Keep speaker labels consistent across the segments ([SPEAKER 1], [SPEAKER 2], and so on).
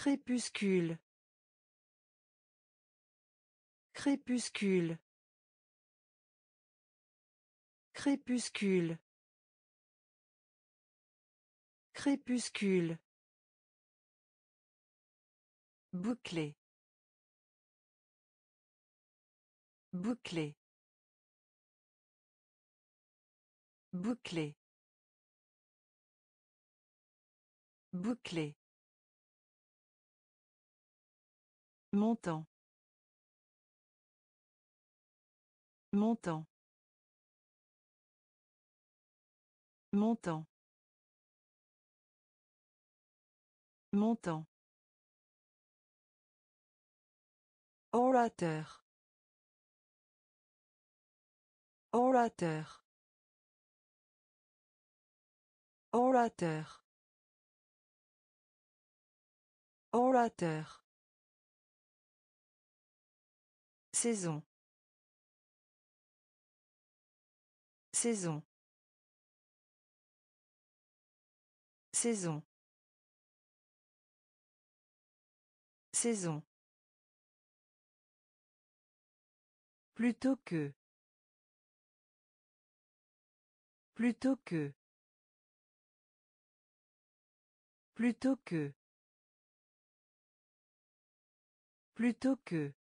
[SPEAKER 1] Crépuscule. Crépuscule. Crépuscule. Crépuscule. Bouclé. Bouclé. Bouclé. Bouclé. Montant. Montant. Montant. Montant. Orateur. Orateur. Orateur. Orateur. Saison. Saison. Saison. Saison. Plutôt que. Plutôt que. Plutôt que. Plutôt que.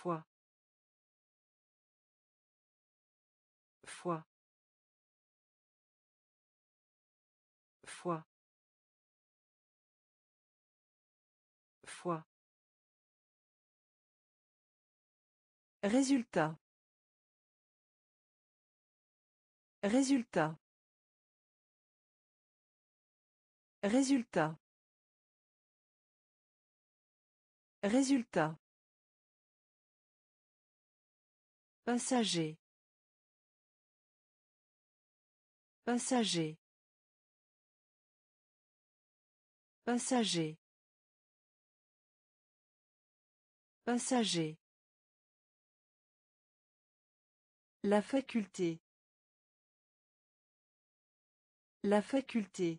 [SPEAKER 1] fois fois fois fois Résultat. Résultat. Résultat. Résultat. Passager. Passager. Passager. Passager. La faculté. La faculté.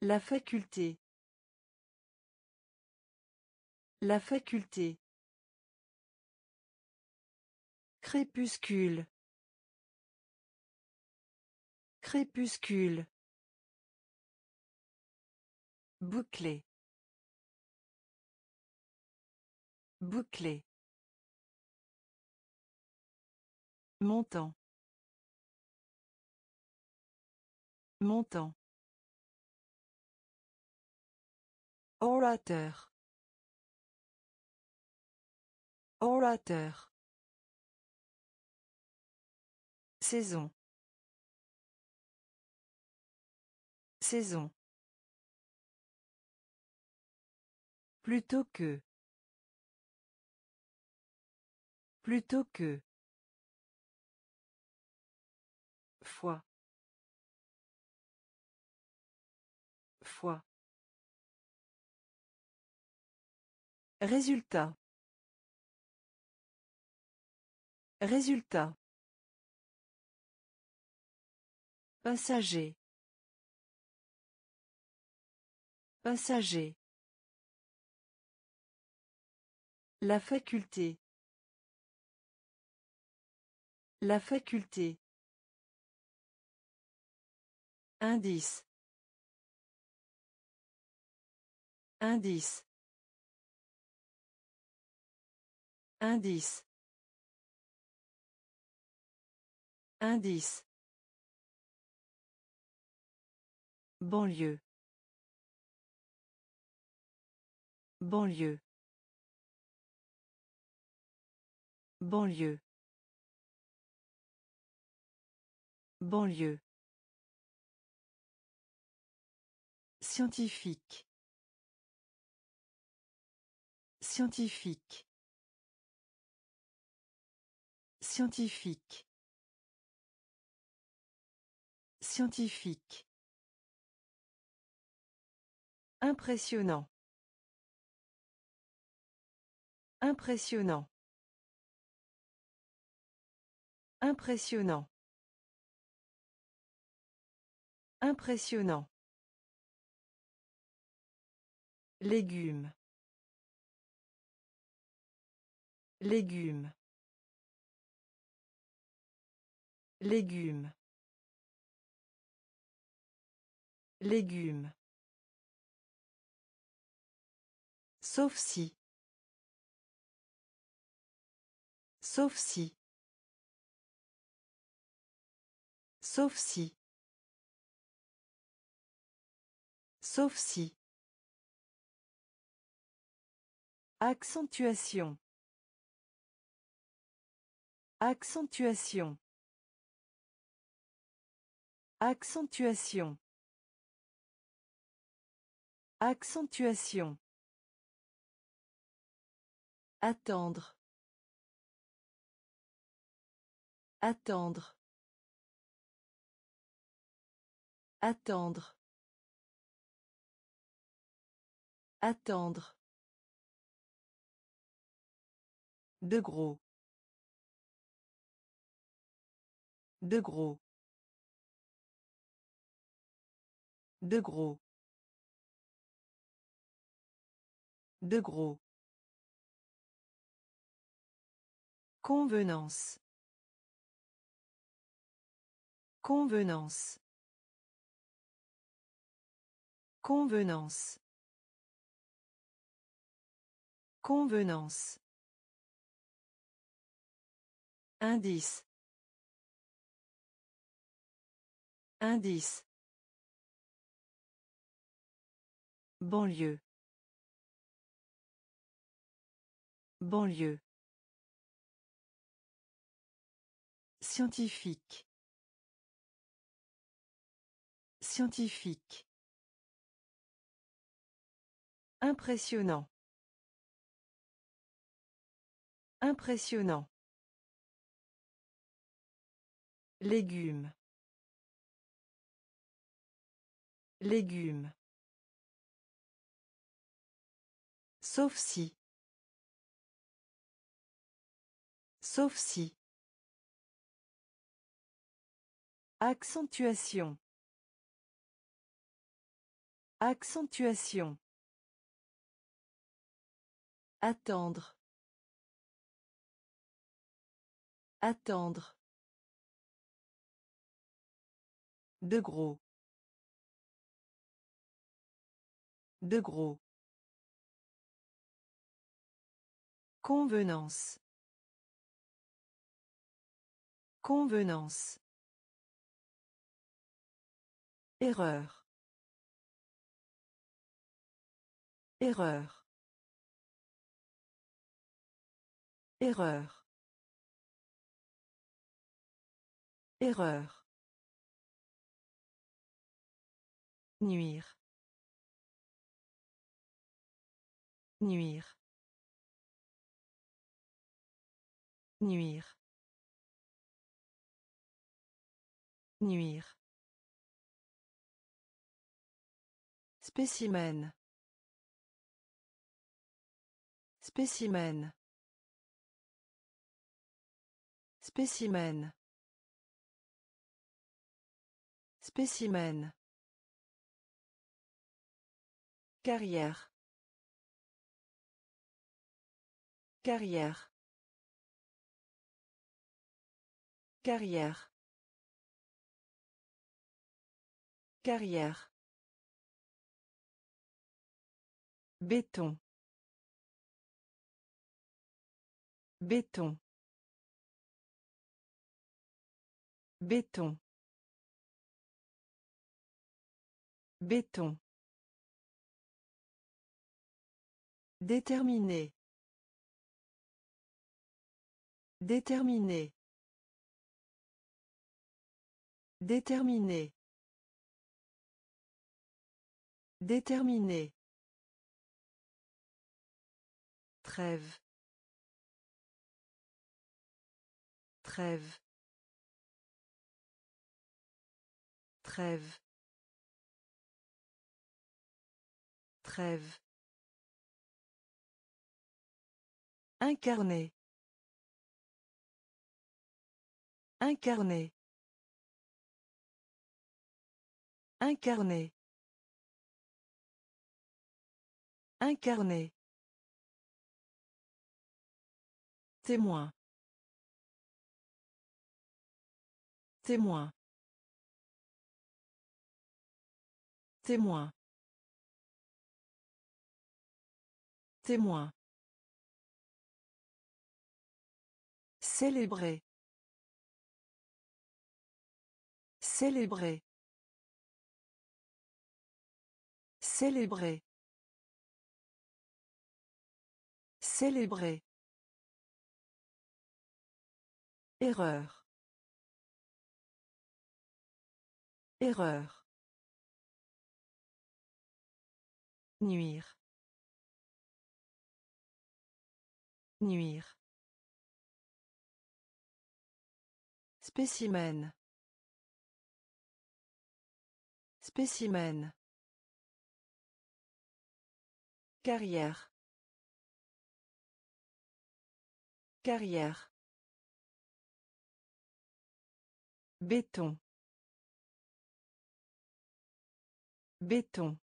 [SPEAKER 1] La faculté. La faculté. Crépuscule. Crépuscule. Bouclé. Bouclé. Montant. Montant. Orateur. Orateur. Saison. Saison. Plutôt que. Plutôt que. Fois. Fois. Résultat. Résultat. Passager. Passager. La faculté. La faculté. Indice. Indice. Indice. Indice. Banlieue. Banlieue. Banlieue. Banlieue. Scientifique. Scientifique. Scientifique. Scientifique. Impressionnant. Impressionnant. Impressionnant. Impressionnant. Légumes. Légumes. Légumes. Légumes. Sauf si. Sauf si. Sauf si. Sauf si. Accentuation. Accentuation. Accentuation. Accentuation. Attendre. Attendre. Attendre. Attendre. De gros. De gros. De gros. De gros. Convenance. Convenance. Convenance. Convenance. Indice. Indice. Banlieue. Banlieue. Scientifique. Scientifique. Impressionnant. Impressionnant. Légumes. Légumes. Sauf si. Sauf si. Accentuation. Accentuation. Attendre. Attendre. De gros. De gros. Convenance. Convenance. Erreur. Erreur. Erreur. Erreur. Nuire. Nuire. Nuire. Nuire. Spécimen. Spécimen. Spécimen. Spécimen. Carrière. Carrière. Carrière. Carrière. Béton. Béton. Béton. Béton. Déterminé. Déterminé. Déterminé. Déterminé. Trêve. Trêve. Trêve. Trêve. Incarné. Incarné. Incarné. Incarné. Témoin. Témoin. Témoin. Témoin. Célébrer. Célébrer. Célébrer. Célébrer. Erreur. Erreur. Nuire. Nuire. Spécimen. Spécimen. Carrière. Carrière. Béton. Béton.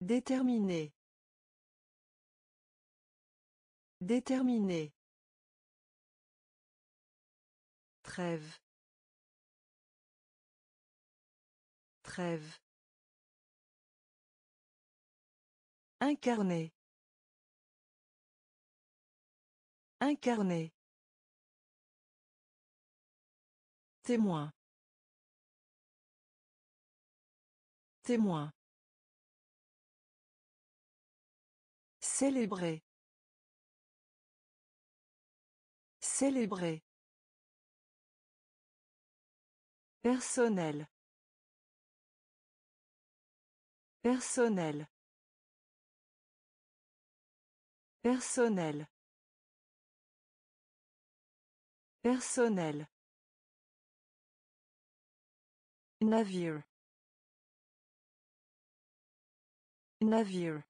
[SPEAKER 1] Déterminé. Déterminé. Trêve. Trêve. Incarné. Incarné. Témoin. Témoin. Célébrer. Célébrer. Personnel. Personnel. Personnel. Personnel navire navire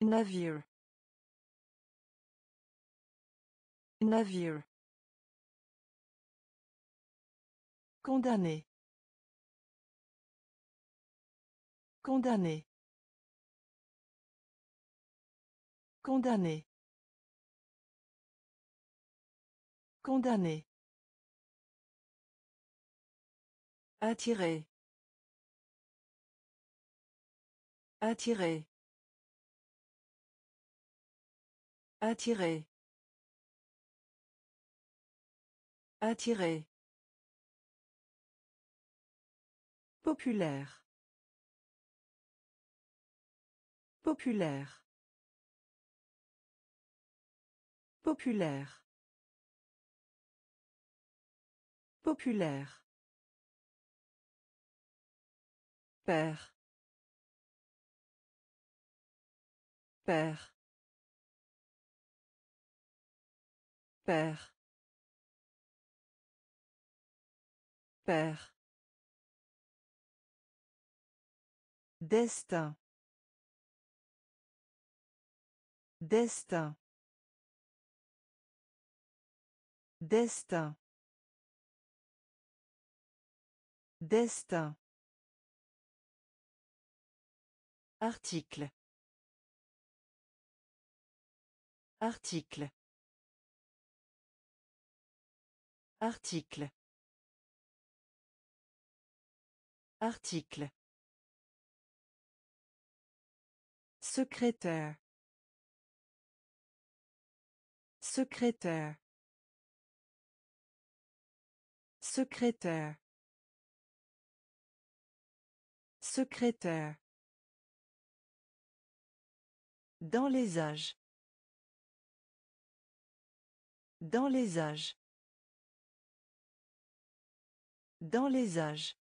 [SPEAKER 1] navire navire condamné condamné condamné condamné Attirer. Attirer. Attirer. Attirer. Populaire. Populaire. Populaire. Populaire. Père. Père. Père. Père. Destin. Destin. Destin. Destin. Article. Article. Article. Article. Secrétaire. Secrétaire. Secrétaire. Secrétaire. Dans les âges. Dans les âges. Dans les âges.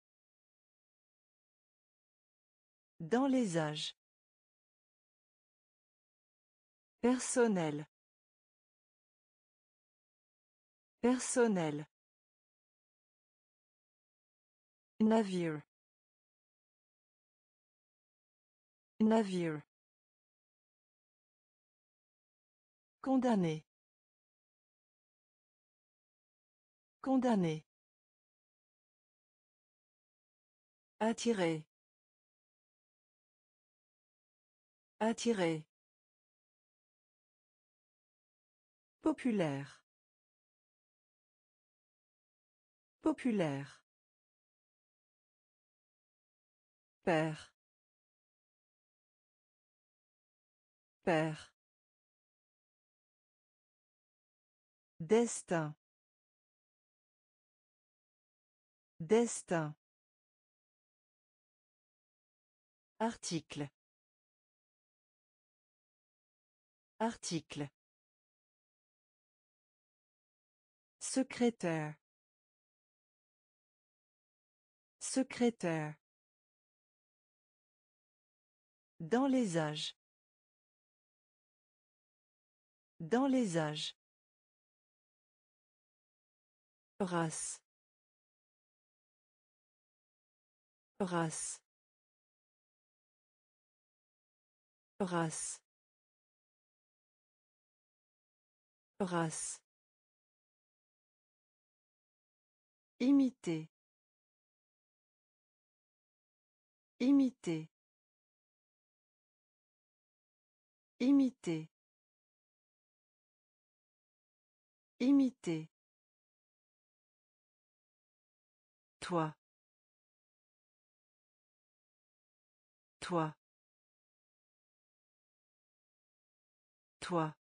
[SPEAKER 1] Dans les âges. Personnel. Personnel. Navire. Navire. Condamné. Condamné. Attiré. Attiré. Populaire. Populaire. Père. Père. Destin. Destin. Article. Article. Secrétaire. Secrétaire. Dans les âges. Dans les âges. Race. Race. Race. Race. Imiter. Imiter. Imiter. Imiter. Toi. Toi. Toi.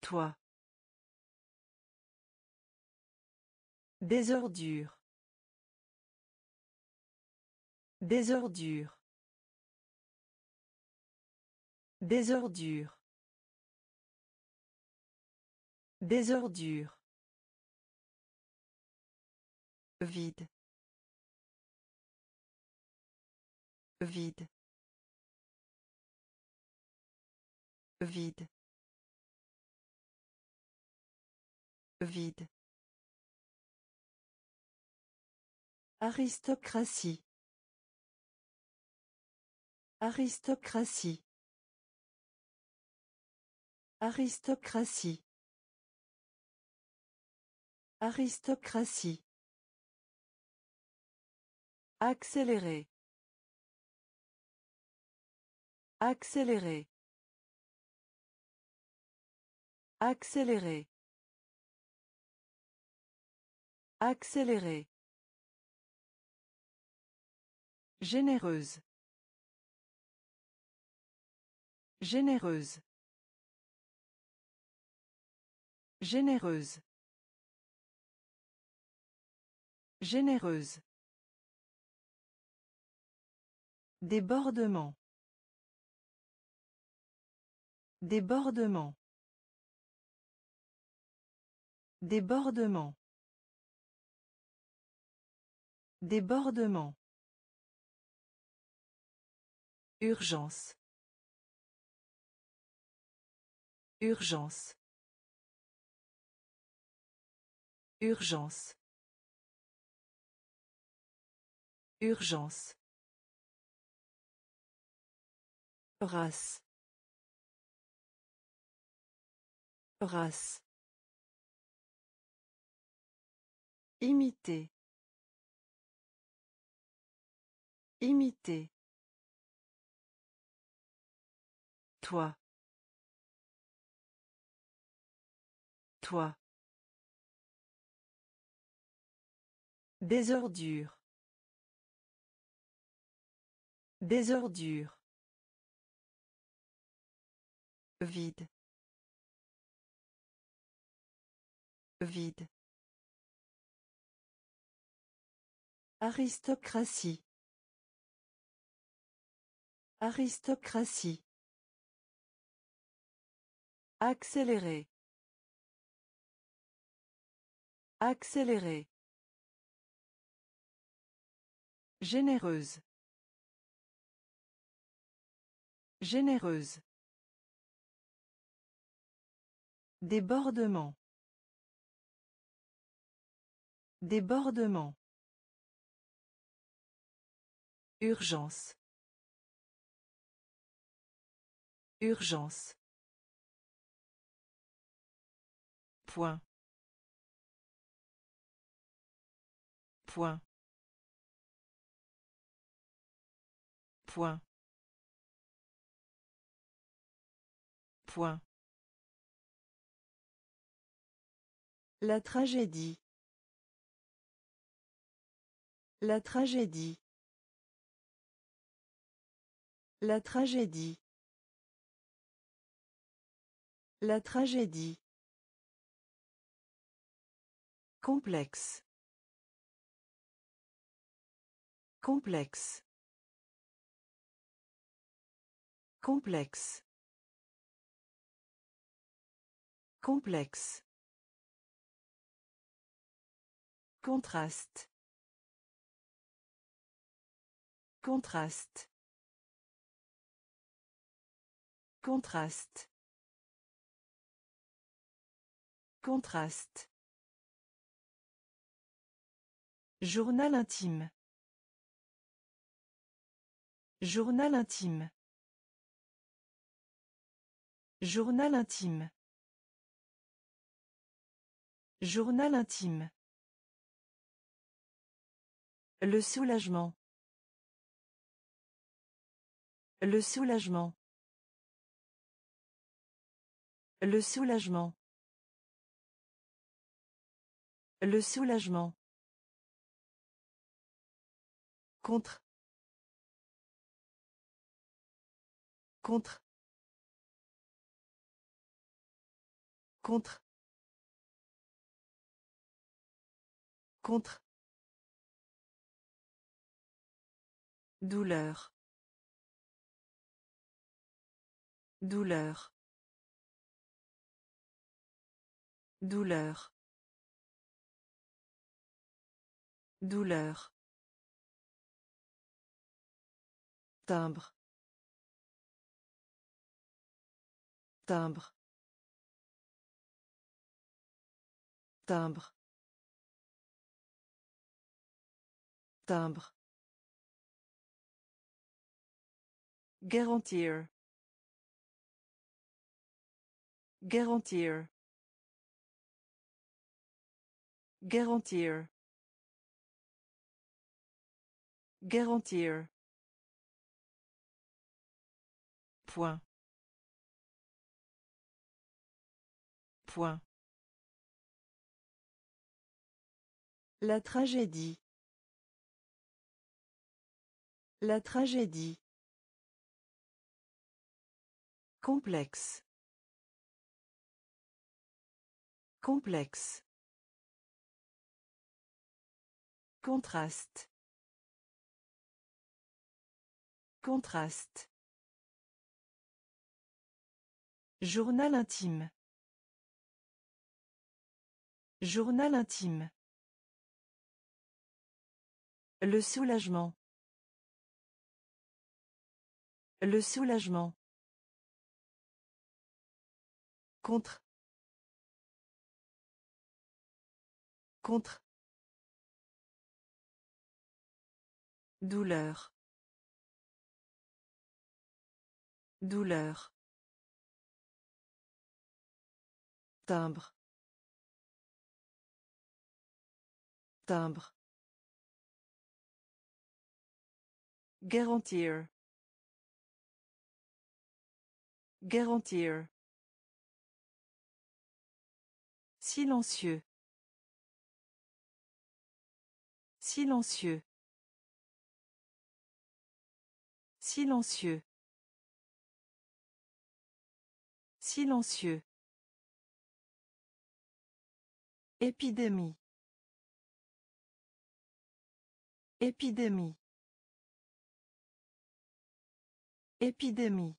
[SPEAKER 1] Toi. Des ordures. Des ordures. Des ordures. Des ordures vide vide vide vide aristocratie aristocratie aristocratie aristocratie Accélérer. Accélérer. Accélérer. Accélérer. Généreuse. Généreuse. Généreuse. Généreuse. Débordement. Débordement. Débordement. Débordement. Urgence. Urgence. Urgence. Urgence. Race. Race. Imiter. Imiter. Toi. Toi. Des ordures vide vide aristocratie aristocratie accélérer accélérer Généreuse. Généreuse. Débordement. Débordement. Urgence. Urgence. Point. Point. Point. Point. La tragédie. La tragédie. La tragédie. La tragédie. Complexe. Complexe. Complexe. Complexe. Contraste. Contraste. Contraste. Contraste. Journal intime. Journal intime. Journal intime. Journal intime. Le soulagement. Le soulagement. Le soulagement. Le soulagement. Contre. Contre. Contre. Contre. Douleur. Douleur. Douleur. Douleur. Timbre. Timbre. Timbre. Timbre. Garantir. Garantir. Garantir. Garantir. Point. Point. La tragédie. La tragédie. Complexe. Complexe. Contraste. Contraste. Journal intime. Journal intime. Le soulagement. Le soulagement. Contre. Contre. Douleur. Douleur. Timbre. Timbre. Garantir. Garantir. Silencieux. Silencieux. Silencieux. Silencieux. Épidémie. Épidémie. Épidémie.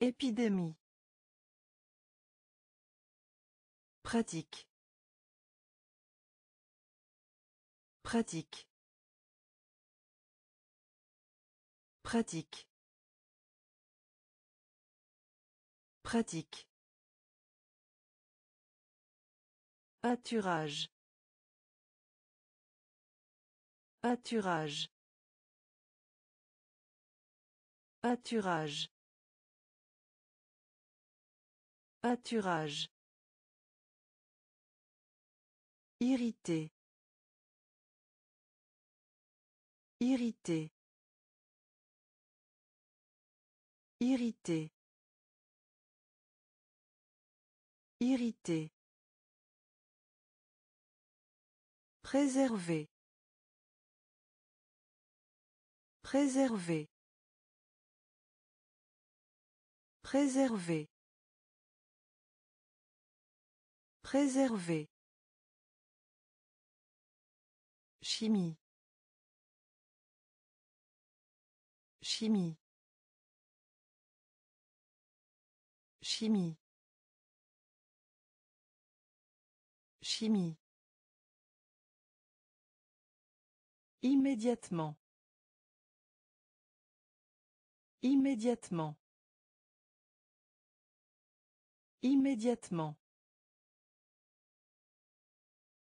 [SPEAKER 1] Épidémie. Pratique. Pratique. Pratique. Pratique. Pâturage. Pâturage. Pâturage. Irrité. Irrité. Irrité. Irrité. Préserver. Préserver. Préserver. Préserver. Chimie. Chimie. Chimie. Chimie. Immédiatement. Immédiatement. Immédiatement.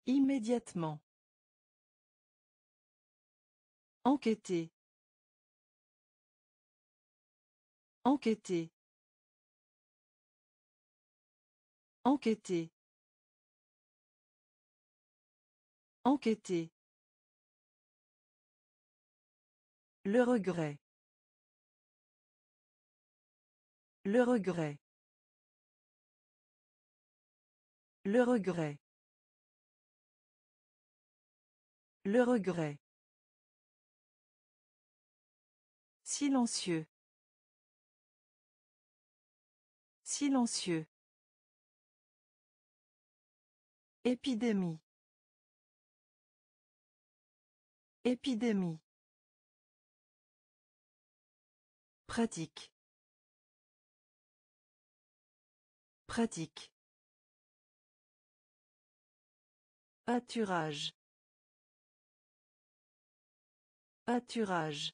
[SPEAKER 1] Immédiatement. Enquêter. Enquêter. Enquêter. Enquêter. Le regret. Le regret. Le regret. Le regret. Silencieux. Silencieux. Épidémie. Épidémie. Pratique. Pratique. Pâturage. Pâturage.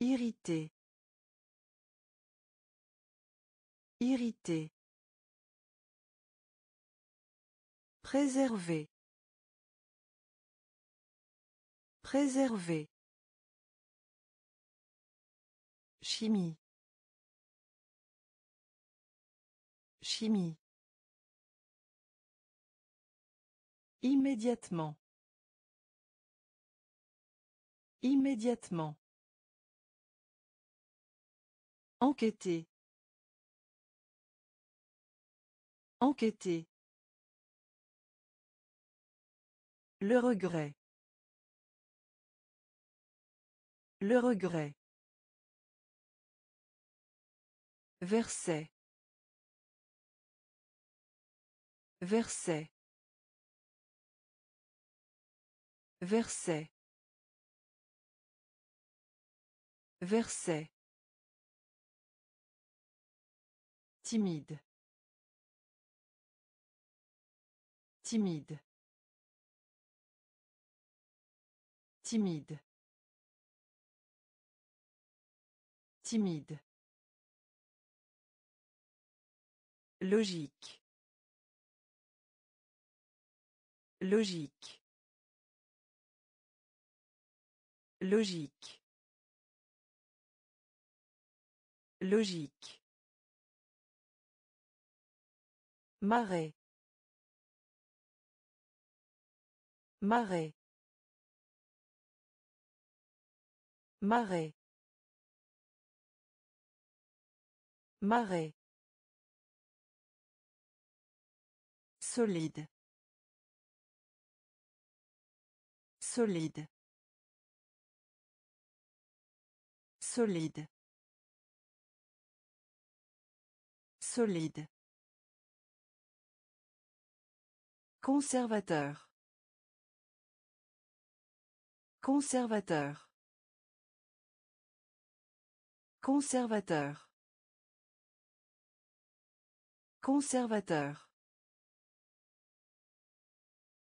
[SPEAKER 1] Irrité. Irrité. Préserver. Préserver. Chimie. Chimie. Immédiatement. Immédiatement. Enquêter. Enquêter. Le regret. Le regret. Verset. Verset. Verset. Verset. Timide. Timide. Timide. Timide. Logique. Logique. Logique. Logique. Marais. Marais. Marais. Marais. Solide. Solide. Solide. Solide. Conservateur. Conservateur. Conservateur. Conservateur.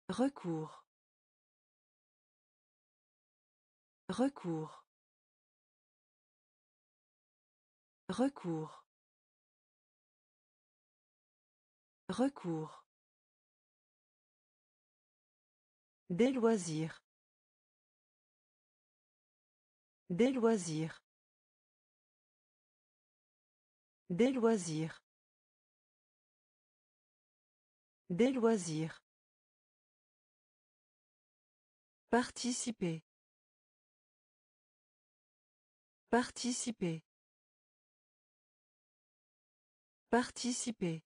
[SPEAKER 1] Recours. Recours. Recours. Recours. Des loisirs. Des loisirs. Des loisirs. Des loisirs. Participer. Participer. Participer.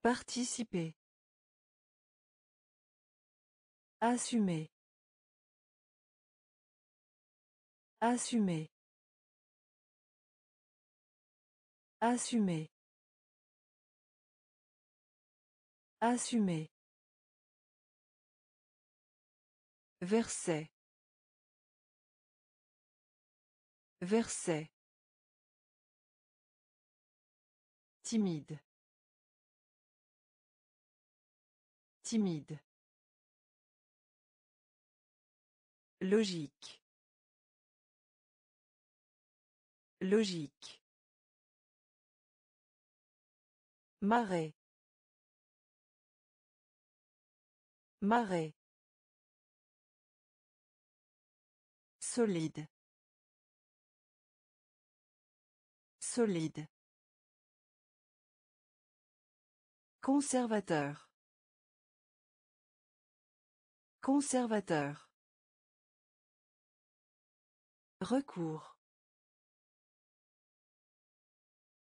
[SPEAKER 1] Participer. Assumer. Assumer. Assumer. Assumer. Verset. Verset. Timide. Timide. Logique. Logique. Marais. Marais. Solide. Solide. Conservateur. Conservateur. Recours.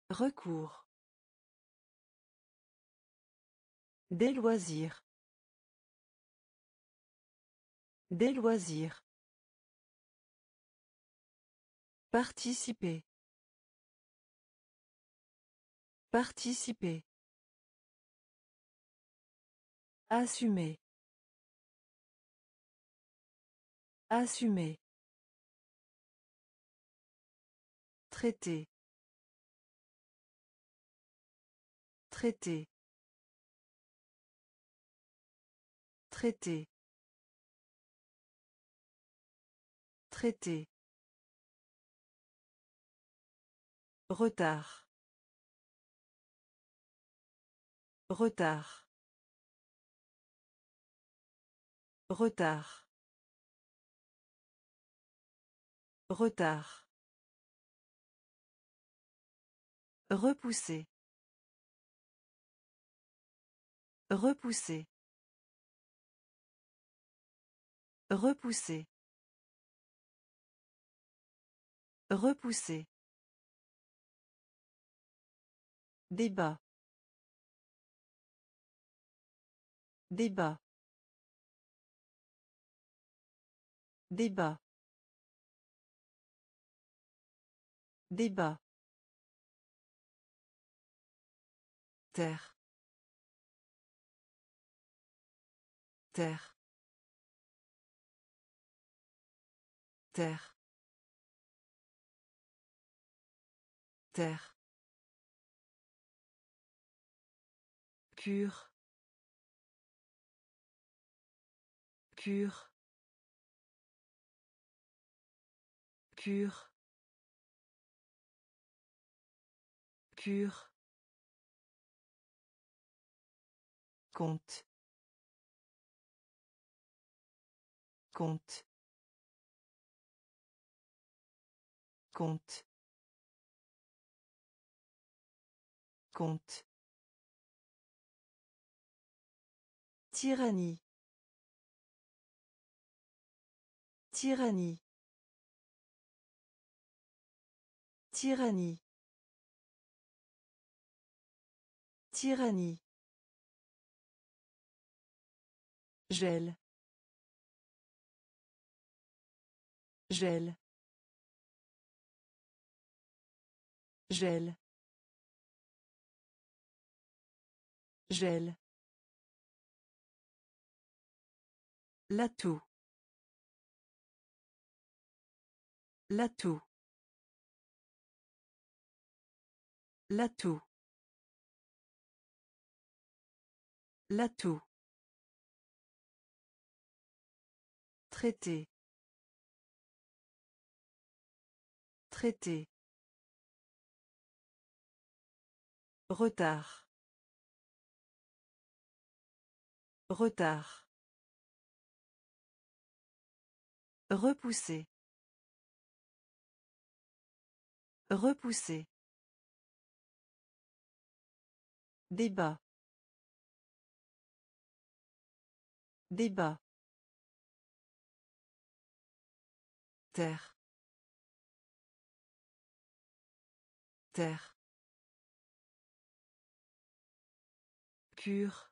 [SPEAKER 1] Recours. Des loisirs. Des loisirs. Participer. Participer. Assumer. Assumer. Traité. Traité. Traité. Traité. Retard. Retard. Retard. Retard. Repousser. Repousser. Repousser. Repousser. Débat. Débat. Débat. Débat. Terre. Terre. Terre. Terre. Pure, pure, pure, Compte. Compte. Compte. Compte. Tyrannie. Tyrannie. Tyrannie. Tyrannie. Gel. Gel. Gel. Gel. L'atout. L'atout. L'atout. L'atout. Traité. Traité. Retard. Retard. Repousser. Repousser. Débat. Débat. Terre. Terre. pure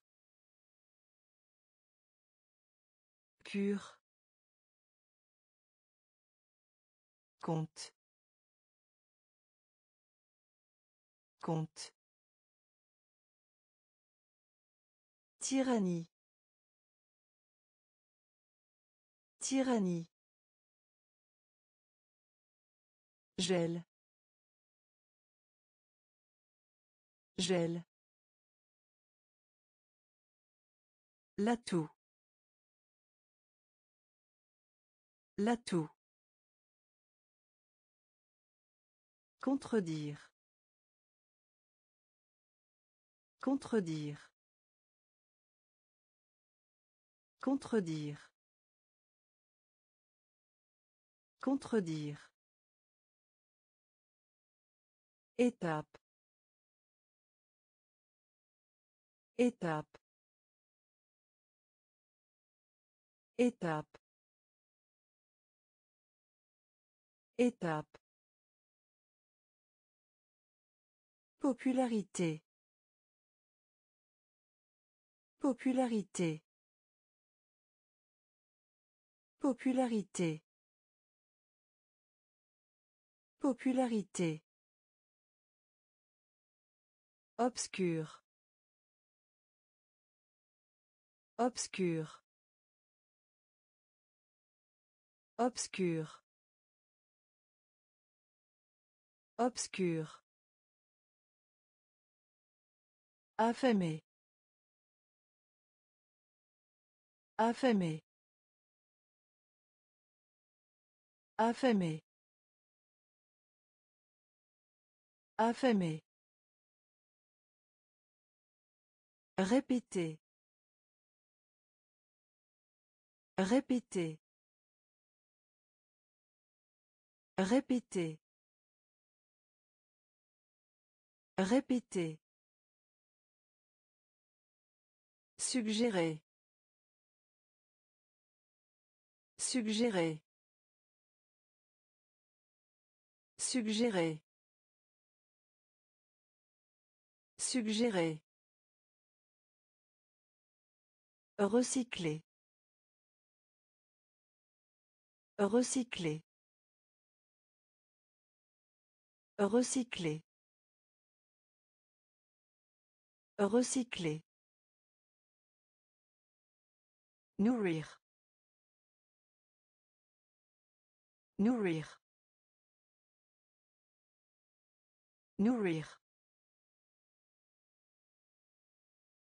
[SPEAKER 1] Pur. Compte. Compte. Tyrannie. Tyrannie. Gel. Gel. L'atout. L'atout. Contredire. Contredire. Contredire. Contredire. Étape. Étape. Étape. Étape. Popularité. Popularité. Popularité. Popularité. Obscur. Obscur. Obscur. Obscur. Affamé. Affamé. Affamé. Affamé. Répétez. Répétez. Répétez. Répétez. Suggérer. Suggérer. Suggérer. Suggérer. Recycler. Recycler. Recycler. Recycler. Nourrir. Nourrir. Nourrir.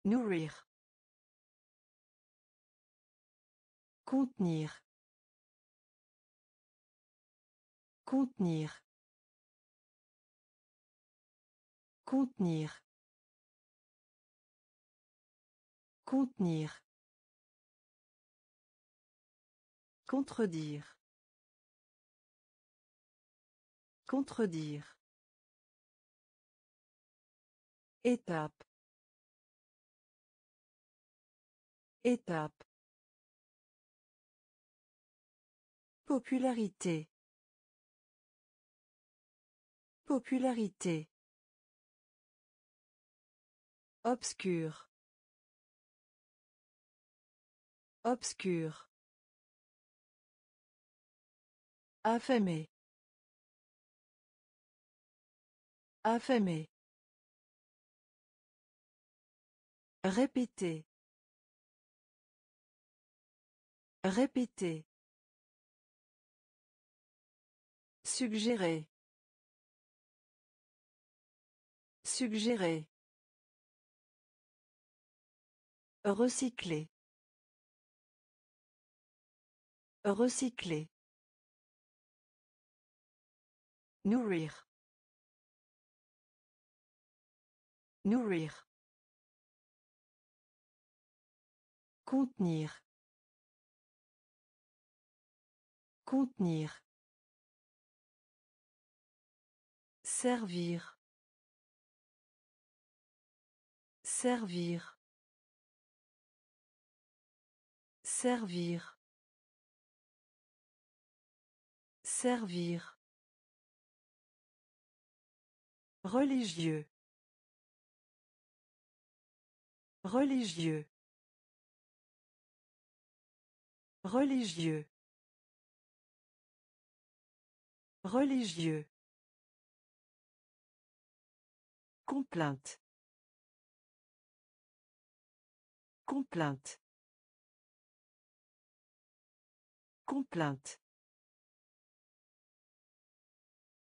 [SPEAKER 1] Nourrir. Contenir. Contenir. Contenir. Contenir. Contredire. Contredire. Étape. Étape. Popularité. Popularité. Obscur. Obscur. affaimé affaimé Répétez. Répétez. Suggérer. Suggérer. Recycler. Recycler. Nourrir. Nourrir. Contenir. Contenir. Servir. Servir. Servir. Servir. Religieux. Religieux. Religieux. Religieux. Complainte. Complainte. Complainte.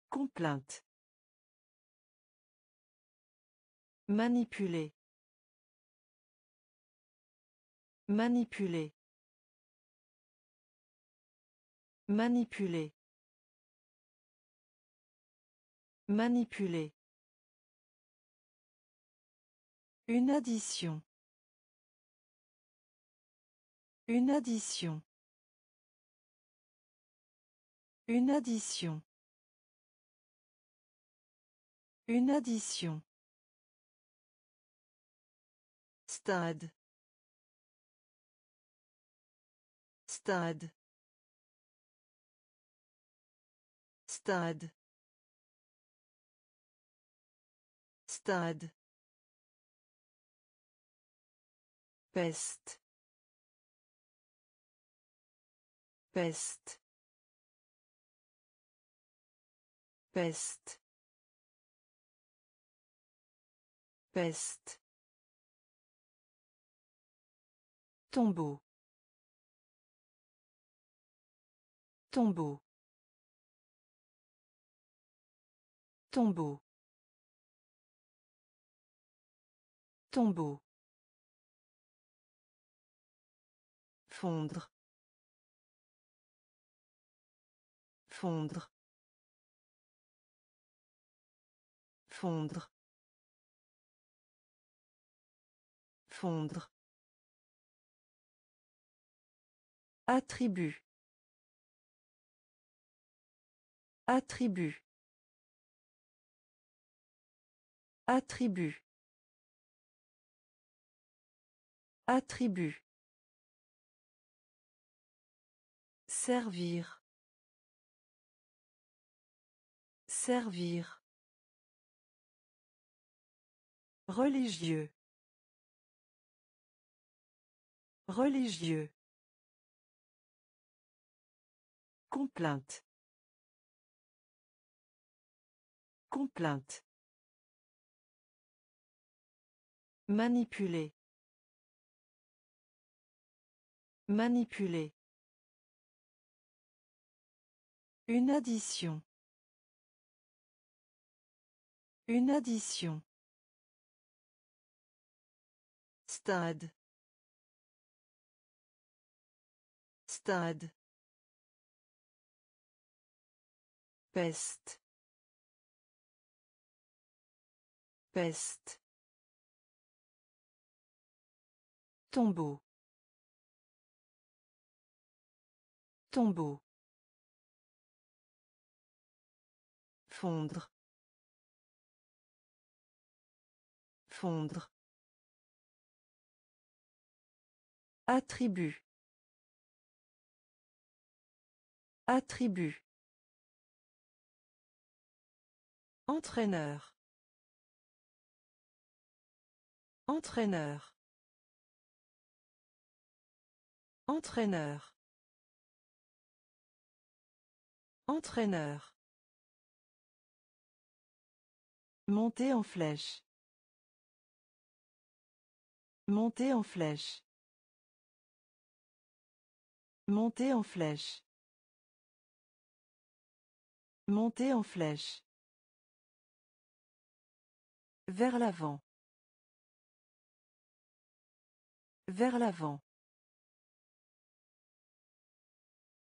[SPEAKER 1] Complainte. Manipuler. Manipuler. Manipuler. Manipuler. Une addition. Une addition. Une addition. Une addition. Stade. Stade. Stade. Stade. Peste. Peste. Peste. Peste. Tombeau. Tombeau. Tombeau. Tombeau. Fondre. Fondre. Fondre. Fondre. Attribut. Attribut. Attribut. Attribut. Servir. Servir. Religieux. Religieux. Complainte. Complainte. Manipuler. Manipuler. Une addition. Une addition. Stade. Stade. Peste. Peste. Tombeau. Tombeau. Fondre. Fondre. Attribut. Attribut. Entraîneur. Entraîneur. Entraîneur. Entraîneur. Monter en flèche. Monter en flèche. Monter en flèche. Montez en flèche. Vers l'avant. Vers l'avant.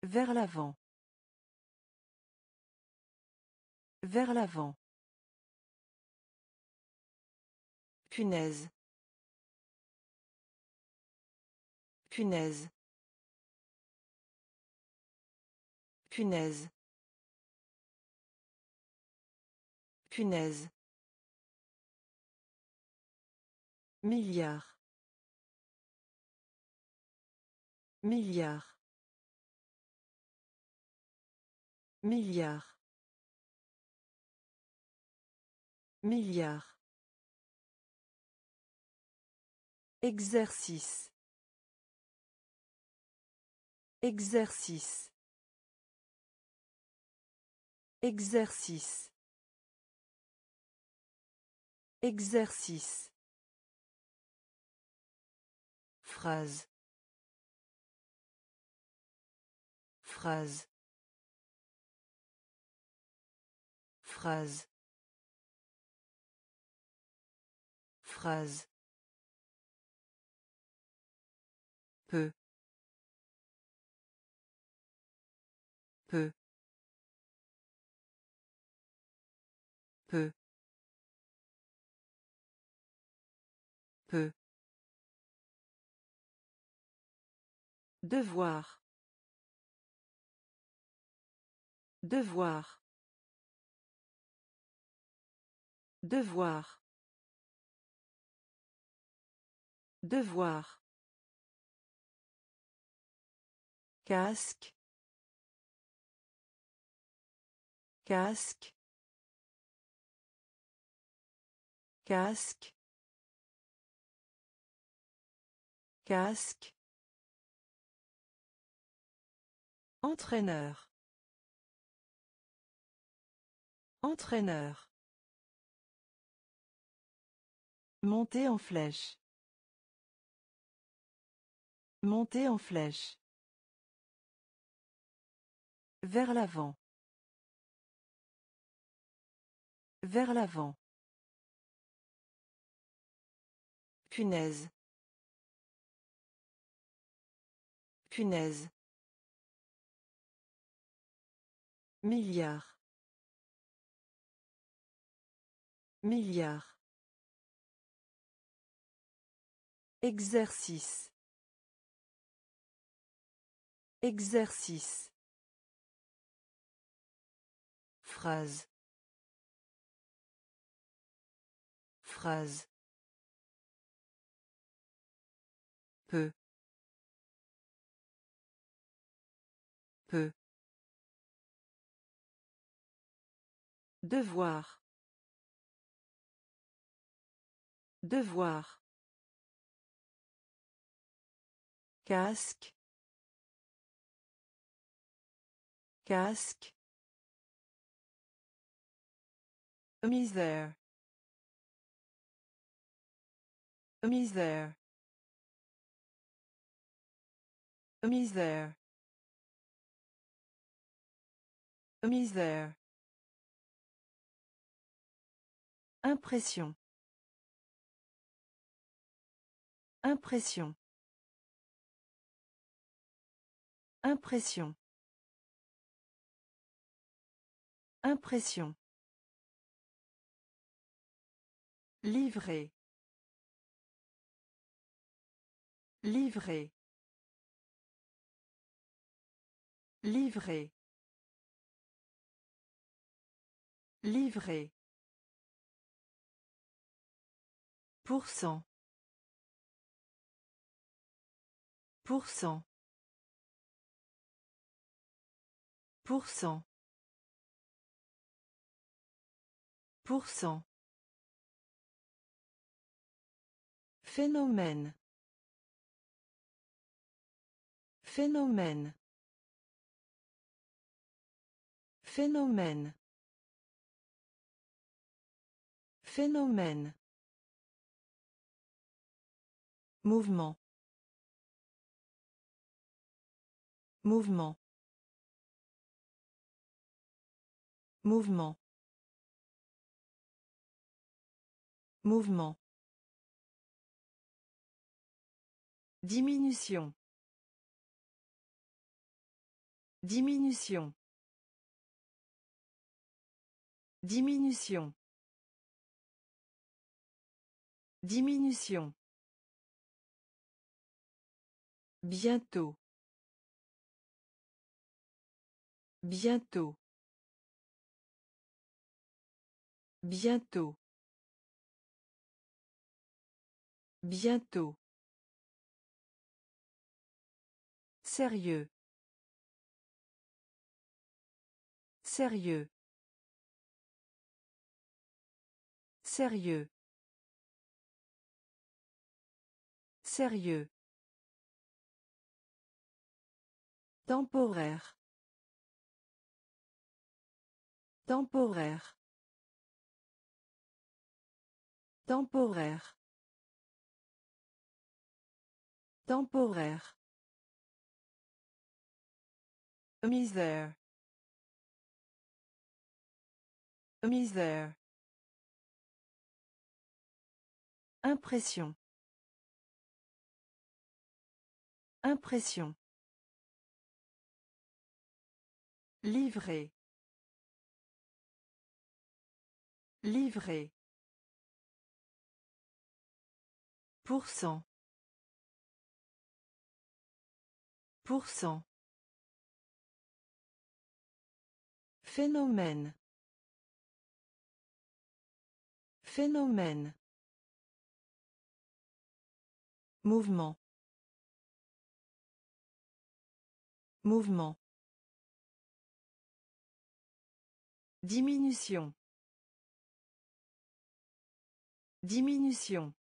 [SPEAKER 1] Vers l'avant. Vers l'avant. Punaise. Punaise. Punaise. Punaise. Milliard. Milliard. Milliard. Milliard. Exercice. Exercice. Exercice. Exercice. Phrase. Phrase. Phrase. Phrase. peu peu peu peu devoir devoir devoir devoir casque casque casque casque entraîneur entraîneur monter en flèche monter en flèche vers l'avant. Vers l'avant. Punaise. Punaise. Milliard. Milliard. Exercice. Exercice. Phrase. Phrase. Peu. Peu. Devoir. Devoir. Casque. Casque. Misère. Misère. Misère. Misère. Impression. Impression. Impression. Impression. Livré. Livré. Livré. Livré. Pourcent. Pourcent. Pourcent. Pourcent. Phénomène. Phénomène. Phénomène. Phénomène. Mouvement. Mouvement. Mouvement. Mouvement. Diminution. Diminution. Diminution. Diminution. Bientôt. Bientôt. Bientôt. Bientôt. Sérieux. Sérieux. Sérieux. Sérieux. Temporaire. Temporaire. Temporaire. Temporaire. Misère. Misère. Impression. Impression. Livré. Livré. Pour cent. Phénomène. Phénomène. Mouvement. Mouvement. Diminution. Diminution.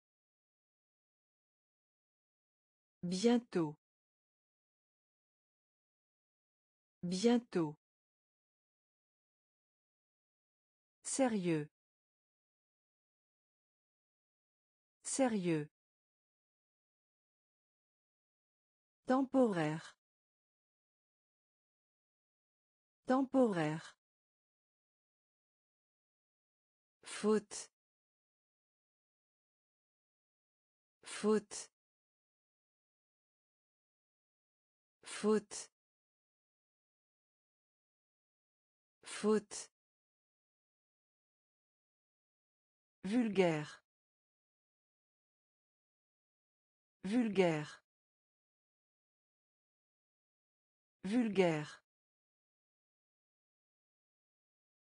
[SPEAKER 1] Bientôt. Bientôt. Sérieux. Sérieux. Temporaire. Temporaire. Faute. Faute. Faute. Faute. Vulgaire. Vulgaire. Vulgaire.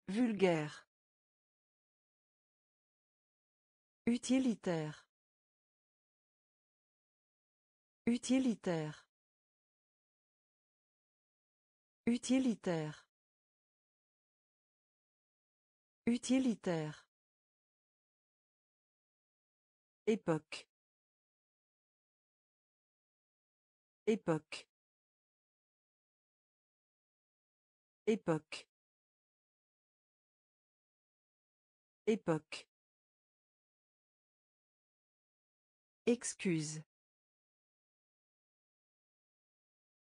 [SPEAKER 1] Vulgaire. Utilitaire. Utilitaire. Utilitaire. Utilitaire. Époque. Époque. Époque. Époque. Excuse.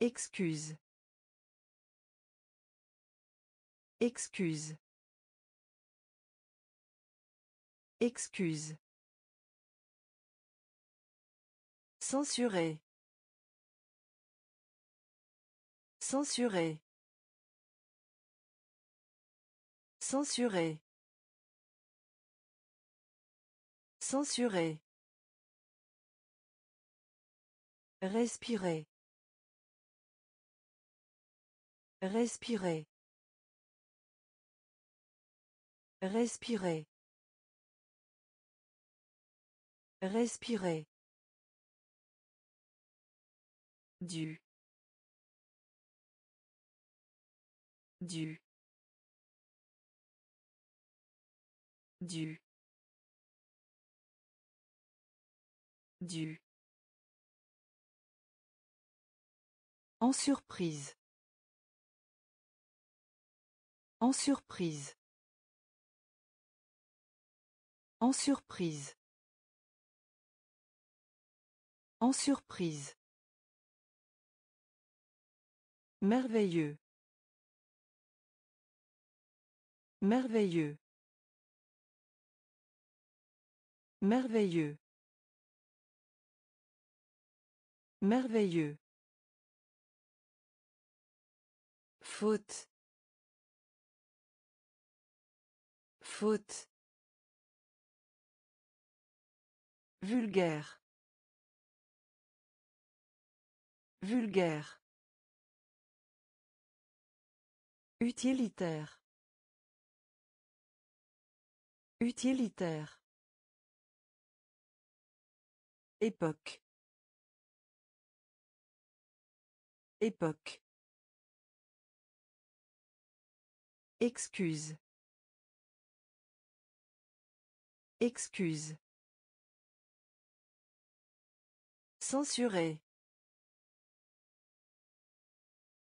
[SPEAKER 1] Excuse. Excuse. Excuse. Censurer. Censurer. Censurer. Censurer. Respirer. Respirer. Respirer. Respirer. du du du du en surprise en surprise en surprise en surprise Merveilleux. Merveilleux. Merveilleux. Merveilleux. Faute. Faute. Vulgaire. Vulgaire. Utilitaire. Utilitaire. Époque. Époque. Excuse. Excuse. Censuré.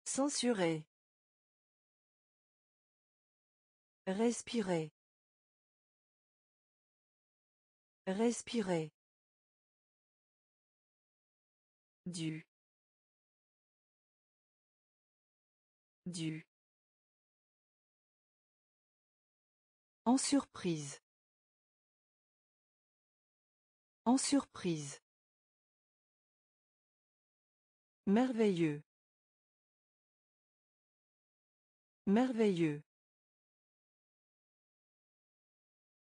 [SPEAKER 1] Censuré. Respirer. Respirer. Du. Du. En surprise. En surprise. Merveilleux. Merveilleux.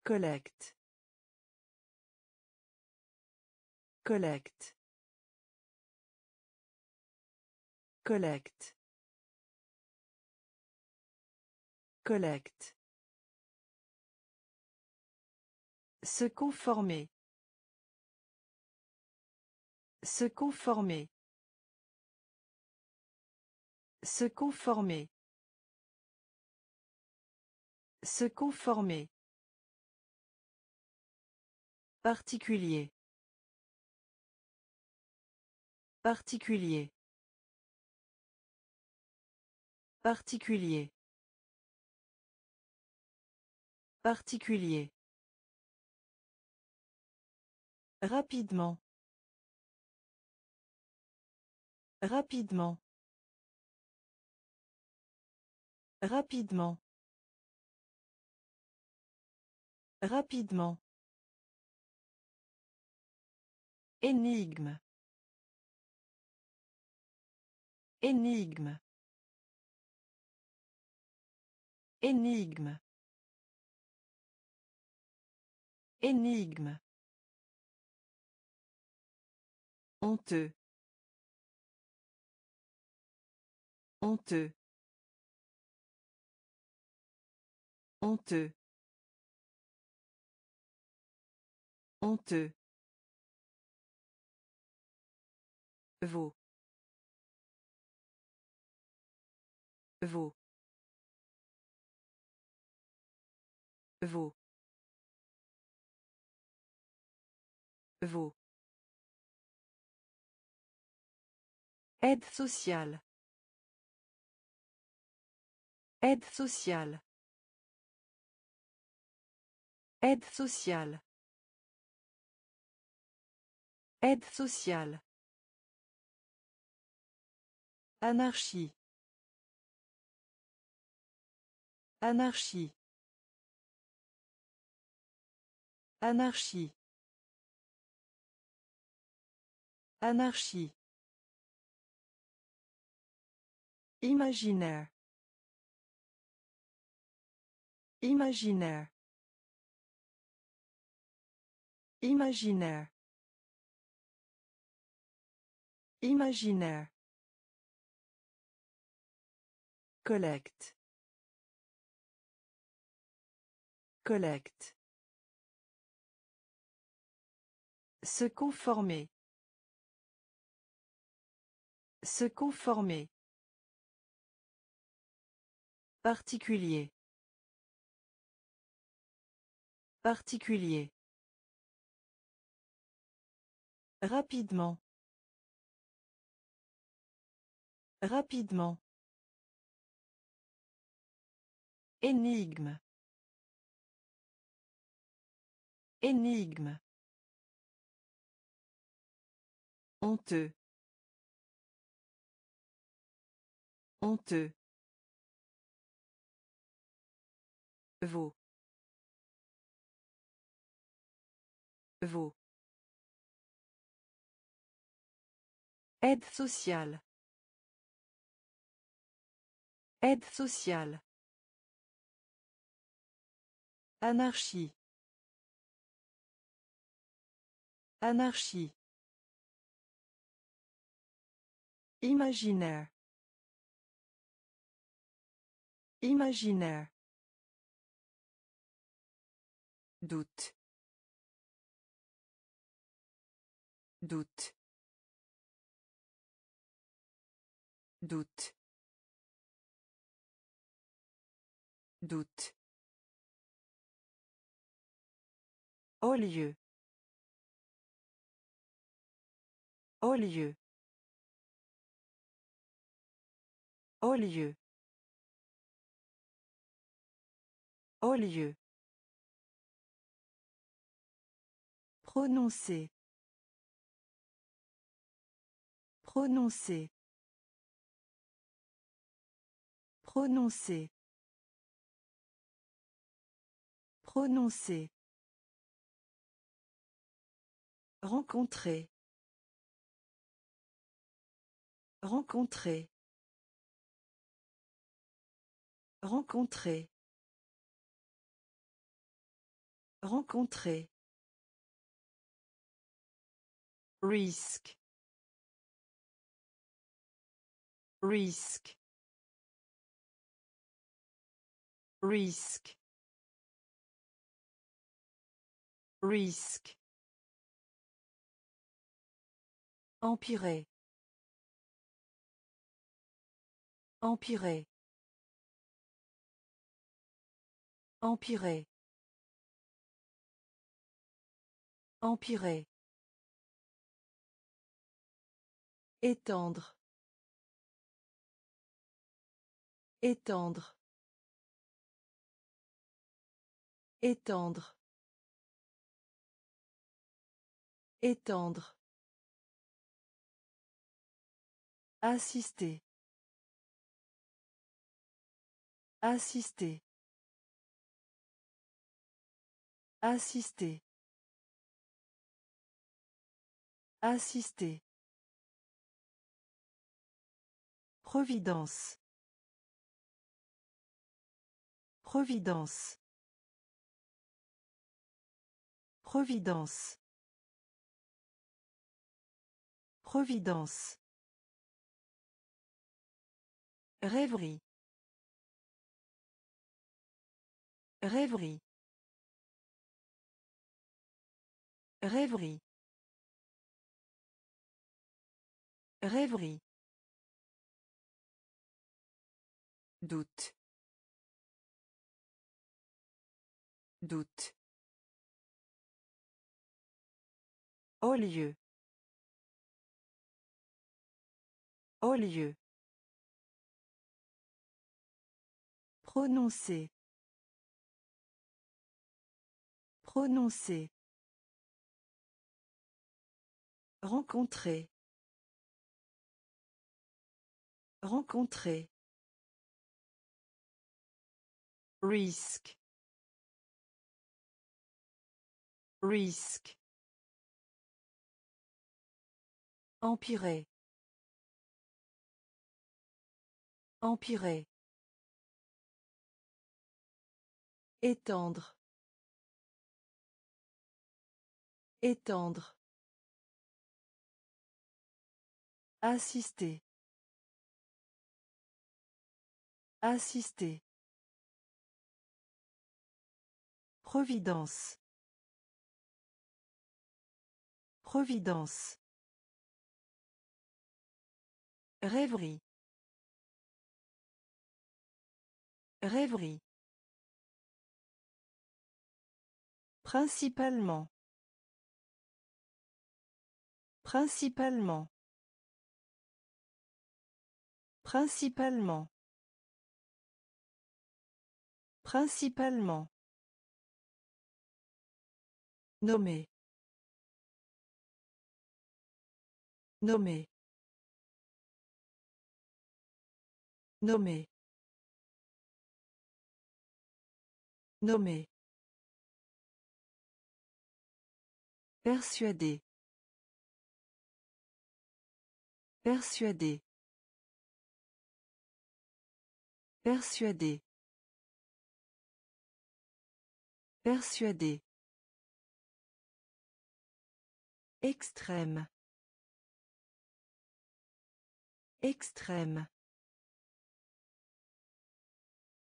[SPEAKER 1] Collecte. Collecte. Collecte. Collecte. Se conformer. Se conformer. Se conformer. Se conformer. Particulier. Particulier. Particulier. Particulier. Rapidement. Rapidement. Rapidement. Rapidement. Énigme. Énigme. Énigme. Énigme. Honteux. Honteux. Honteux. Honteux. Vaut. Vaut. Aide sociale. Aide sociale. Aide sociale. Aide sociale. Anarchie. Anarchie. Anarchie. Anarchie. Imaginaire. Imaginaire. Imaginaire. Imaginaire. Collecte. Collecte. Se conformer. Se conformer. Particulier. Particulier. Rapidement. Rapidement. Énigme. Énigme. Honteux. Honteux. Vaux. Vaux. Aide sociale. Aide sociale. Anarchie. Anarchie. Imaginaire. Imaginaire. Doute. Doute. Doute. Doute. Au lieu. Au lieu. Au lieu. Au lieu. Prononcer. Prononcer. Prononcer. Prononcer. Rencontrer. Rencontrer. Rencontrer. Rencontrer. Risque. Risque. Risque. Risque. Empirer. Empirer. Empirer. Empirer. Étendre. Étendre. Étendre. Étendre. Assister. Assister. Assister. Assister. Providence. Providence. Providence. Providence. Rêverie. Rêverie. Rêverie. Rêverie. Doute. Doute. Au lieu. Au lieu. Prononcer. Prononcer. Rencontrer. Rencontrer. Risque. Risque. Empirer. Empirer. Étendre. Étendre. Assister. Assister. Providence. Providence. Rêverie. Rêverie. Principalement. Principalement. Principalement. Principalement. Nommé. Nommé. Nommé. Nommé. Persuadé. Persuadé. Persuadé. Persuadé. Extrême. Extrême.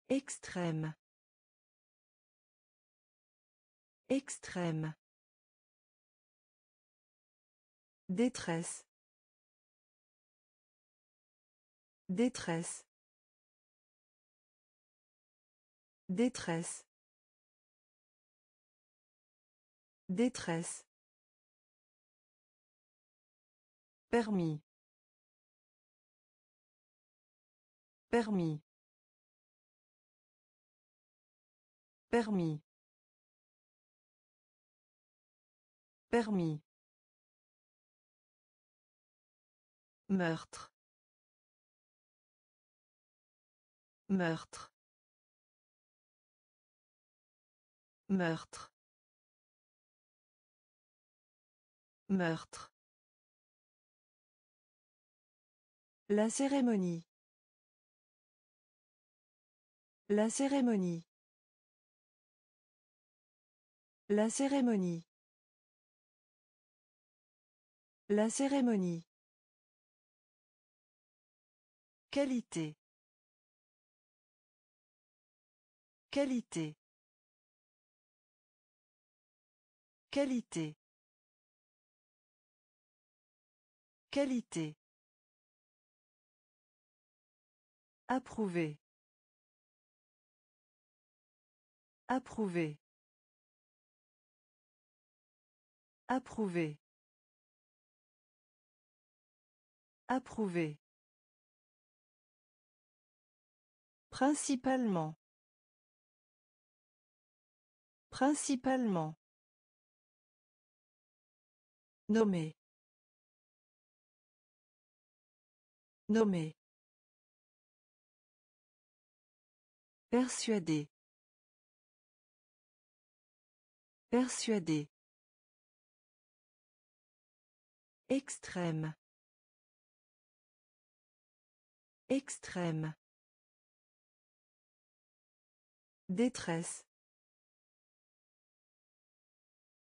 [SPEAKER 1] Extrême. Extrême. Détresse. Détresse. Détresse. Détresse. Permis. Permis. Permis. Permis. Meurtre. Meurtre. Meurtre. Meurtre. La cérémonie. La cérémonie. La cérémonie. La cérémonie. Qualité. Qualité. Qualité. Qualité. Approuvé. Approuvé. Approuvé. Approuvé. Principalement. Principalement. Nommé. Nommé. Persuadé. Persuadé. Extrême. Extrême. Détresse.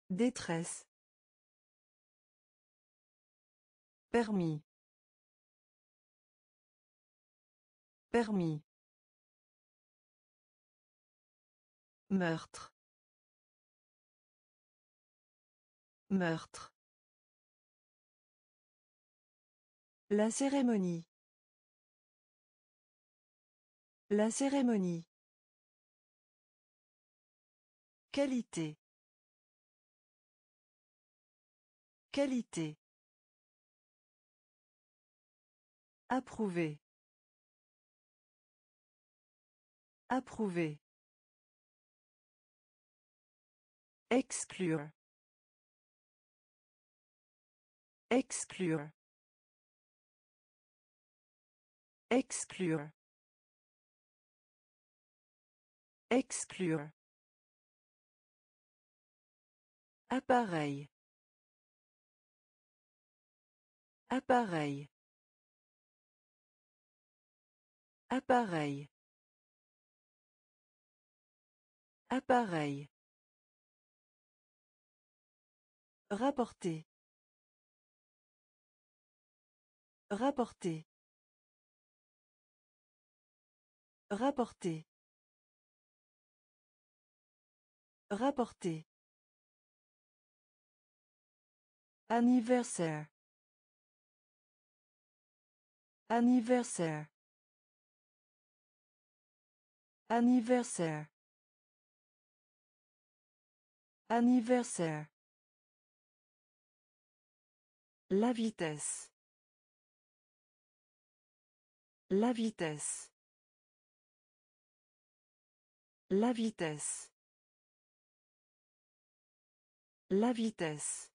[SPEAKER 1] Détresse. Permis. Permis. Meurtre. Meurtre. La cérémonie. La cérémonie. Qualité. Qualité. Approuvé. Approuvé. Exclure. Exclure. Exclure. Exclure. Appareil. Appareil. Appareil. Appareil. Rapporter. Rapporter. Rapporter. Rapporter. Anniversaire. Anniversaire. Anniversaire. Anniversaire. La vitesse. La vitesse. La vitesse. La vitesse.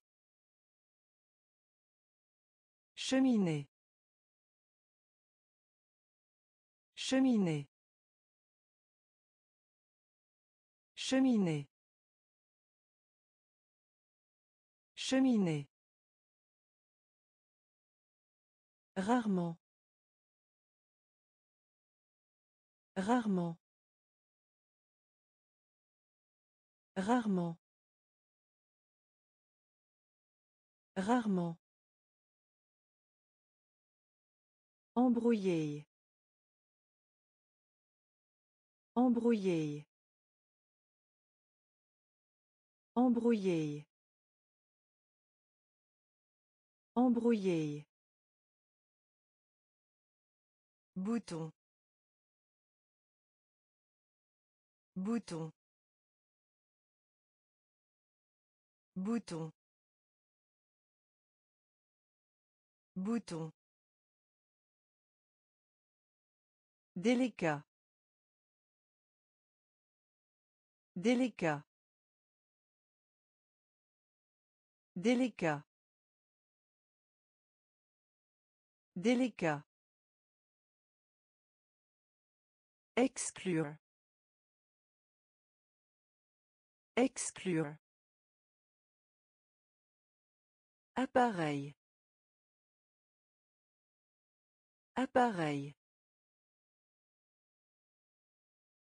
[SPEAKER 1] Cheminée. Cheminée. Cheminée. Cheminée. Rarement. Rarement. Rarement. Rarement. Embrouillé. Embrouillé. Embrouillé. Embrouillé. Bouton. Bouton. Bouton. Bouton. Délicat. Délicat. Délicat. Délicat. Exclure. Exclure. Appareil. Appareil.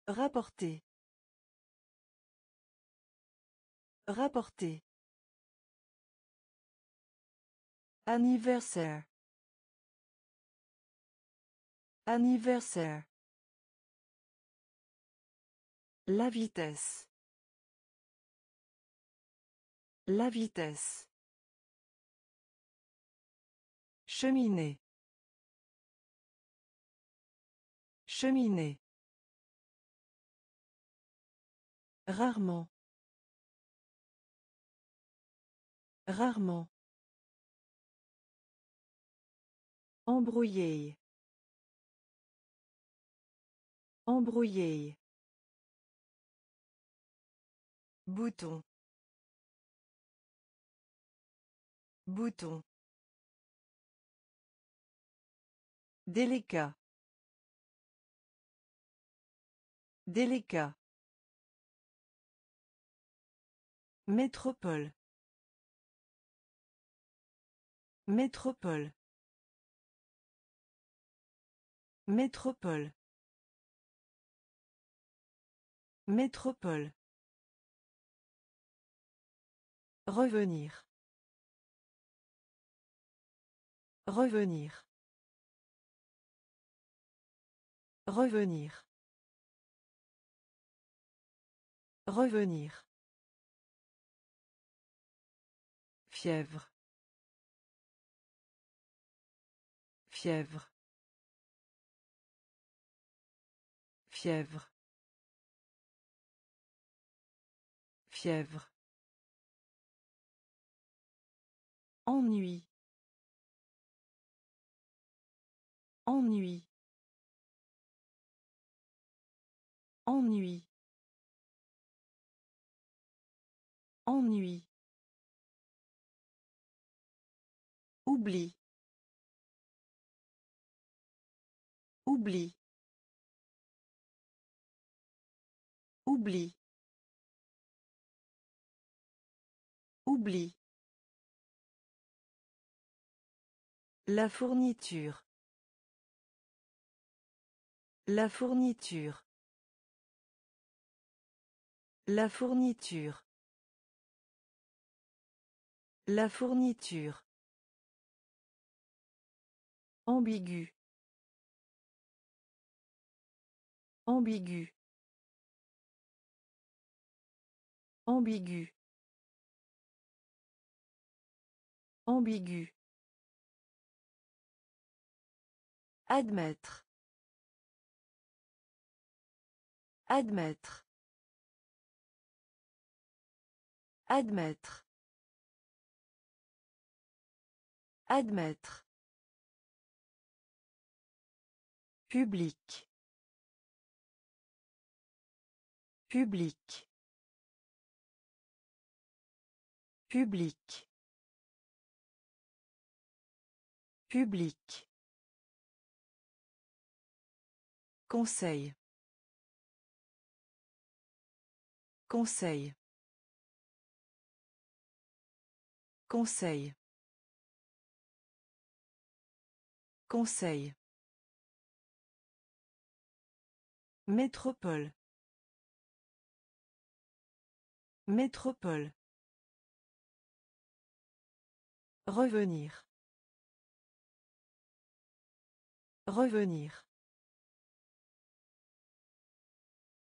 [SPEAKER 1] Rapporter. Rapporter. Anniversaire. Anniversaire. La vitesse. La vitesse. Cheminée. Cheminée. Rarement. Rarement. Embrouillé. Embrouillé. Bouton. Bouton. Délicat. Délicat. Métropole. Métropole. Métropole. Métropole. Revenir. Revenir. Revenir. Revenir. Fièvre. Fièvre. Fièvre. Fièvre. Ennui. Ennui. Ennui. Ennui. Oublie. Oublie. Oublie. Oublie. La fourniture. La fourniture. La fourniture. La fourniture ambigu ambigu ambigu ambigu admettre admettre admettre admettre Public. Public. Public. Public. Conseil. Conseil. Conseil. Conseil. Métropole. Métropole. Revenir. Revenir.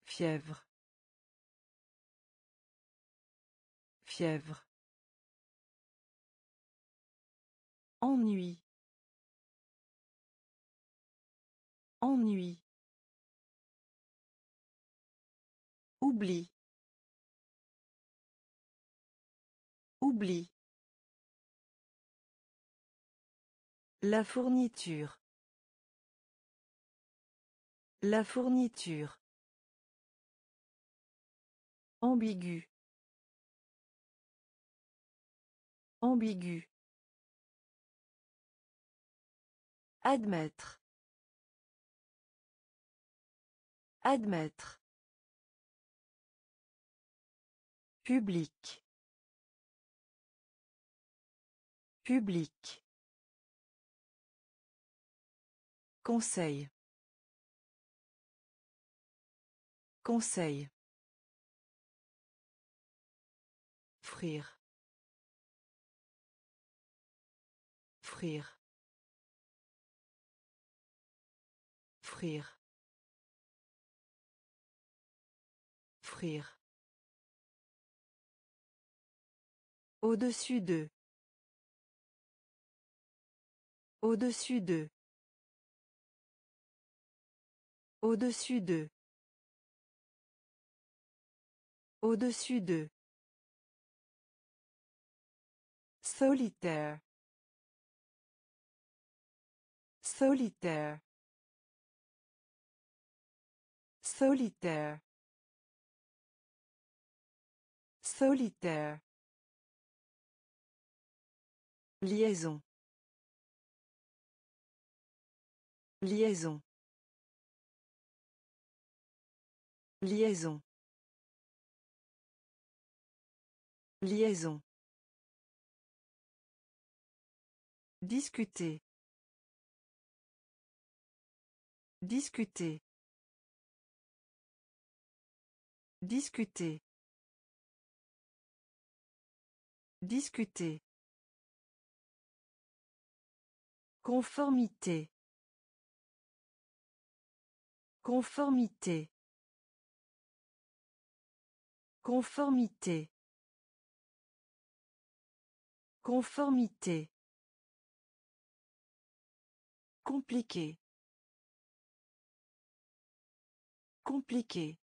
[SPEAKER 1] Fièvre. Fièvre. Ennui. Ennui. Oublie. Oublie. La fourniture. La fourniture. Ambigu. Ambigu. Admettre. Admettre. Public. Public. Conseil. Conseil. Frire. Frire. Frire. Frire. Au-dessus de. Au-dessus d'eux Au-dessus de. Au-dessus de. Solitaire. Solitaire. Solitaire. Solitaire. Liaison. Liaison. Liaison. Liaison. Discuter. Discuter. Discuter. Discuter. Conformité. Conformité. Conformité. Conformité. Compliqué. Compliqué.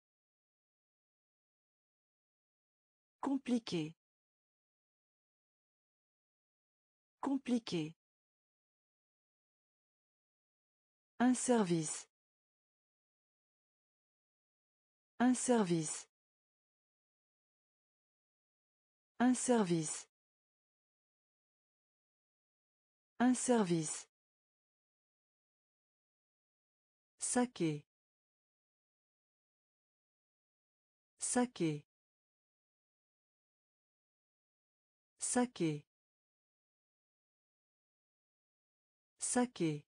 [SPEAKER 1] Compliqué. Compliqué. Un service. Un service. Un service. Un service. Saké. Saké. Saké. Saké.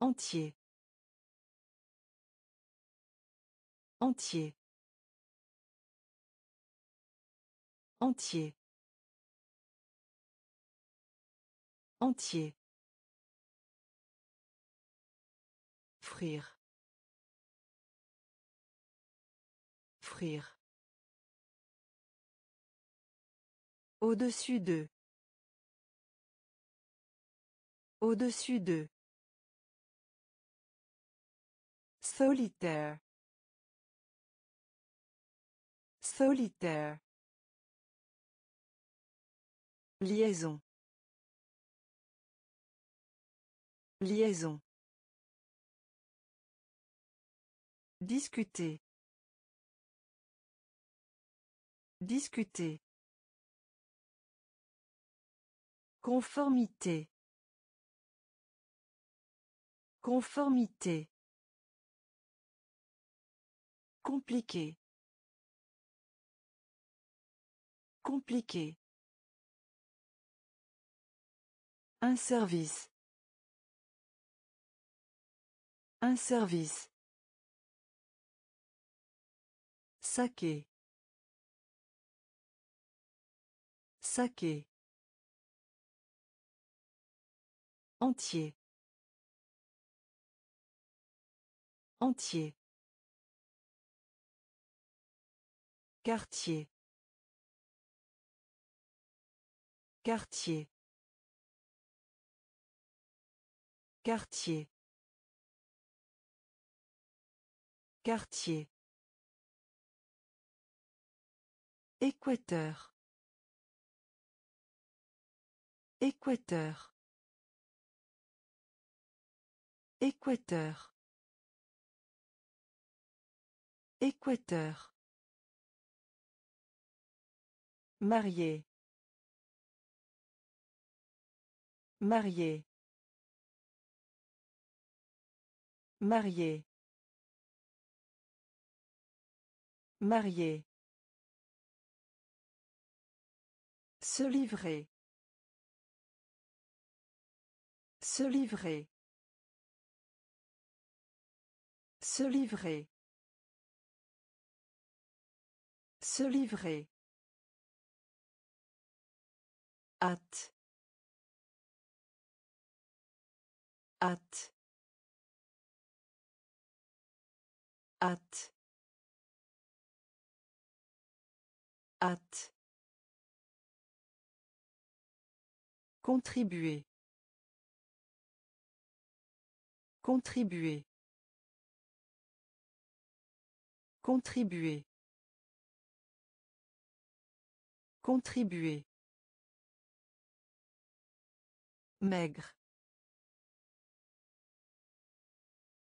[SPEAKER 1] Entier. Entier. Entier. Entier. Frire. Frire. Au-dessus d'eux. Au-dessus d'eux. Solitaire. Solitaire. Liaison. Liaison. Discuter. Discuter. Conformité. Conformité. Compliqué. Compliqué. Un service. Un service. Saké. Saké. Entier. Entier. Quartier. Quartier. Quartier. Quartier. Équateur. Équateur. Équateur. Équateur. Marié. Marié. Marié. Marié. Se livrer. Se livrer. Se livrer. Se livrer hâte hâte hâte hâte Contribuer. Contribuer. Contribuer. Contribuer. Maigre.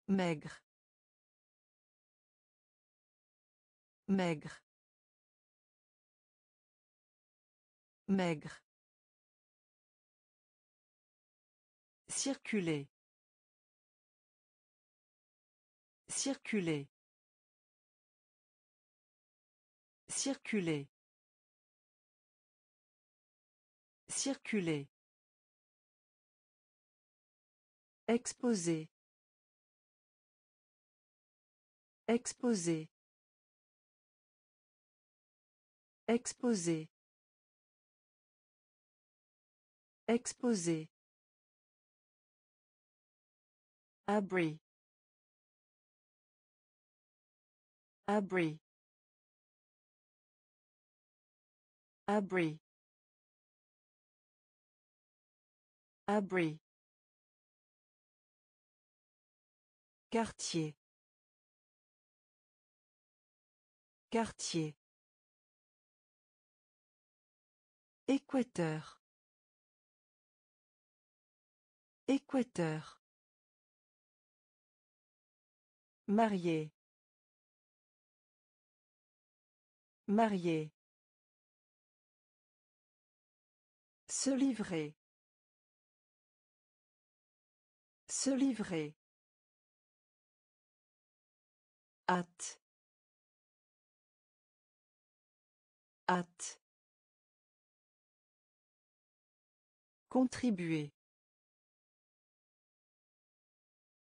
[SPEAKER 1] Maigre. Maigre. Maigre. Circuler. Circuler. Circuler. Circuler. Exposé. Exposé. Exposé. Exposé. Abri. Abri. Abri. Abri. Quartier. Quartier. Équateur. Équateur. Marié. Marié. Se livrer. Se livrer hâte hâte contribuer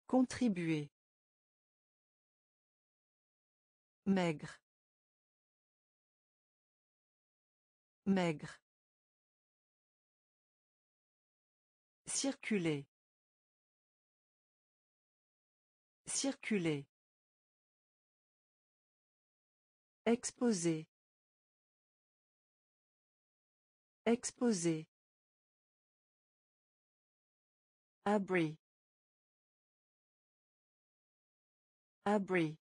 [SPEAKER 1] contribuer maigre maigre circuler circuler Exposé. Exposé. Abri. Abri.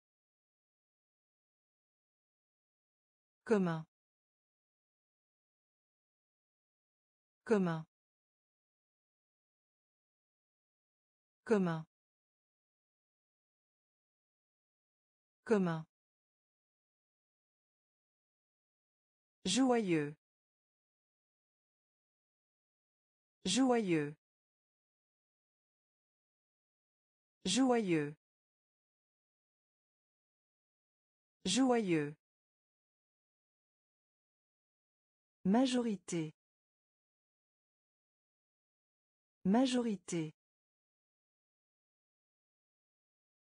[SPEAKER 1] Commun. Commun. Commun. Commun. Joyeux. Joyeux. Joyeux. Joyeux. Majorité. Majorité.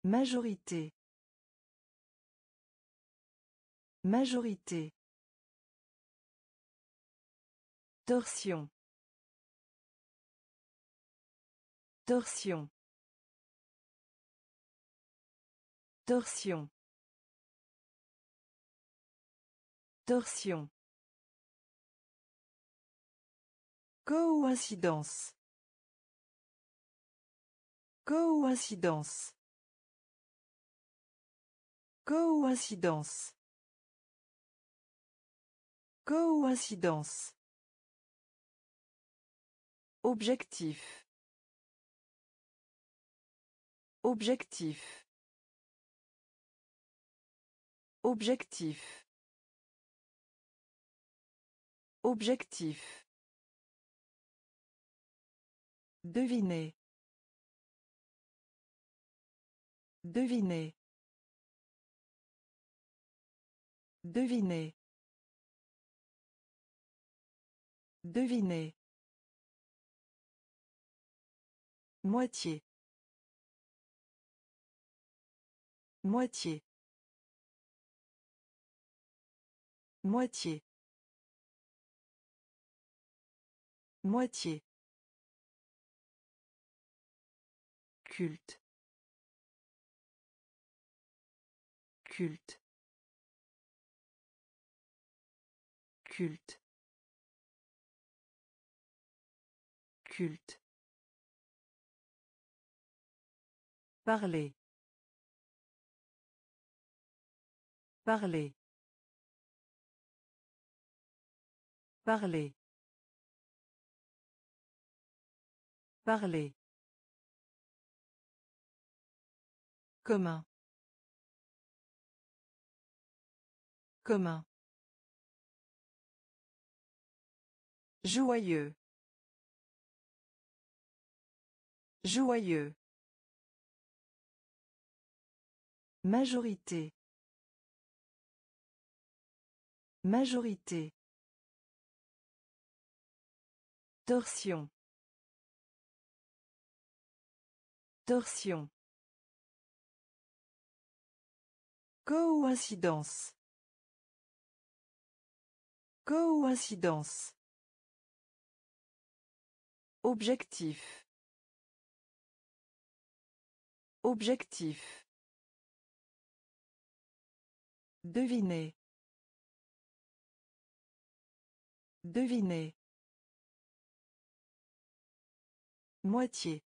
[SPEAKER 1] Majorité. Majorité. Torsion. Torsion. Torsion. Torsion. Coïncidence. Coïncidence. Coïncidence. Coïncidence. Objectif. Objectif. Objectif. Objectif. Devinez. Devinez. Devinez. Devinez. Moitié. Moitié. Moitié. Moitié. Culte. Culte. Culte. Culte. Parler. Parler. Parler. Parler. Commun. Commun. Joyeux. Joyeux. Majorité. Majorité. Torsion. Torsion. Coïncidence. Coïncidence. Objectif. Objectif. Devinez. Devinez. Moitié.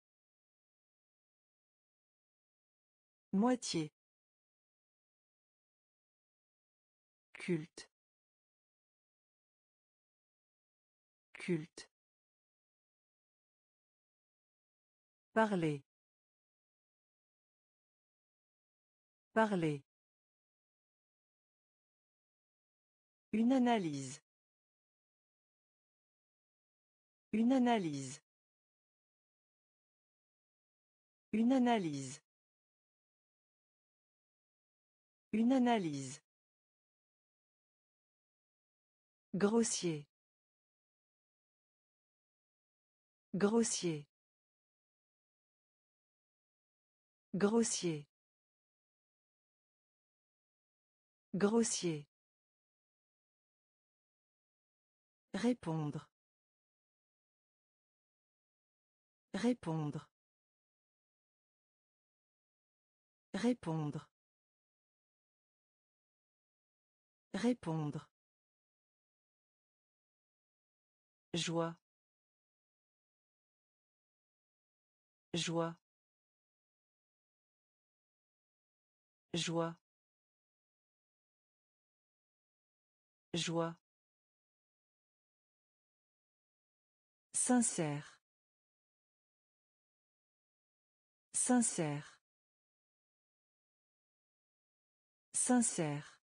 [SPEAKER 1] Moitié. Culte. Culte. Parler. Parler. Une analyse. Une analyse. Une analyse. Une analyse. Grossier. Grossier. Grossier. Grossier. Répondre. Répondre. Répondre. Répondre. Joie. Joie. Joie. Joie. Sincère. Sincère. Sincère.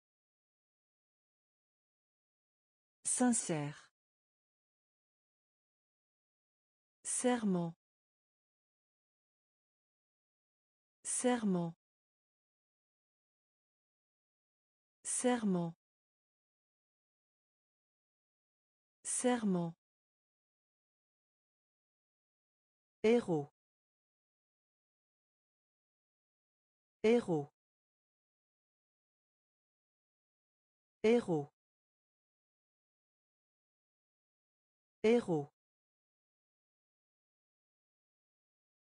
[SPEAKER 1] Sincère. Serment. Serment. Serment. Serment. Héros. Héros. Héros. Héros.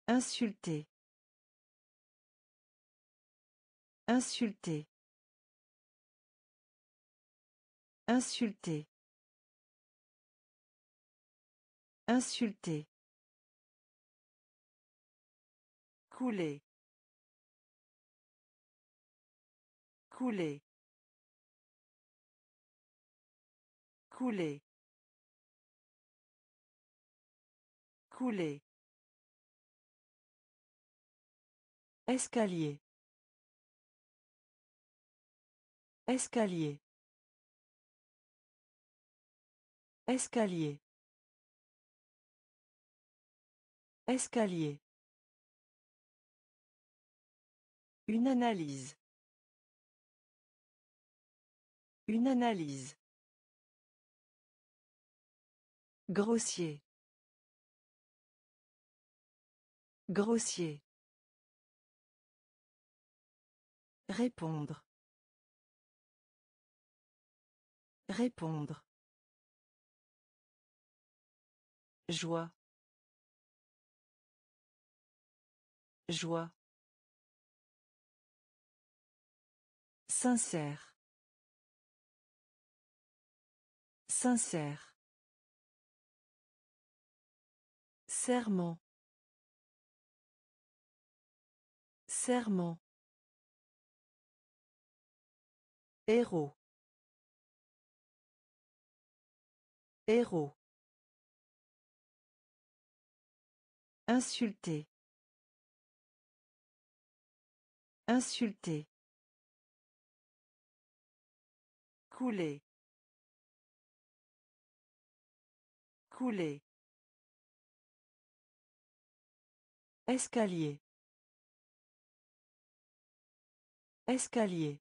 [SPEAKER 1] Insulter. Insulter. Insulter. Insulter. Couler. Couler. Couler. Couler. Escalier. Escalier. Escalier. Escalier. Une analyse. Une analyse. Grossier. Grossier. Répondre. Répondre. Joie. Joie. Sincère. Sincère. Serment. Serment. Héros. Héros. insulté, Insulter. Couler. Couler. Escalier. Escalier.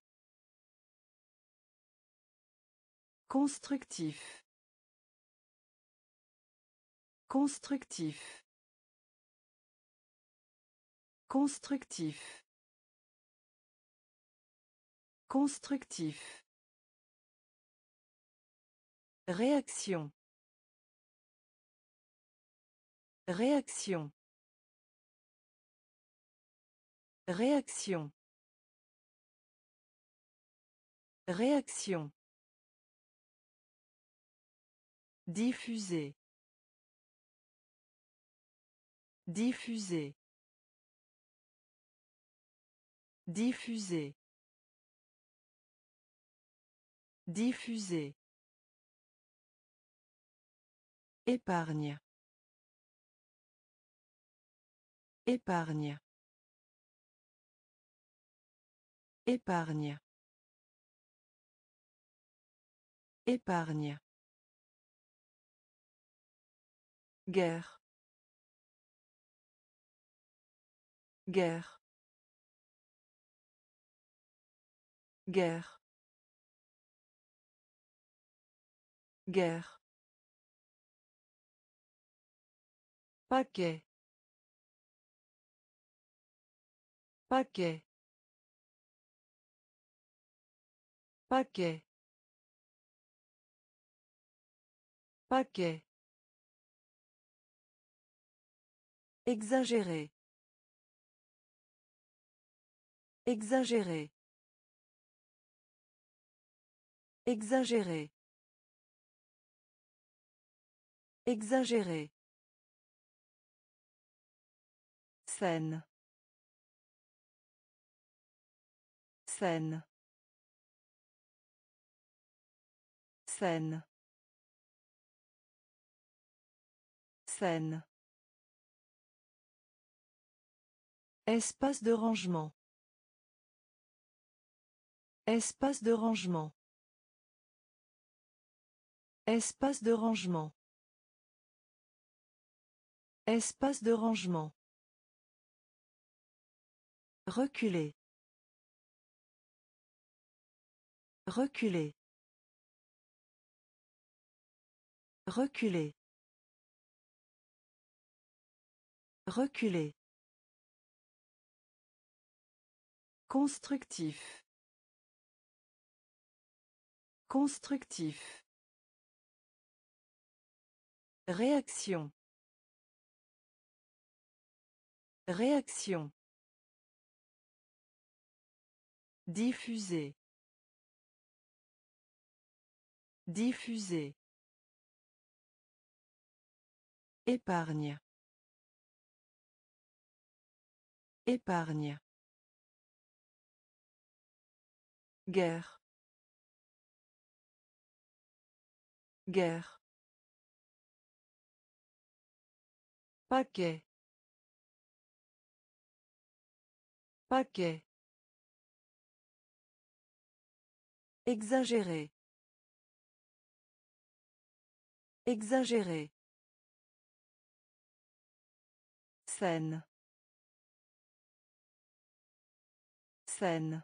[SPEAKER 1] Constructif. Constructif. Constructif. Constructif. Réaction. Réaction. Réaction. Réaction. Diffuser. Diffuser. Diffuser. Diffuser. Épargne. Épargne. Épargne. Épargne. Guerre. Guerre. Guerre. Guerre. Paquet. Paquet. Paquet. Paquet. Exagéré. Exagéré. Exagéré. Exagéré. Scène. Scène. Scène. Scène. Espace de rangement. Espace de rangement. Espace de rangement. Espace de rangement. Reculer. Reculer. Reculer. Reculer. Constructif. Constructif. Réaction. Réaction. Diffuser. Diffuser. Épargne. Épargne. Guerre. Guerre. Paquet. Paquet. exagéré Exagérer. Scène. Scène.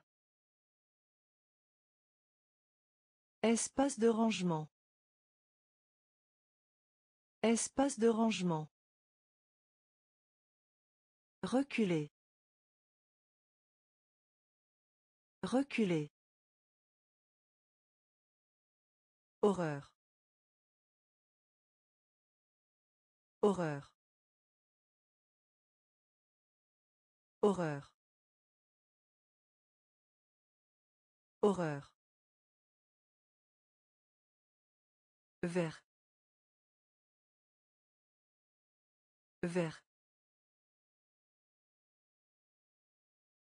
[SPEAKER 1] Espace de rangement. Espace de rangement. Reculer. Reculer. Horreur. Horreur. Horreur. Horreur. Vert. Vert.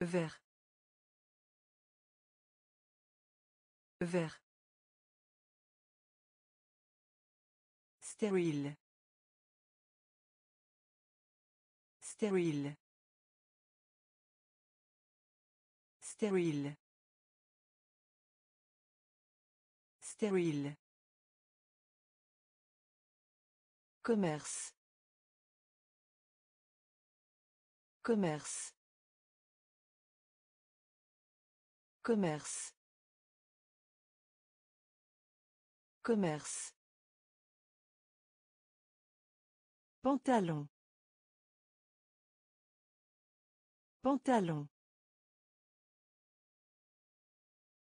[SPEAKER 1] Vert. Vert. Stérile. Stérile. Stérile. Stérile. Commerce. Commerce. Commerce. Commerce. Pantalon. Pantalon.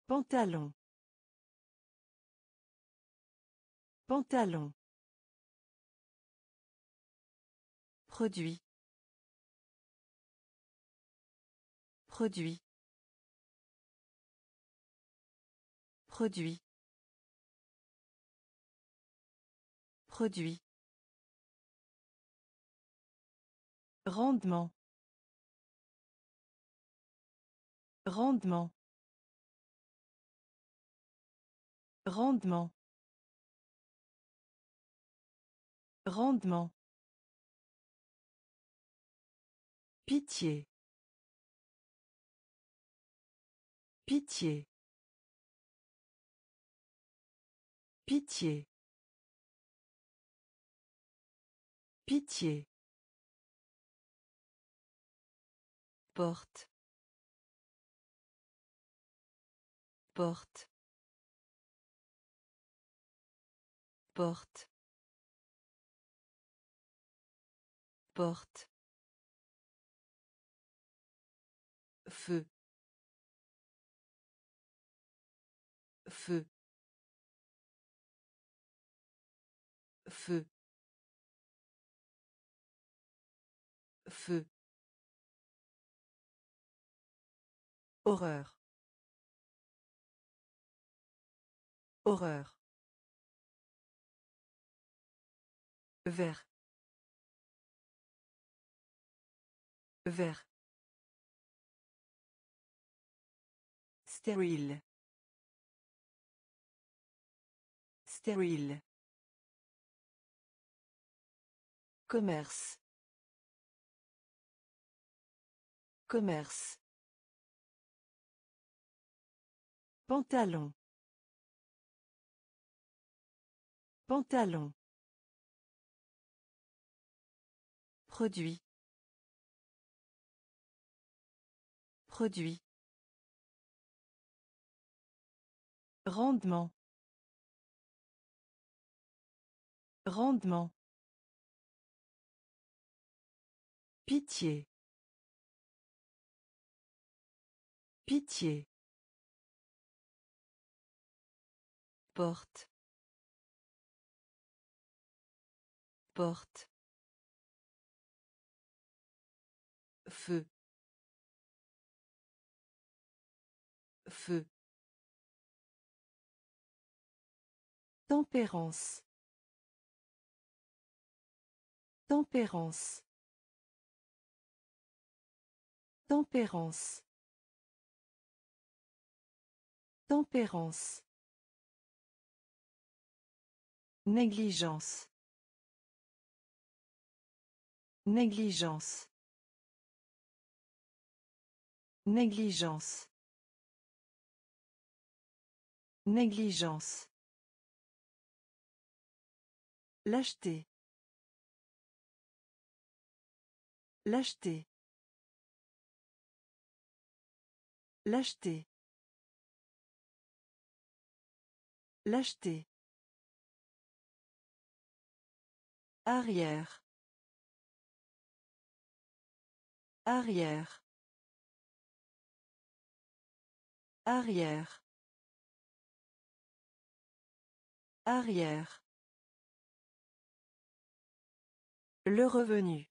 [SPEAKER 1] Pantalon. Pantalon. Produit. Produit. Produit. Produit. Rendement. Rendement. Rendement. Rendement. Pitié. Pitié. Pitié. Pitié. Porte. Porte. Porte. Porte. Feu. Feu. Feu. Feu. Horreur. Horreur. Vert. Vert. Stérile. Stérile. Commerce. Commerce. Pantalon. Pantalon. Produit. Produit. Rendement. Rendement. Pitié. Pitié. Porte. Porte. Feu. Feu. Tempérance. Tempérance. Tempérance. Tempérance. Négligence. Négligence. Négligence. Négligence. l'acheter l'acheter l'acheter Lâcheté. Arrière. Arrière. Arrière. Arrière. Le revenu.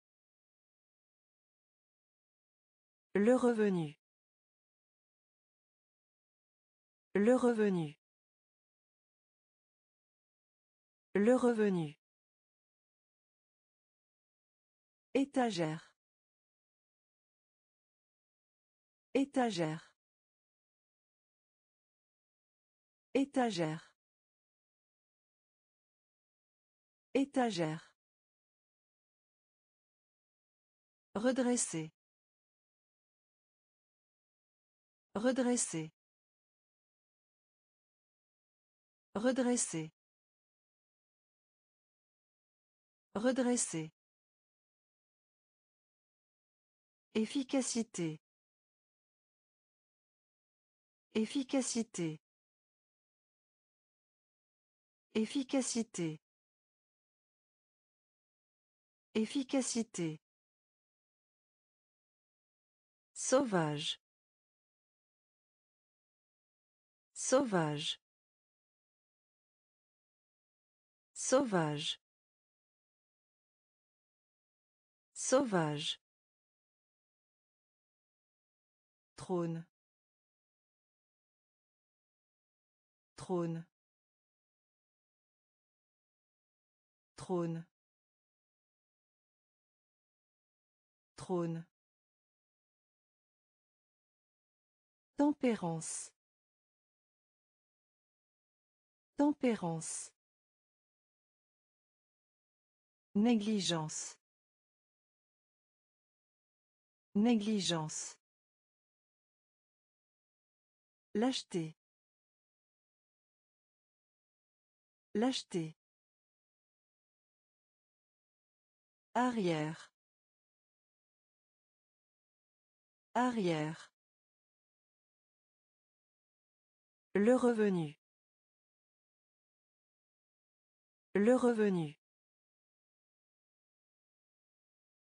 [SPEAKER 1] Le revenu. Le revenu. Le revenu. Étagère. Étagère. Étagère. Étagère. Redresser. Redresser. Redresser. Redresser. Efficacité. Efficacité. Efficacité. Efficacité. Sauvage. Sauvage. Sauvage. Sauvage. Trône. Trône. Trône. Trône. Tempérance. Tempérance. Négligence. Négligence. L'acheter. L'acheter. Arrière. Arrière. Le revenu. Le revenu.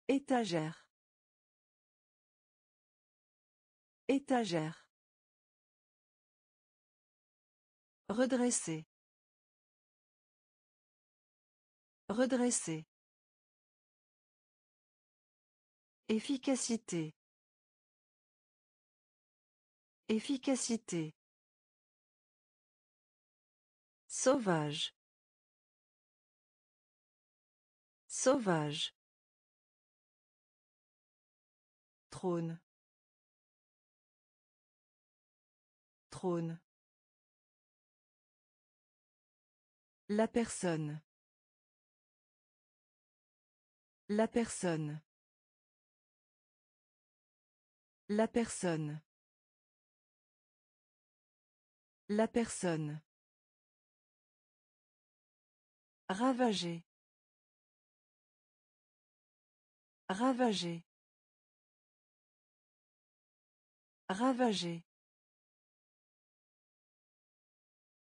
[SPEAKER 1] Étagère. Étagère. Redresser. Redresser. Efficacité. Efficacité. Sauvage. Sauvage. Trône. Trône. La personne. La personne. La personne. La personne. Ravagé. Ravagé. Ravagé.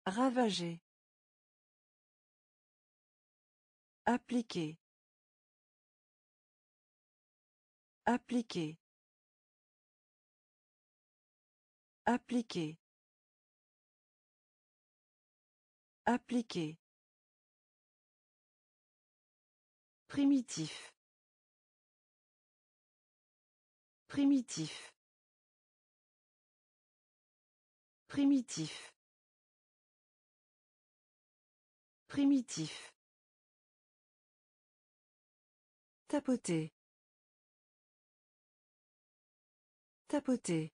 [SPEAKER 1] Ravagé. Appliquer. Appliquer. Appliquer. Appliquer. Primitif. Primitif. Primitif. Primitif. Tapoter. Tapoter.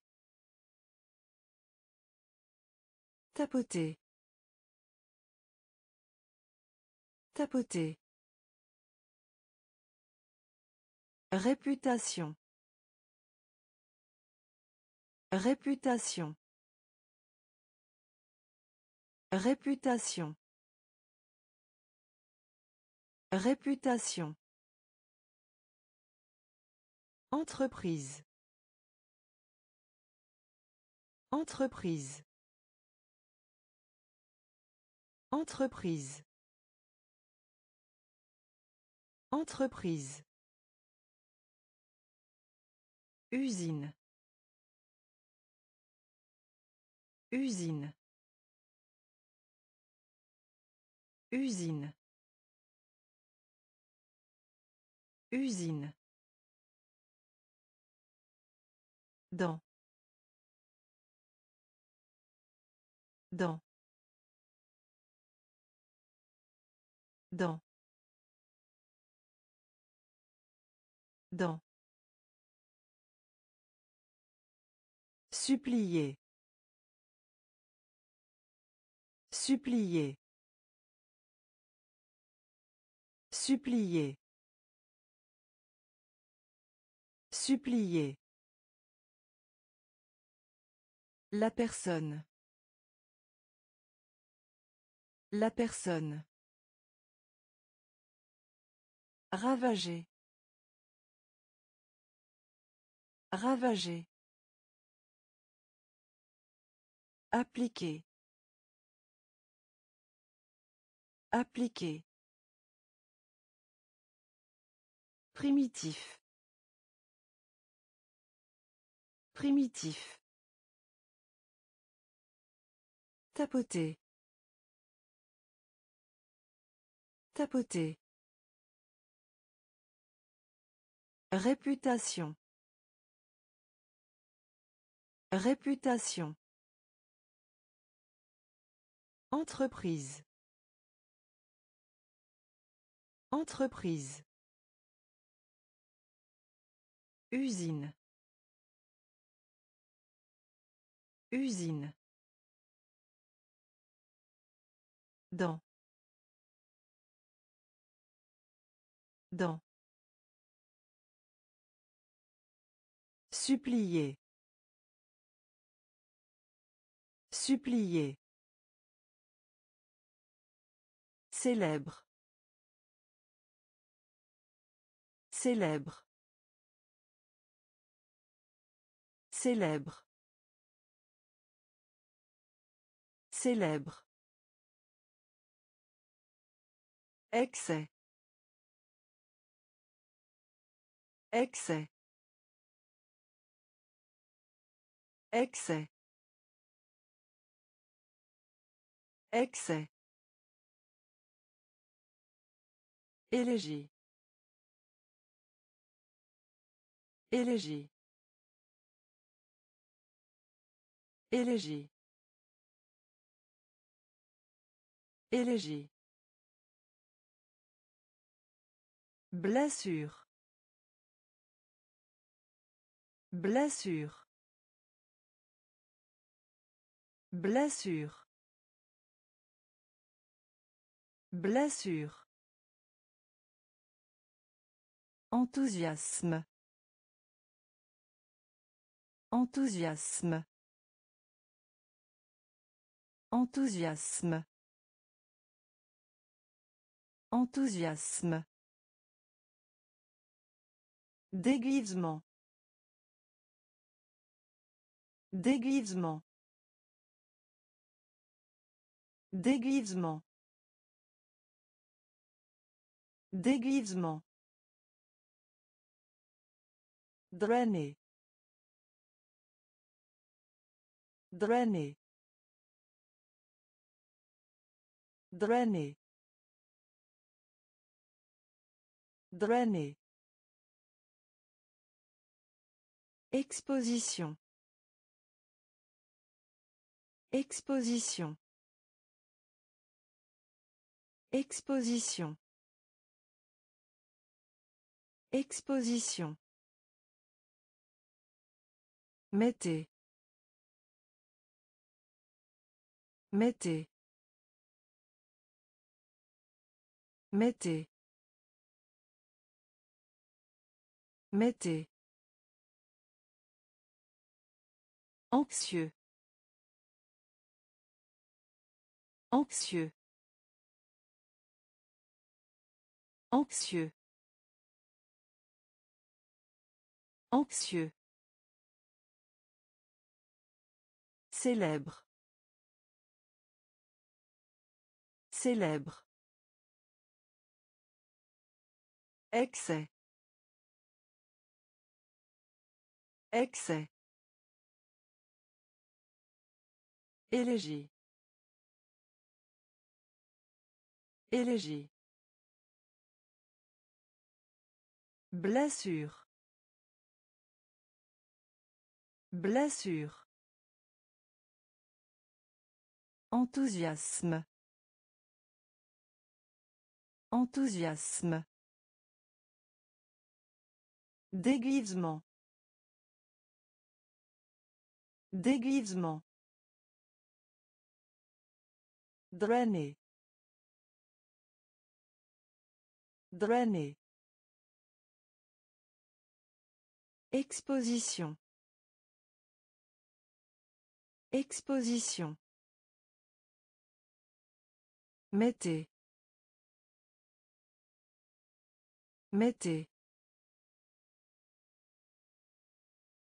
[SPEAKER 1] Tapoter. Tapoter. Réputation. Réputation. Réputation. Réputation. Entreprise. Entreprise. Entreprise. Entreprise. Usine. Usine. Usine. Usine. Dans. Dans. Dans. Dans. Supplier. Supplier. Supplier. Supplier. La personne. La personne. Ravager. Ravager. Appliquer. Appliquer. Primitif. Primitif. Tapoter. Tapoter. Réputation. Réputation. Entreprise. Entreprise. Usine. Usine. Dans. Dans. Supplier. Supplier. Célèbre. Célèbre. Célèbre. Célèbre. Excès. Excès. Excès. Excès. Élégie. Élégie. Élégie. Élégie. Blessure. Blessure. Blessure. Blessure. Enthousiasme. Enthousiasme. Enthousiasme. Enthousiasme. Déguisement. Déguisement. Déguisement. Déguisement. Drainer. Drainer. Drainer. Drainer. Exposition. Exposition. Exposition. Exposition. Mettez. Mettez. Mettez. Mettez. Anxieux. Anxieux. Anxieux. Anxieux. Célèbre. Célèbre. Excès. Excès. Élégie. Élégie. Blessure. Blessure. Enthousiasme. Enthousiasme. Déguisement. Déguisement. Drainer. Drainer. Exposition. Exposition. Mettez. Mettez.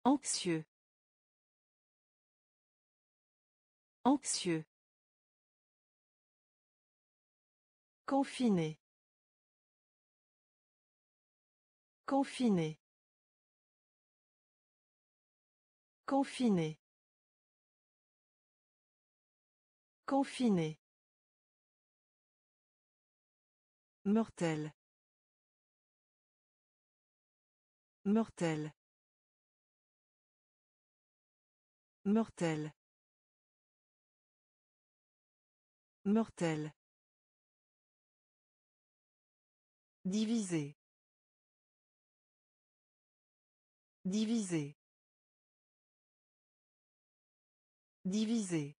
[SPEAKER 1] Anxieux. Anxieux. Confiné. Confiné. Confiné. Confiné. Mortel. Mortel. Mortel. Mortel. Diviser. Diviser. Diviser.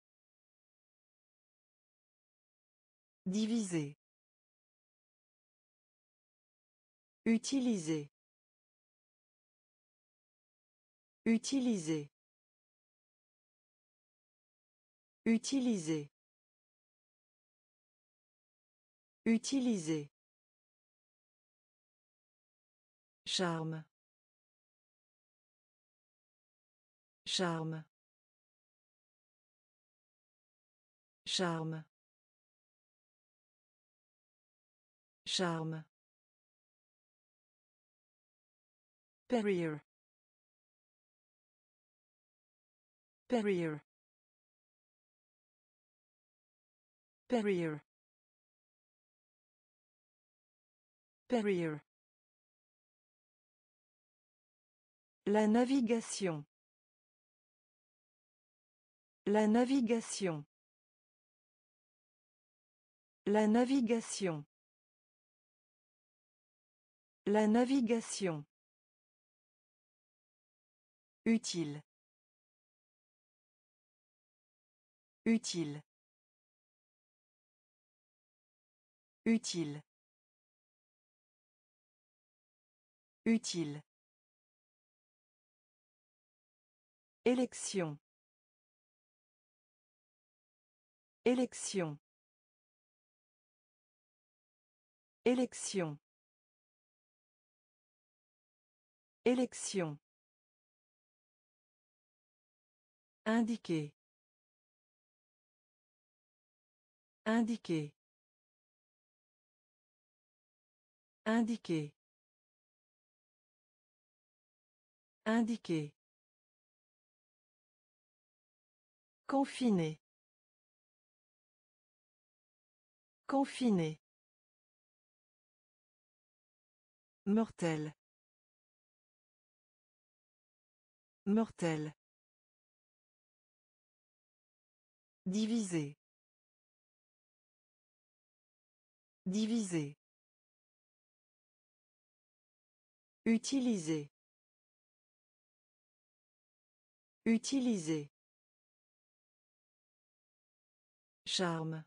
[SPEAKER 1] Diviser. Utiliser. Utiliser. Utiliser. Utiliser. Charme. Charme. Charme. Charme. Barrier. Barrier. Barrier. La navigation. La navigation. La navigation. La navigation. Utile. Utile. Utile. Utile. Élection. Élection. Élection. Élection. Indiquer. Indiquer. Indiquer. Indiquer. Confiné. Confiné. Mortel. Mortel. Divisé. Divisé. Utiliser. Utiliser. Charme.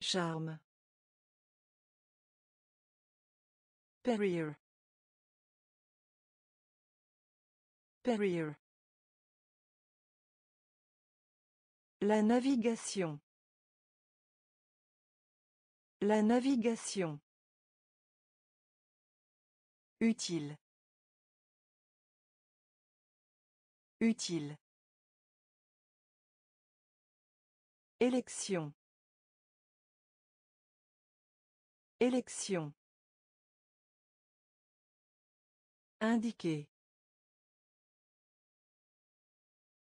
[SPEAKER 1] Charme. Barrier. Barrier. La navigation. La navigation. Utile. Utile. Élection. Élection. Indiquer.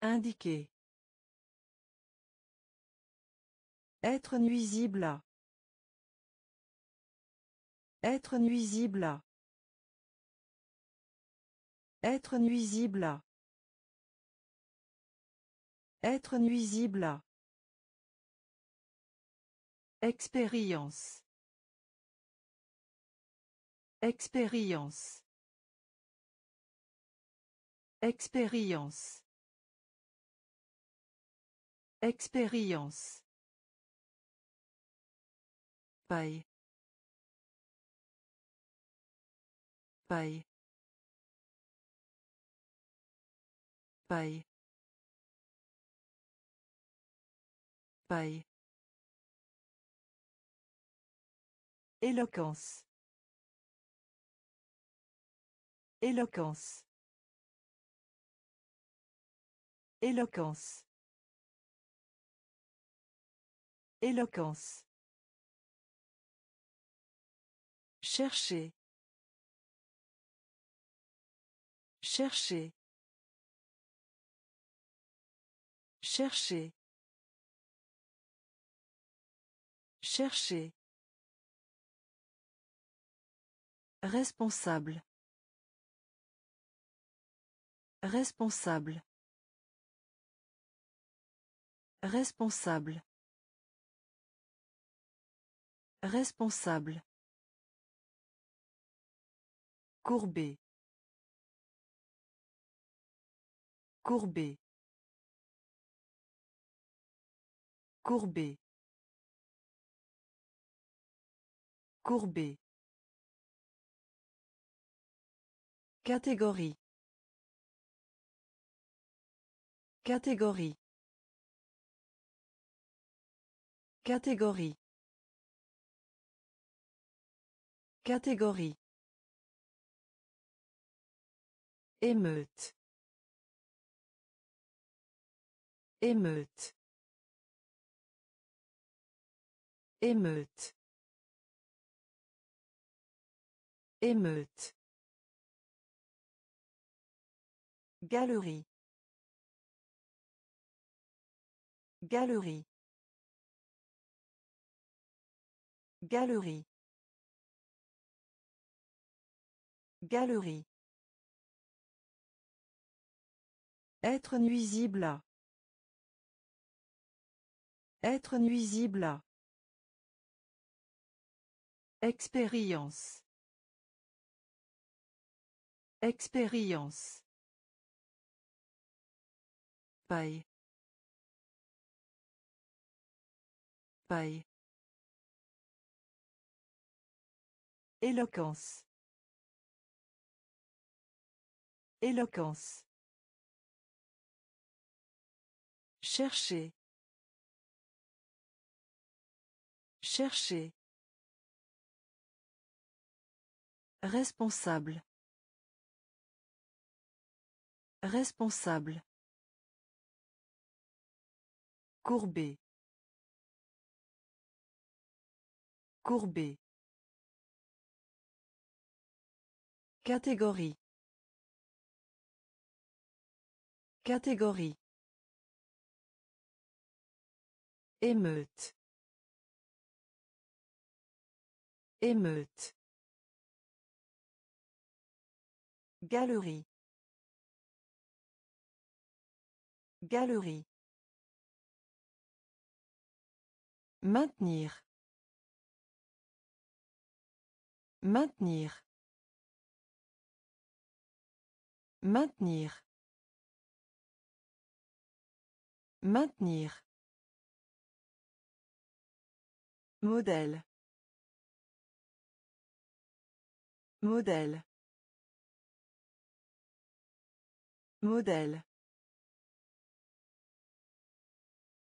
[SPEAKER 1] Indiquer. Être nuisible à. Être nuisible à. Être nuisible à. Être nuisible à. Expérience. Expérience. Expérience. Expérience. Paille. Paille. Paille. Paille. Éloquence. Éloquence. Éloquence. Éloquence. Chercher. Chercher. Chercher. Chercher. Responsable. Responsable. Responsable. Responsable. Courbé. Courbé. Courbé. Courbé. Catégorie. Catégorie. Catégorie. Catégorie. Émeute. Émeute. Émeute. Émeute. Galerie. Galerie. Galerie. Galerie. Être nuisible à. Être nuisible à. Expérience. Expérience paille paille éloquence éloquence chercher chercher Responsable. Responsable. Courbé. Courbé. Catégorie. Catégorie. Émeute. Émeute. Galerie. Galerie. Maintenir. Maintenir. Maintenir. Maintenir. Modèle. Modèle. Modèle.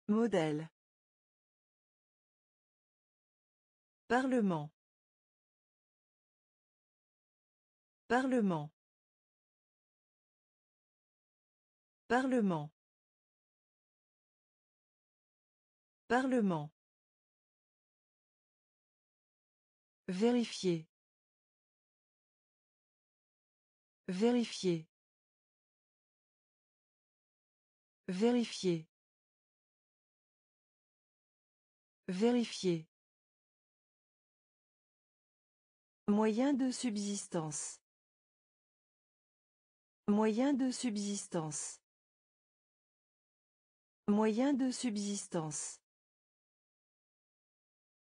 [SPEAKER 1] Modèle. Parlement. Parlement. Parlement. Parlement. Vérifier. Vérifier. Vérifier. Vérifier. Moyen de subsistance. Moyen de subsistance. Moyen de subsistance.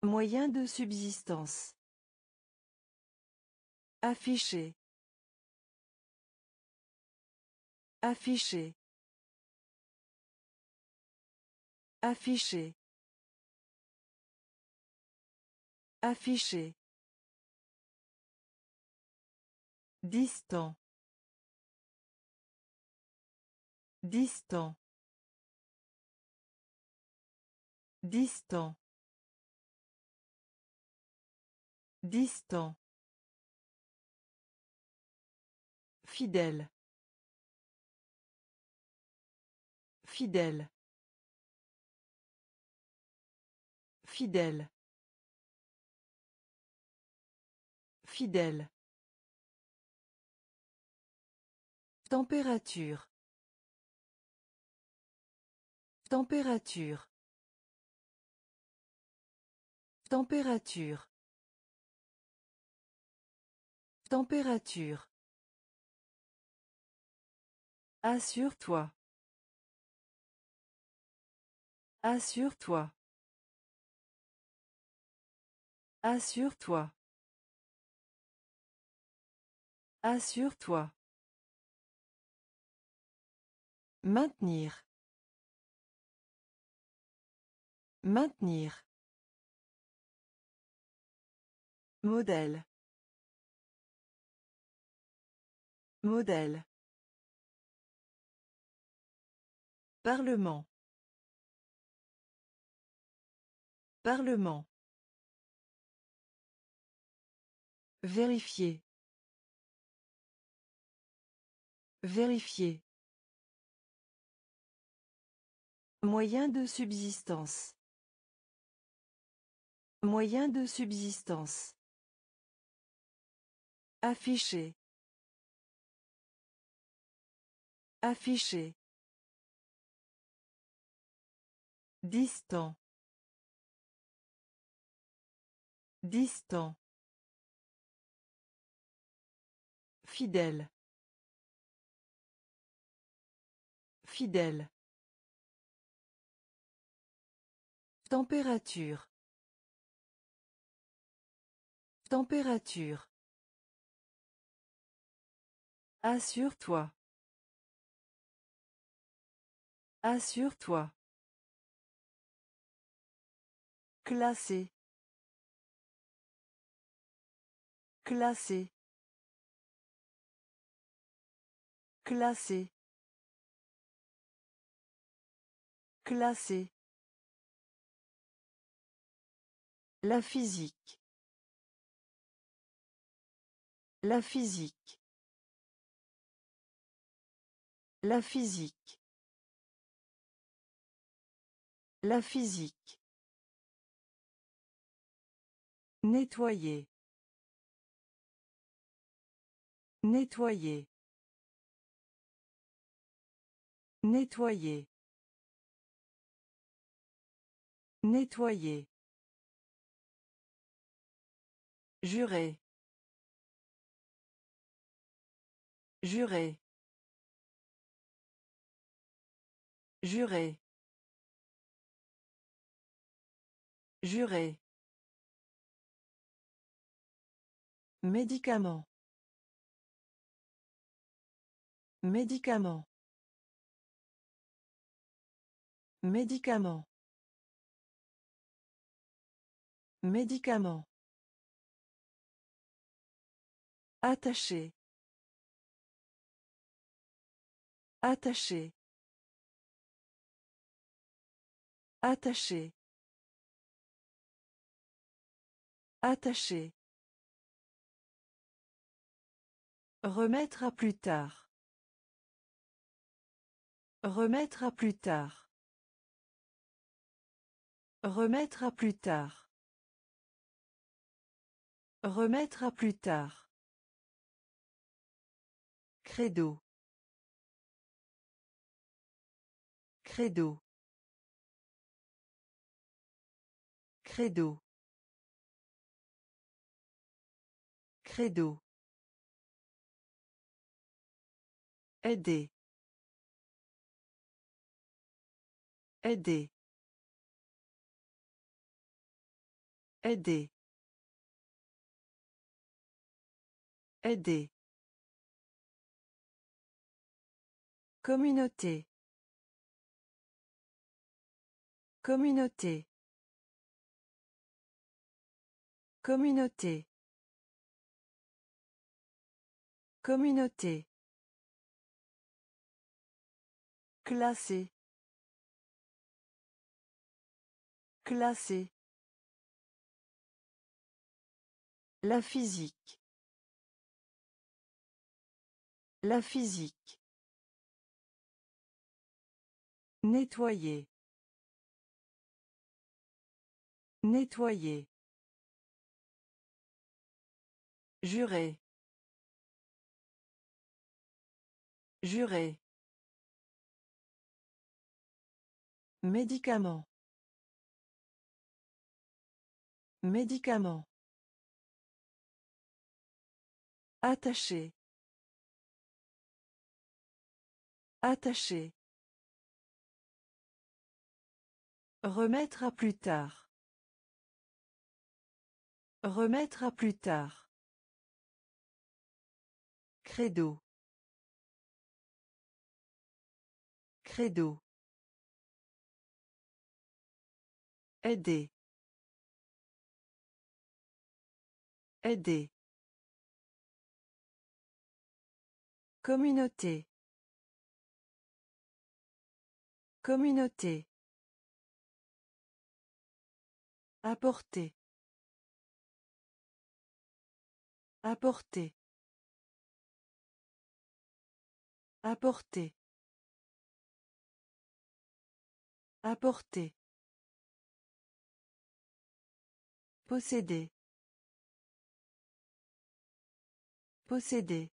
[SPEAKER 1] Moyen de subsistance. Afficher. Afficher. Afficher. Afficher. Distant. Distant. Distant. Distant. Fidèle. Fidèle. Fidèle. Fidèle. Température. Température. Température. Température. Assure-toi. Assure-toi. Assure-toi. Assure-toi. Maintenir. Maintenir. Modèle. Modèle. Parlement. Parlement. Vérifier. Vérifier. Moyen de subsistance. Moyen de subsistance. affiché affiché Distant. Distant. Fidèle. Fidèle. Température. Température. Assure-toi. Assure-toi. Classé. Classé. Classé. Classé. La physique. La physique. La physique. La physique. Nettoyer. Nettoyer. Nettoyer. Nettoyer. Juré. Juré. Juré. Juré. Médicament. Médicament. Médicament. Médicament. Attaché. Attaché. Attaché. Attaché. Remettre à plus tard. Remettre à plus tard. Remettre à plus tard. Remettre à plus tard. Credo. Credo. Credo. Credo. Aider. Aider. Aider. Aider. Communauté. Communauté. Communauté. Communauté. Classé. Classé. La physique. La physique. Nettoyer. Nettoyer. Jurer. Jurer. Médicament. Médicament. Attaché. Attaché. Remettre à plus tard. Remettre à plus tard. Credo. Credo. Aider. Aider. Communauté. Communauté. Apporter. Apporter. Apporter. Apporter. Posséder. Posséder.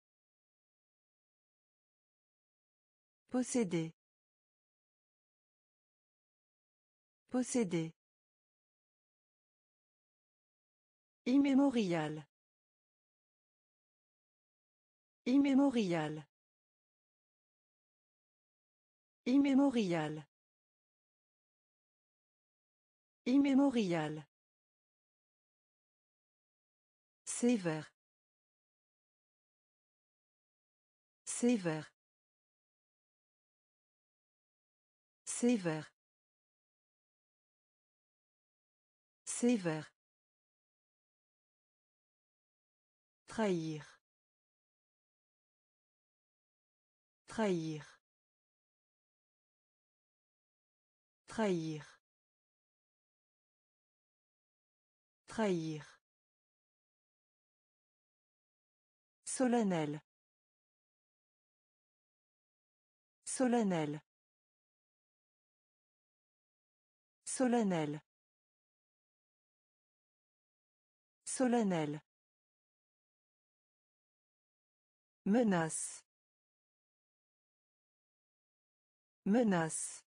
[SPEAKER 1] Posséder. Posséder. Immémorial. Immémorial. Immémorial. Immémorial. Sévère. Sévère. Sévère. Sévère. Trahir. Trahir. Trahir. Trahir. Solennel. Solennel. Solennel. Solennel. Menace. Menace.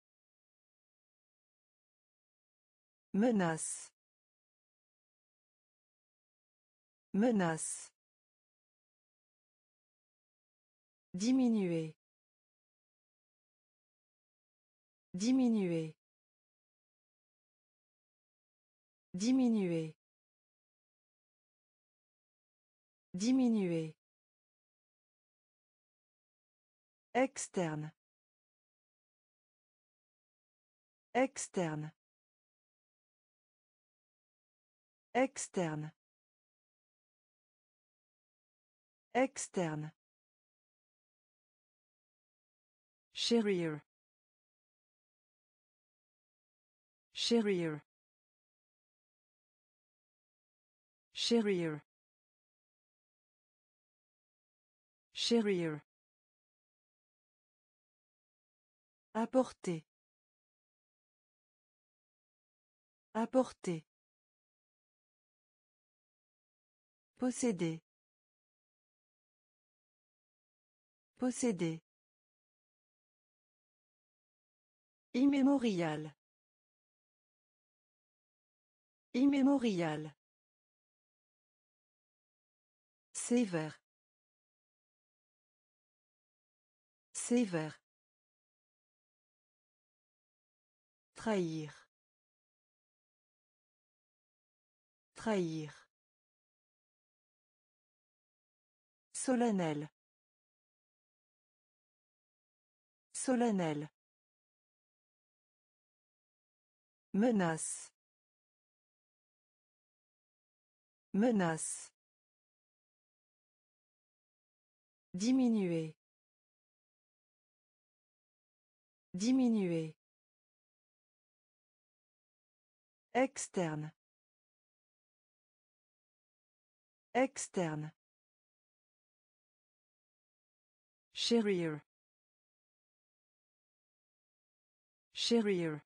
[SPEAKER 1] Menace. Menace. Diminuer. Diminuer. Diminuer. Diminuer. Externe. Externe. Externe. Externe. Chérir. Chérir. Chérir. Chérir. Apporter. Apporter. Posséder. Posséder. Immémorial. Immémorial. Sévère. Sévère. Trahir. Trahir. Solennel. Solennel. Menace. Menace. Diminuer. Diminuer. Externe. Externe. Chérir. Chérir.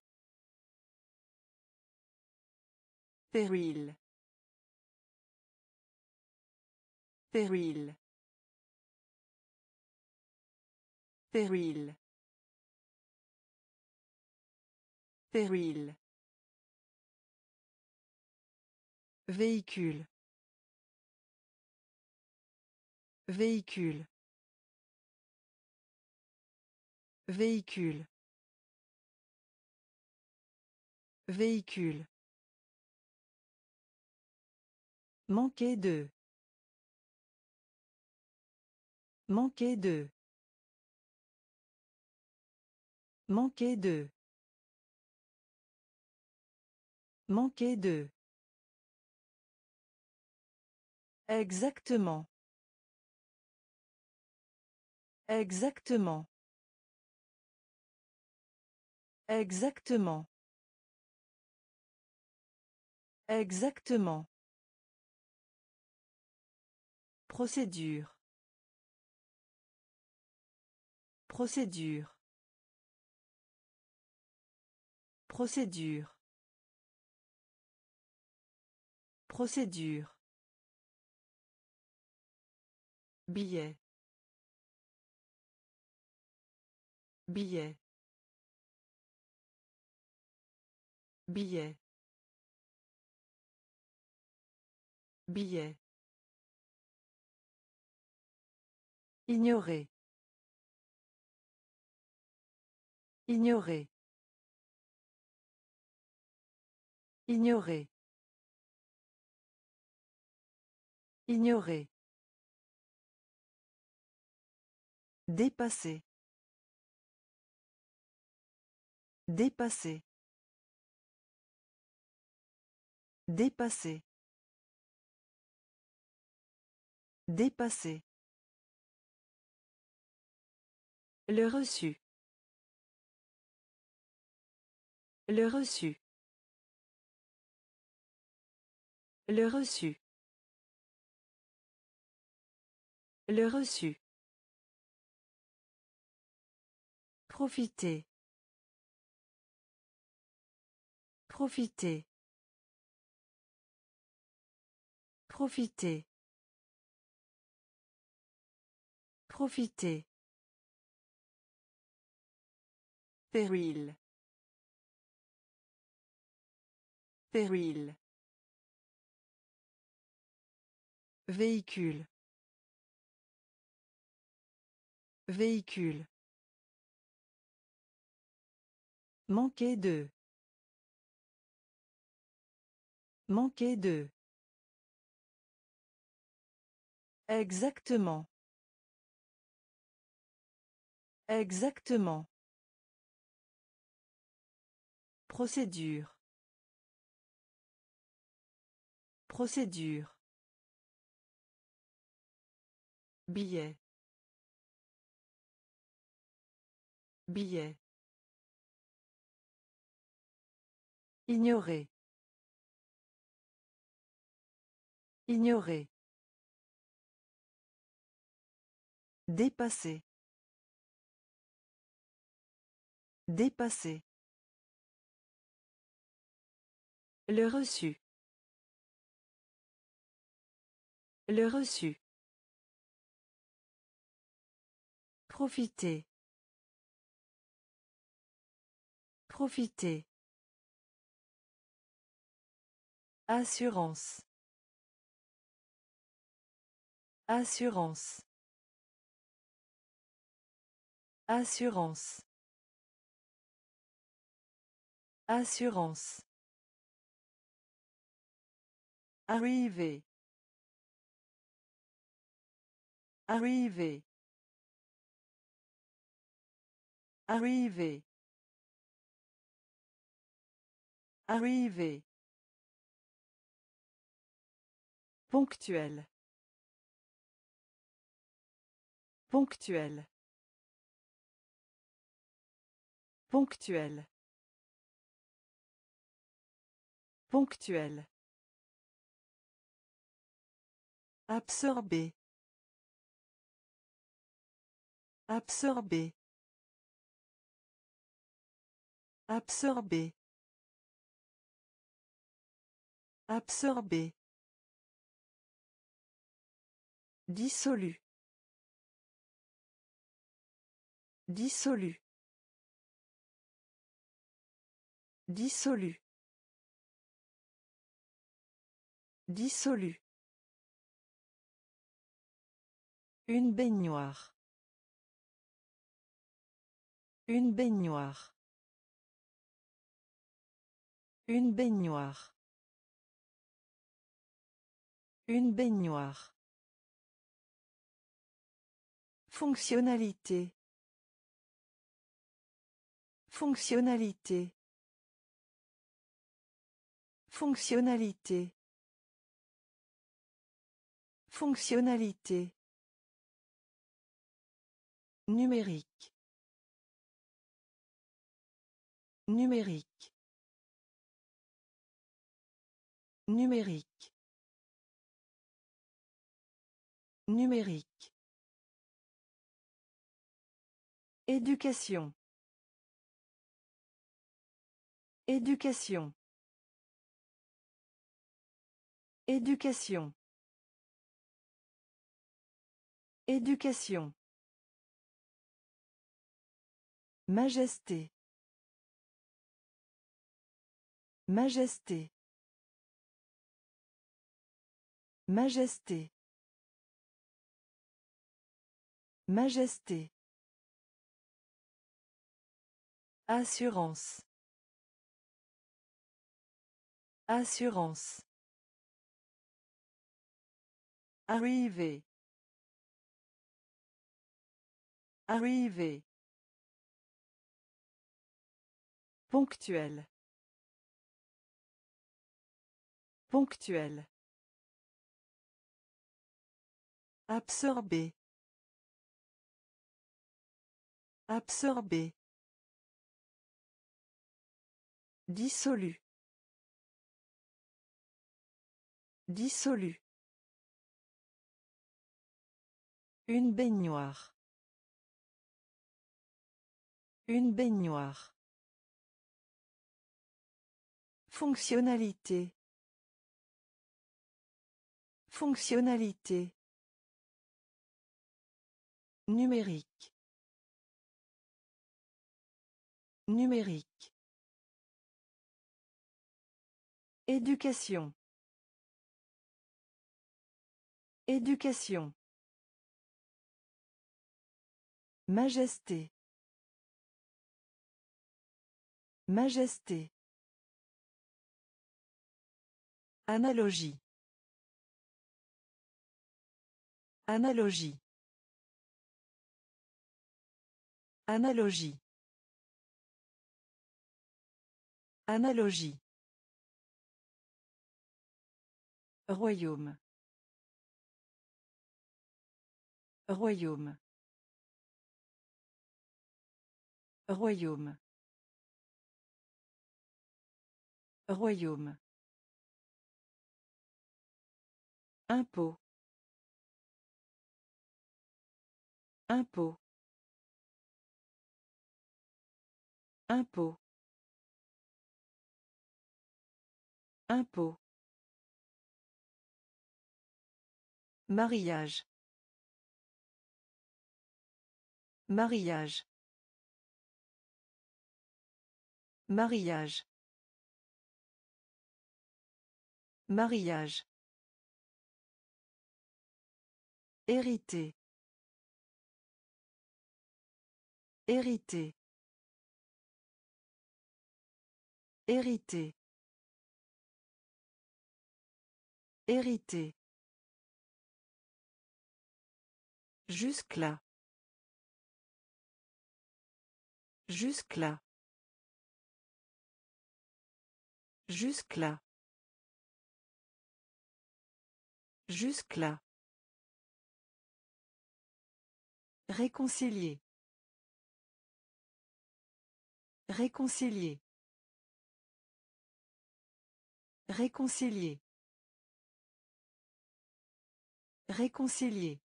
[SPEAKER 1] Péril. Péril. Péril. Péril. Véhicule. Véhicule. Véhicule. Véhicule. Manquer de. Manquer de. Manquer de. Manquer de. Exactement. Exactement. Exactement. Exactement. Procédure. Procédure. Procédure. Procédure. Billet. Billet. Billet. Billet. Ignorer. Ignorer. Ignorer. Ignorer. Dépasser. Dépasser. Dépasser. Dépasser. Le reçu. Le reçu. Le reçu. Le reçu. Profiter. Profiter. Profiter. Profiter. Péril. Péril. Véhicule. Véhicule. Manquer de. Manquer de. Exactement. Exactement. Procédure. Procédure. Billet. Billet. Ignorer. Ignorer. Dépasser. Dépasser. Le reçu. Le reçu. Profiter. Profiter. Assurance. Assurance. Assurance. Assurance. Arrivé Arrivé Arrivé. Ponctuel. Ponctuel. Ponctuel. Ponctuel. Absorber. Absorber. Absorber. Absorber. Dissolu. Dissolu. Dissolu. Dissolu. Une baignoire. Une baignoire. Une baignoire. Une baignoire. Fonctionnalité. Fonctionnalité. Fonctionnalité. Fonctionnalité. Numérique. Numérique. Numérique. Numérique. Éducation. Éducation. Éducation. Éducation. Majesté. Majesté. Majesté. Majesté. Assurance. Assurance. Arriver. Arriver. Ponctuel. Ponctuel. Absorber. Absorber. Dissolu. Dissolu. Une baignoire. Une baignoire. Fonctionnalité. Fonctionnalité. Numérique. Numérique. Éducation. Éducation. Majesté. Majesté. Analogie. Analogie. Analogie. Analogie. Royaume. Royaume. Royaume. Royaume. Impôt. Impôt. Impôt. Impôt. Mariage. Mariage. Mariage. Mariage. Hérité. Hérité. Hérité. Hérité. Jusque-là. Jusque-là. Jusque-là. Jusque-là. Réconcilier. Réconcilier. Réconcilier. Réconcilier.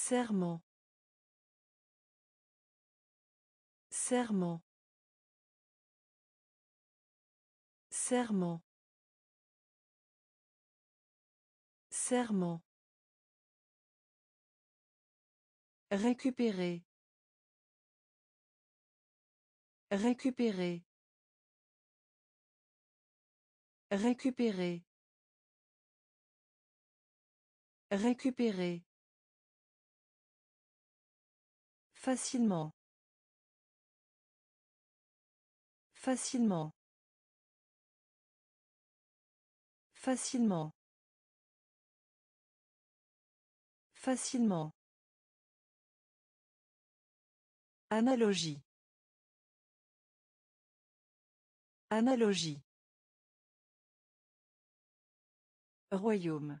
[SPEAKER 1] Serment. Serment. Serment. Serment. Récupérer. Récupérer. Récupérer. Récupérer. Facilement. Facilement. Facilement. Facilement. Analogie. Analogie. Royaume.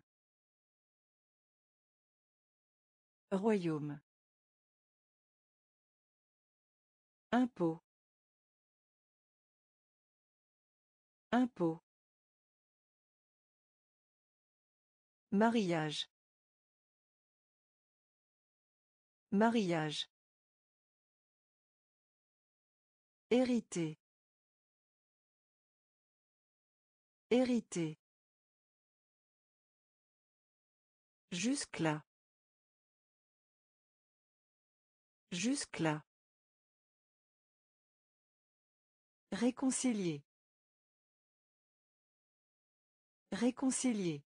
[SPEAKER 1] Royaume. Impôt. Impôt. Mariage. Mariage. Hérité. Hérité. Jusque-là. Jusque-là. Réconcilier. Réconcilier.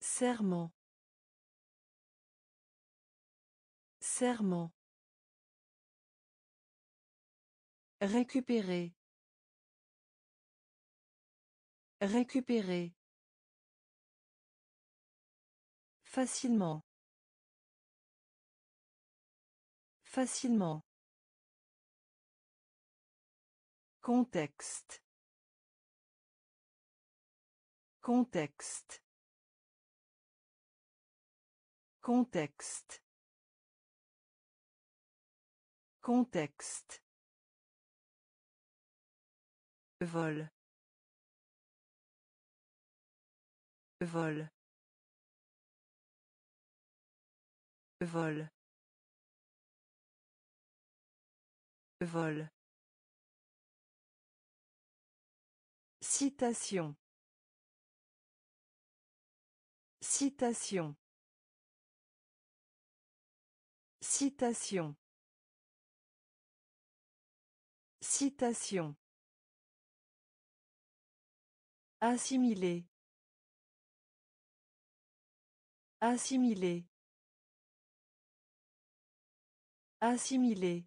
[SPEAKER 1] Serment. Serment. Récupérer. Récupérer. Facilement. Facilement. Contexte. Contexte. Contexte. Contexte. Vol. Vol. Vol. Vol. Citation. Citation. Citation. Citation. Assimiler. Assimiler. Assimiler.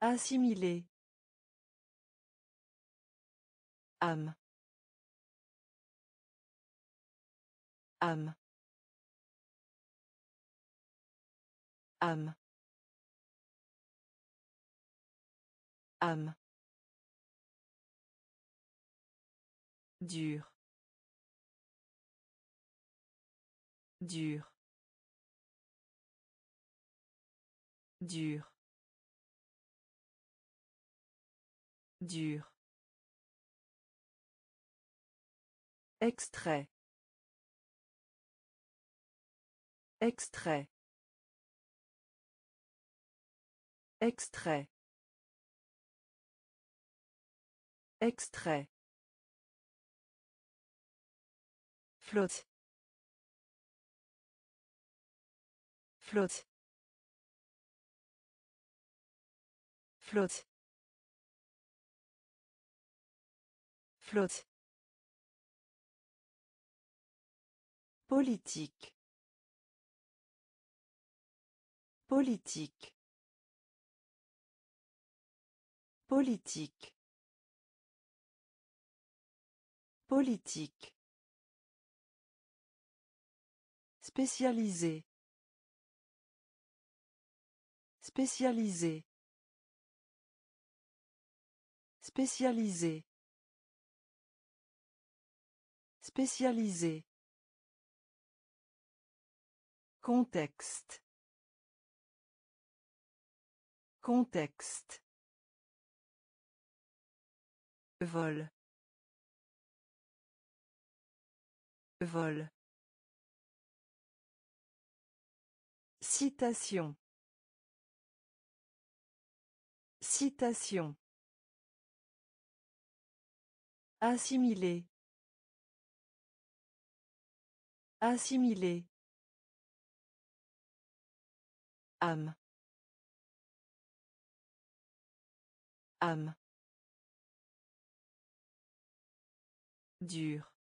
[SPEAKER 1] Assimiler. âme âme âme âme dur dur dur dur Extrait. Extrait. Extrait. Extrait. Flotte. Flotte. Flotte. Flotte. Politique. Politique. Politique. Politique. Spécialisé. Spécialisé. Spécialisé. Spécialisé. Contexte. Contexte. Vol. Vol. Citation. Citation. Assimiler. Assimiler. âme âme dur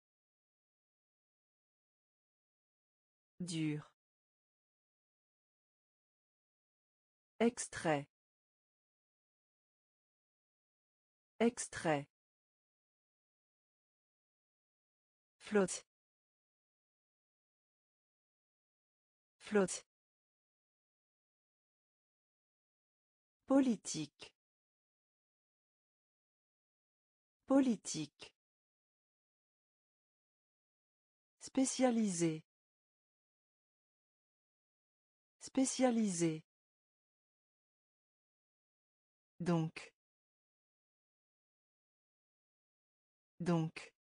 [SPEAKER 1] dur extrait extrait flotte flotte Politique. Politique. Spécialisé. Spécialisé. Donc. Donc.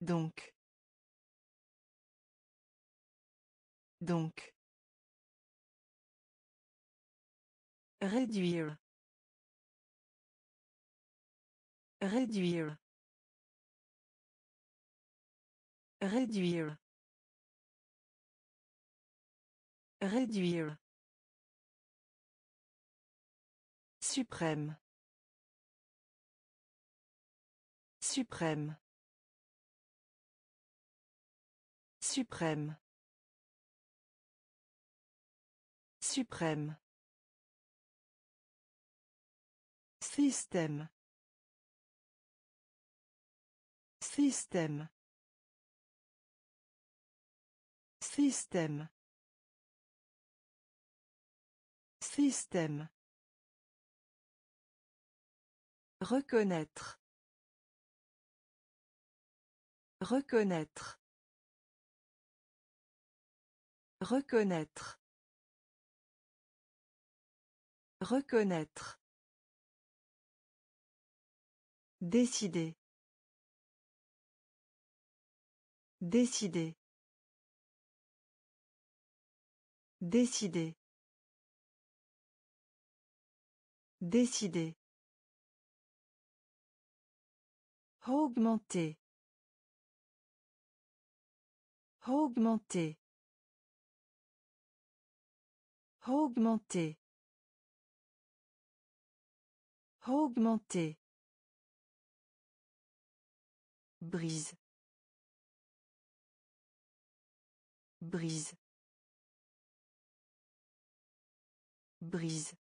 [SPEAKER 1] Donc. Donc. Réduire. Réduire. Réduire. Réduire. Suprême. Suprême. Suprême. Suprême. Système. Système. Système. Système. Reconnaître. Reconnaître. Reconnaître. Reconnaître. Décider. Décider. Décider. Décider. Augmenter. Augmenter. Augmenter. Augmenter. Brise. Brise. Brise.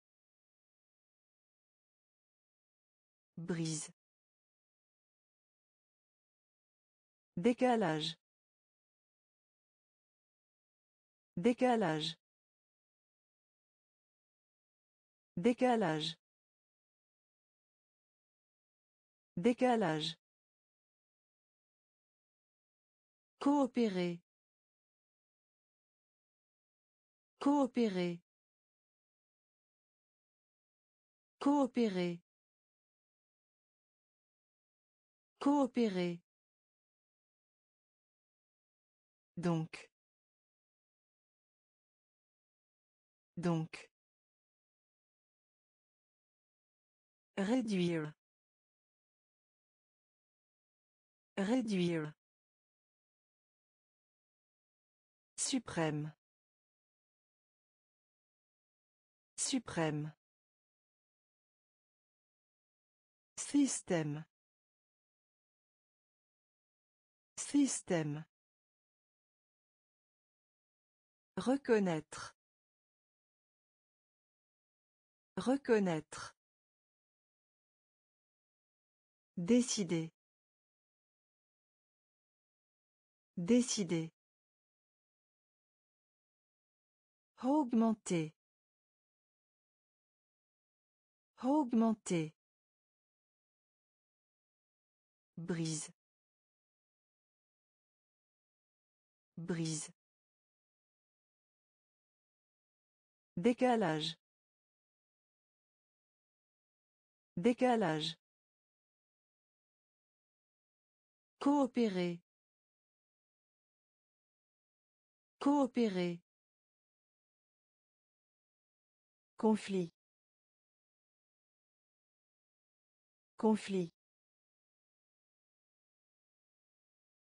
[SPEAKER 1] Brise. Décalage. Décalage. Décalage. Décalage. Coopérer. Coopérer. Coopérer. Coopérer. Donc. Donc. Réduire. Réduire. Suprême. Suprême. Système. Système. Reconnaître. Reconnaître. Décider. Décider. Augmenter. Augmenter. Brise. Brise. Décalage. Décalage. Coopérer. Coopérer. Conflit. Conflit.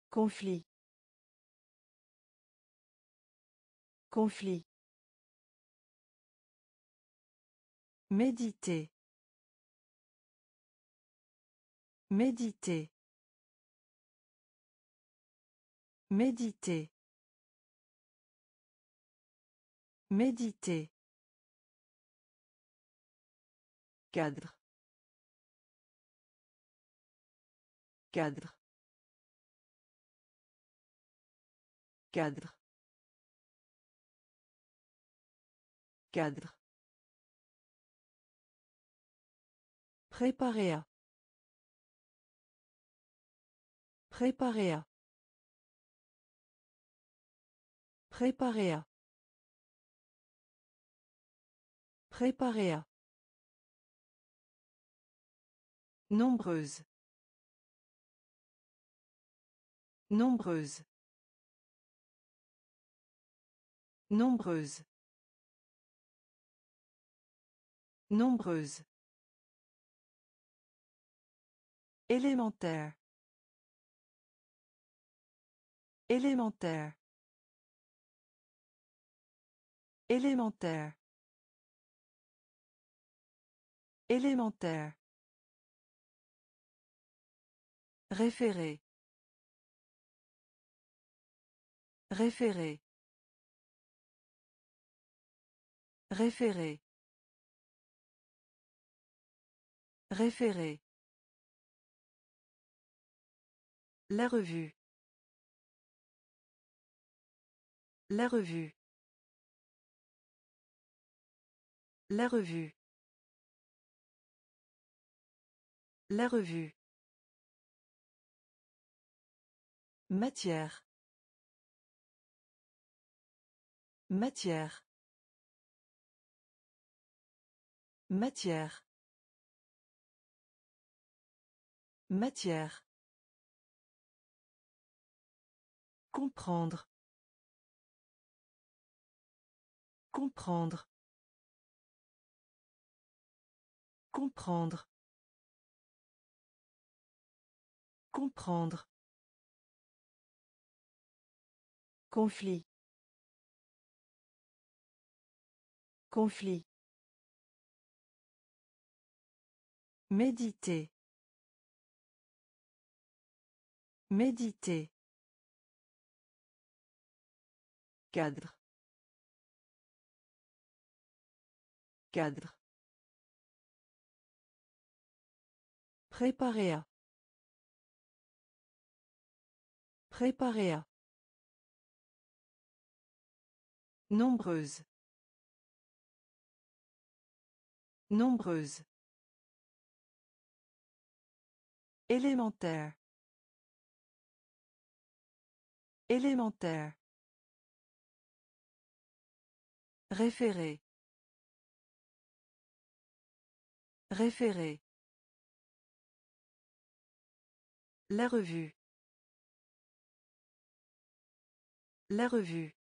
[SPEAKER 1] Conflit. Conflit. Méditer. Méditer. Méditer. Méditer. Cadre. Cadre. Cadre. Cadre. Préparer à. Préparer à. Préparer à. Préparer à. nombreuses, nombreuses, nombreuses, nombreuses, Élémentaire. Élémentaire. Élémentaire. Élémentaire. Référé Référé Référé Référé La revue. La revue. La revue. La revue. Matière. Matière. Matière. Matière. Comprendre. Comprendre. Comprendre. Comprendre. Conflit. Conflit. Méditer. Méditer. Cadre. Cadre. Préparer à. Préparer à. nombreuses nombreuses Élémentaire. Élémentaire. Référé. Référé. La revue. La revue.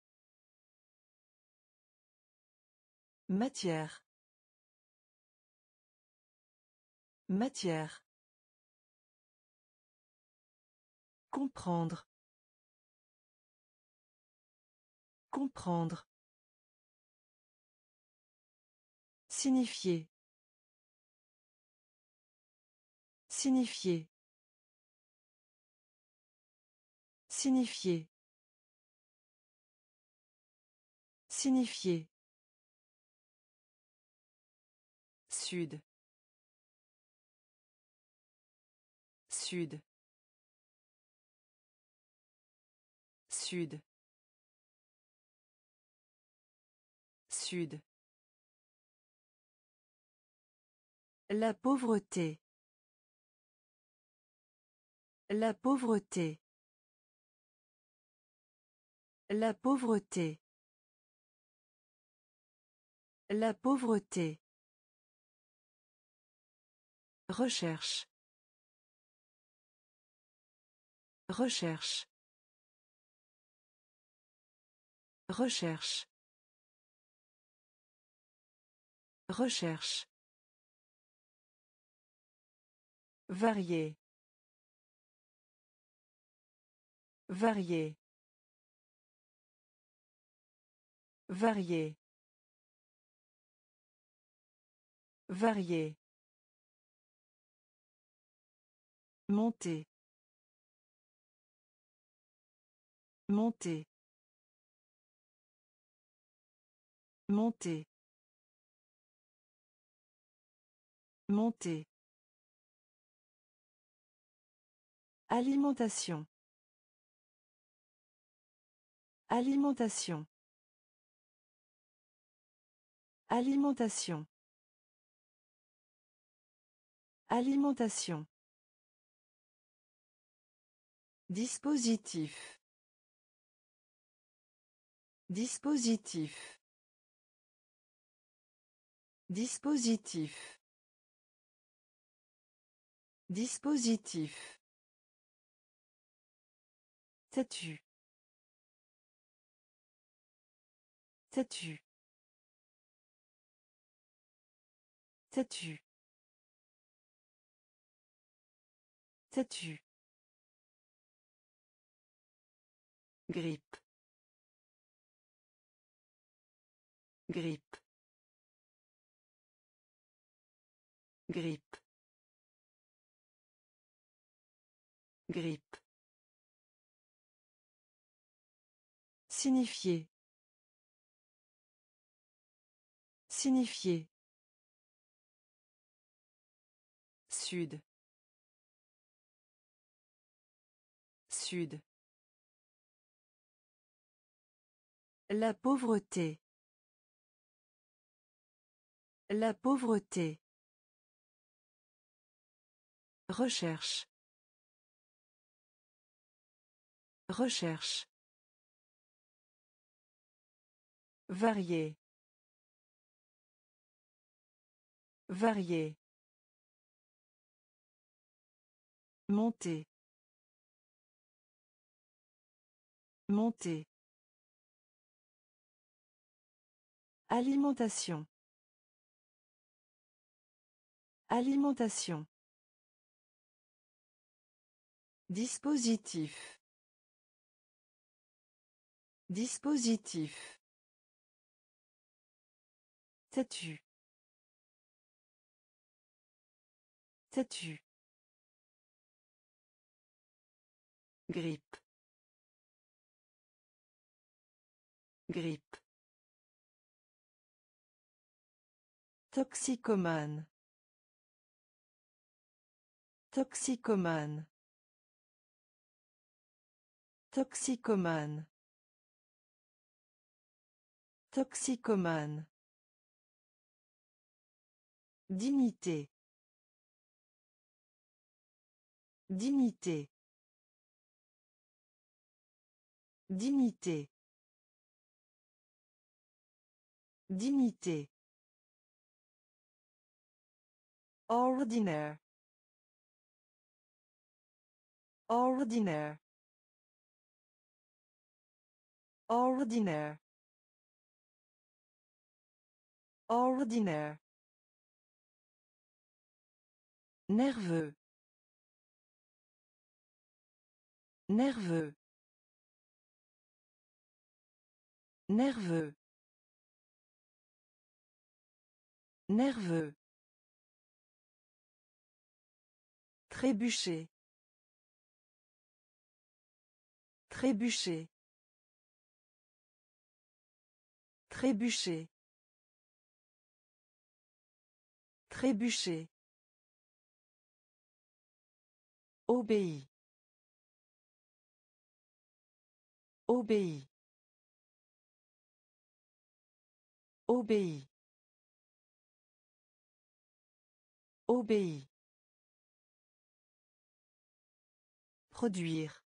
[SPEAKER 1] Matière. Matière. Comprendre. Comprendre. Signifier. Signifier. Signifier. Signifier. Sud. Sud. Sud. Sud. La pauvreté. La pauvreté. La pauvreté. La pauvreté. Recherche. Recherche. Recherche. Recherche. Varié. Varié. Varié. Varié. Monter. Monter. Monter. Monter. Alimentation. Alimentation. Alimentation. Alimentation. Dispositif. Dispositif. Dispositif. Dispositif. statut statut statut statut Grippe. Grippe. Grippe. Grippe. Signifier. Signifier. Sud. Sud. La pauvreté. La pauvreté. Recherche. Recherche. varier varier Monter. Monter. Alimentation. Alimentation. Dispositif. Dispositif. Statut. Statut. Grippe. Grippe. Toxicomane. Toxicomane. Toxicomane. Toxicomane. Dignité. Dignité. Dignité. Dignité. ordinaire ordinaire ordinaire ordinaire nerveux nerveux nerveux nerveux Trébucher. Trébucher. Trébucher. Trébucher. Obéis. Obéis. Obéis. Obéis. Produire.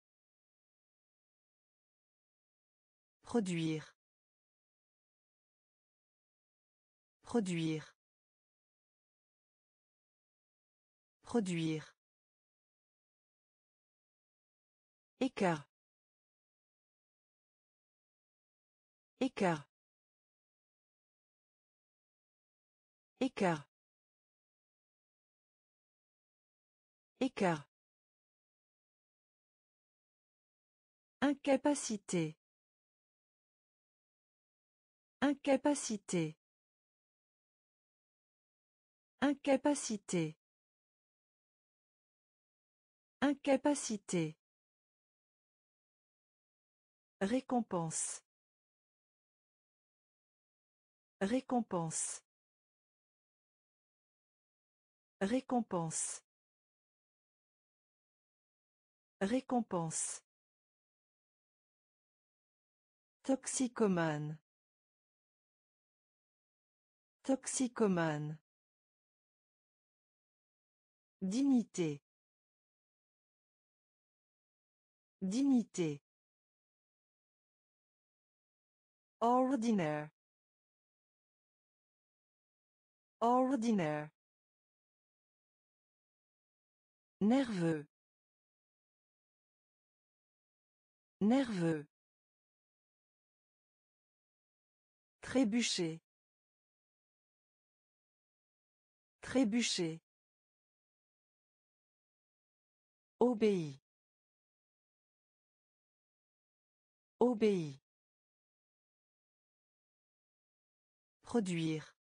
[SPEAKER 1] Produire. Produire. Produire. Écart. Écart. Écart. Écart. Incapacité. Incapacité. Incapacité. Incapacité. Récompense. Récompense. Récompense. Récompense. Toxicomane. Toxicomane. Dignité. Dignité. Ordinaire. Ordinaire. Nerveux. Nerveux. Trébucher. Trébucher. obéit obéit Produire.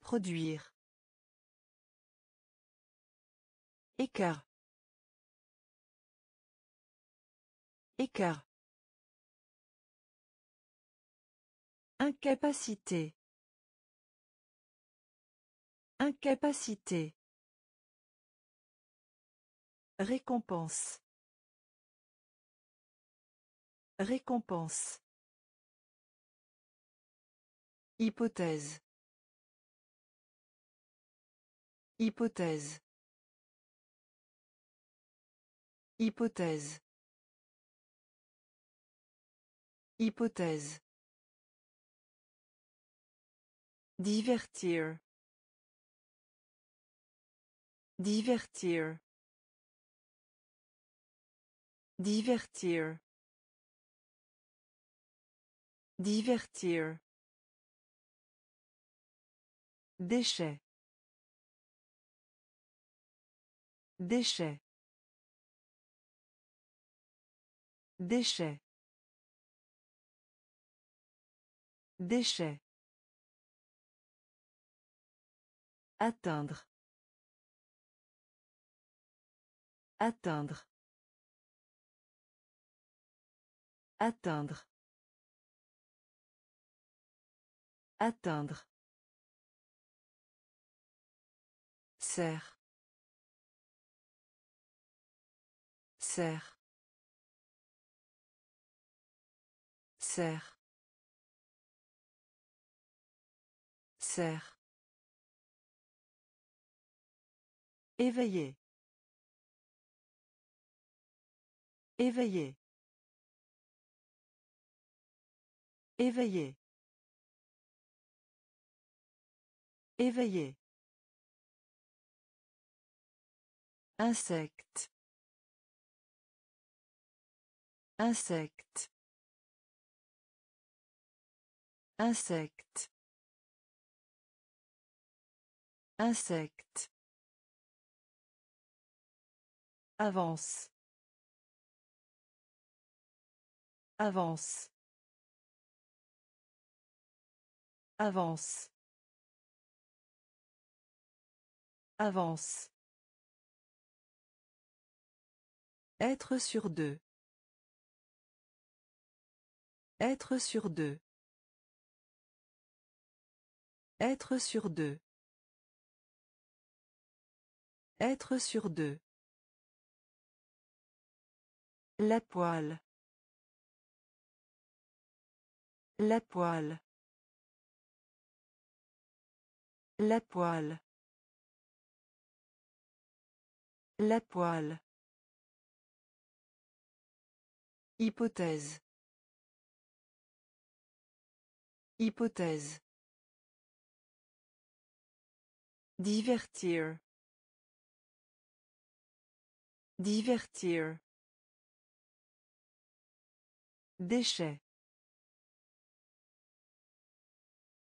[SPEAKER 1] Produire. Écart. Écart. Incapacité. Incapacité. Récompense. Récompense. Hypothèse. Hypothèse. Hypothèse. Hypothèse. Divertir. Divertir. Divertir. Divertir. déchet déchet déchet déchet Atteindre. Atteindre. Atteindre. Atteindre. Serre. Serre. Serre. Serre. Éveillé. Éveillé. Éveillé. Éveillé. Insecte. Insecte. Insecte. Insecte. Avance. Avance. Avance. Avance. Être sur deux. Être sur deux. Être sur deux. Être sur deux. La poêle. La poêle. La poêle. La poêle. Hypothèse. Hypothèse. Divertir. Divertir. Déchets.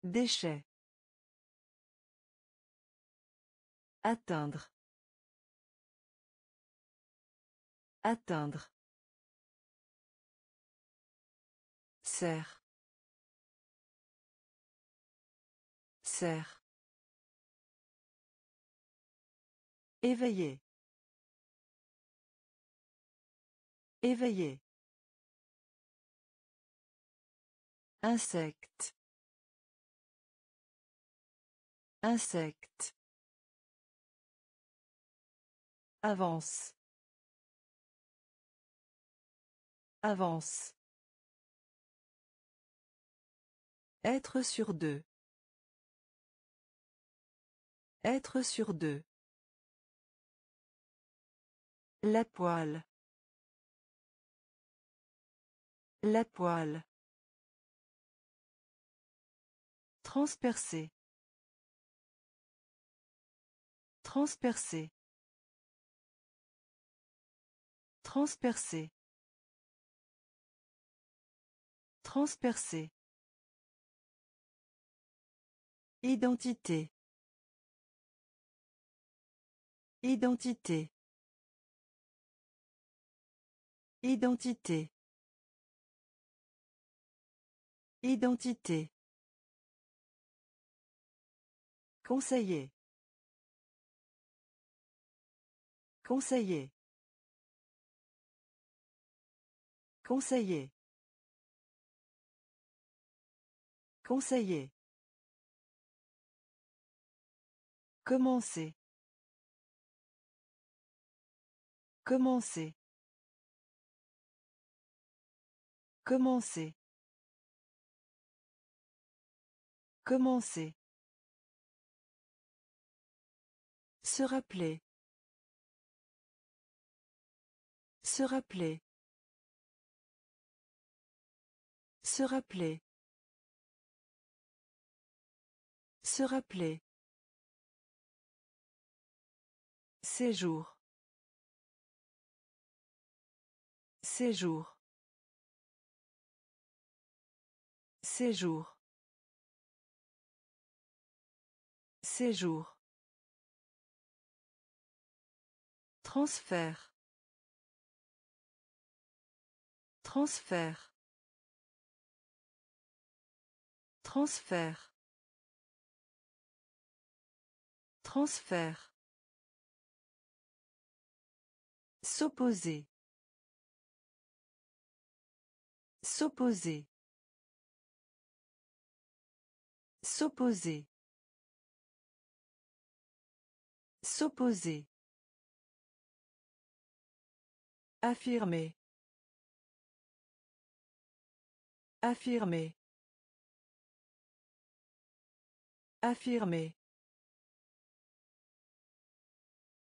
[SPEAKER 1] Déchets. Atteindre. Atteindre. Serre. Serre. Éveiller. Éveiller. Insecte. Insecte. Avance. Avance. Être sur deux. Être sur deux. La poêle. La poêle. Transpercé. Transpercer. Transpercer. Transpercer. Identité. Identité. Identité. Identité. Conseiller. Conseiller. Conseiller. Conseiller. Commencer. Commencer. Commencer. Commencer. Se rappeler. Se rappeler. Se rappeler. Se rappeler. Séjour. Séjour. Séjour. Séjour. Transfert. Transfert. Transfert. Transfert. S'opposer. S'opposer. S'opposer. S'opposer. Affirmer. Affirmer. Affirmer.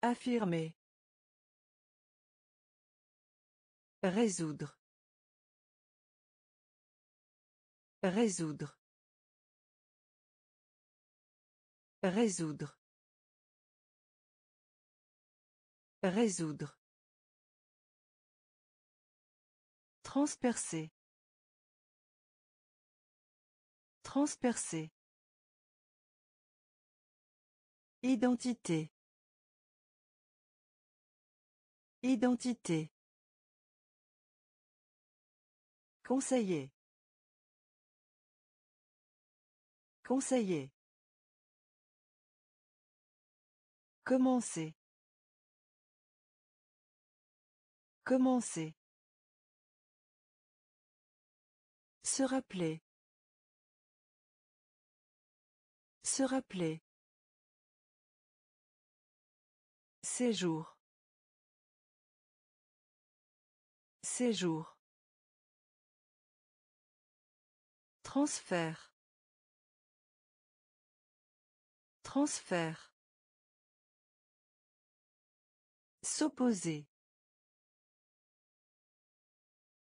[SPEAKER 1] Affirmer. Résoudre. Résoudre. Résoudre. Résoudre. Transpercer. Transpercer. Identité. Identité. Conseiller. Conseiller. Commencer. Commencer. Se rappeler. Se rappeler. Séjour. Séjour. Transfert. Transfert. S'opposer.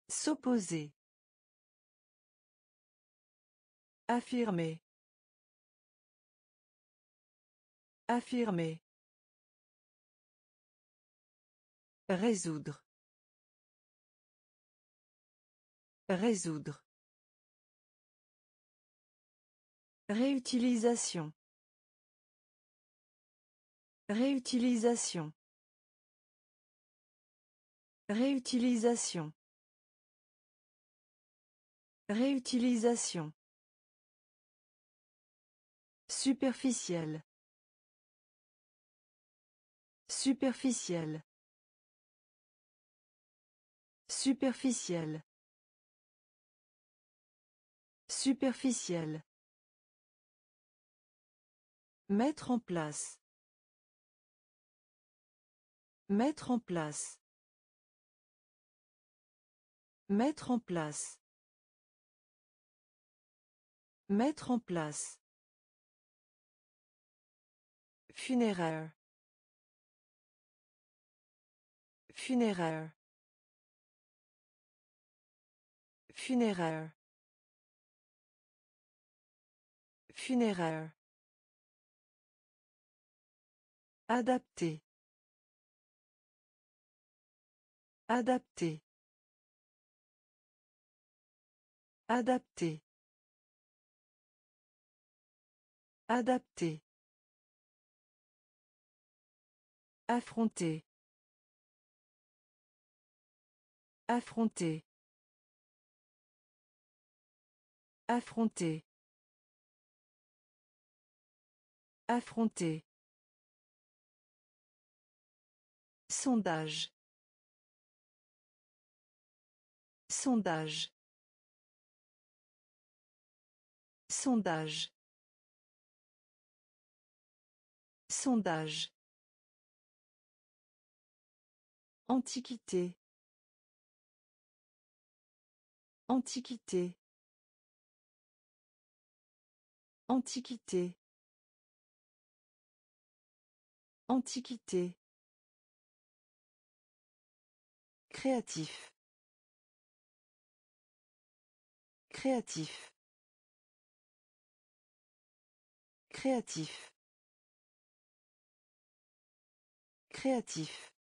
[SPEAKER 1] S'opposer. Affirmer. Affirmer. Résoudre. Résoudre. Réutilisation. Réutilisation. Réutilisation. Réutilisation. Superficiel. Superficiel. Superficiel. Superficiel. Mettre en place. Mettre en place. Mettre en place. Mettre en place. Funéraire. Funéraire. Funéraire. Funéraire. Adapté. Adapté. Adapté. Adapté. Affronter. Affronter. Affronter. Affronter. Sondage. Sondage. Sondage. Sondage. Antiquité. Antiquité. Antiquité. Antiquité. Créatif. Créatif. Créatif. Créatif.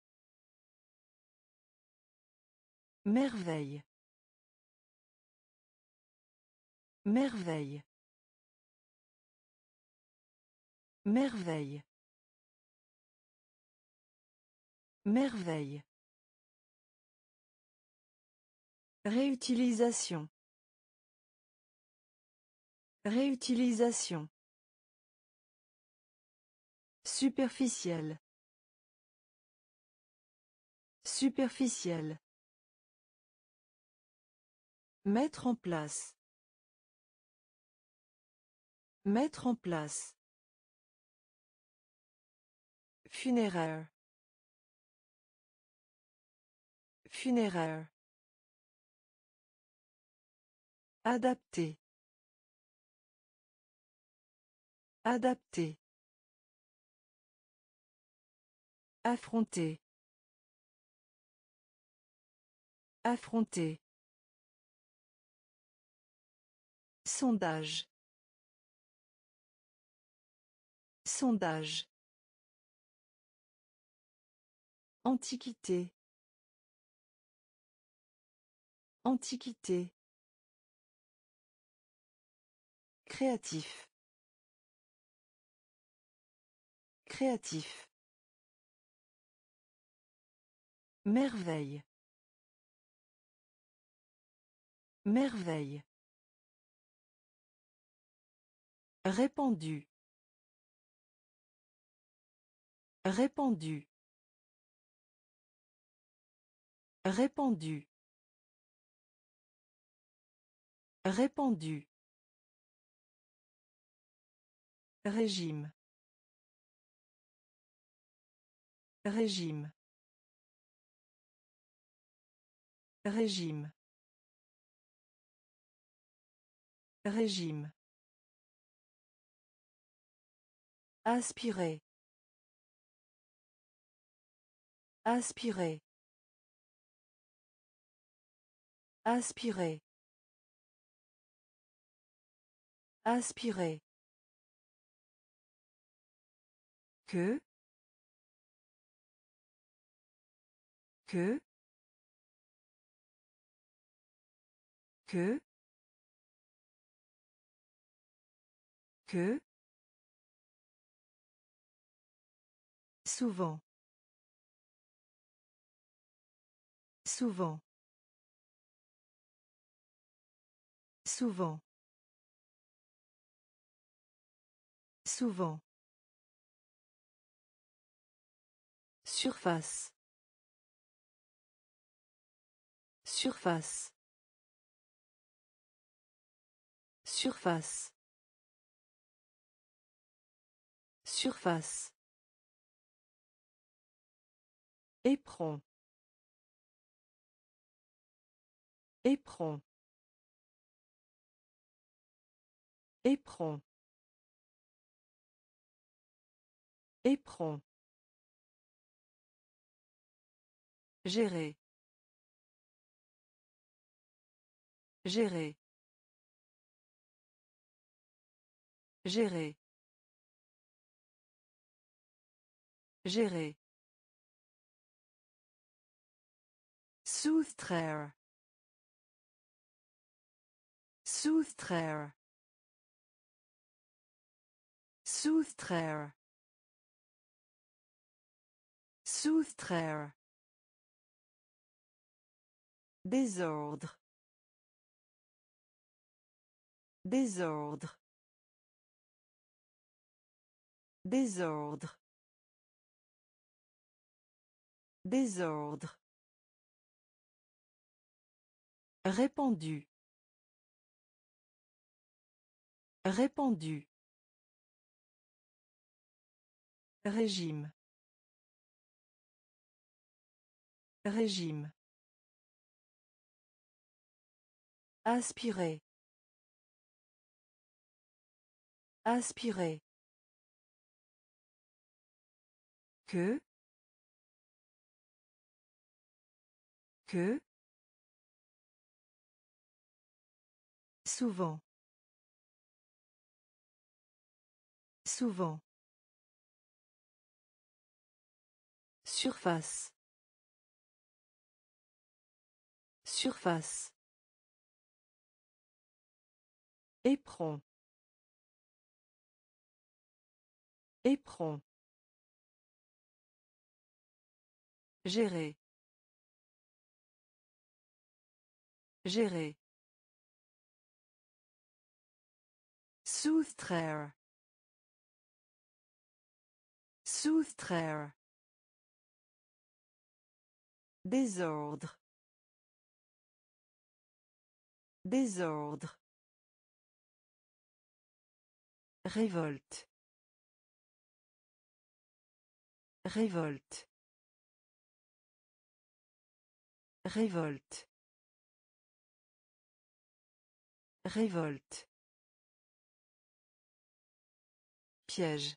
[SPEAKER 1] Merveille. Merveille. Merveille. Merveille. Réutilisation. Réutilisation. Superficielle. Superficielle. Mettre en place. Mettre en place. Funéraire. Funéraire. Adapté. Adapté. Affronter. Affronter. Sondage. Sondage. Antiquité. Antiquité. Créatif. Créatif. Merveille. Merveille. Répandu. Répandu. Répandu. Répandu. Régime. Régime. Régime. Régime. Inspirez Inspirez Inspirez inspirez Que. Que. Que. Que. Souvent. Souvent. Souvent. Souvent. Surface. Surface. Surface. Surface. Éperon. Éperon. Éperon. Éperon. Gérer. Gérer. Gérer. Gérer. Soustraire. Soustraire. Soustraire. Soustraire. Désordre. Désordre. Désordre. Désordre. Répandu. Répandu. Régime. Régime. Aspirer. Aspirer. Que. Que. Souvent. Souvent. Surface. Surface. Éperon. Éperon. Gérer. Gérer. Soustraire. Soustraire. Désordre. Désordre. Révolte. Révolte. Révolte. Révolte. Piège.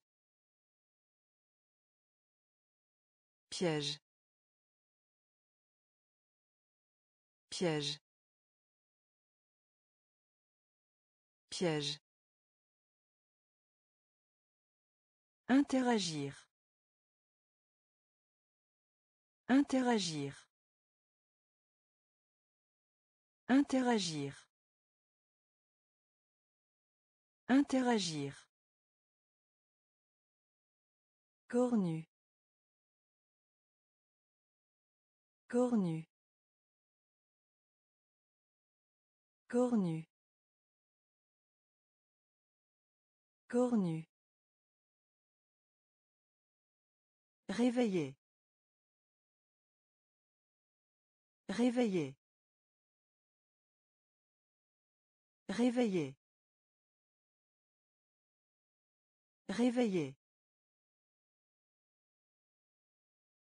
[SPEAKER 1] Piège. Piège. Piège. Interagir. Interagir. Interagir. Interagir. Cornu. Cornu. Cornu. Cornu. Réveiller. Réveiller. Réveiller. Réveiller.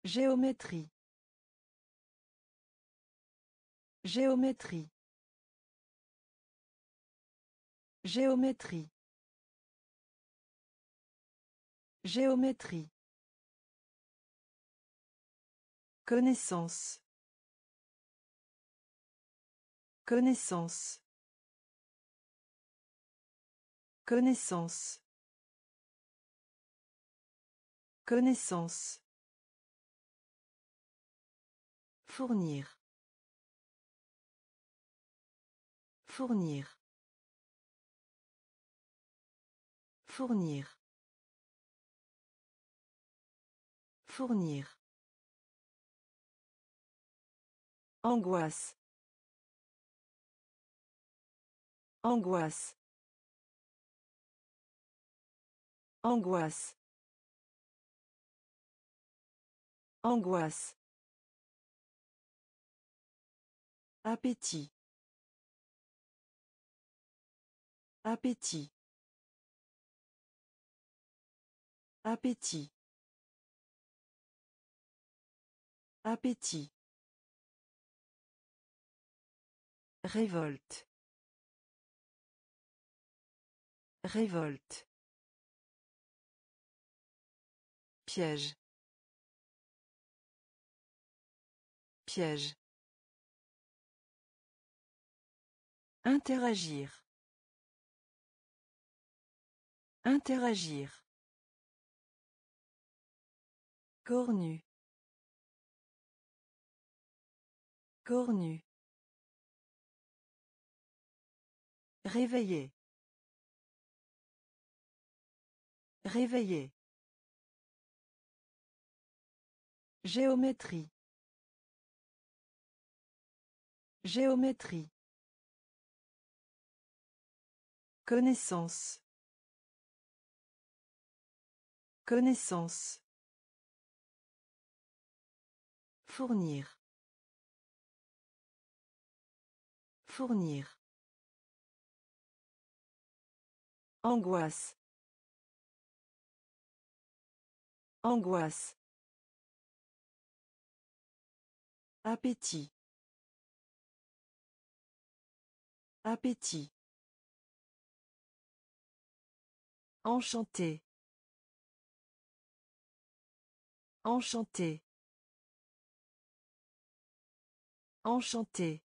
[SPEAKER 1] Géométrie. Géométrie. Géométrie. Géométrie. Connaissance. Connaissance. Connaissance. Connaissance. Fournir. Fournir. Fournir. Fournir. Angoisse. Angoisse. Angoisse. Angoisse. Appétit. Appétit. Appétit. Appétit. Révolte. Révolte. Piège. Piège. Interagir. Interagir. Cornu. Cornu. Réveiller. Réveiller. Géométrie. Géométrie. Connaissance. Connaissance. Fournir. Fournir. Angoisse. Angoisse. Appétit. Appétit. Enchanté. Enchanté. Enchanté.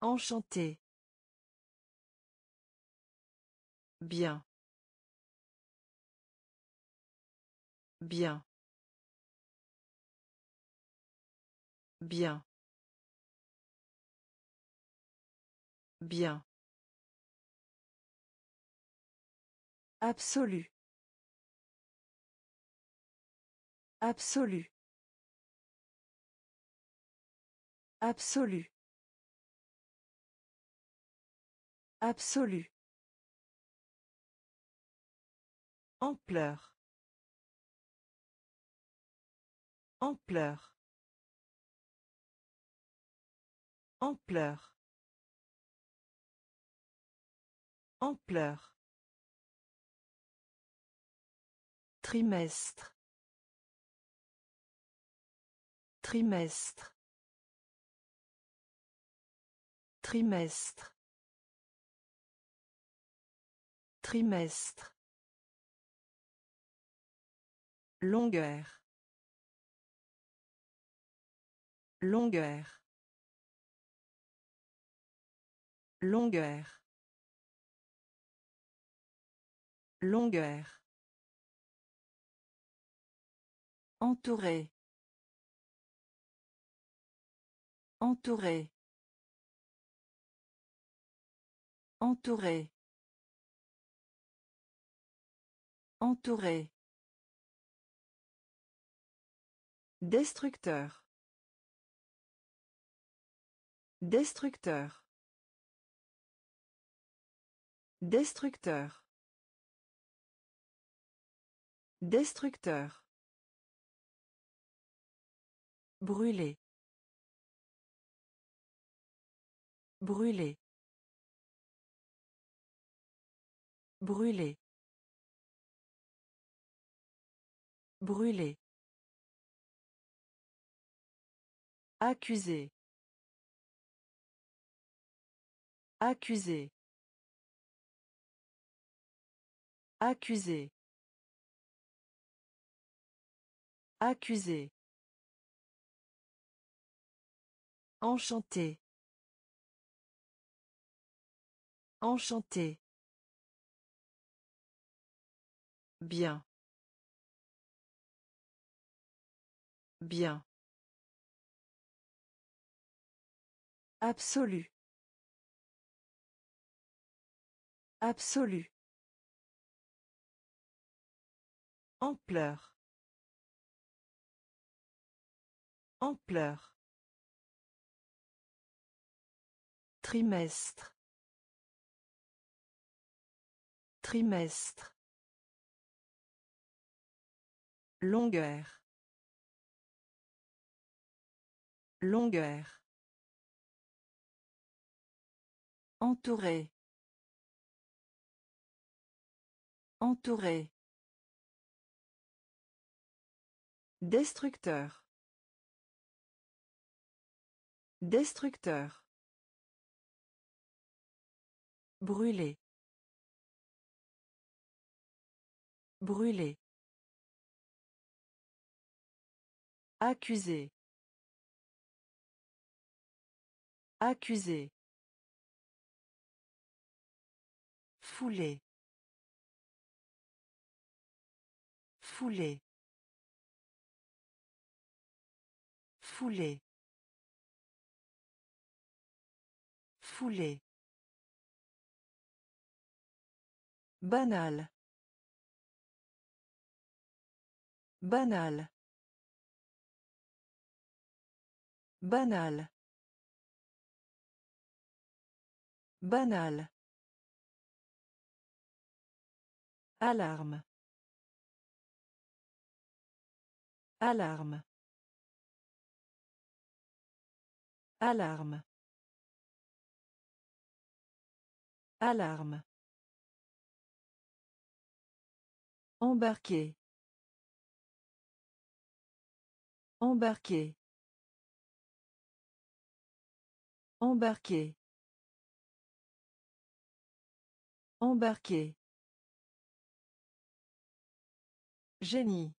[SPEAKER 1] Enchanté. Bien. Bien. Bien. Bien. Absolu. Absolu. Absolu. Absolu. Ampleur. Ampleur. Ampleur. Ampleur. Trimestre. Trimestre. Trimestre. Trimestre. Longueur. Longueur. Longueur. Longueur. Entouré. Entouré. Entouré. Entouré. Destructeur. Destructeur. Destructeur. Destructeur. Brûler. Brûler. Brûler. Brûler. Accusé. Accusé. Accusé. Accusé. Enchanté. Enchanté. Bien. Bien. Absolu. Absolu. Ampleur. Ampleur. Trimestre. Trimestre. Longueur. Longueur. Entouré. Entouré. Destructeur. Destructeur. Brûler. Brûler. Accusé. Accusé. foulé foulé foulé foulé. Banal. Banal. Banal. Banal. Alarme. Alarme. Alarme. Alarme. Embarquer. Embarquer. Embarquer. Embarquer. Génie.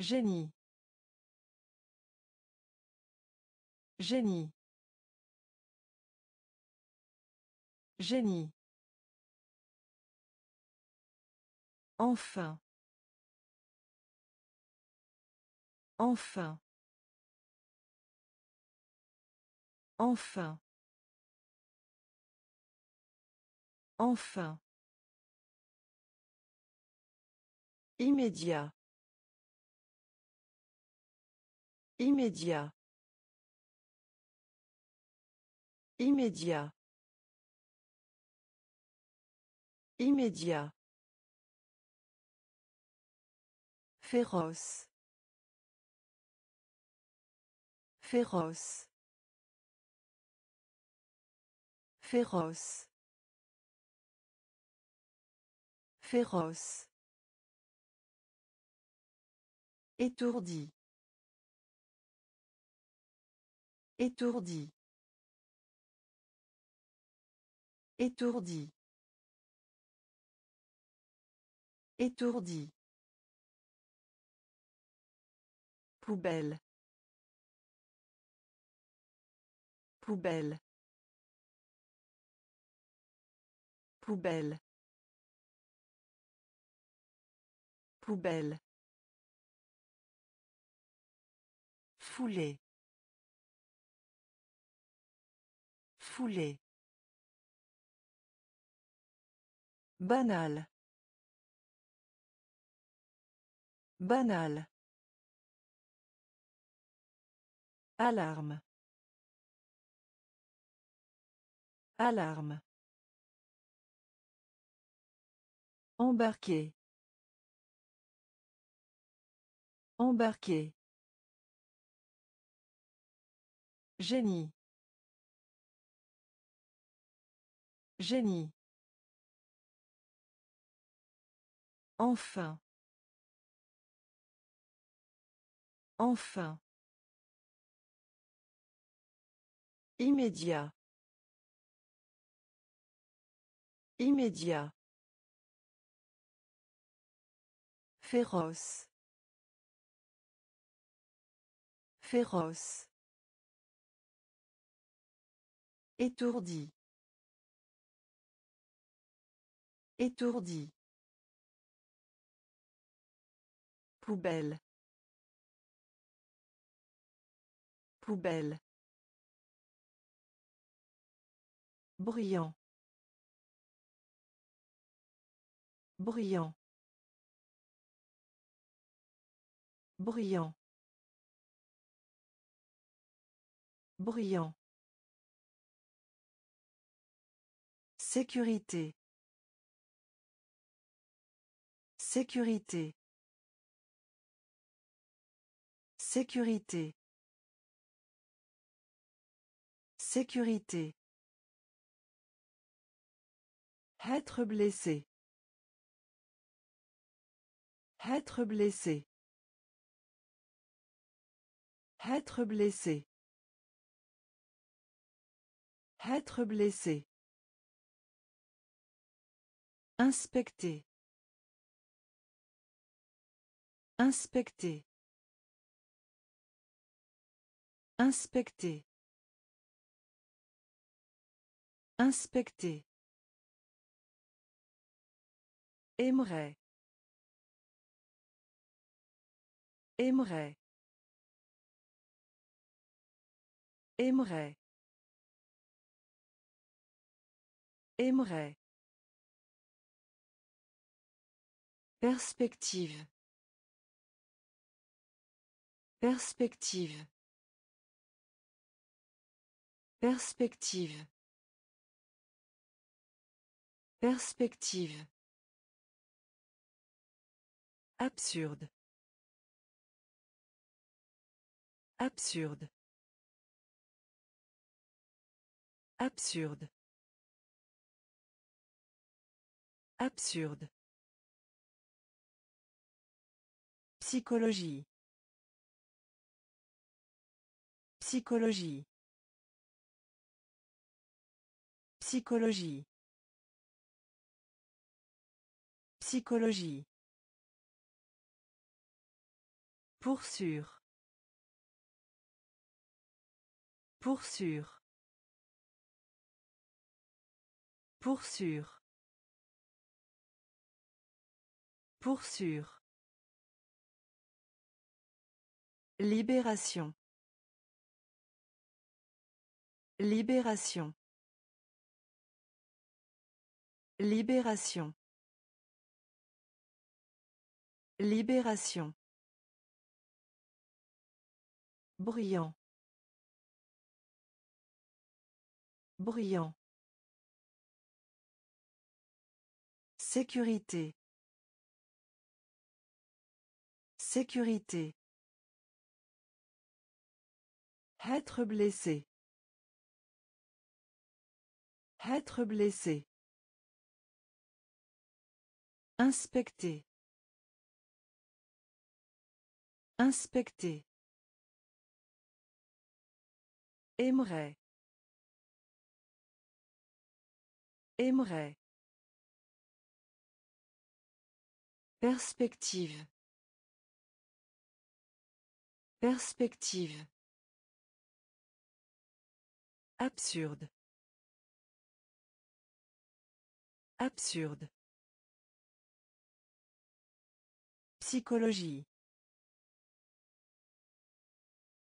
[SPEAKER 1] Génie. Génie. Génie. Enfin. Enfin. Enfin. Enfin. Immédiat. Immédiat. Immédiat. Immédiat. Féroce. Féroce. Féroce. Féroce. Étourdi. Étourdi. Étourdi. Étourdi. Poubelle. Poubelle. Poubelle. Poubelle. Foulée. Foulée. Banal. Banal. Alarme. Alarme. Embarquer. Embarquer. Génie. Génie. Enfin. Enfin. Immédiat. Immédiat. Féroce. Féroce. Étourdi. Étourdi. Poubelle. Poubelle. bruyant bruyant bruyant bruyant Sécurité. Sécurité. Sécurité. Sécurité. Être blessé. Être blessé. Être blessé. Être blessé. Inspecter. Inspecter. Inspecter. Inspecter. Aimerait. Aimerait. Aimerait. Aimerait. Perspective. Perspective. Perspective. Perspective. Absurde. Absurde. Absurde. Absurde. Psychologie. Psychologie. Psychologie. Psychologie. Pour sûr. Pour sûr. Pour sûr. Pour sûr. Libération. Libération. Libération. Libération. Bruyant Bruyant Sécurité. Sécurité. Être blessé. Être blessé. Inspecter. Inspecter. Aimerait. Aimerait. Perspective. Perspective. Absurde. Absurde. Psychologie.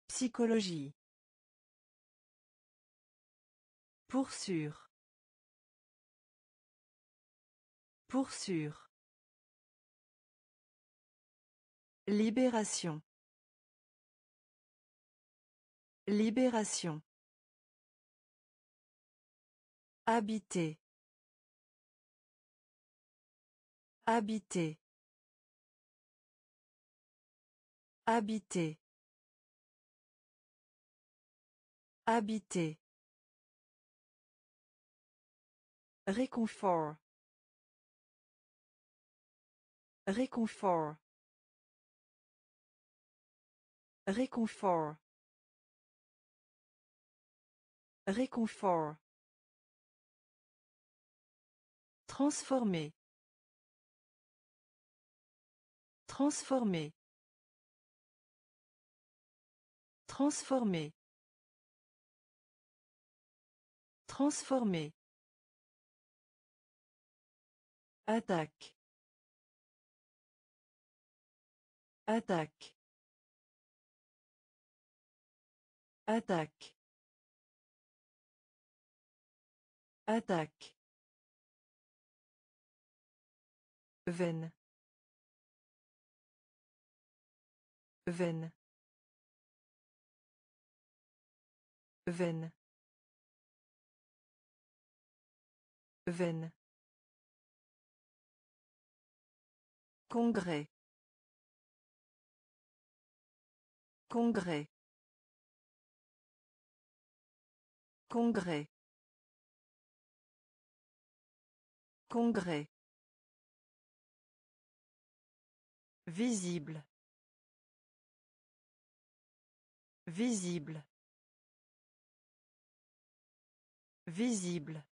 [SPEAKER 1] Psychologie. Pour sûr. Pour sûr. Libération. Libération. Habiter. Habiter. Habiter. Habiter. Réconfort. Réconfort. Réconfort. Réconfort. Transformer. Transformer. Transformer. Transformer. Attaque. Attaque. Attaque. Attaque. Veine. Veine. Veine. Veine. Congrès. Congrès. Congrès. Congrès. Visible. Visible. Visible.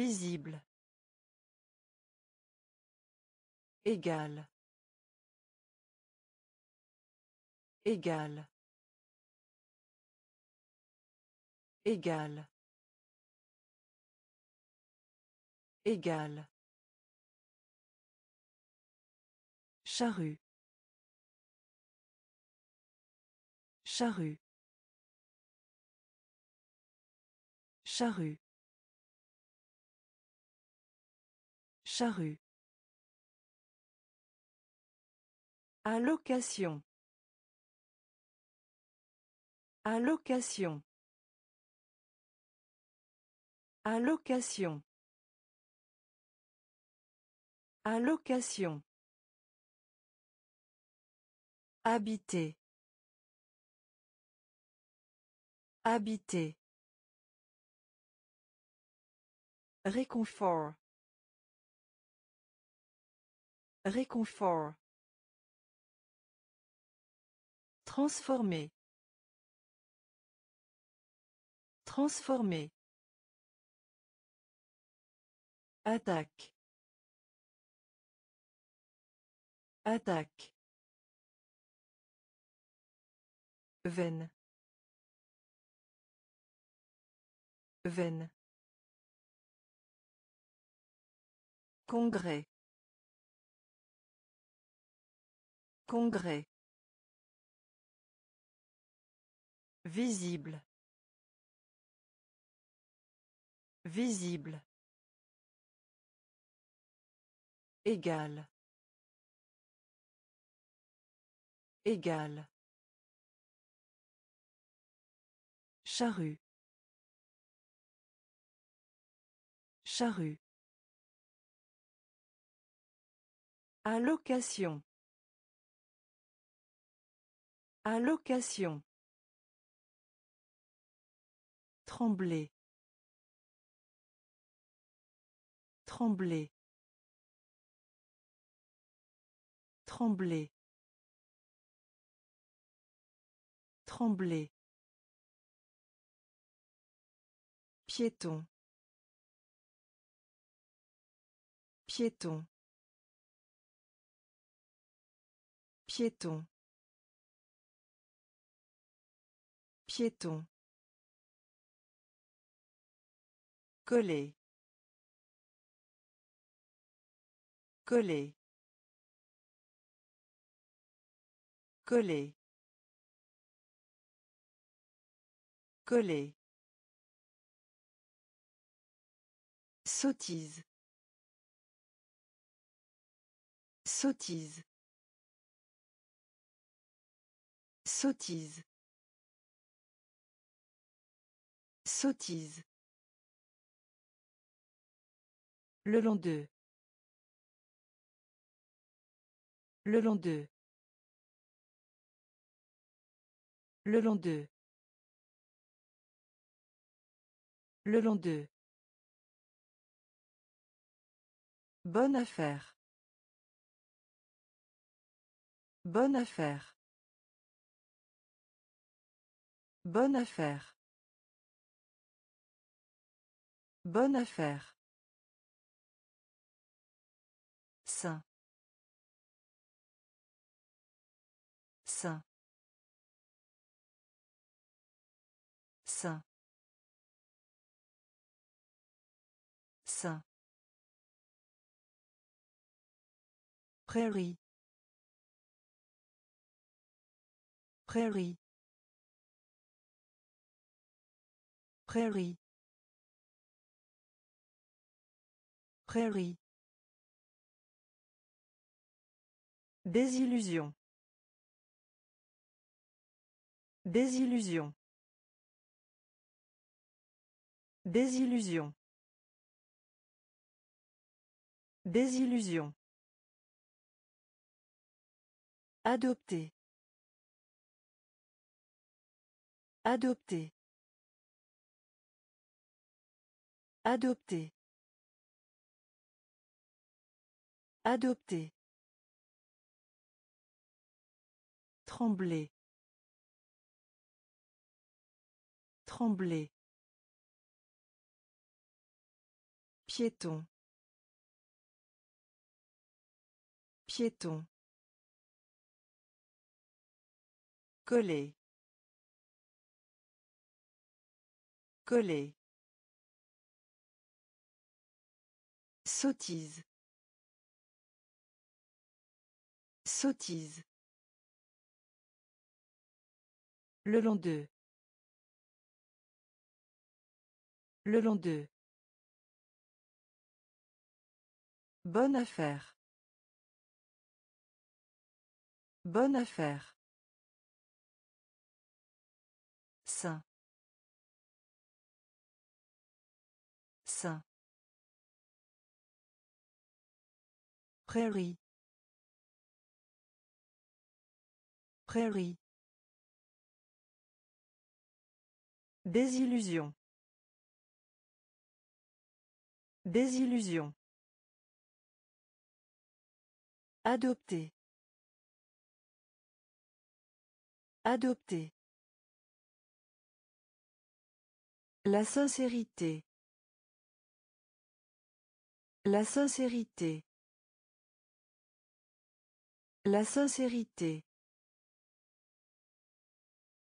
[SPEAKER 1] Visible. Égal. Égal. Égal. Égal. Charrue. Charrue. Charrue. Charrue. Allocation. Allocation. Allocation. Allocation. Habiter. Habiter. Réconfort. Réconfort. Transformer. Transformer. Attaque. Attaque. Veine. Veine. Congrès. Congrès. Visible. Visible. Égal. Égal. Charrue. Charrue. Allocation. Allocation. Trembler. Trembler. Trembler. Trembler. Piéton. Piéton. Piéton. Piéton. Coller. Coller. Coller. Coller. Sottise. Sottise. Sottise. Sottise. Le long d'eux. Le long d'eux. Le long d'eux. Le long d'eux. Bonne affaire. Bonne affaire. Bonne affaire. Bonne affaire. Saint. Saint. Saint. sain, Prairie. Prairie. Prairie. Prairie. Désillusion. Désillusion. Désillusion. Désillusion. Adopter. Adopter. Adopter. Adopter. Trembler. Trembler. Piéton. Piéton. Coller. Coller. Sottise. Sottise. Le long de. Le long de. Bonne affaire. Bonne affaire. Saint. Saint. Prairie. Prairie. Désillusion. Désillusion. Adopter. Adopter. La sincérité. La sincérité. La sincérité.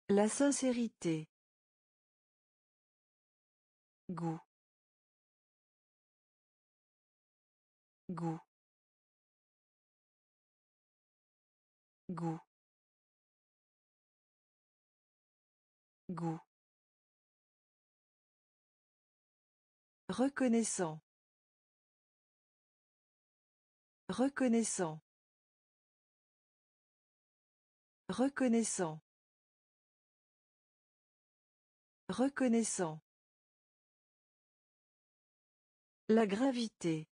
[SPEAKER 1] La sincérité goût goût goût goût reconnaissant reconnaissant reconnaissant reconnaissant la gravité.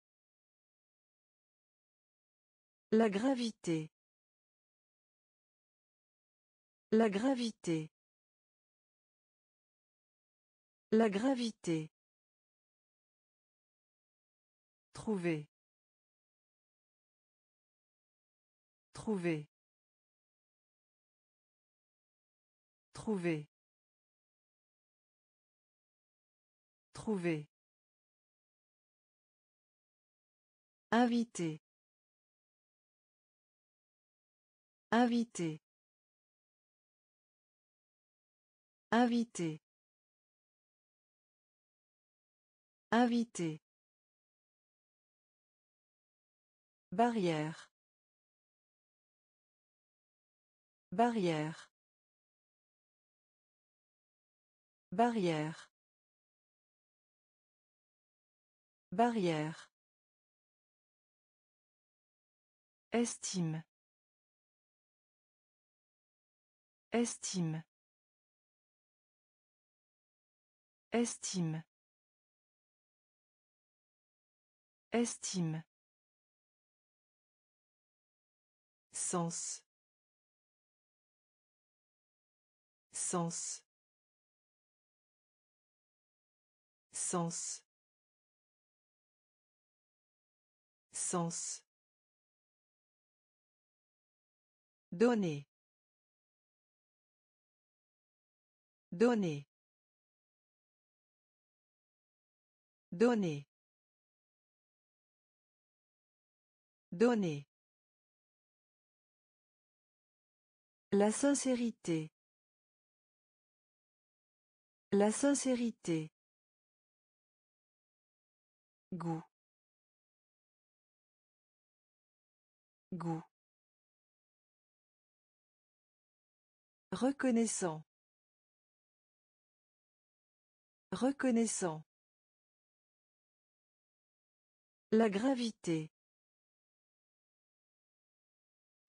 [SPEAKER 1] La gravité. La gravité. La gravité. Trouver. Trouver. Trouver. Trouver. Invité. Invité. Invité. Invité. Barrière. Barrière. Barrière. Barrière. Estime. Estime. Estime. Estime. Sens. Sens. Sens. Sens. Donner. Donner. Donner. Donner. La sincérité. La sincérité. Goût. Goût. Reconnaissant. Reconnaissant. La gravité.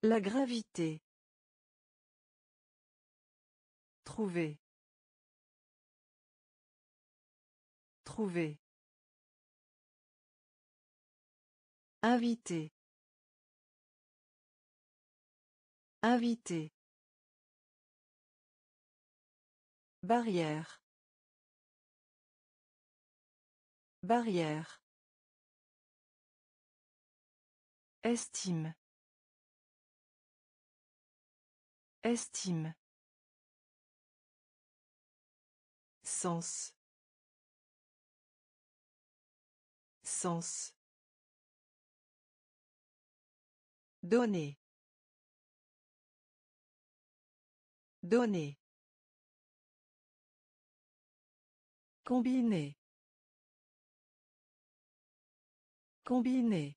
[SPEAKER 1] La gravité. Trouver. Trouver. Invité. Invité. Barrière. Barrière. Estime. Estime. Sens. Sens. Donner. Donner. Combiné combiné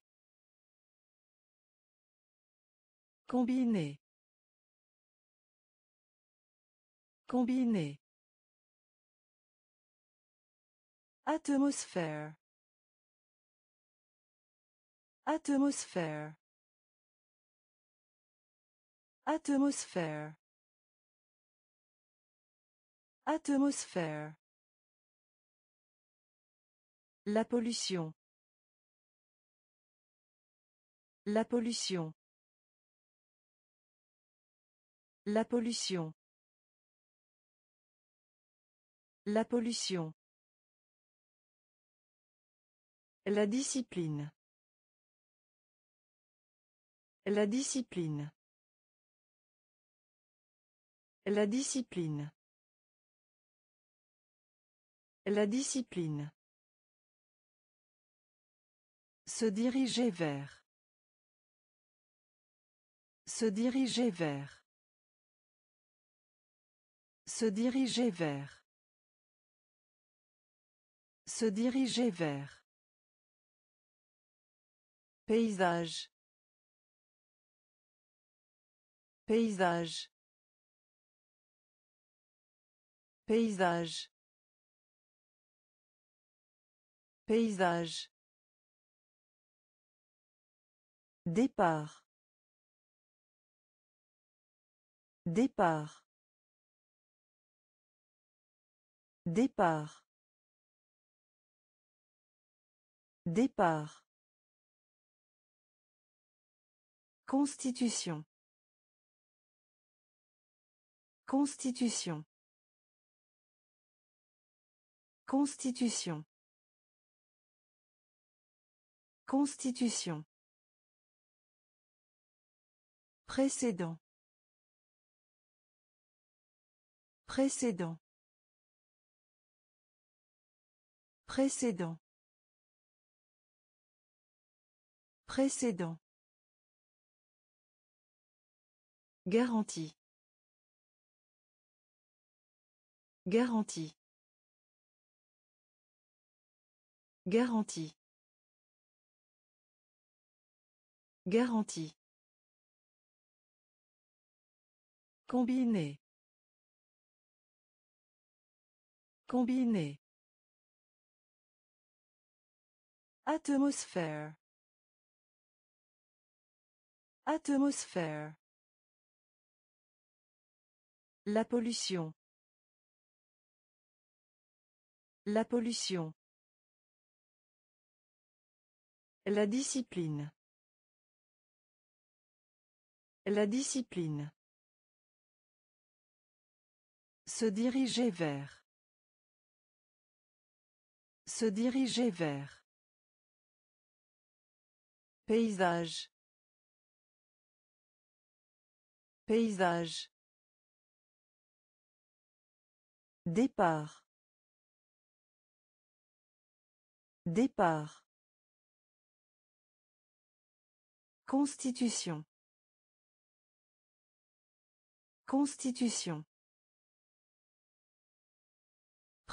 [SPEAKER 1] combiné. Combiné. Atmosphère. Atmosphère. Atmosphère. Atmosphère. La pollution. La pollution. La pollution. La pollution. La discipline. La discipline. La discipline. La discipline. Se diriger vers. Se diriger vers. Se diriger vers. Se diriger vers. Paysage. Paysage. Paysage. Paysage. Départ. Départ. Départ. Départ. Constitution. Constitution. Constitution. Constitution. Précédent. Précédent. Précédent. Précédent. Garantie. Garantie. Garantie. Garantie. combiné, combiné, Atmosphère. Atmosphère. La pollution. La pollution. La discipline. La discipline. Se diriger vers. Se diriger vers. Paysage. Paysage. Départ. Départ. Constitution. Constitution.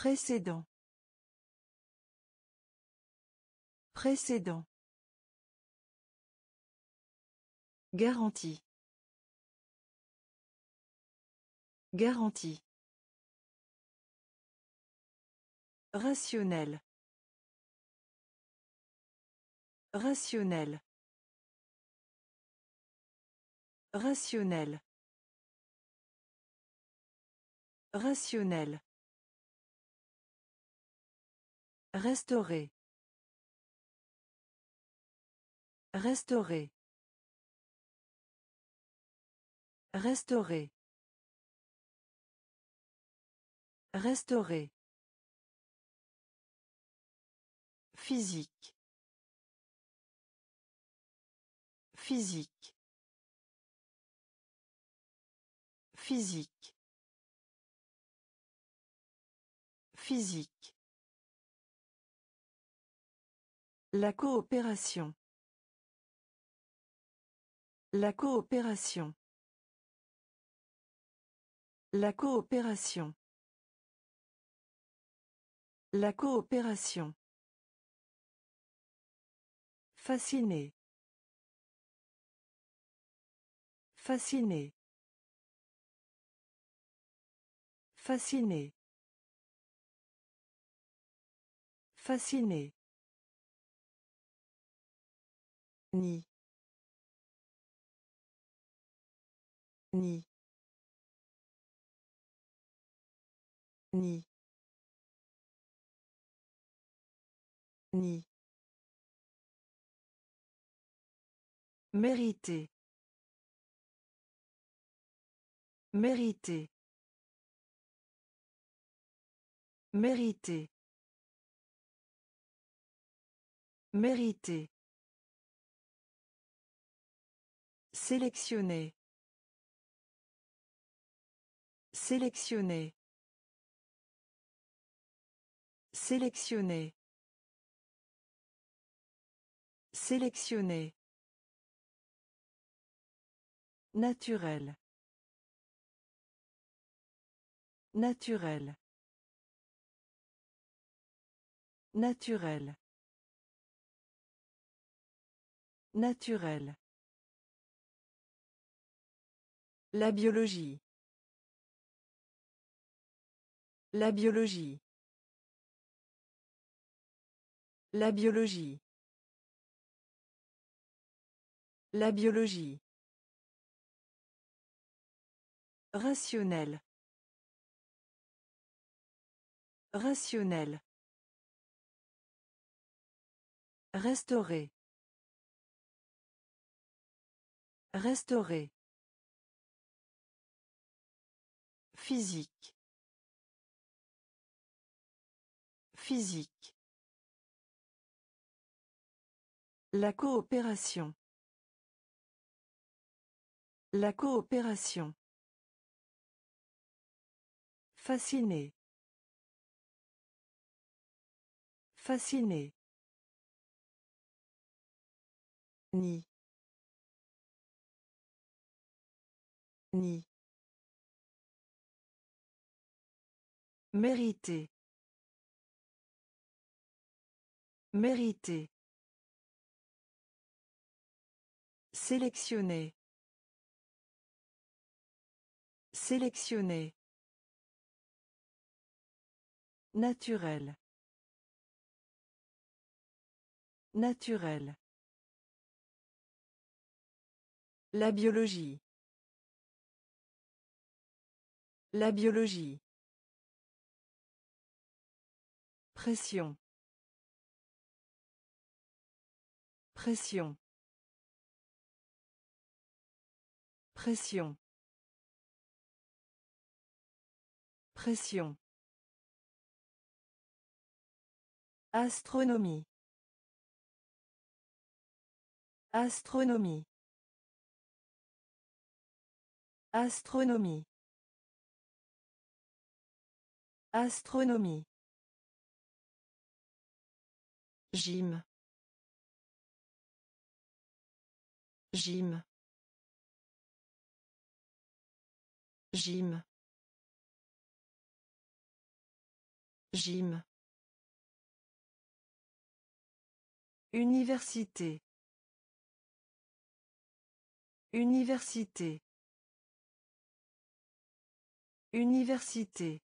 [SPEAKER 1] Précédent. Précédent. Garantie. Garantie. Rationnel. Rationnel. Rationnel. Rationnel. Restaurer. Restaurer. Restaurer. Restaurer. Physique. Physique. Physique. Physique. La coopération. La coopération. La coopération. La coopération. Fasciné. Fasciné. Fasciné. Fasciné. Ni. Ni. Ni. Ni. Mérité. Mérité. Mérité. Mérité. Sélectionner. Sélectionner. Sélectionner. Sélectionner. Naturel. Naturel. Naturel. Naturel. La biologie. La biologie. La biologie. La biologie. Rationnel. Rationnel. Restaurer. Restaurer. Physique. Physique. La coopération. La coopération. Fasciné. Fasciné. Ni. Ni. Mérité. Mérité. Sélectionner. Sélectionner. Naturel. Naturel. La biologie. La biologie. Pression. Pression. Pression. Pression. Astronomie. Astronomie. Astronomie. Astronomie. Gym. Gym. Gym. Gym. Université. Université. Université.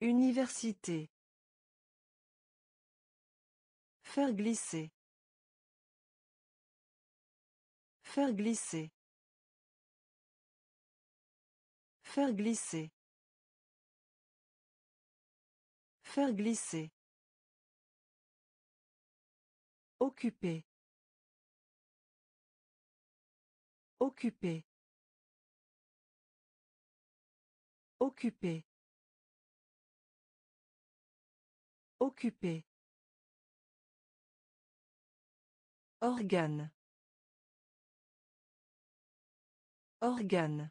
[SPEAKER 1] Université. Faire glisser. Faire glisser. Faire glisser. Faire glisser. Occuper. Occuper. Occuper. Occupé. Organe. Organe.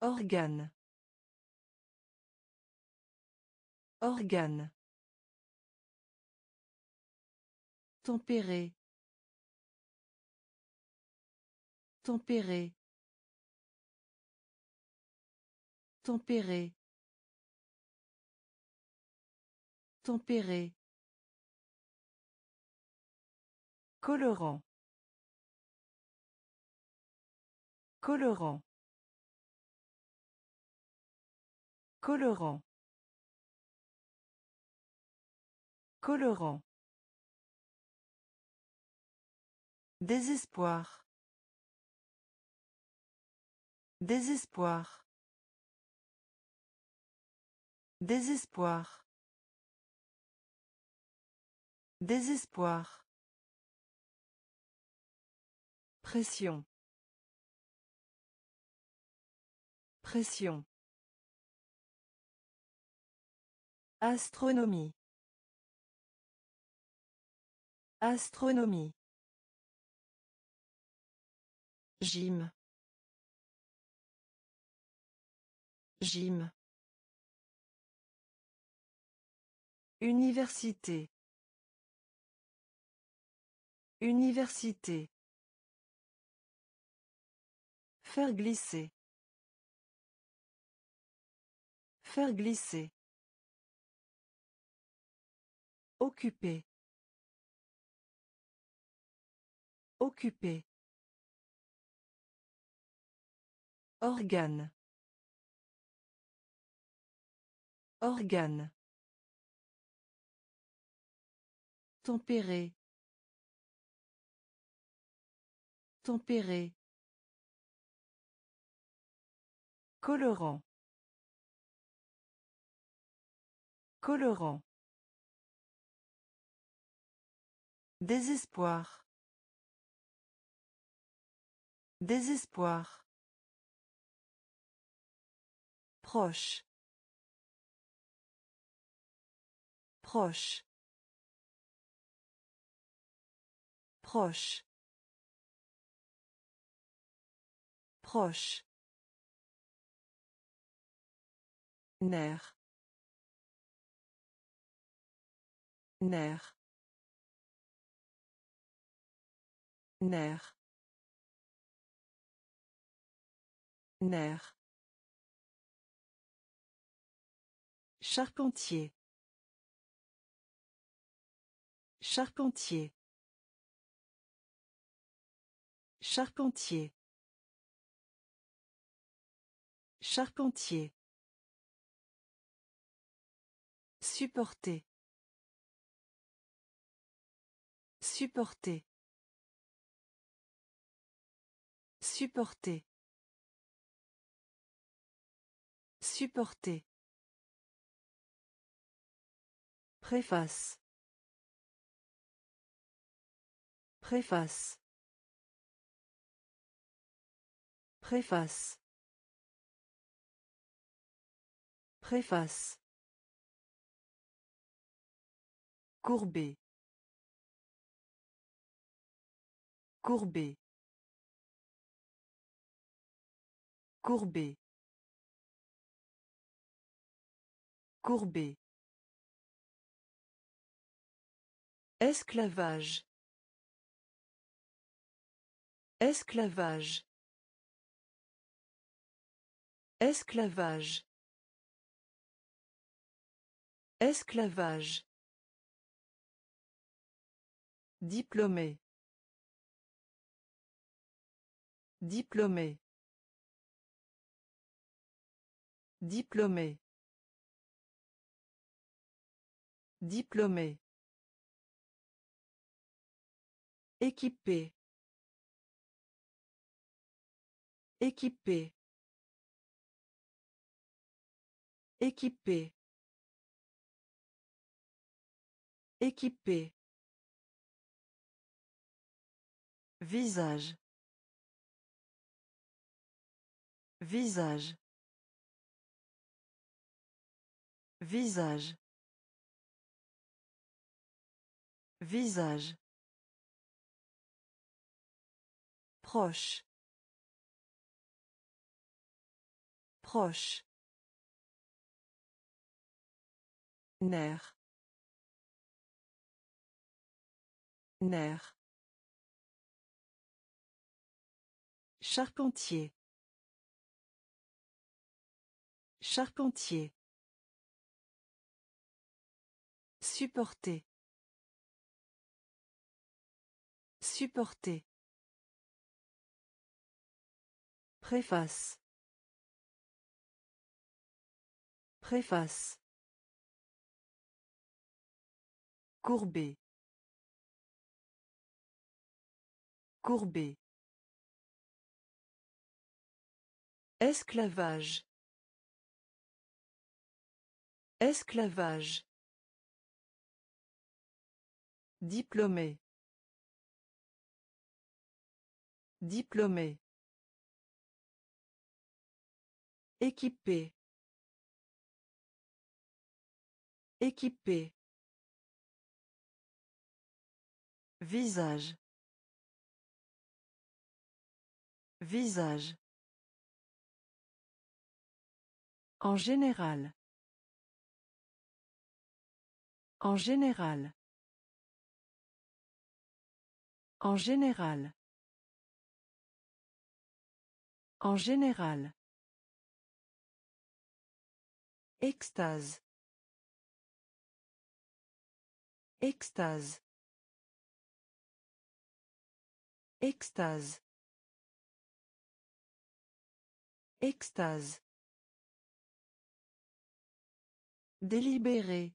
[SPEAKER 1] Organe. Organe. Tempéré. Tempéré. Tempéré. Tempéré. Colorant. Colorant. Colorant. Colorant. Désespoir. Désespoir. Désespoir. Désespoir. Pression. Pression. Astronomie. Astronomie. Gym. Gym. Université. Université. Faire glisser. Faire glisser. Occuper. Occuper. Organe. Organe. Tempérer. Tempérer. Colorant. Colorant. Désespoir. Désespoir. Proche. Proche. Proche. Proche. nerf nerf nerf nerf charpentier charpentier charpentier charpentier Supporter. Supporter. Supporter. Supporter. Préface. Préface. Préface. Préface. Courbé. Courbé. Courbé. Courbé. Esclavage. Esclavage. Esclavage. Esclavage. Diplômé. Diplômé. Diplômé. Diplômé. Équipé. Équipé. Équipé. Équipé. Visage. Visage. Visage. Visage. Proche. Proche. Nerf. Nerf. Charpentier. Charpentier. Supporter. Supporter. Préface. Préface. Courbé. Courbé. Esclavage. Esclavage. Diplômé. Diplômé. Équipé. Équipé. Visage. Visage. En général. En général. En général. En général. Extase. Extase. Extase. Extase. Délibéré.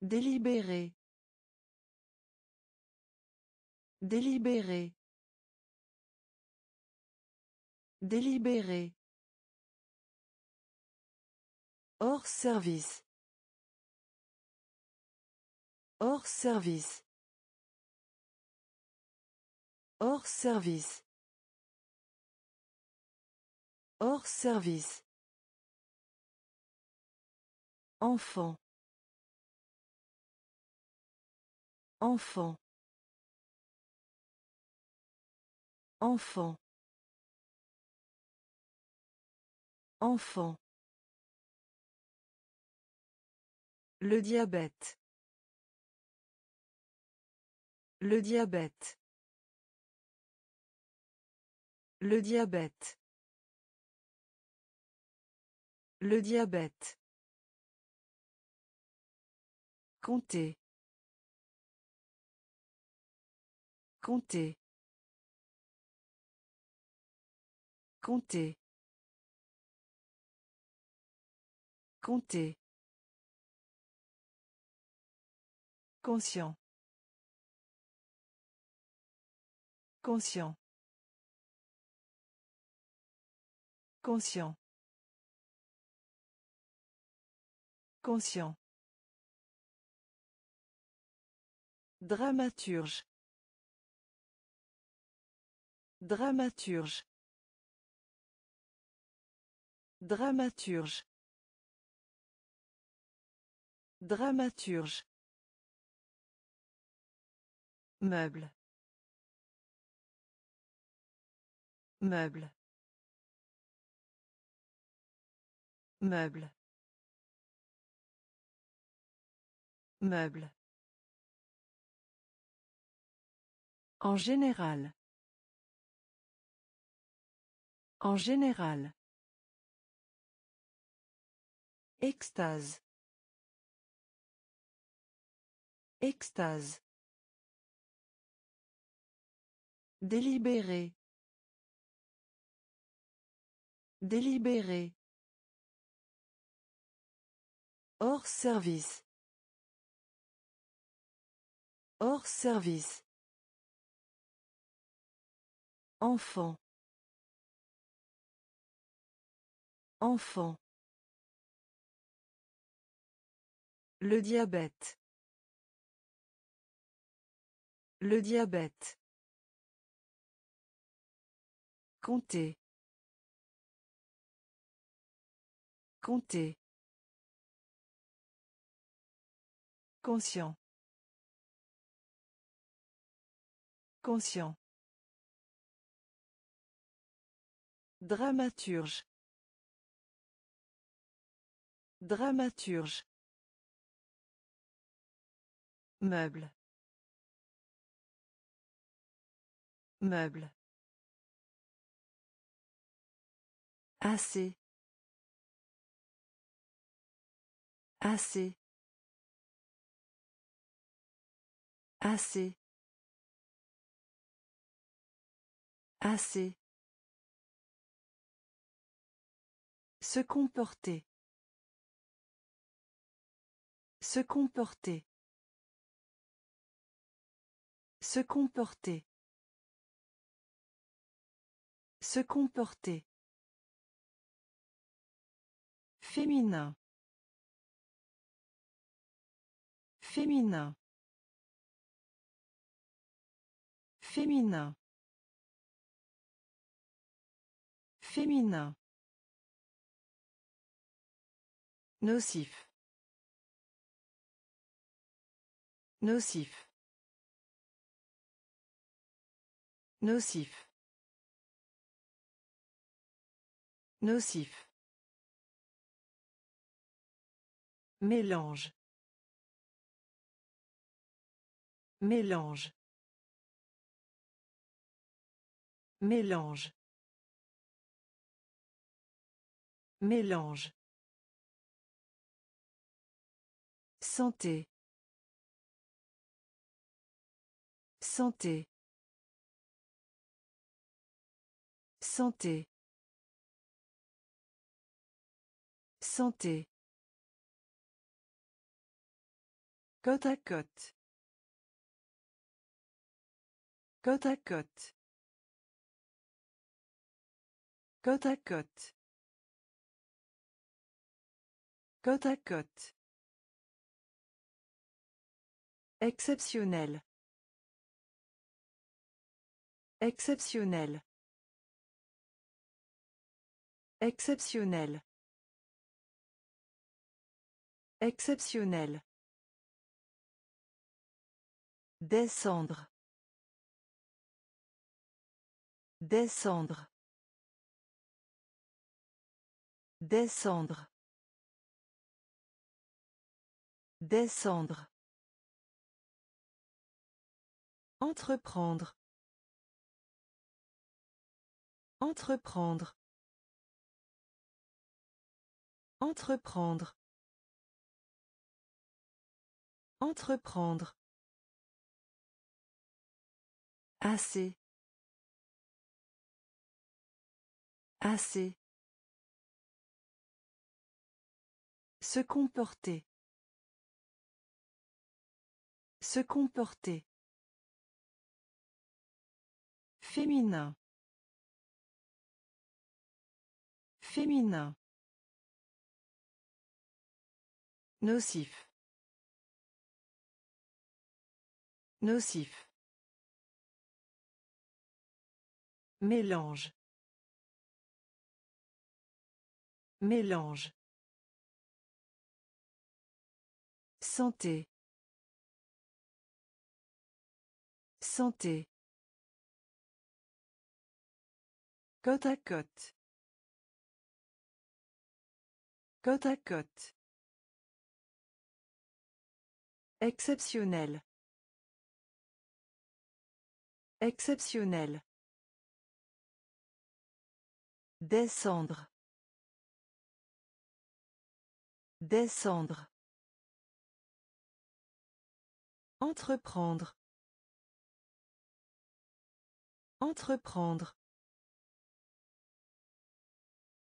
[SPEAKER 1] Délibéré. Délibéré. Délibéré. Hors service. Hors service. Hors service. Hors service. Enfant. Enfant. Enfant. Enfant. Le diabète. Le diabète. Le diabète. Le diabète. Compter. Compter. Compter. Compter. Conscient. Conscient. Conscient. Conscient. Dramaturge. Dramaturge. Dramaturge. Dramaturge. Meuble. Meuble. Meuble. Meuble. En général. En général. Extase. Extase. Délibéré. Délibéré. Hors service. Hors service. Enfant. Enfant. Le diabète. Le diabète. Compter. Compter. Conscient. Conscient. Dramaturge. Dramaturge. Meuble. Meuble. Assez. Assez. Assez. Assez. Se comporter. Se comporter. Se comporter. Se comporter. Féminin. Féminin. Féminin. Féminin. Nocif. Nocif. Nocif. Nocif. Mélange. Mélange. Mélange. Mélange. Santé. Santé. Santé. Santé. Côte à côte. Côte à côte. Côte à côte. Côte à côte. Exceptionnel. Exceptionnel. Exceptionnel. Exceptionnel. Descendre. Descendre. Descendre. Descendre. Entreprendre. Entreprendre. Entreprendre. Entreprendre. Assez. Assez. Se comporter. Se comporter. Féminin. Féminin. Nocif. Nocif. Mélange. Mélange. Santé. Santé. Côte à côte. Côte à côte. Exceptionnel. Exceptionnel. Descendre. Descendre. Entreprendre. Entreprendre.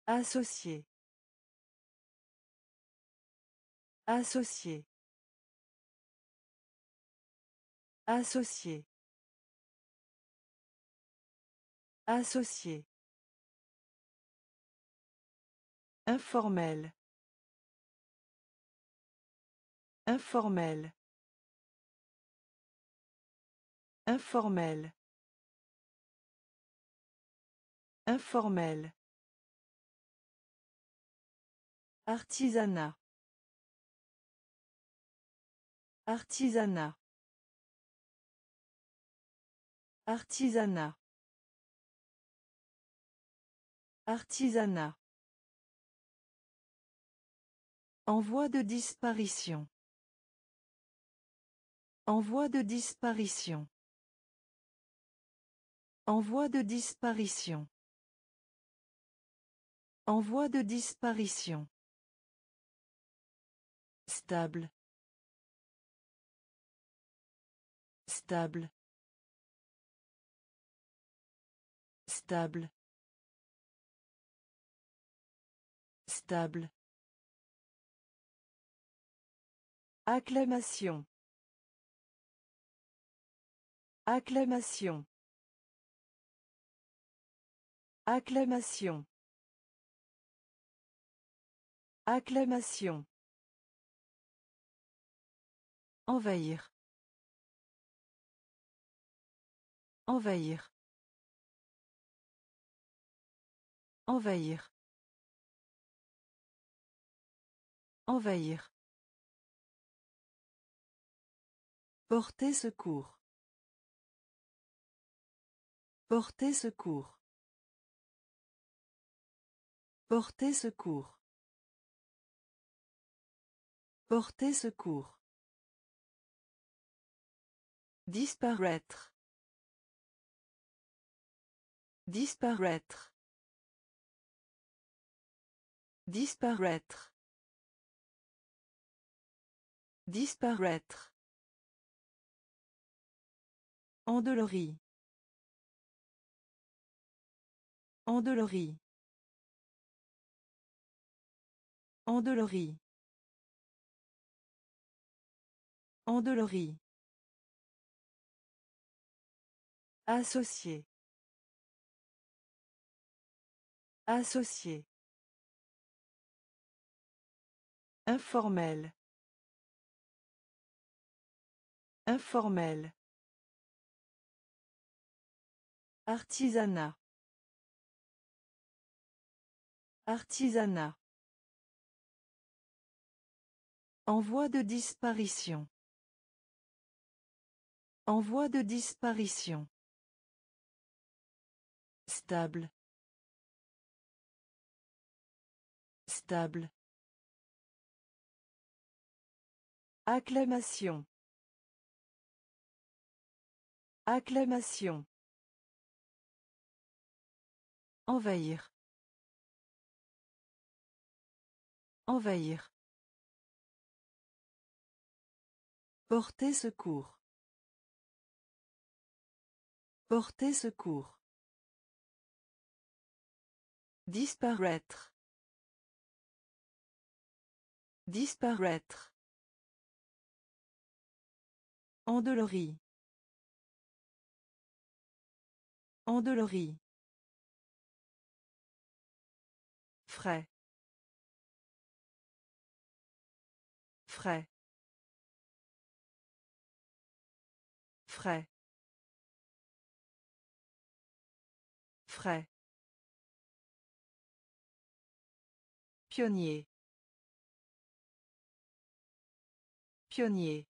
[SPEAKER 1] Associé. Associé. Associé. Associé. Informel. Informel. Informel. Informel. Artisanat. Artisanat. Artisanat. Artisanat. En voie de disparition. En voie de disparition. En voie de disparition. En voie de disparition. Stable. Stable. Stable. Stable. Acclamation. Acclamation. Acclamation. Acclamation. Envahir. Envahir. Envahir. Envahir. Porter secours. Porter secours. Porter secours. Porter secours. Disparaître. Disparaître. Disparaître. Disparaître. Endolori. Endolori. Endolori. Endolori. Associé. Associé. Informel. Informel. Artisanat. Artisanat. En voie de disparition. En voie de disparition. Stable. Stable. Acclamation. Acclamation. Envahir. Envahir. Porter secours. Porter secours. Disparaître. Disparaître. Endolori. Endolori. Frais. Frais. Frais. Frais. Pionnier. Pionnier.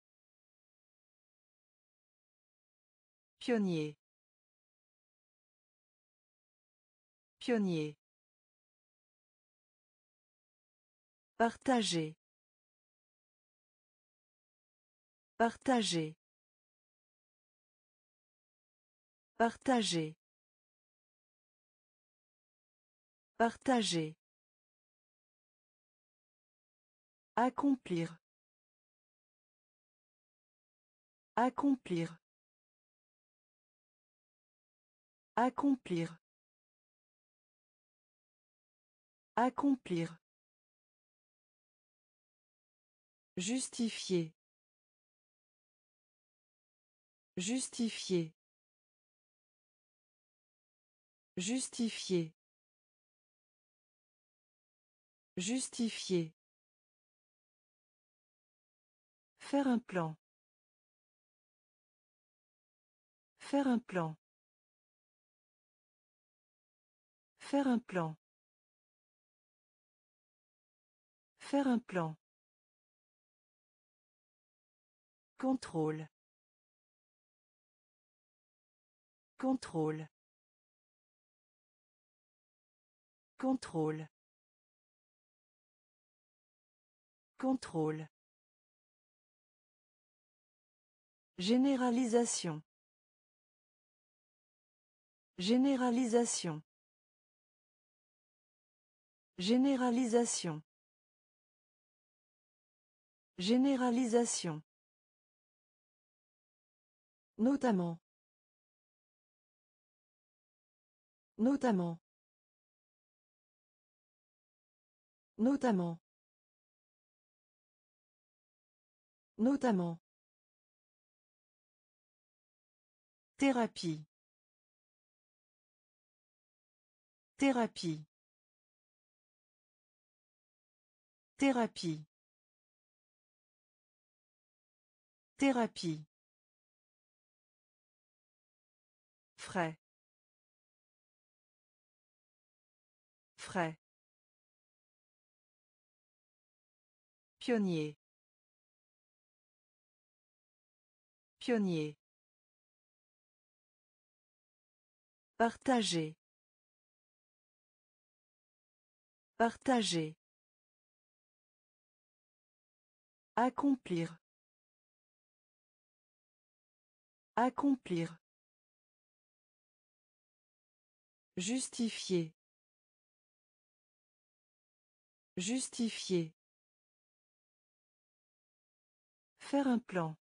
[SPEAKER 1] Pionnier. Pionnier. Partager. Partager. Partager. Partager. Accomplir. Accomplir. Accomplir. Accomplir. Justifier. Justifier. Justifier. Justifier. Faire un plan. Faire un plan. Faire un plan. Faire un plan. Contrôle. Contrôle. Contrôle. Contrôle. Généralisation. Généralisation. Généralisation. Généralisation. Notamment. Notamment. Notamment. Notamment. Thérapie. Thérapie. Thérapie. Thérapie. Frais. Frais. Pionnier. Pionnier. Partager. Partager. Accomplir. Accomplir. Justifier. Justifier. Faire un plan.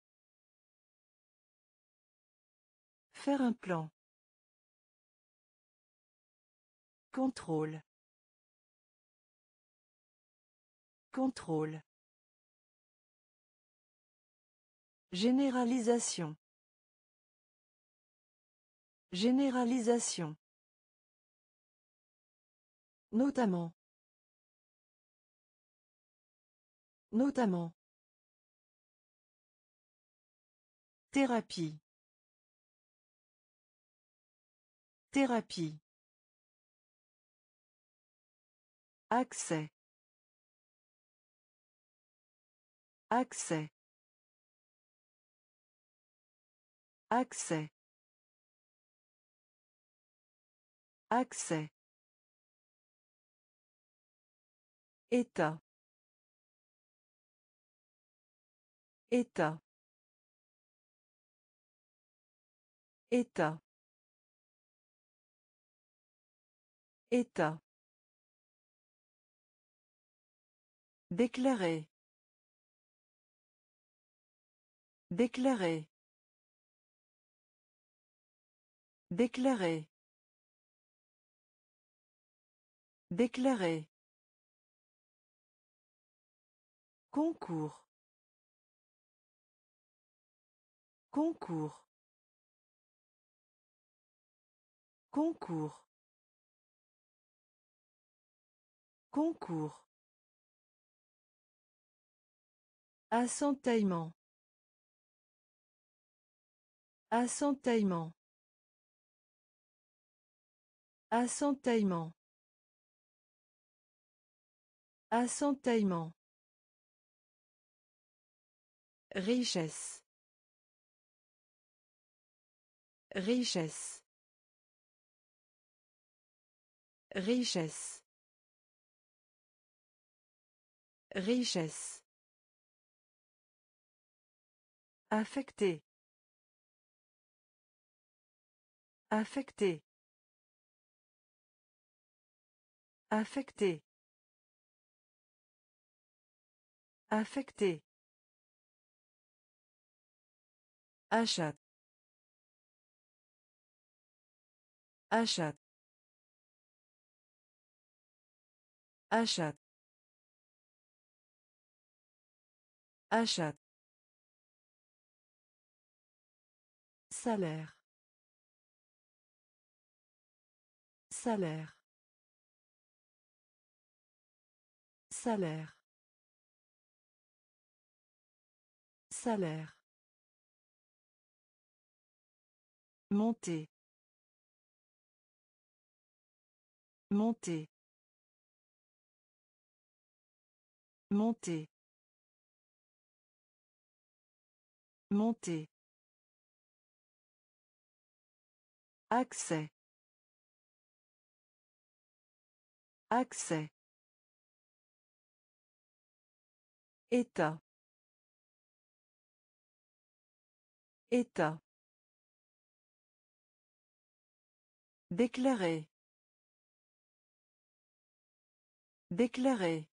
[SPEAKER 1] Faire un plan. Contrôle. Contrôle. Généralisation. Généralisation. Notamment. Notamment. Thérapie. Thérapie. Accès. Accès. Accès. Accès. État. État. État. État. Déclarer. Déclarer. Déclarer. Déclarer. Concours. Concours. Concours. Concours. Assentaillement. Assentaillement. Assentaillement. Assentaillement. Richesse. Richesse. Richesse. Richesse. Affecté. Affecté. Affecté. Affecté. Achat. Achat. Achat. Achat. Salaire. Salaire. Salaire. Salaire. Monter. Monter. Monter. Monter. Accès. Accès. État. État. Déclarer. Déclarer.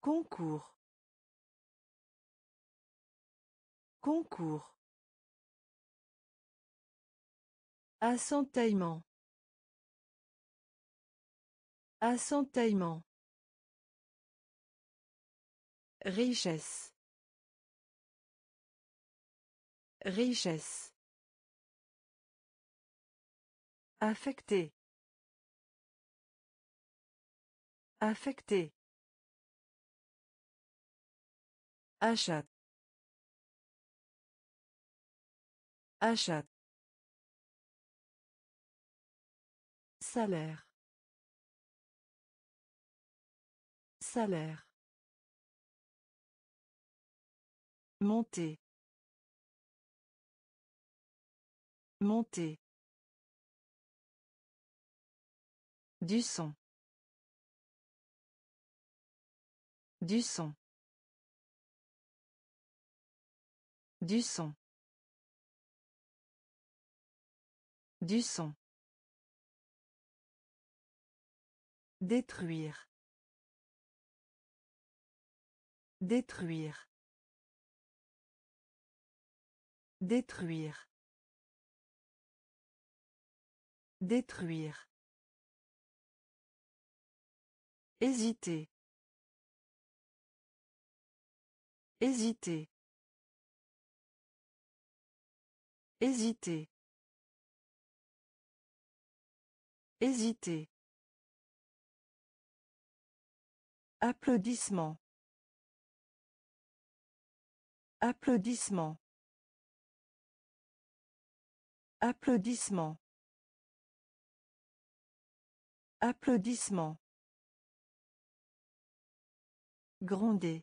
[SPEAKER 1] Concours. Concours. Assentaillement. Assentaillement. Richesse. Richesse. Affecté. Affecté. Achat. Achat. Salaire. Salaire. Monter. Monter. Du son. Du son. Du son. Du son. Détruire. Détruire. Détruire. Détruire. Hésiter. Hésiter. Hésiter. Hésiter. Applaudissements. Applaudissements. Applaudissements. Applaudissements. Gronder.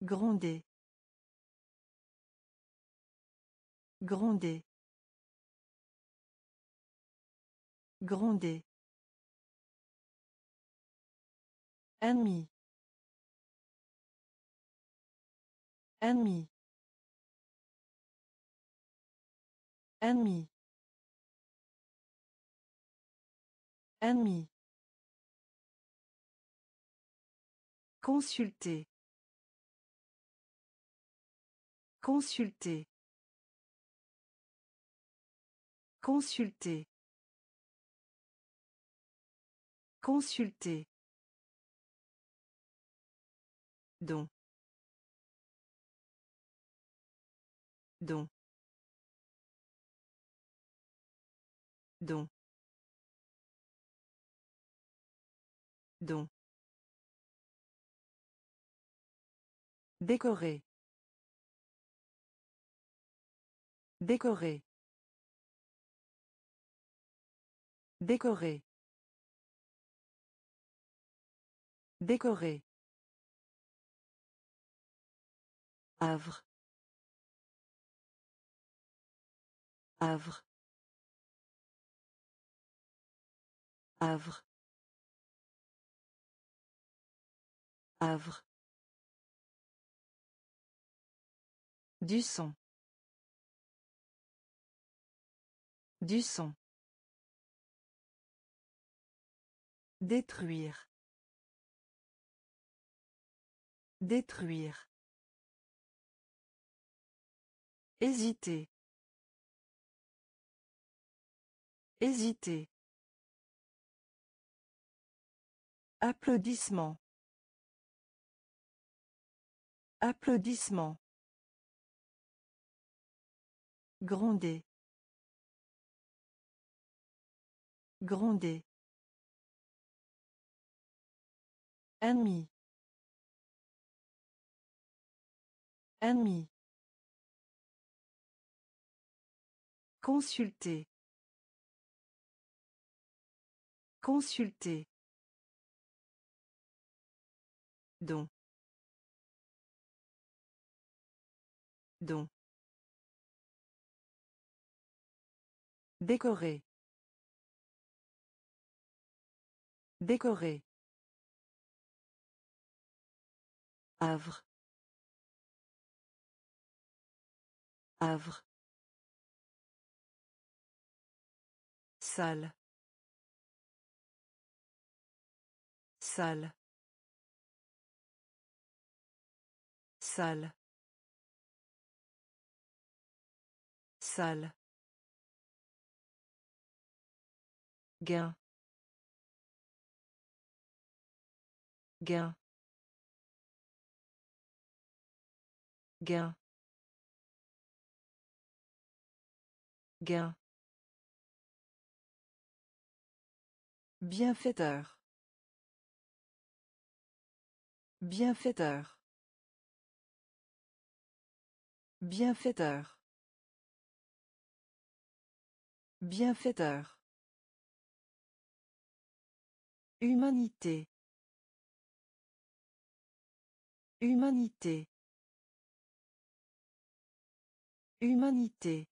[SPEAKER 1] Gronder. Gronder. Gronder. ennemi ennemi ennemi ennemi Consulter. Consulter. Consulter. Consulter. Don. Don. Don. Don. Décoré. Décoré. Décorer. Décorer. Havre. Havre. Havre. Havre. Du son, Du son, Détruire. Détruire. Hésiter. Hésiter. Applaudissement. Applaudissement. Gronder. Gronder. Ennemi. Ennemi. Consulter. Consulter. Don. Don. Décorer. Décorer. Havre. Havre. Salle. Salle. Salle. Salle. Gain. Gain. Gain. Gain. Bienfaiteur. Bienfaiteur. Bienfaiteur. Bienfaiteur. Humanité. Humanité. Humanité.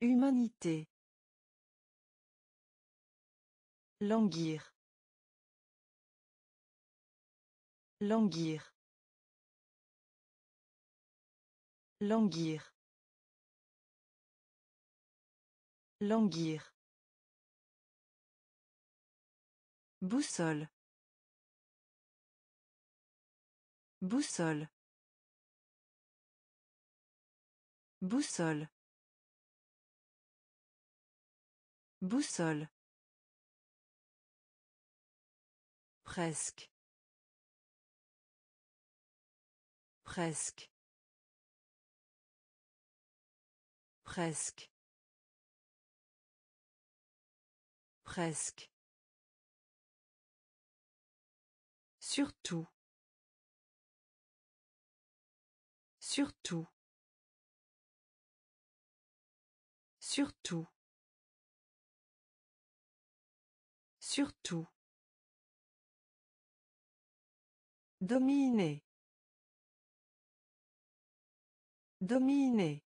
[SPEAKER 1] Humanité. Languir. Languir. Languir. Languir. Boussole. Boussole. Boussole. Boussole. Presque. Presque. Presque. Presque. Surtout. Surtout. Surtout. Surtout. Dominer. Dominer.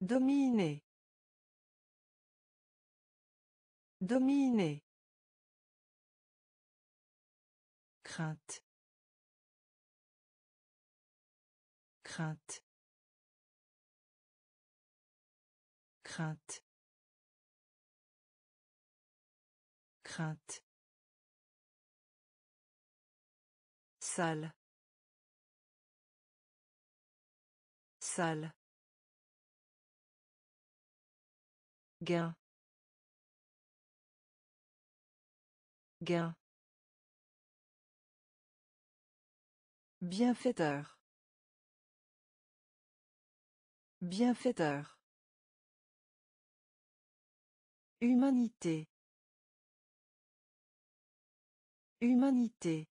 [SPEAKER 1] Dominer. Dominer. Crainte. Crainte. Crainte. Crainte. Salle. Salle. Gain. Gain. Bienfaiteur. Bienfaiteur. Humanité. Humanité.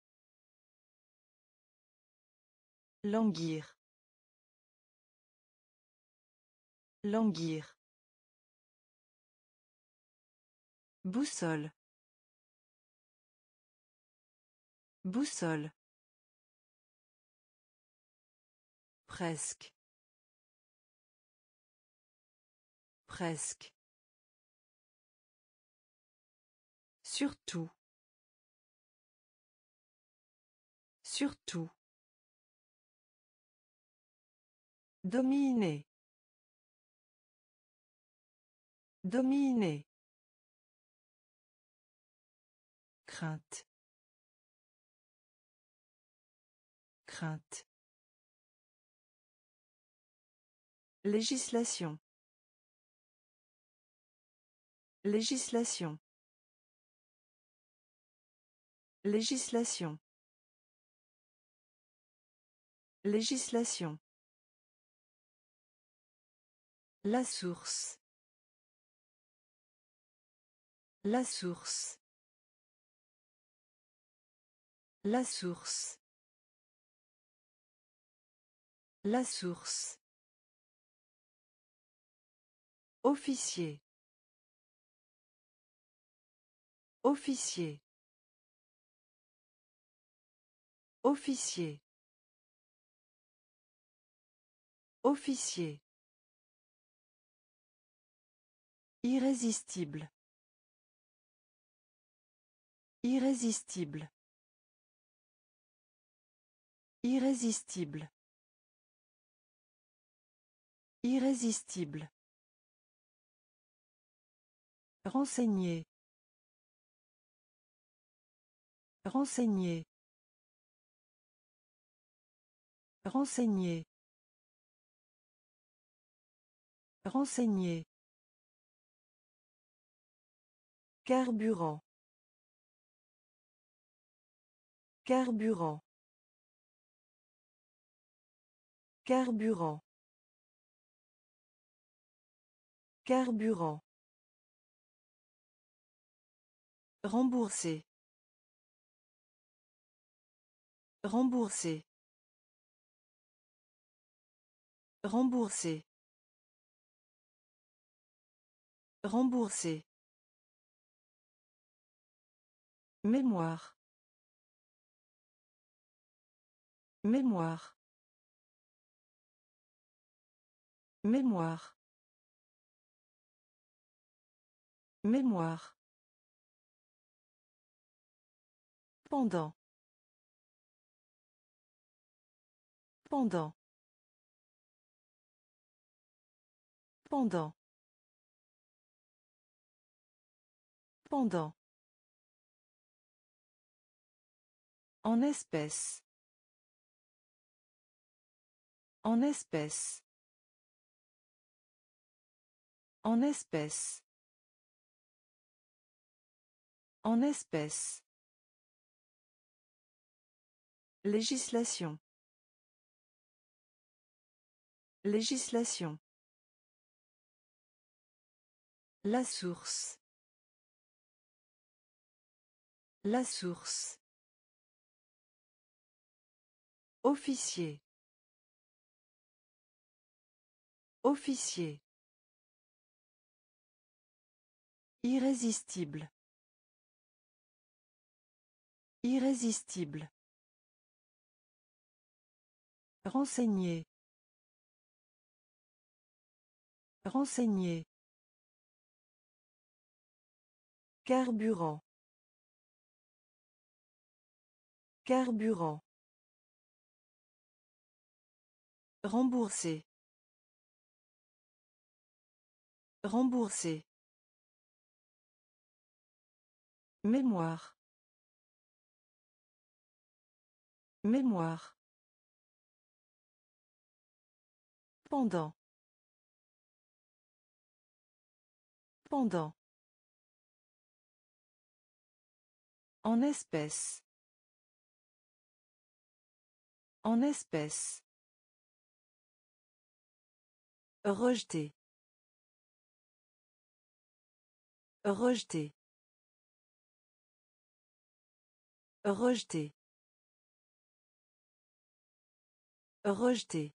[SPEAKER 1] Languir. Languir. Boussole. Boussole. Presque. Presque. Surtout. Surtout. Dominer. Dominer. Crainte. Crainte. Législation. Législation. Législation. Législation. La source. La source. La source. La source. Officier. Officier. Officier. Officier. Irrésistible. Irrésistible. Irrésistible. Irrésistible. Renseigner. Renseigner. Renseigner. Renseigner. Carburant. Carburant. Carburant. Carburant. Rembourser. Rembourser. Rembourser. Rembourser. Mémoire. Mémoire. Mémoire. Mémoire. Pendant. Pendant. Pendant. Pendant. En espèce. En espèce. En espèce. En espèce. Législation. Législation. La source. La source. Officier. Officier. Irrésistible. Irrésistible. Renseigné. Renseigné. Carburant. Carburant. Rembourser. Rembourser. Mémoire. Mémoire. Pendant. Pendant. En espèce. En espèce. Rejeté. Rejeté. Rejeté. Rejeté.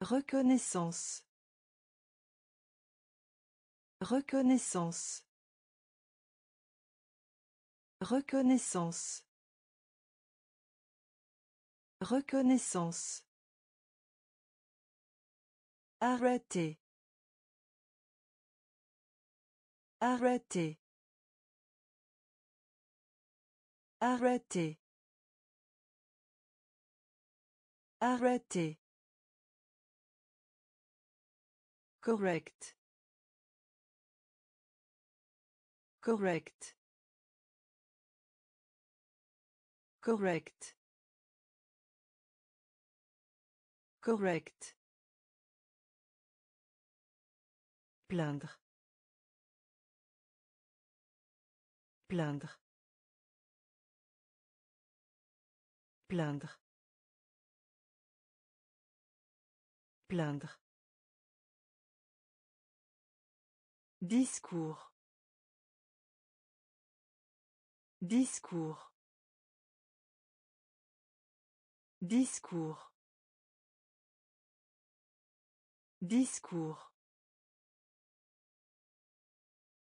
[SPEAKER 1] Reconnaissance. Reconnaissance. Reconnaissance. Reconnaissance. Arrêtez, arrêtez, arrêtez, arrêtez. Correct. Correct. Correct. Correct. Plaindre. Plaindre. Plaindre. Plaindre. Discours. Discours. Discours. Discours.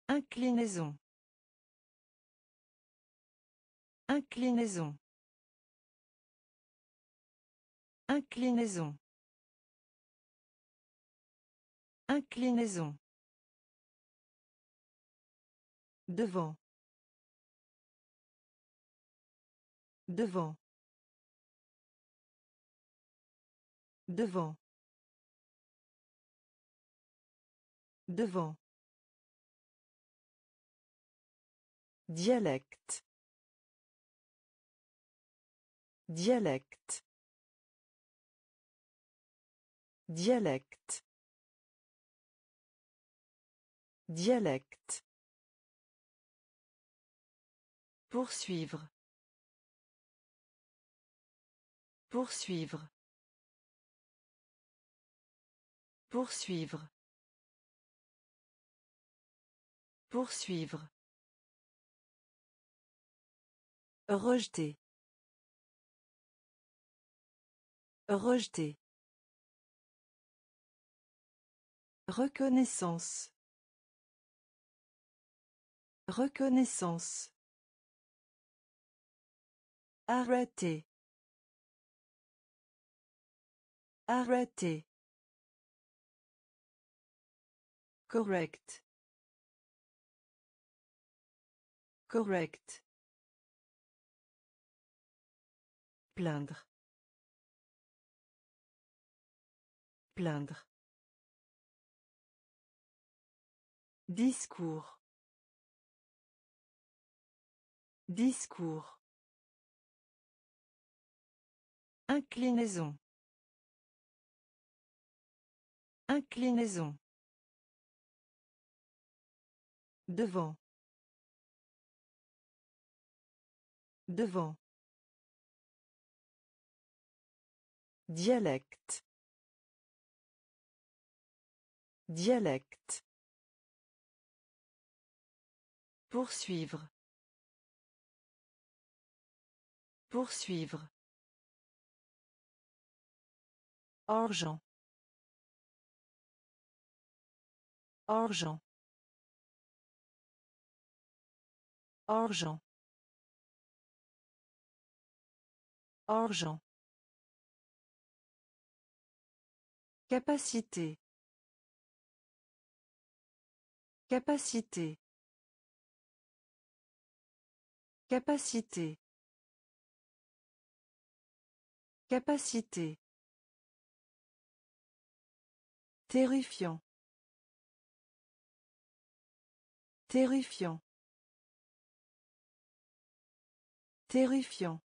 [SPEAKER 1] Inclinaison. Inclinaison. Inclinaison. Inclinaison. Devant. Devant. Devant. Devant. Dialecte. Dialecte. Dialecte. Dialecte. Poursuivre. Poursuivre. Poursuivre. Poursuivre. Rejeter. Rejeter. Reconnaissance. Reconnaissance. Arrêter. Arrêter. Correct. Correct. Plaindre. Plaindre. Discours. Discours. Inclinaison. Inclinaison. Devant. Devant. Dialecte. Dialecte. Poursuivre. Poursuivre. Orgeant. argent Orgeant. Orgeant. Capacité. Capacité. Capacité. Capacité. Terrifiant. Terrifiant. Terrifiant.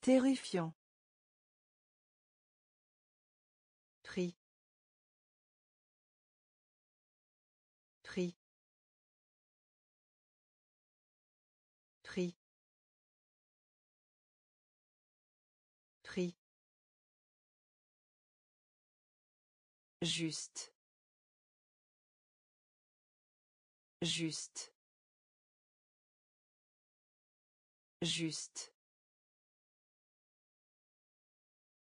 [SPEAKER 1] Terrifiant. Juste. Juste. Juste.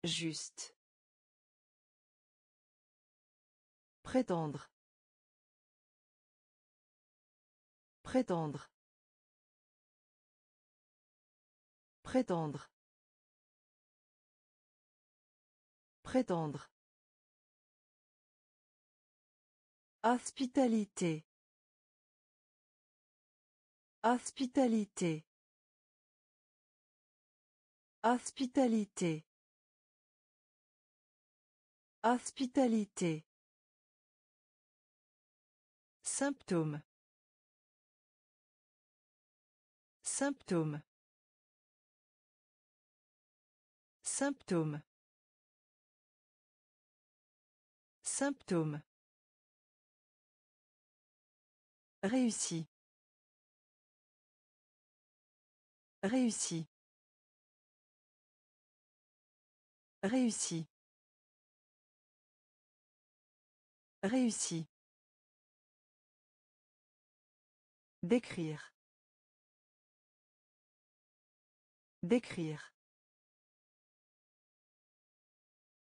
[SPEAKER 1] Juste. Prétendre. Prétendre. Prétendre. Prétendre. Hospitalité. Hospitalité. Hospitalité. Hospitalité. Symptôme. Symptôme. Symptôme. Symptômes Réussi. Réussi. Réussi. Réussi. Décrire. Décrire.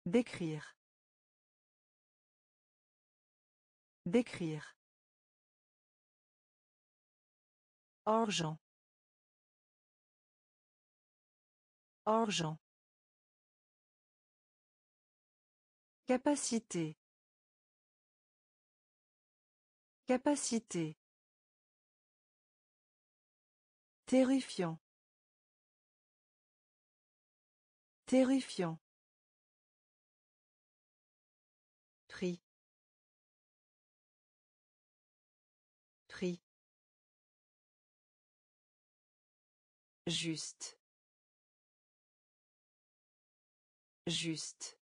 [SPEAKER 1] Décrire. Décrire. argent argent Capacité. Capacité. Terrifiant. Terrifiant. Juste. Juste.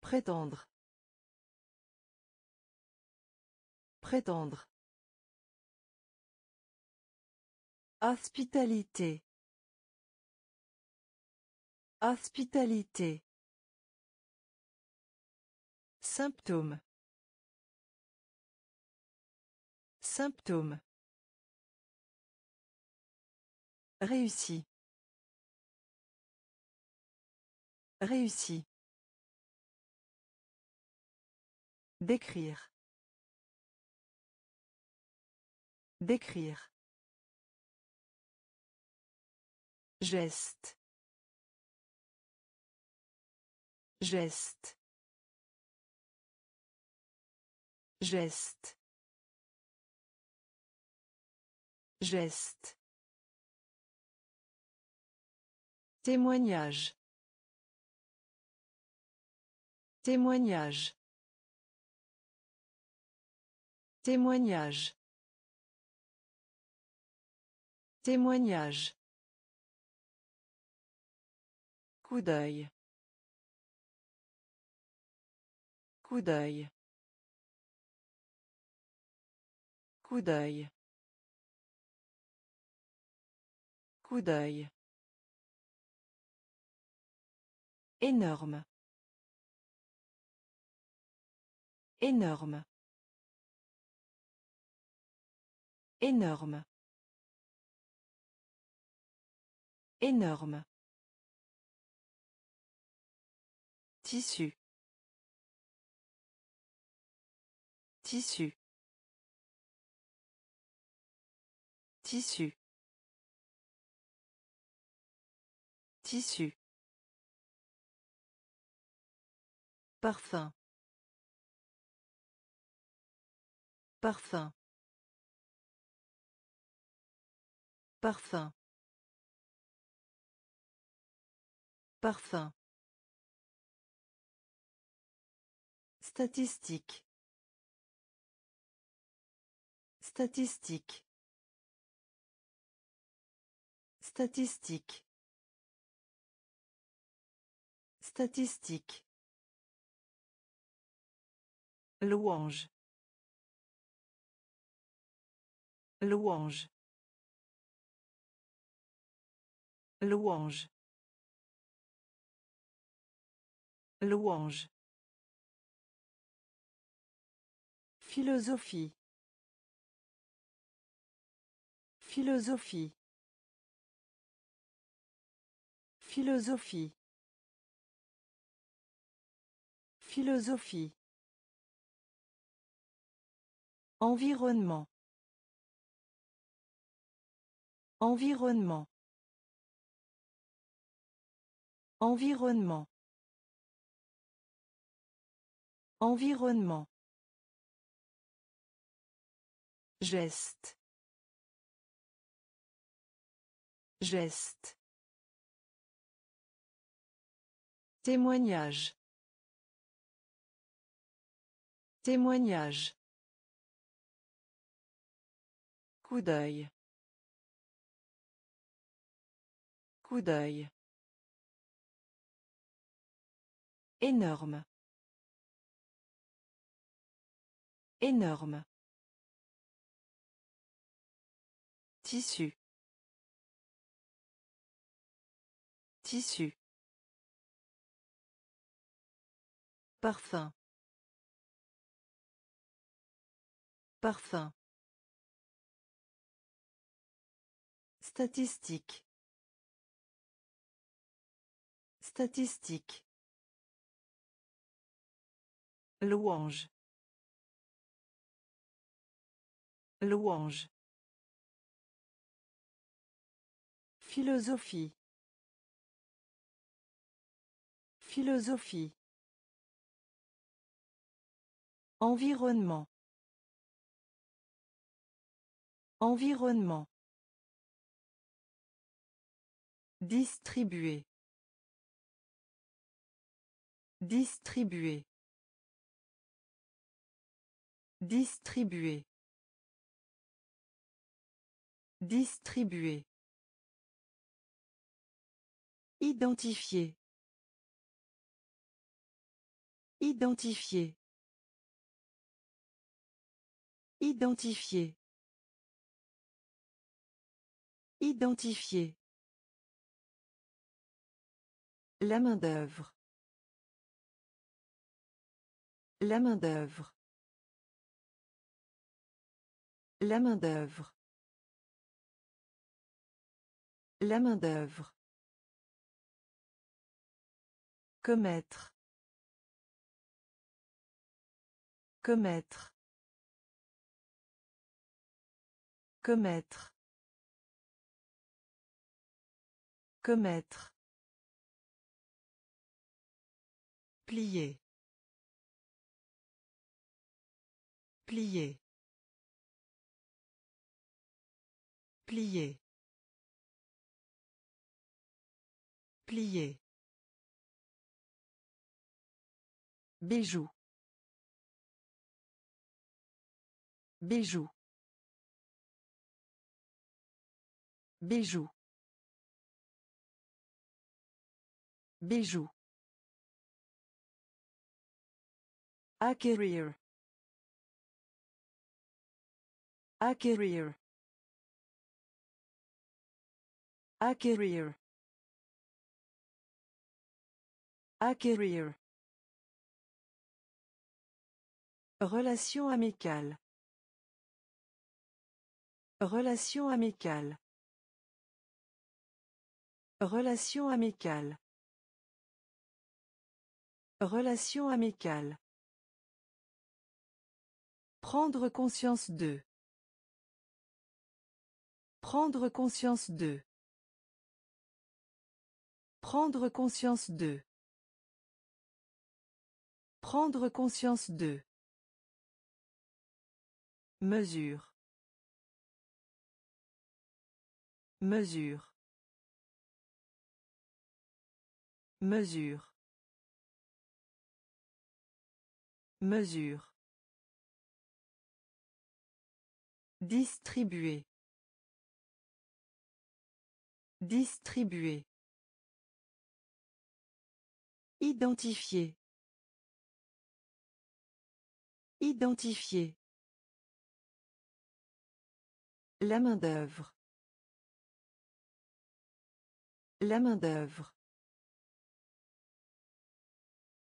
[SPEAKER 1] Prétendre. Prétendre. Hospitalité. Hospitalité. Symptôme. Symptôme. Réussi. Réussi. Décrire. Décrire. Geste. Geste. Geste. Geste. Témoignage. Témoignage. Témoignage. Témoignage. Coup d'œil. Coup d'œil. Coup d'œil. Coup d'œil. Énorme. Énorme. Énorme. Énorme. Tissu. Tissu. Tissu. Tissu. Parfum. Parfum. Parfum. Parfum. Statistique. Statistique. Statistique. Statistique. Louange. Louange. Louange. Louange. Philosophie. Philosophie. Philosophie. Philosophie. Environnement. Environnement. Environnement. Environnement. Geste. Geste. Témoignage. Témoignage. Coup d'œil. Coup d'œil. Énorme. Énorme. Tissu. Tissu. Parfum. Parfum. Statistique. Statistique. Louange. Louange. Philosophie. Philosophie. Environnement. Environnement. Distribuer. Distribuer. Distribuer. Distribuer. Identifier. Identifier. Identifier. Identifier. La main-d'œuvre. La main-d'œuvre. La main-d'œuvre. La main-d'œuvre. Commettre. Commettre. Commettre. Commettre. Plier. Plier. Plier. Plier. Bijou. Bijou. Bijou. Bijou. Acquérir. Acquérir. Acquérir. Acquérir. Relation amicale. Relation amicale. Relation amicale. Relation amicale. Prendre conscience de. Prendre conscience de. Prendre conscience de. Prendre conscience de. Mesure. Mesure. Mesure. Mesure. Distribuer. Distribuer. Identifier. Identifier. La main-d'œuvre. La main-d'œuvre.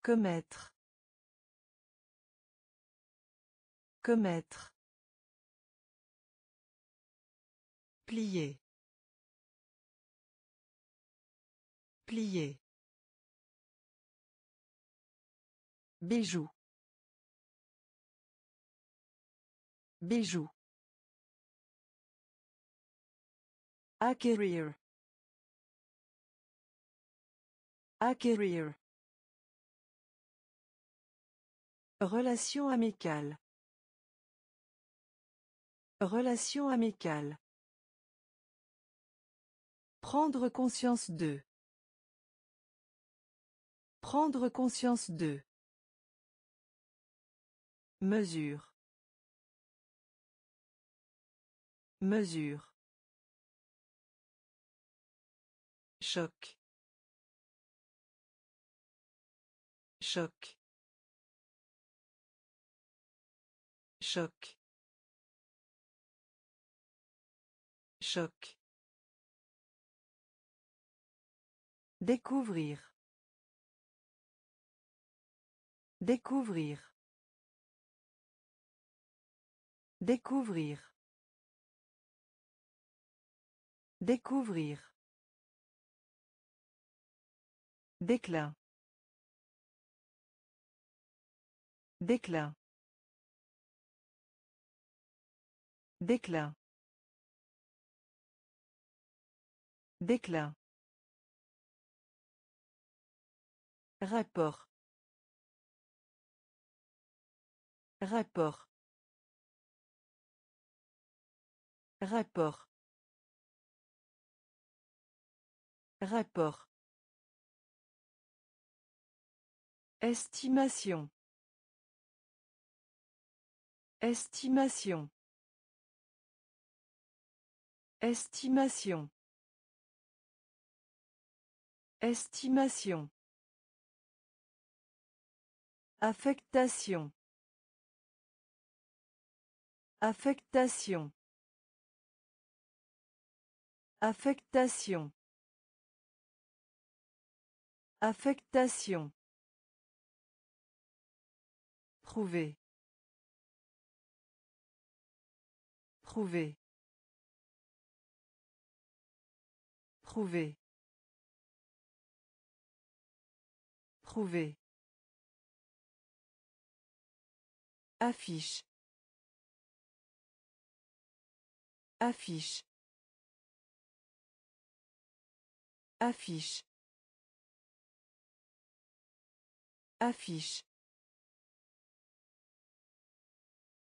[SPEAKER 1] Commettre. Commettre. Plier. Plier. Bijou. Bijou. Acquérir. Acquérir. Relation amicale. Relation amicale. Prendre conscience de. Prendre conscience de. Mesure. Mesure. Choc. Choc. Choc. Choc. Découvrir. Découvrir. Découvrir. Découvrir. Déclin. Déclin. Déclin. Déclin. Rapport. Rapport. Rapport. Rapport. Estimation. Estimation. Estimation. Estimation. Affectation. Affectation. Affectation. Affectation. Prouver. Prouver. Prouver. Prouver. Affiche. Affiche. Affiche. Affiche.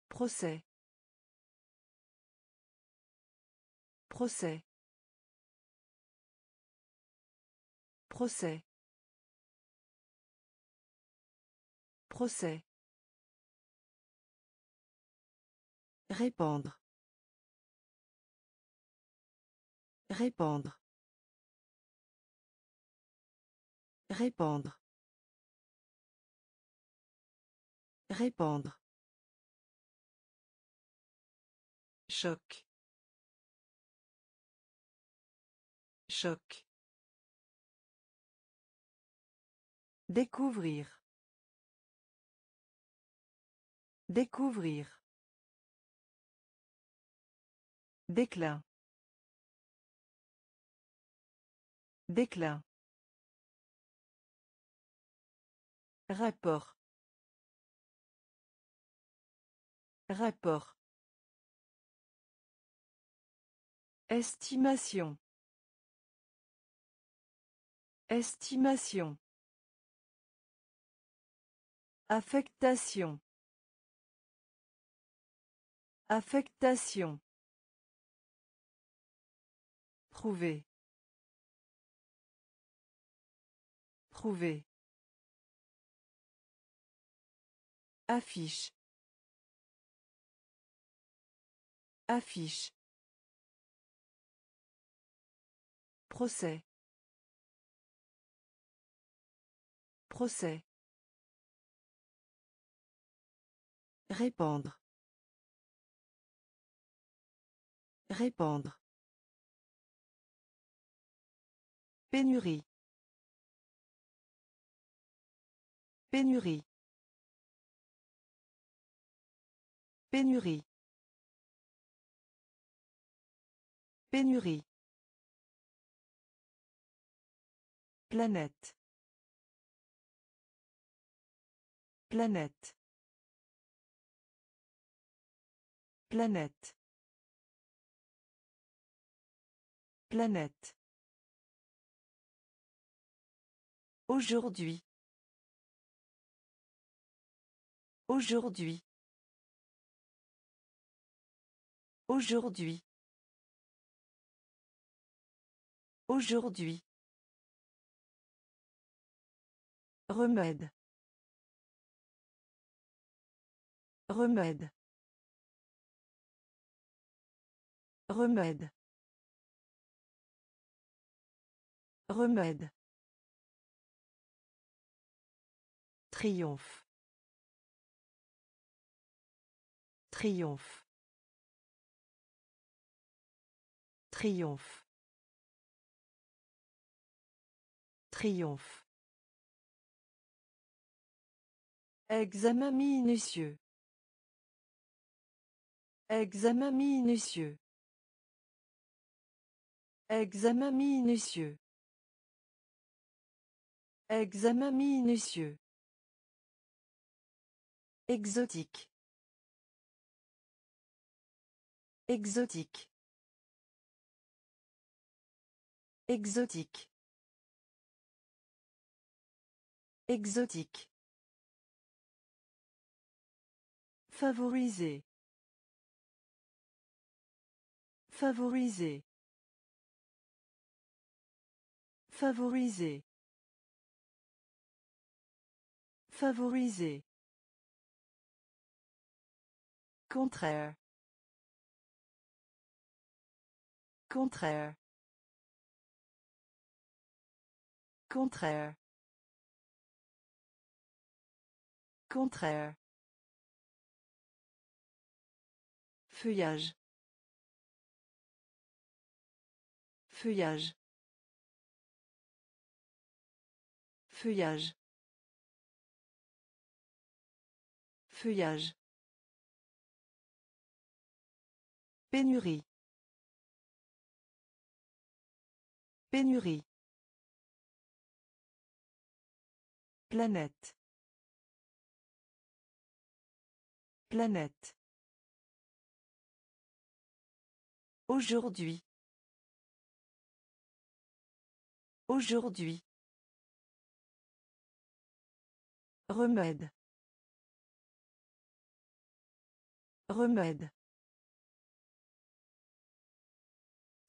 [SPEAKER 1] Procès. Procès. Procès. Procès. Répandre. Répandre. Répandre. Répandre. Choc. Choc. Découvrir. Découvrir. Déclin. Déclin. Rapport. Rapport. Estimation. Estimation. Affectation. Affectation. Trouver. Trouver. Affiche. Affiche. Procès. Procès. Répandre. Répandre. Pénurie. Pénurie. Pénurie. Pénurie. Planète. Planète. Planète. Planète. Aujourd'hui. Aujourd'hui. Aujourd'hui. Aujourd'hui. Remède. Remède. Remède. Remède. Triomphe. Triomphe. Triomphe. Triomphe. Examen minutieux. Examen minutieux. Examen minutieux. Examen minutieux. Exotique. Exotique. Exotique. Exotique. Favoriser. Favoriser. Favoriser. Favoriser. Contraire. Contraire. Contraire. Contraire. Feuillage. Feuillage. Feuillage. Feuillage. Pénurie. Pénurie. Planète. Planète. Aujourd'hui. Aujourd'hui. Remède. Remède.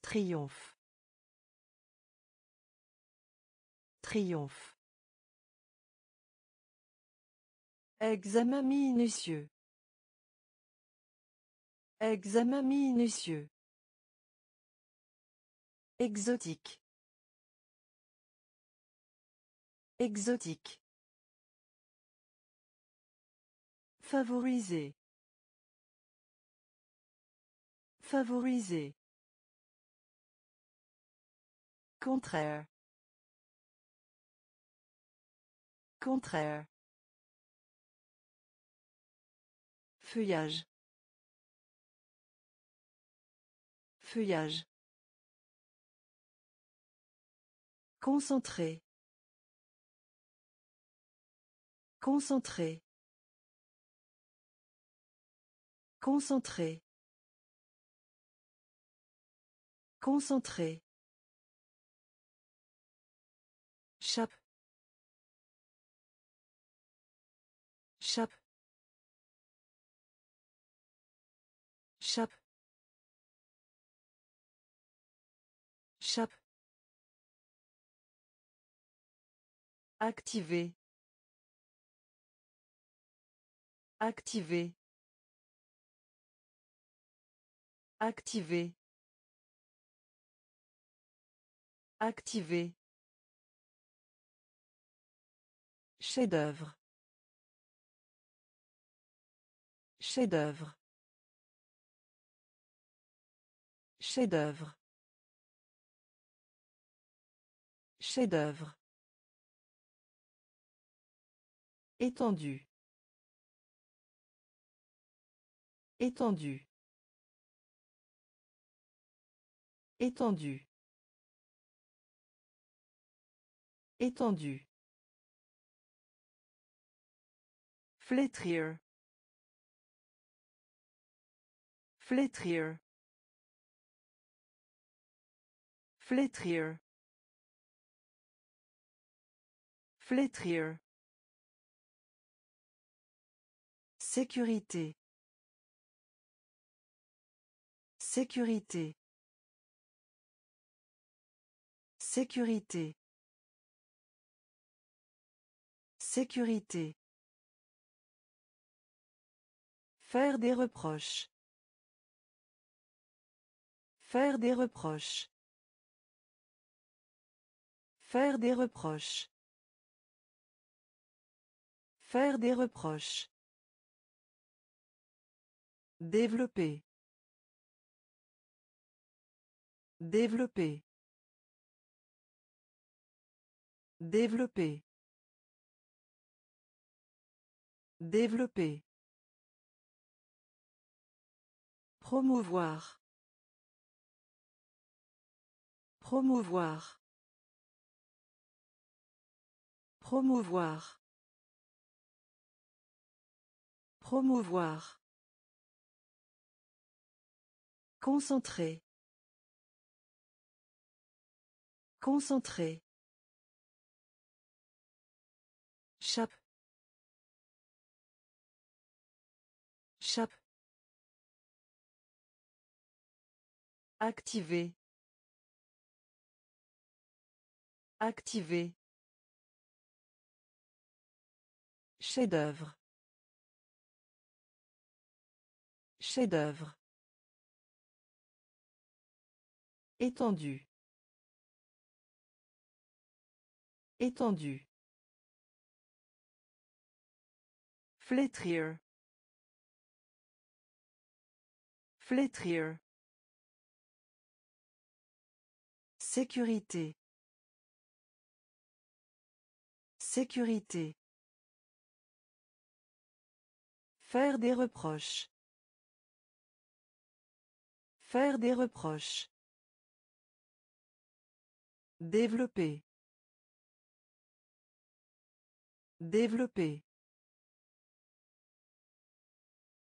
[SPEAKER 1] Triomphe. Triomphe. Examen minutieux. Examen minutieux. Exotique. Exotique. Favoriser. Favoriser. Contraire. Contraire. Feuillage. Feuillage. Concentré. Concentré. Concentré. Concentré. Chape. Chape. Chape. Chape. Activer. Activer. Activer. Activer. Chef-d'œuvre. Chef-d'œuvre. Chef-d'œuvre. Chef-d'œuvre. Étendu. Étendu. Étendu. Étendu. Flétrir. Flétrir. Flétrir. Flétrir. Sécurité. Sécurité. Sécurité. Sécurité. Faire des reproches. Faire des reproches. Faire des reproches. Faire des reproches. Développer. Développer. Développer. Développer. Promouvoir. Promouvoir. Promouvoir. Promouvoir. concentrer, concentrer, Activer. Activer. Chef-d'œuvre. Chef-d'œuvre. Étendu. Étendu. Flétrir. Flétrir. Sécurité. Sécurité. Faire des reproches. Faire des reproches. Développer. Développer.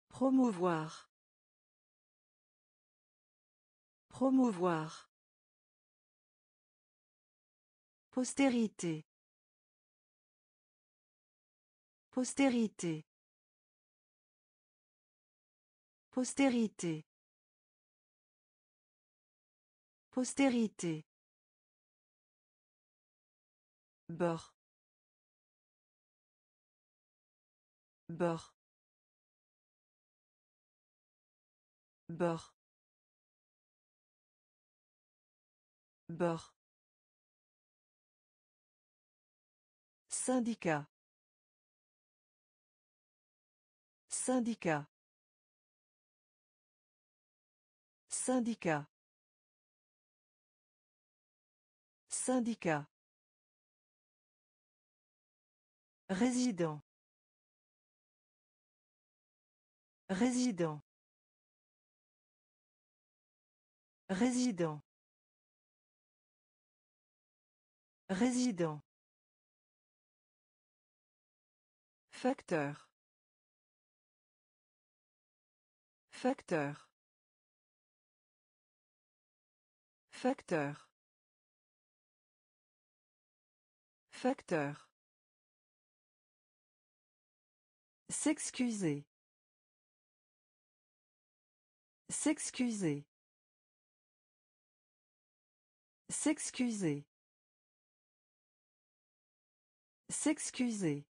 [SPEAKER 1] Promouvoir. Promouvoir. Postérité. Postérité. Postérité. Postérité. Bord. Bord. Bord. Bord. Syndicat. Syndicat. Syndicat. Syndicat. Résident. Résident. Résident. Résident. Facteur. Facteur. Facteur. Facteur. S'excuser. S'excuser. S'excuser. S'excuser.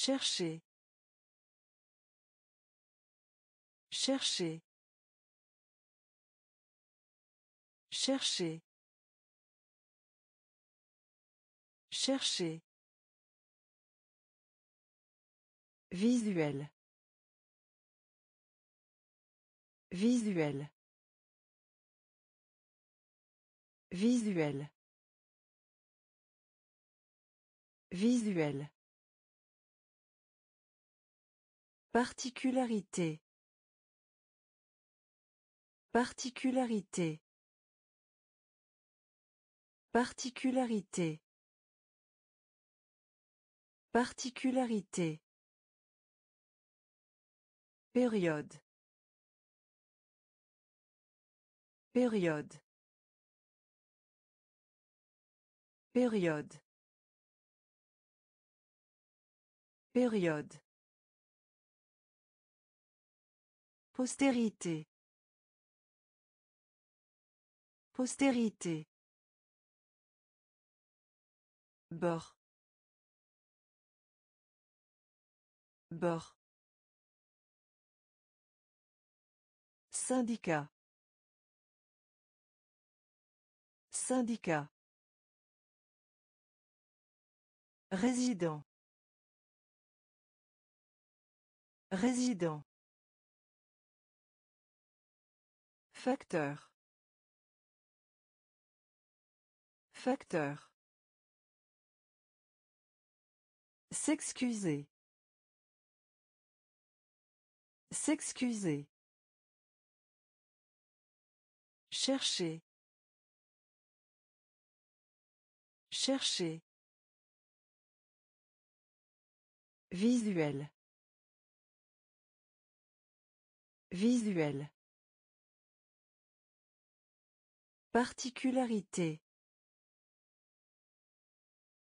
[SPEAKER 1] Chercher. Chercher. Chercher. Chercher. Visuel. Visuel. Visuel. Visuel. Particularité. Particularité. Particularité. Particularité. Période. Période. Période. Période. Postérité. Postérité. Bord. Bord. Syndicat. Syndicat. Résident. Résident. Facteur. Facteur. S'excuser. S'excuser. Chercher. Chercher. Visuel. Visuel. Particularité.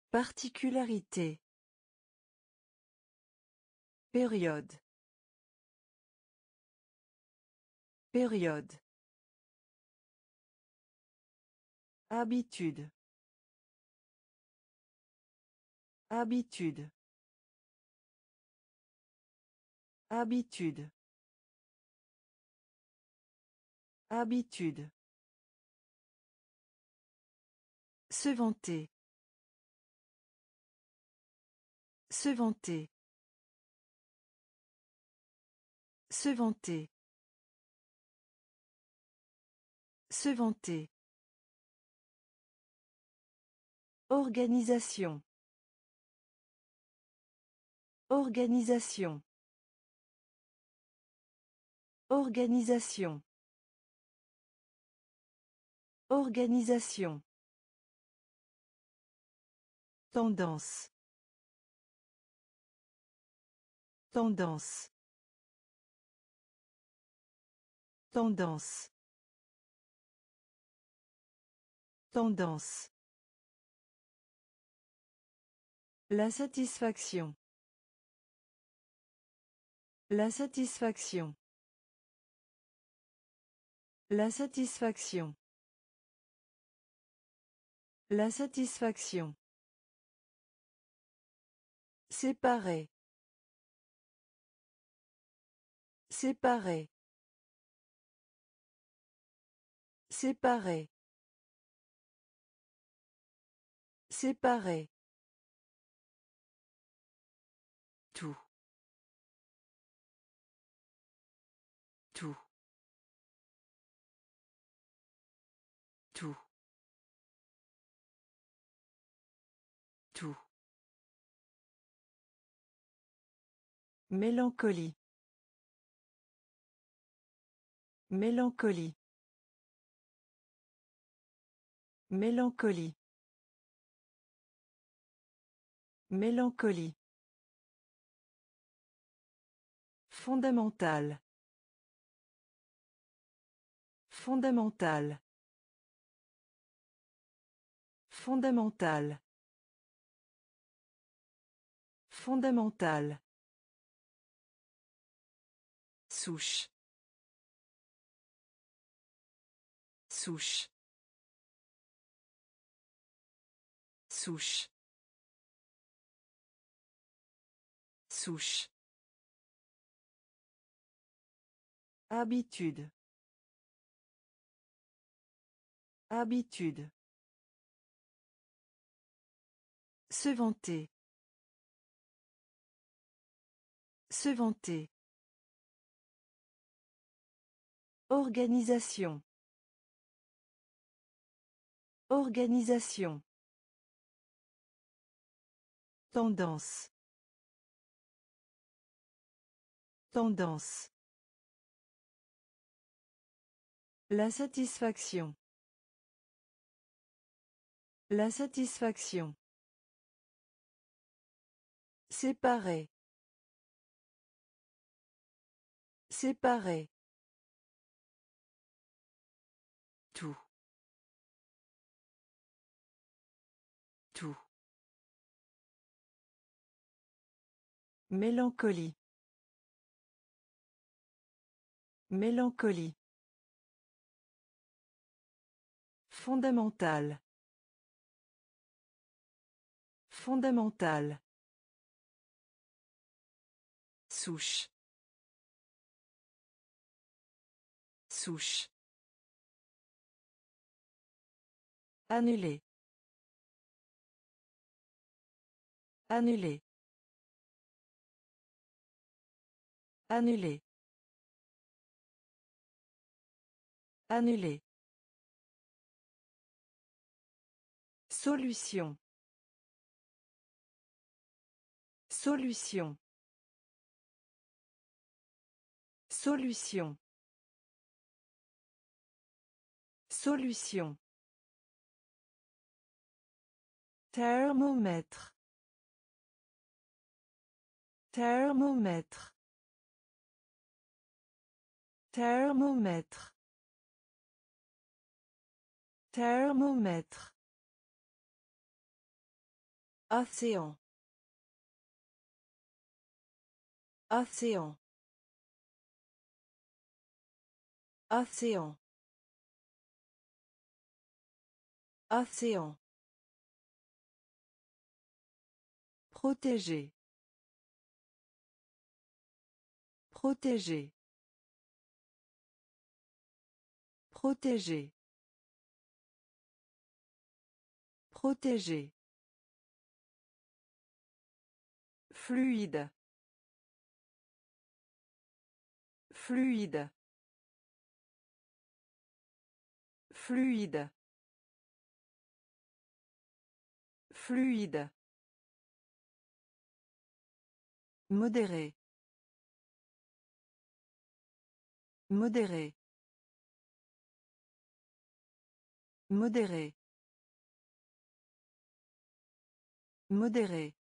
[SPEAKER 1] Particularité. Période. Période. Habitude. Habitude. Habitude. Habitude. Se vanter. Se vanter. Se vanter. Se vanter. Organisation. Organisation. Organisation. Organisation. Tendance. Tendance. Tendance. Tendance. La satisfaction. La satisfaction. La satisfaction. La satisfaction. Séparer. Séparer. Séparer. Séparer. Mélancolie. Mélancolie. Mélancolie. Mélancolie. Fondamentale Fondamentale Fondamentale Fondamentale souche souche souche souche habitude habitude se vanter se vanter Organisation. Organisation. Tendance. Tendance. La satisfaction. La satisfaction. Séparer. Séparer. Mélancolie. Mélancolie. Fondamentale Fondamentale Souche. Souche. Annuler. Annuler. Annuler. Annuler. Solution. Solution. Solution. Solution. Thermomètre. Thermomètre. Thermomètre. Thermomètre. Océan. Océan. Océan. Océan. Protéger. Protéger. Protéger. Protéger. Fluide. Fluide. Fluide. Fluide. Modéré. Modéré. Modéré. Modéré.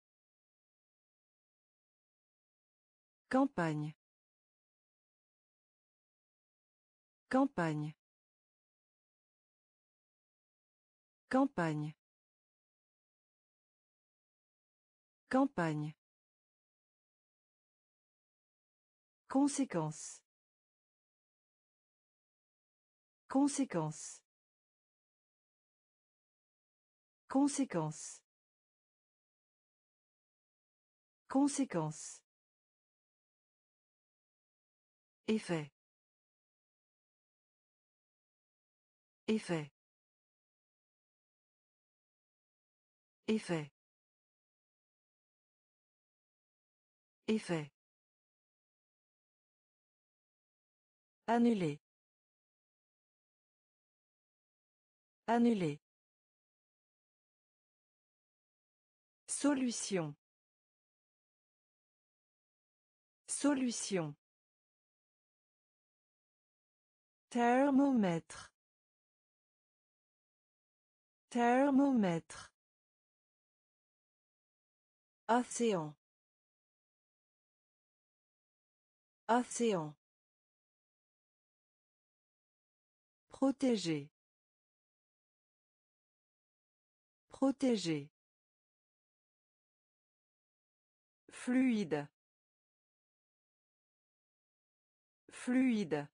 [SPEAKER 1] Campagne. Campagne. Campagne. Campagne. Conséquence. Conséquence. Conséquence. Conséquence. Effet. Effet. Effet. Effet. Annuler. Annuler. Solution. Solution. Thermomètre. Thermomètre. Océan. Océan. Protéger. Protéger. Fluide. Fluide.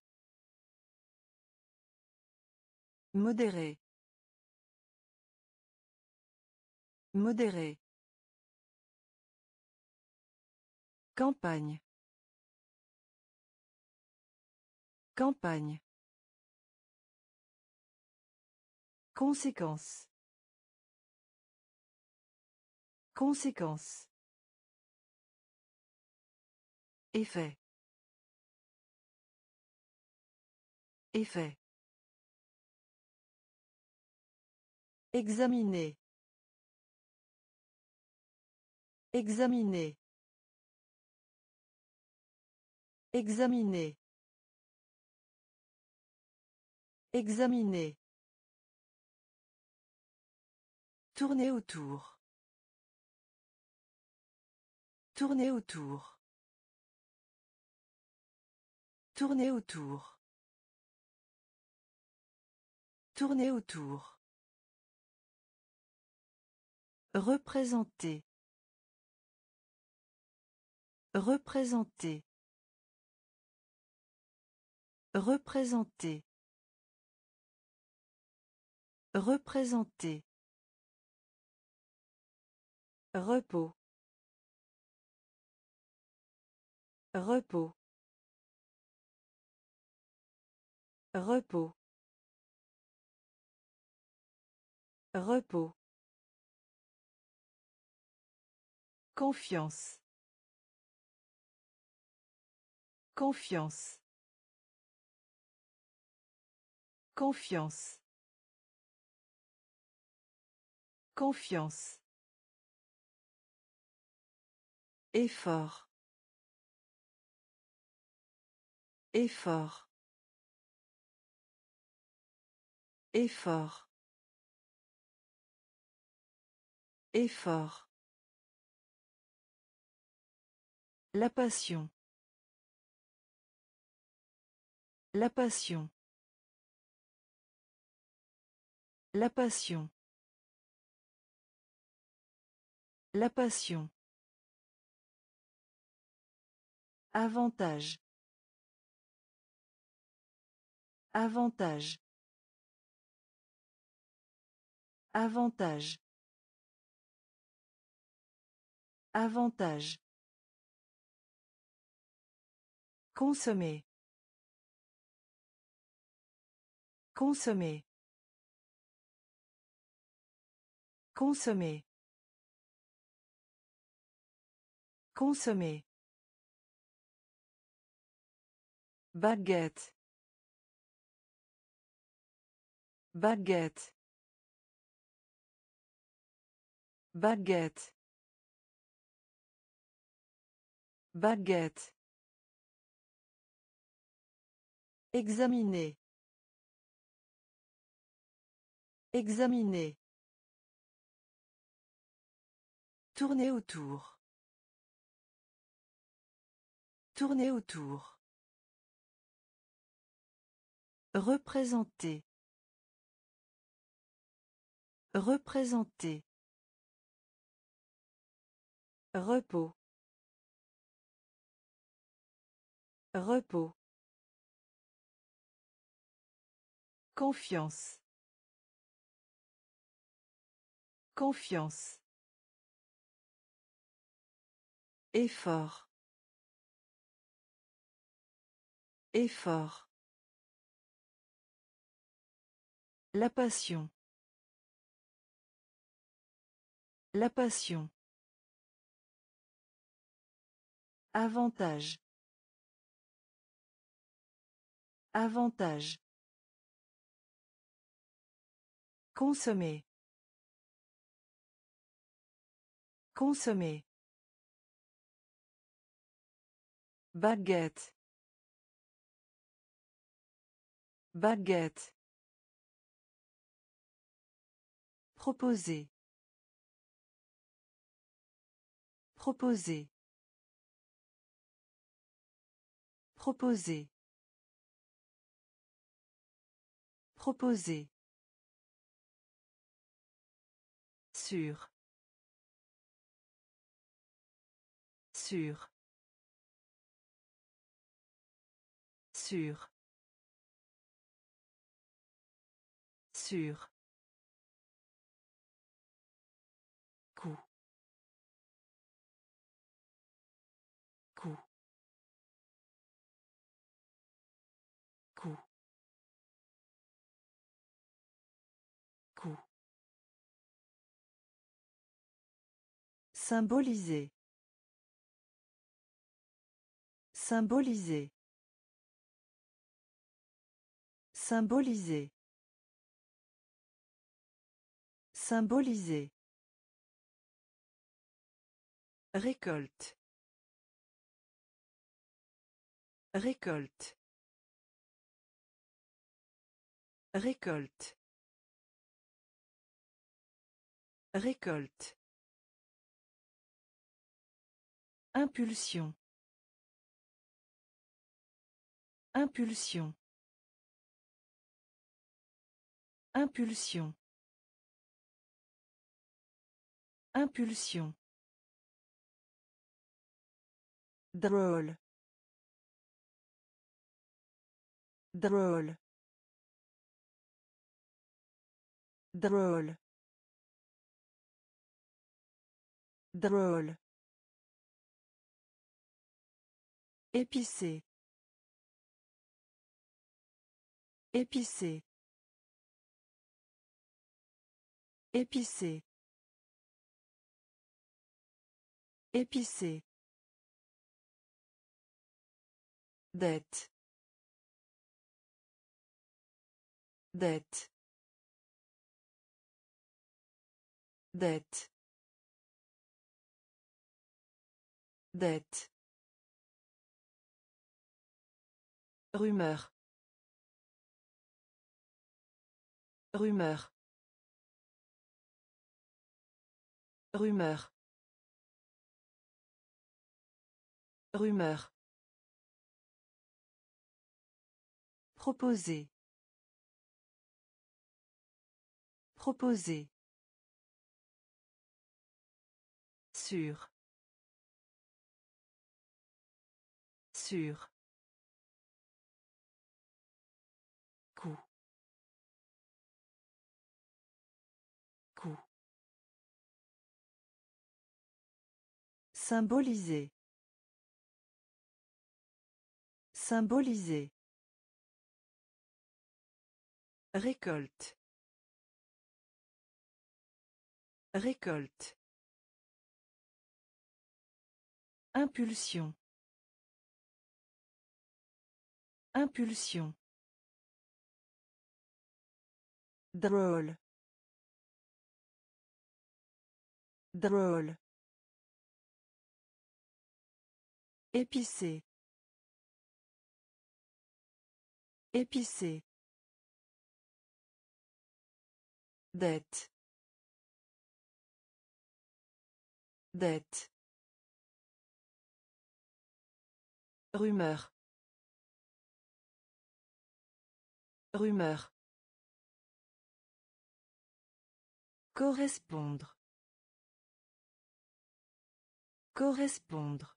[SPEAKER 1] Modéré. Modéré. Campagne. Campagne. Conséquence. Conséquence. Effet. Effet. Examiner. Examiner. Examiner. Examiner. Tourner autour. Tourner autour. Tourner autour. Tourner autour. Représenter. Représenter. Représenter. Représenter. Repos. Repos. Repos. Repos. Confiance. Confiance. Confiance. Confiance. Effort. Effort. Effort. Effort. La passion. La passion. La passion. La passion. Avantage. Avantage. Avantage. Avantage. Consommer. Consommer. Consommer. Consommer. Baguette. Baguette. Baguette. Baguette. Examiner. Examiner. Tourner autour. Tourner autour. Représenter. Représenter. Repos. Repos. Confiance. Confiance. Effort. Effort. La passion. La passion. Avantage. Avantage. Consommer. Consommer. Baguette. Baguette. Proposer. Proposer. Proposer. Proposer. Sûr. Sûr. Sûr. Sûr. Symboliser. Symboliser. Symboliser. Symboliser. Récolte. Récolte. Récolte. Récolte. Impulsion. Impulsion. Impulsion. Impulsion. Drôle. Drôle. Drôle. Drôle. Épicé. Épicé. Épicé. Épicé. Dette. Dette. Dette. Dette. Rumeur. Rumeur. Rumeur. Rumeur. Proposer. Proposer. Sûr. Sûr. Symboliser. Symboliser. Récolte. Récolte. Impulsion. Impulsion. Drôle. Drôle. Épicé. Épicé. Dette. Dette. Rumeur. Rumeur. Correspondre. Correspondre.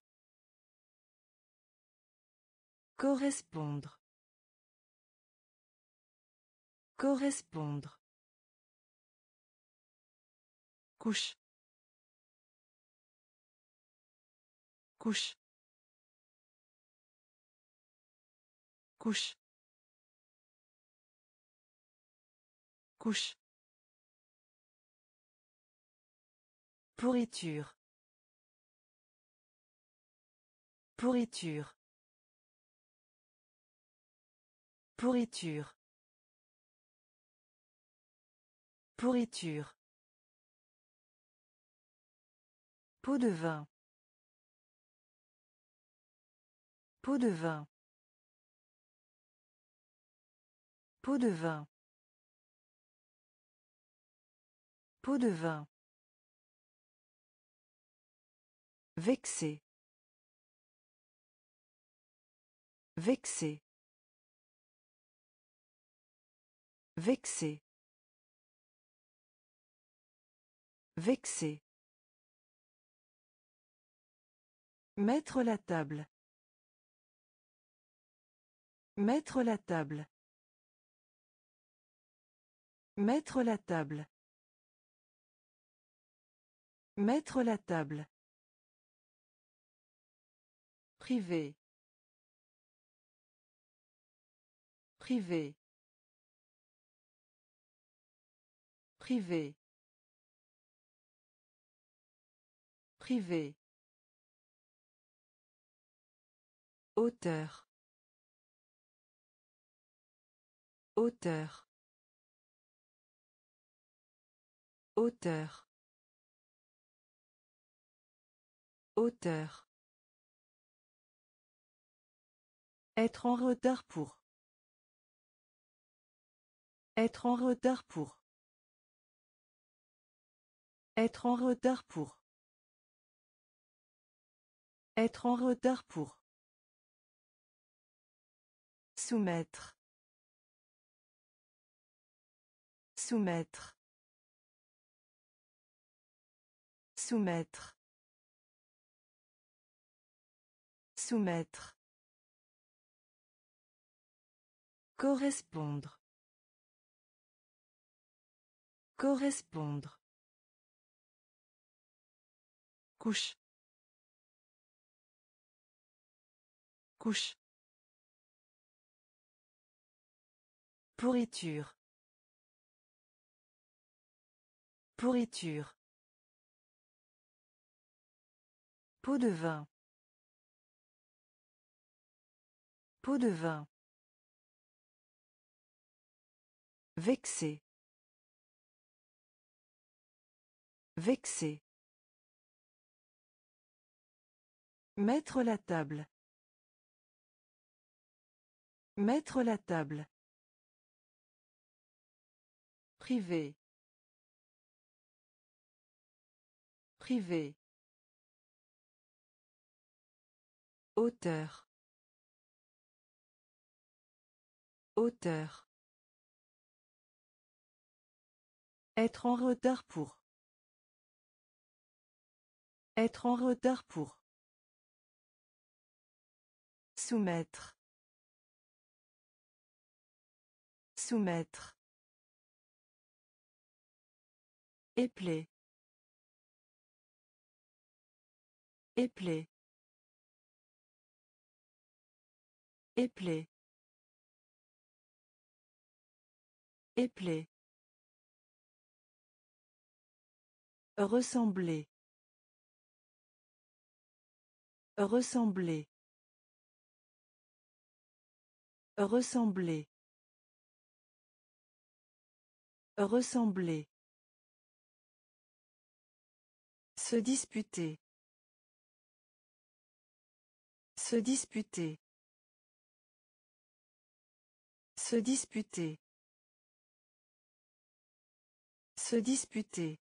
[SPEAKER 1] Correspondre. Correspondre. Couche. Couche. Couche. Couche. Pourriture. Pourriture. Pourriture. Pourriture. Pot de vin. Pot de vin. Pot de vin. Pot de vin. Vexé. Vexé. Vexé. Vexé. Mettre la table. Mettre la table. Mettre la table. Mettre la table. Privé. Privé. Privé. Privé. Auteur. Auteur. Auteur. Auteur. Être en retard pour. Être en retard pour. Être en retard pour. Être en retard pour. Soumettre. Soumettre. Soumettre. Soumettre. Correspondre. Correspondre couche couche pourriture pourriture Pot de vin. Pot de vin. Vexé. Vexé. Mettre la table. Mettre la table. Privé. Privé. Auteur. Auteur. Être en retard pour. Être en retard pour. Soumettre. Soumettre. Éplé. Éplé. Éplé. Éplé. Ressembler. Ressembler. Ressembler. Ressembler. Se disputer. Se disputer. Se disputer. Se disputer.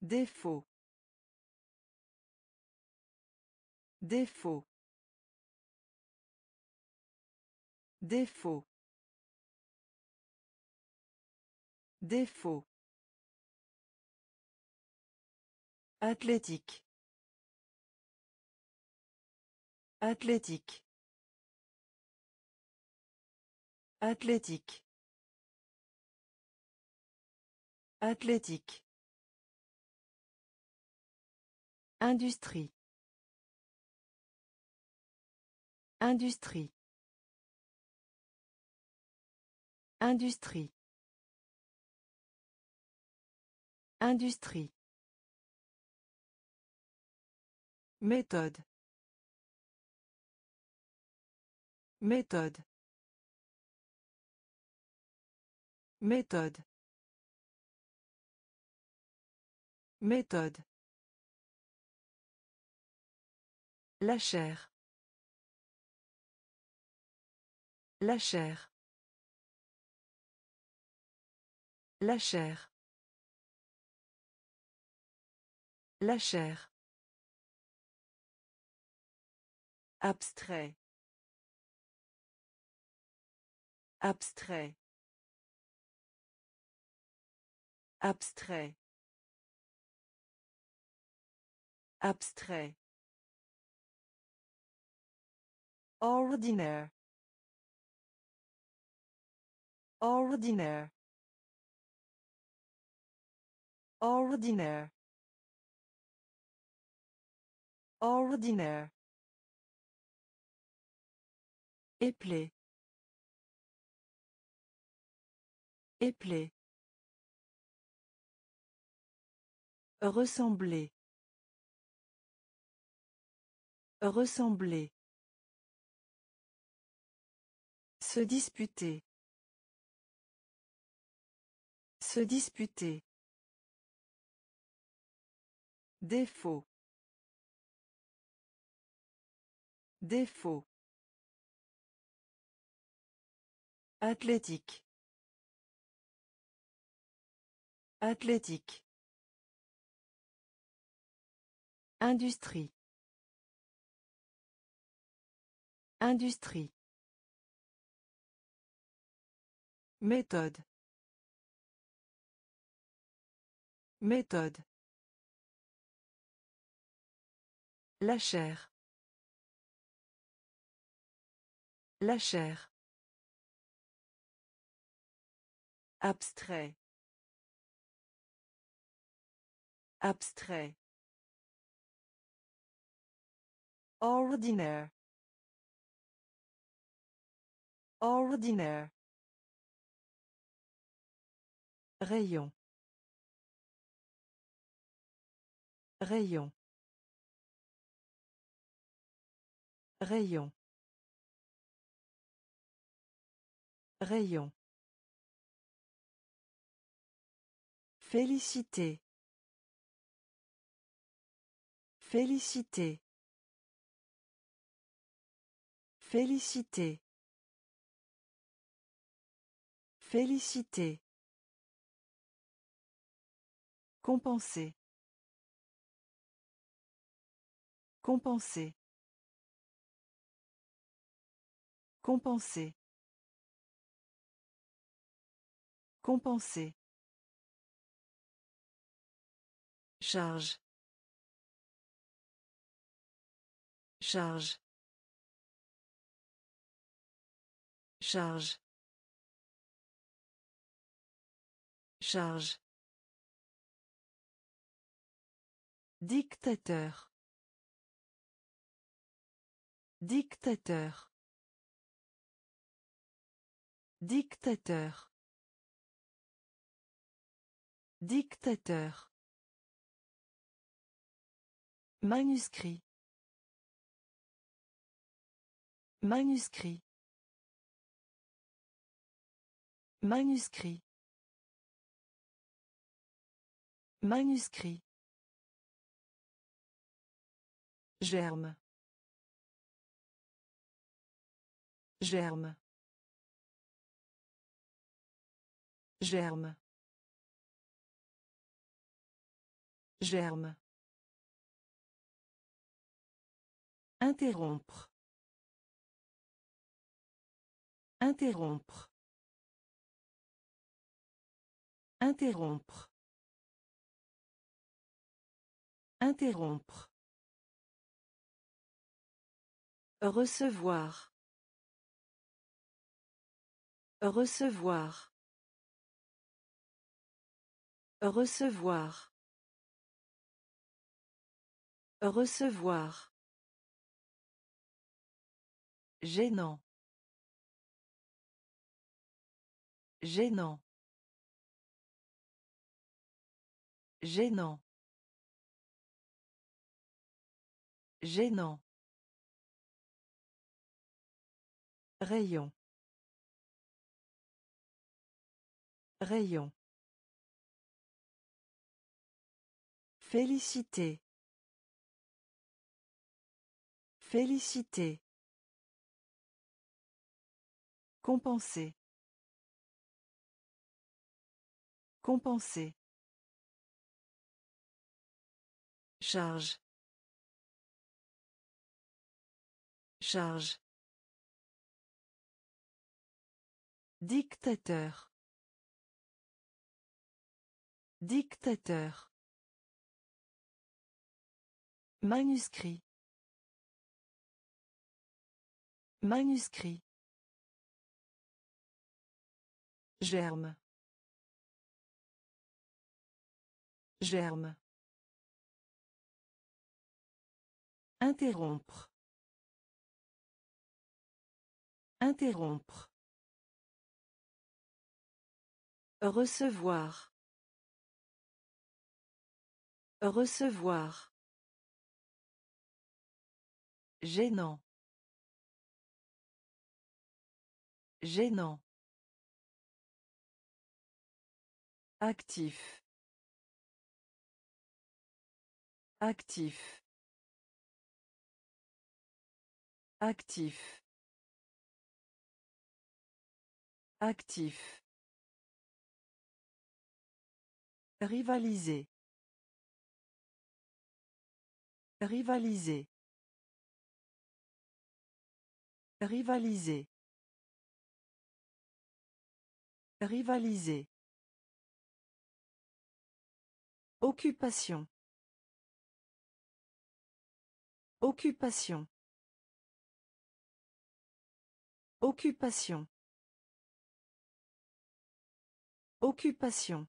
[SPEAKER 1] Défaut. Défaut. Défaut. Défaut. Athlétique. Athlétique. Athlétique. Athlétique. Industrie. Industrie. Industrie. Industrie. Méthode. Méthode. Méthode. Méthode. La chair. La chair. La chair. La chair. Abstrait. Abstrait. Abstrait. Abstrait. Ordinaire. Ordinaire ordinaire ordinaire éplé éplé ressembler ressembler se disputer se disputer Défaut. Défaut. Athlétique. Athlétique. Industrie. Industrie. Méthode. Méthode. La chair. La chair. Abstrait. Abstrait. Ordinaire. Ordinaire. Rayon. Rayon. Rayon. Rayon. Félicité. Félicité. Félicité. Félicité. Compenser. Compenser. Compenser. Compenser. Charge. Charge. Charge. Charge. Dictateur. Dictateur. Dictateur. Dictateur. Manuscrit. Manuscrit. Manuscrit. Manuscrit. Germe. Germe. Germe. Germe. Interrompre. Interrompre. Interrompre. Interrompre. Recevoir. Recevoir. Recevoir. Recevoir. Gênant. Gênant. Gênant. Gênant. Rayon. Rayon. Féliciter. Féliciter. Compenser. Compenser. Charge. Charge. Dictateur. Dictateur. Manuscrit. Manuscrit. Germe. Germe. Interrompre. Interrompre. Recevoir. Recevoir. Gênant. Gênant. Actif. Actif. Actif. Actif. Rivaliser. Rivaliser. Rivaliser. Rivaliser. Occupation. Occupation. Occupation. Occupation.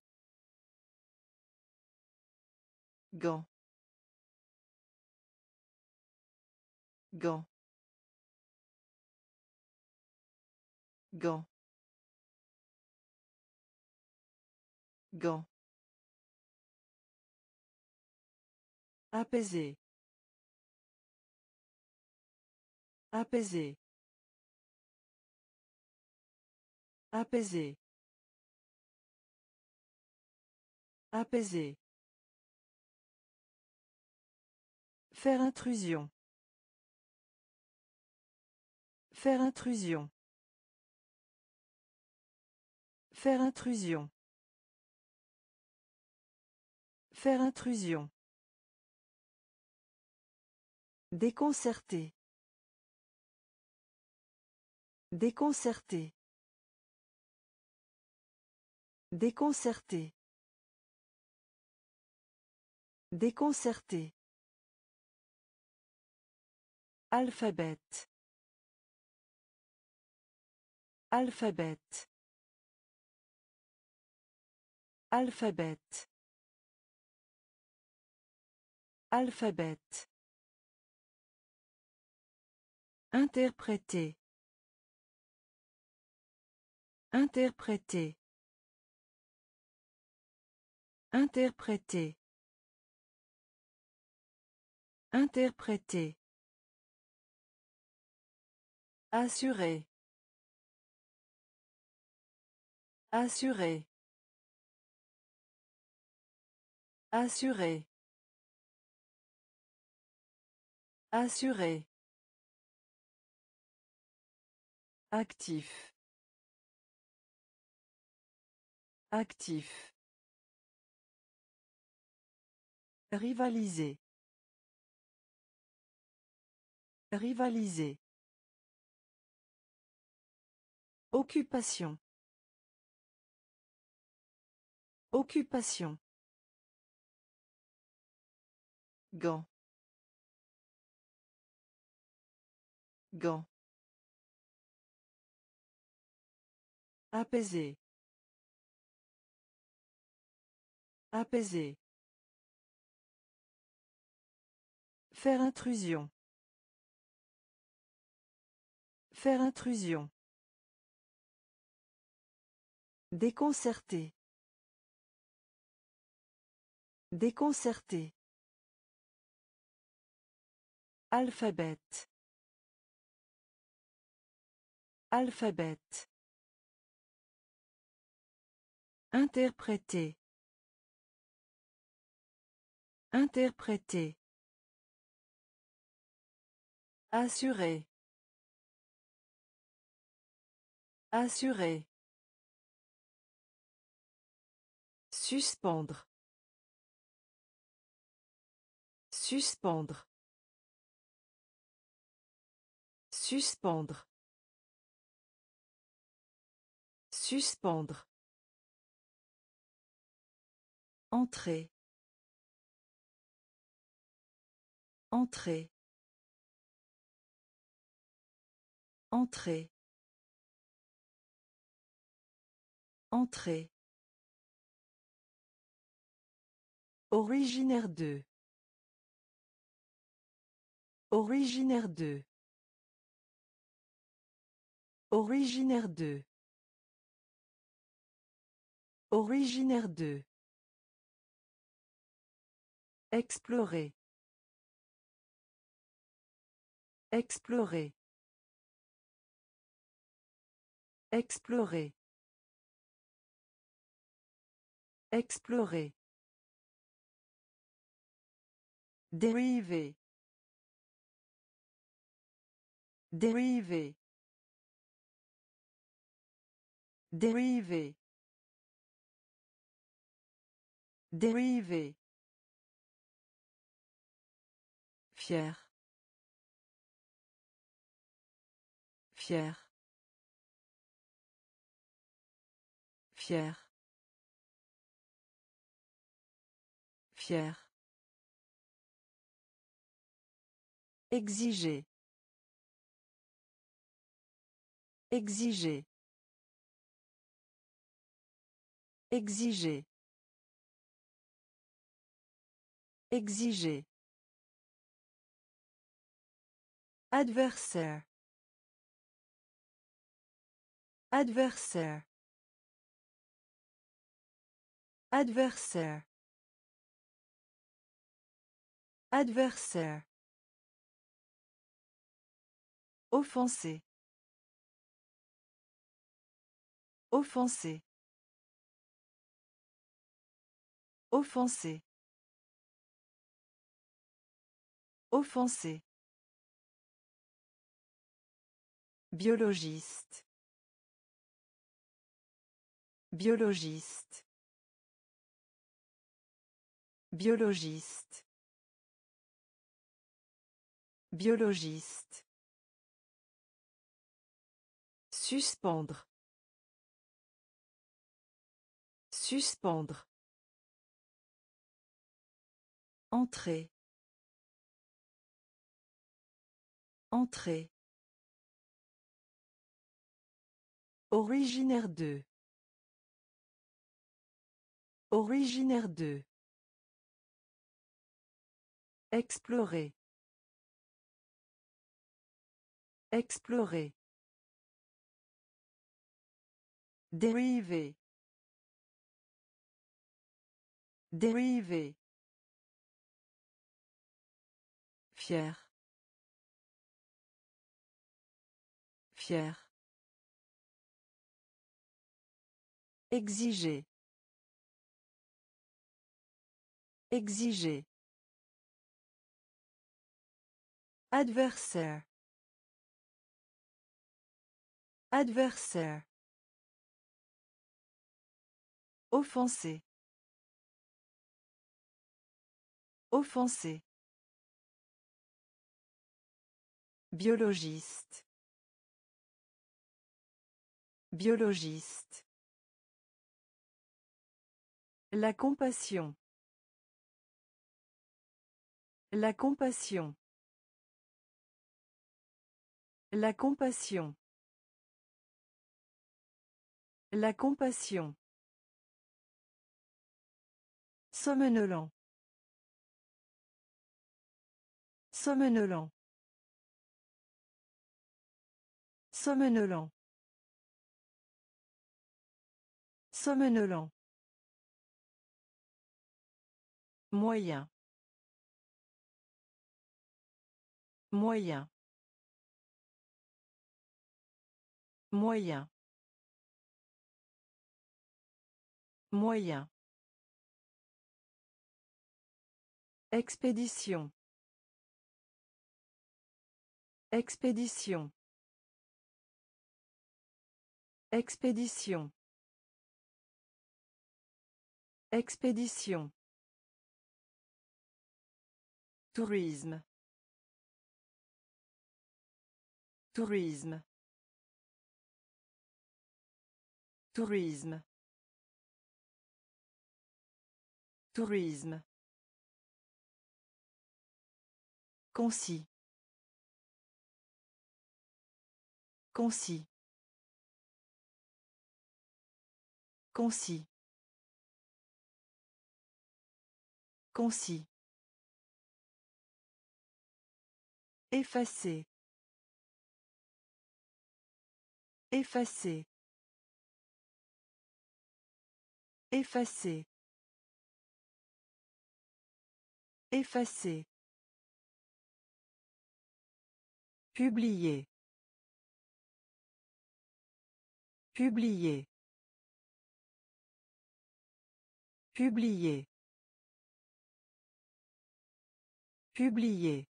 [SPEAKER 1] Gant. Gant. Gant. Apaiser Apaiser Apaiser Apaisé. Faire intrusion. Faire intrusion. Faire intrusion. Faire intrusion. Déconcerté. Déconcerté. Déconcerté. Déconcerté. Alphabet. Alphabet. Alphabet. Alphabet. Interpréter. Interpréter. Interpréter. Interpréter. Assurer. Assurer. Assuré. Assuré. Actif. Actif. Rivaliser. Rivaliser. Occupation. Occupation. Gant. Gant. Apaiser. Apaiser. Faire intrusion. Faire intrusion. déconcerter Déconcerter. Alphabet. Alphabet. Interpréter. Interpréter. Assurer. Assurer. Suspendre. Suspendre. Suspendre. Suspendre. Entrer. Entrer. Entrer. Entrer. Originaire de. Originaire de. Originaire de. Originaire de. Explorer. Explorer. Explorer. Explorer. dériver. dériver. Dérivé. Dérivé. Fier. Fier. Fier. Fier. Exiger. Exiger. Exiger. Exiger. Adversaire. Adversaire. Adversaire. Adversaire. Offensé. Offensé. offenser Offensé. Biologiste. Biologiste. Biologiste. Biologiste. Suspendre. Suspendre. Entrée. Entrée. Originaire de. Originaire de. Explorer. Explorer. Dérivé. Dérivé. Fier. Fier. Exiger. Exiger. Adversaire. Adversaire. Offenser. Offenser. Biologiste. Biologiste. La compassion. La compassion. La compassion. La compassion. Somnolent. Somnolent. Somnolent. Somnolent. Moyen. Moyen. Moyen. Moyen. Expédition. Expédition. Expédition. Expédition. Tourisme. Tourisme. Tourisme. Tourisme. Concis. Concis. Concis. Concis. Effacer. Effacer. Effacer. Effacer. Publier. Publier. Publier. Publier.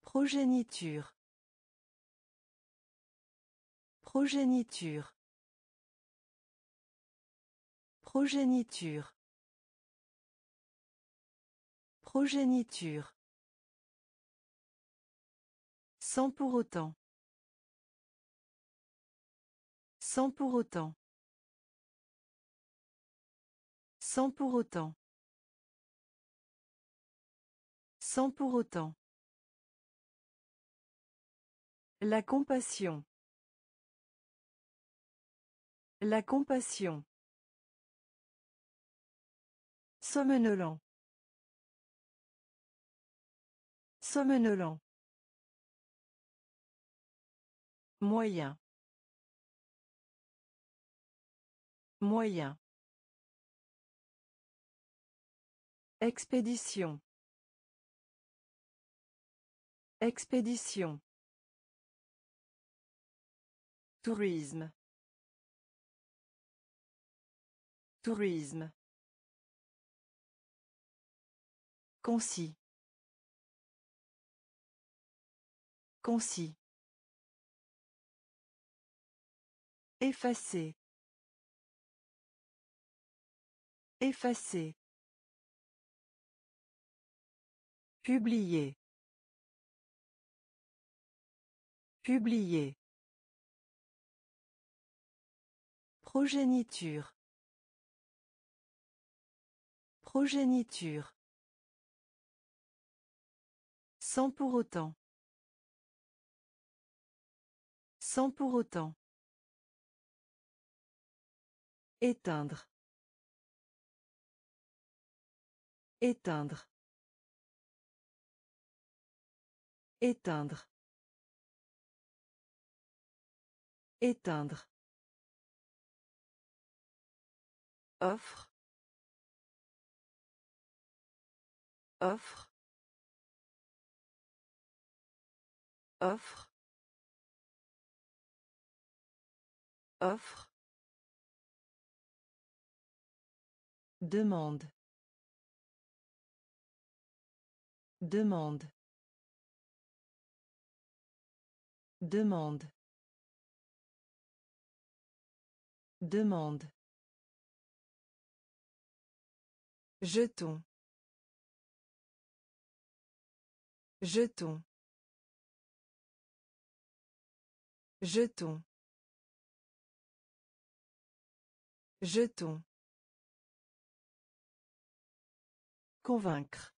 [SPEAKER 1] Progéniture. Progéniture. Progéniture. Progéniture. Sans pour autant. Sans pour autant. Sans pour autant. Sans pour autant. La compassion. La compassion. Somnolent. Somnolent. Moyen. Moyen. Expédition. Expédition. Tourisme. Tourisme. Concis. Concis. Effacé Effacer. Publier. Publier. Progéniture. Progéniture. Sans pour autant. Sans pour autant. Éteindre. Éteindre. Éteindre. Éteindre. Offre. Offre. Offre. Offre. Demande. Demande. Demande. Demande. Jeton. Jeton. Jeton. Jeton. Convaincre.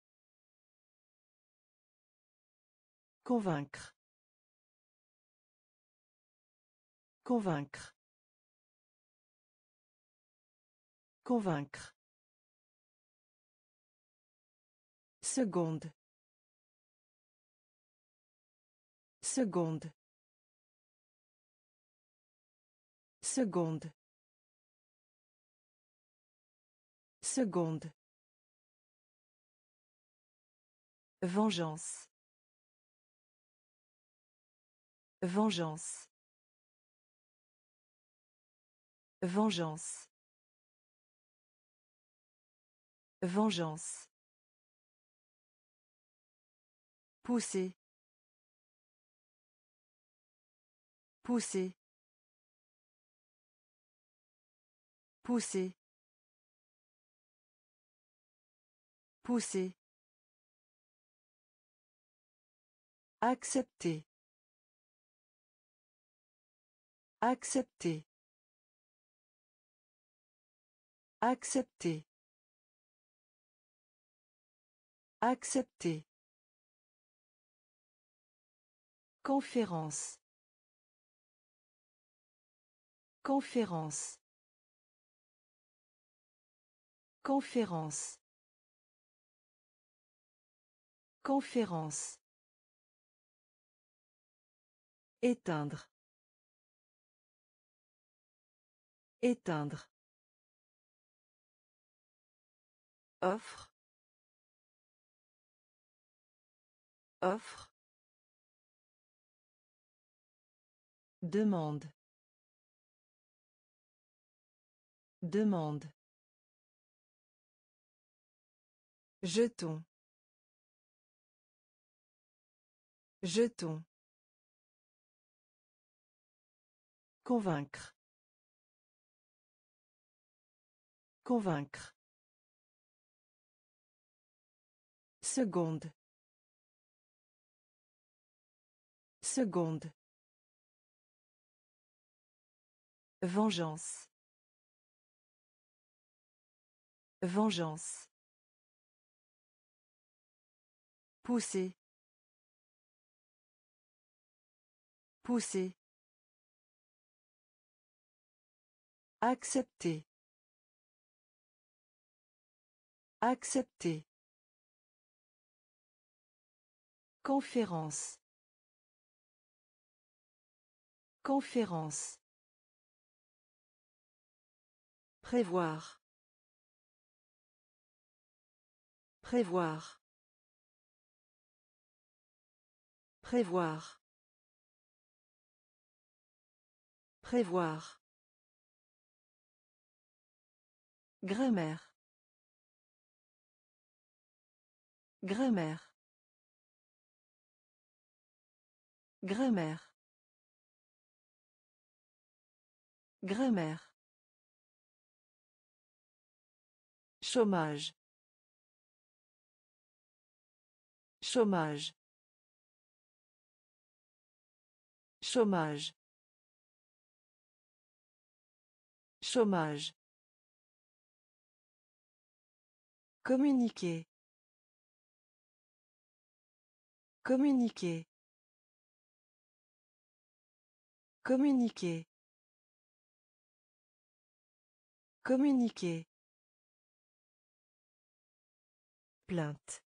[SPEAKER 1] Convaincre. Convaincre. Convaincre. Seconde. Seconde. Seconde. Seconde. Vengeance. Vengeance. Vengeance. Vengeance. Pousser. Pousser. Pousser. Pousser. Accepter. Accepter. Accepter. Accepter. Conférence. Conférence. Conférence. Conférence. Éteindre. Éteindre. offre offre demande demande jeton jeton Convaincre. Convaincre. Seconde. Seconde. Vengeance. Vengeance. Pousser. Pousser. Accepter. Accepter. Conférence. Conférence. Prévoir. Prévoir. Prévoir. Prévoir. Grammaire. Grammaire. Grammaire. Grammaire. Chômage. Chômage. Chômage. Chômage. Communiquer. Communiquer. Communiquer. Communiquer. Plainte.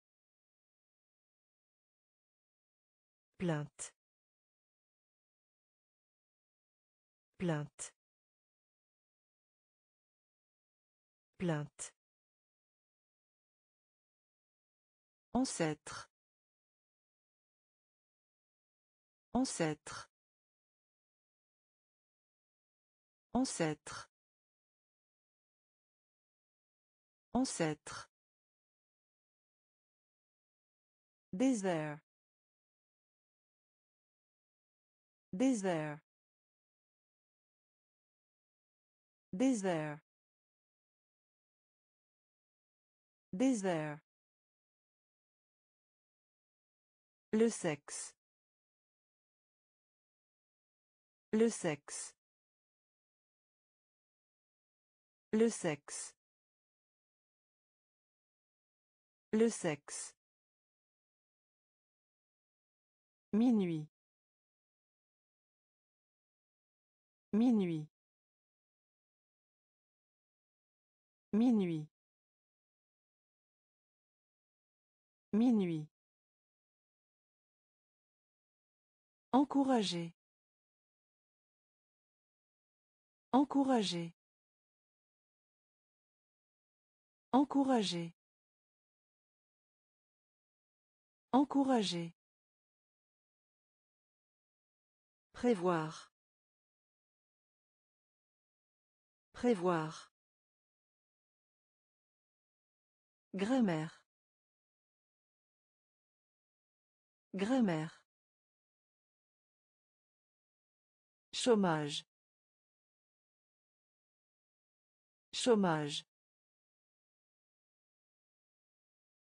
[SPEAKER 1] Plainte. Plainte. Plainte. Ancêtre. Ancêtre. Ancêtre. Ancêtre. Désert. Désert. Désert. Désert. Le sexe. Le sexe. Le sexe. Le sexe. Minuit. Minuit. Minuit. Minuit. Encourager. Encourager. Encourager. Encourager. Prévoir. Prévoir. Grammaire. Grammaire. Chômage. Chômage.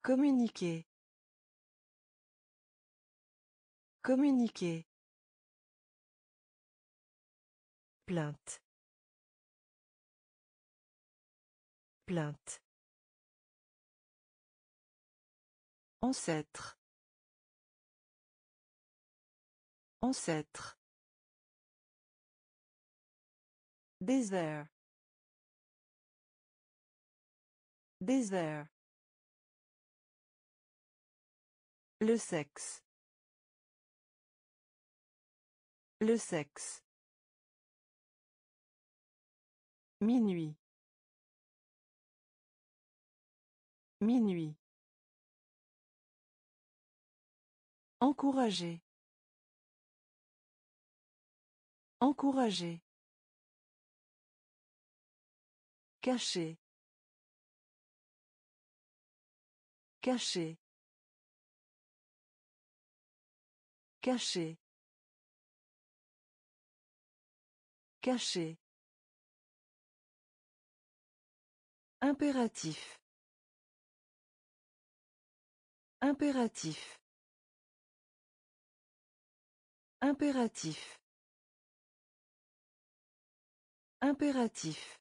[SPEAKER 1] Communiquer. Communiquer. Plainte. Plainte. Ancêtre. Ancêtre. Désert. Désert. Le sexe. Le sexe. Minuit. Minuit. Encourager. Encourager. Cacher. Cacher. Caché. Caché. Impératif. Impératif. Impératif. Impératif.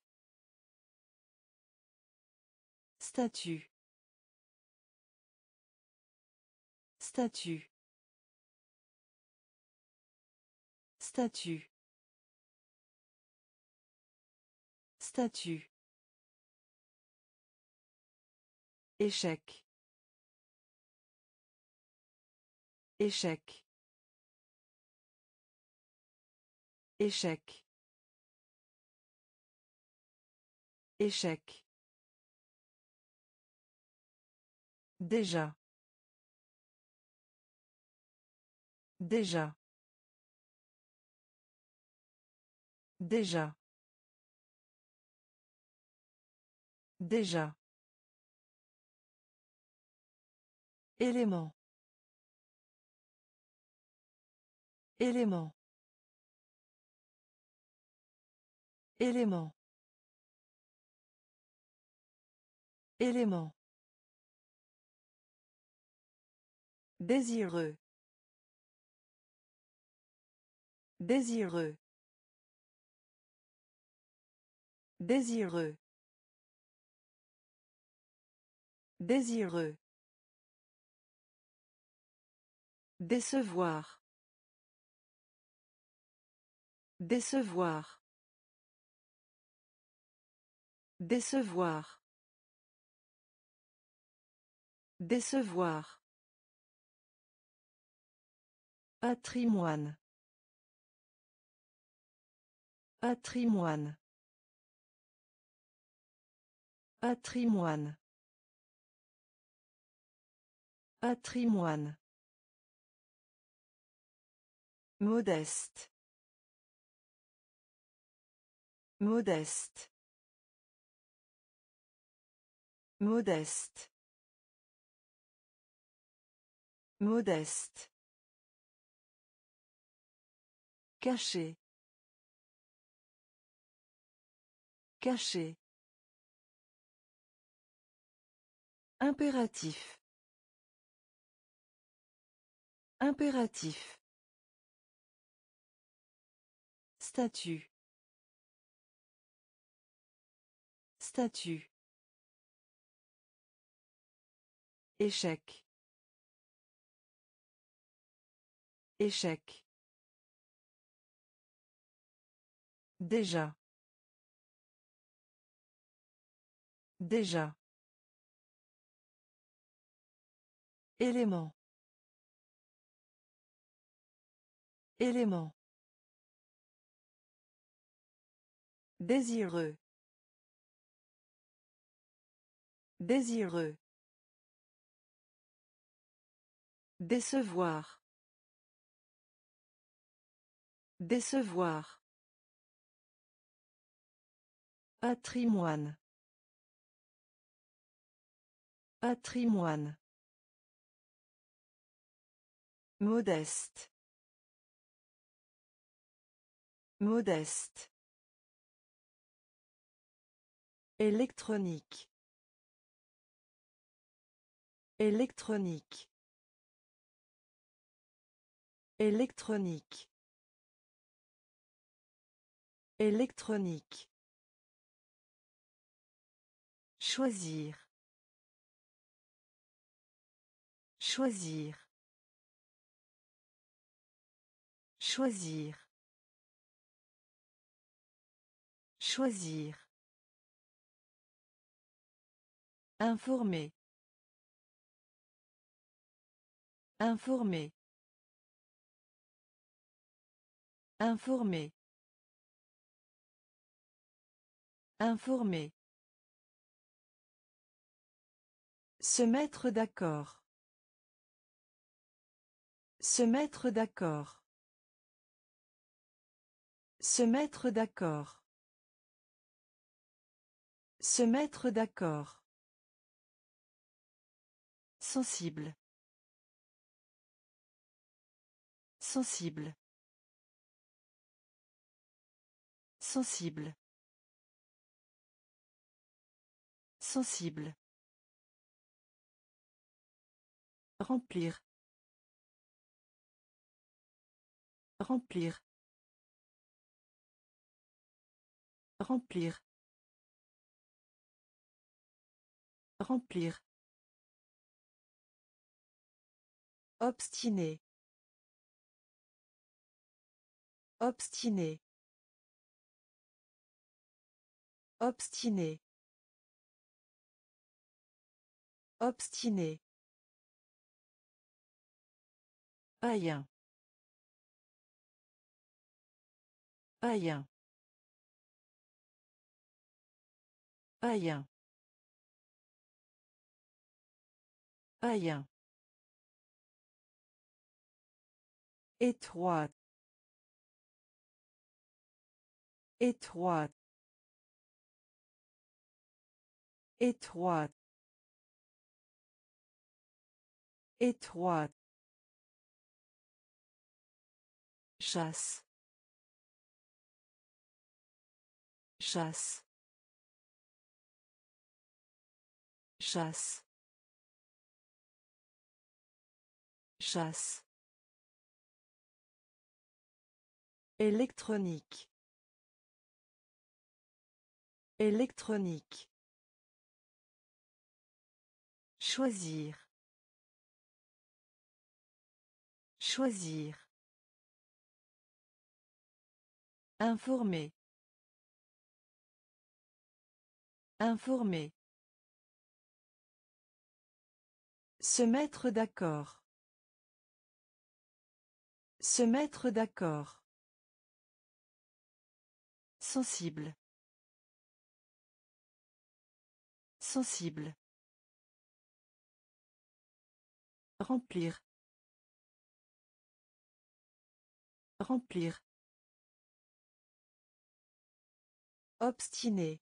[SPEAKER 1] Statut. Statut. Statut. Échec. Échec. Échec. Échec. Déjà. Déjà. Déjà. Déjà. Élément. Élément. Élément. Élément. Désireux. Désireux. Désireux. Désireux. Décevoir. Décevoir. Décevoir. Décevoir. Patrimoine. Patrimoine. Patrimoine. Patrimoine. Modeste. Modeste. Modeste. Modeste. Caché. Caché. Impératif. Impératif. Statut. Statut. Échec. Échec. Déjà. Déjà. Élément. Élément. Désireux. Désireux. Décevoir. Décevoir. Patrimoine. Patrimoine. Modeste. Modeste. Électronique. Électronique. Électronique. Électronique. Choisir. Choisir. Choisir. Choisir. Informer. Informer. Informer. Informer. Se mettre d'accord. Se mettre d'accord. Se mettre d'accord. Se mettre d'accord. Sensible. Sensible. Sensible. Sensible. Remplir. Remplir. Remplir. Remplir. Obstiné. Obstiné. Obstiné. Obstiné. Païen. Païen. Païen. Aïe Étroite. Étroite. Étroite. Étroite. Chasse. Chasse. Chasse. Chasse. Électronique. Électronique. Choisir. Choisir. Informer. Informer. Se mettre d'accord. Se mettre d'accord. Sensible. Sensible. Remplir. Remplir. Obstiné.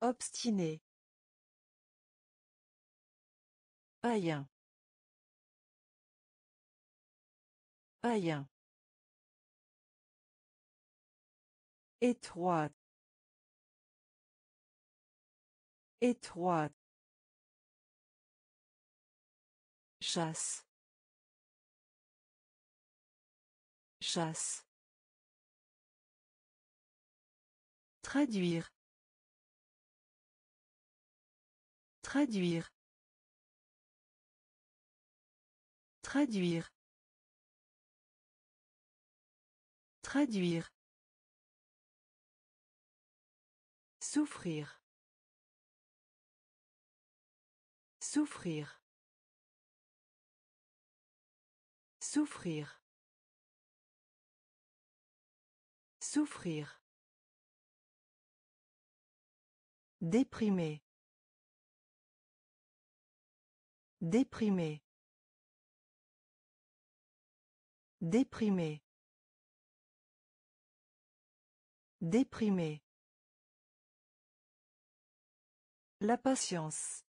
[SPEAKER 1] Obstiné. Païen. Païen. Étroite. Étroite. Chasse. Chasse. Traduire. Traduire. Traduire. Traduire. Souffrir. Souffrir. Souffrir. Souffrir. Déprimer Déprimé. Déprimé. Déprimé. La patience.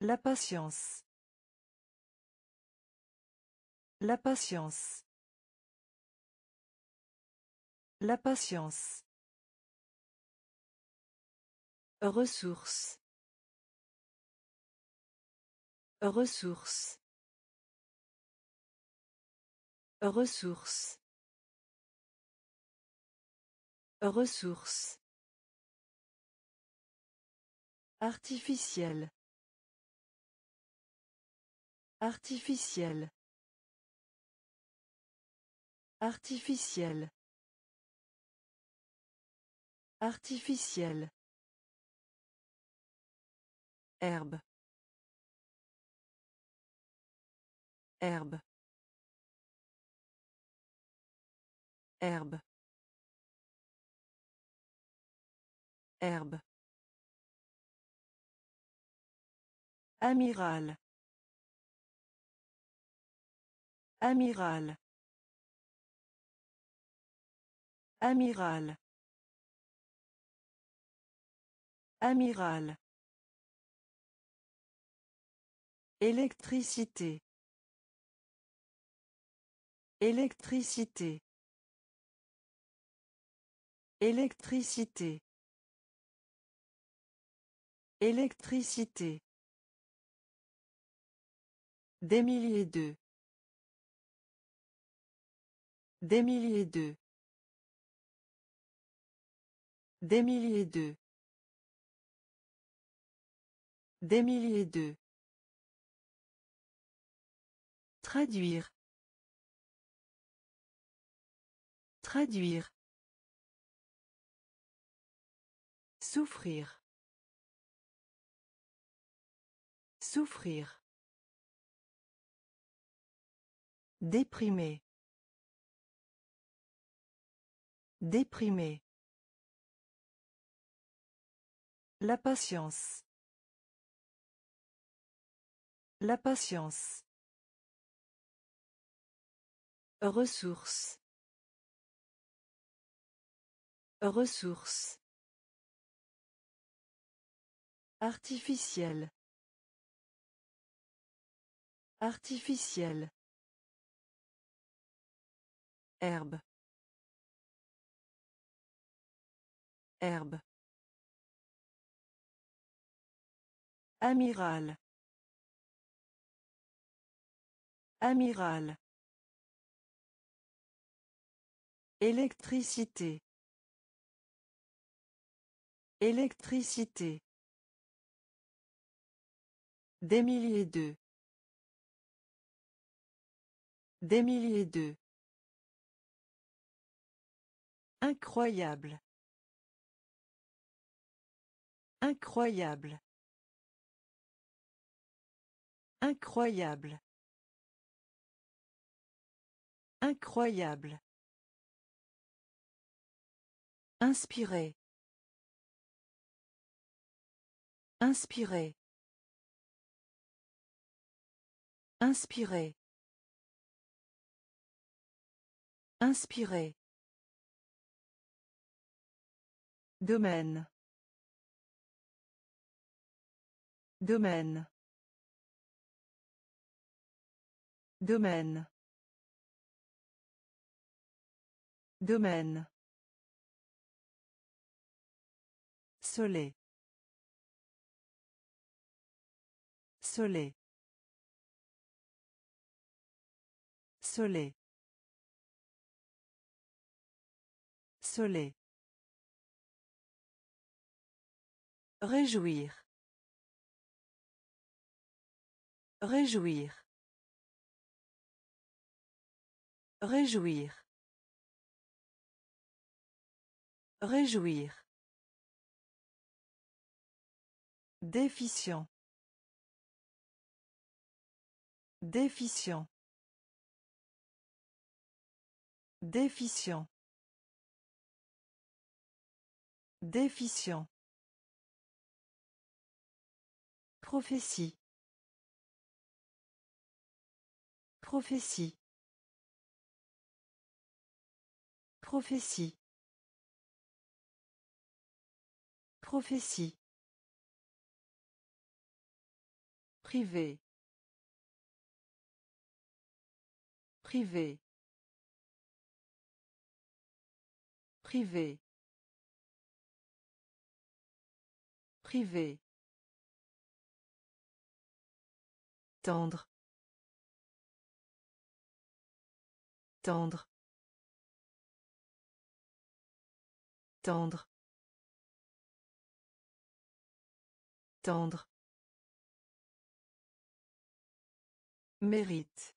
[SPEAKER 1] La patience. La patience. La patience. Ressources. Ressources. Ressources. Ressources. Artificiel. Artificiel. Artificiel. Artificiel. Herbe. Herbe. Herbe. Herbe. Amiral. Amiral. Amiral. Amiral. Électricité. Électricité. Électricité. Électricité. Des milliers d'eux. Des milliers d'eux. Des milliers d'eux. Des milliers d'eux. Traduire. Traduire. Souffrir. Souffrir. déprimer, déprimer La patience. La patience. Ressources. Ressources. Artificiel. Artificiel. Herbe. Herbe. Amiral. Amiral. Électricité. Électricité. Des milliers d'eux. Des milliers d'eux. Incroyable. Incroyable. Incroyable. Incroyable. Inspiré. Inspiré. Inspirer. Inspirer. Domaine. Domaine. Domaine. Domaine. Soleil. Soleil. Soleil. Soleil. Réjouir. Réjouir. Réjouir. Réjouir. Déficient. Déficient. Déficient. Déficient. Prophétie. Prophétie. Prophétie. Prophétie. Privé. Privé. Privé. Privé. Tendre. Tendre. Tendre. Tendre. Mérite.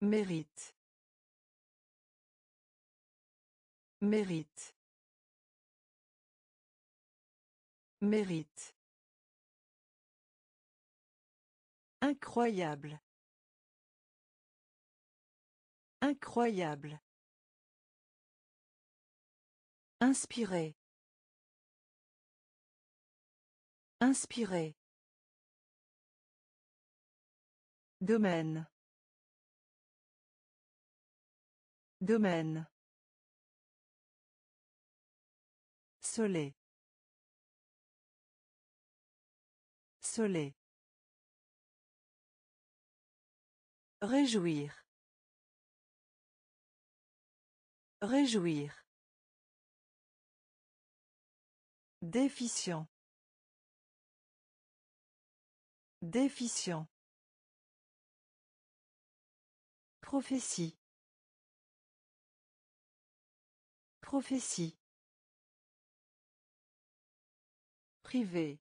[SPEAKER 1] Mérite. Mérite. Mérite. Incroyable. Incroyable. Inspiré. Inspiré. Domaine. Domaine. Soleil. Soleil. Réjouir. Réjouir. Déficient. Déficient. Prophétie. Prophétie. Privé.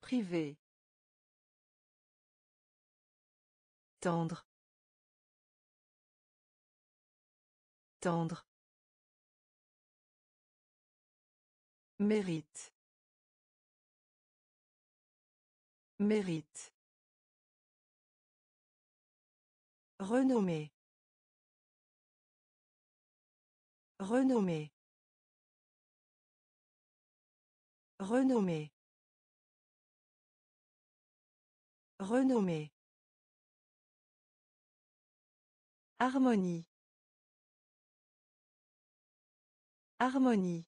[SPEAKER 1] Privé. Tendre. Tendre. Mérite. Mérite. Renommée. Renommée. Renommé. Renommée. Harmonie. Harmonie.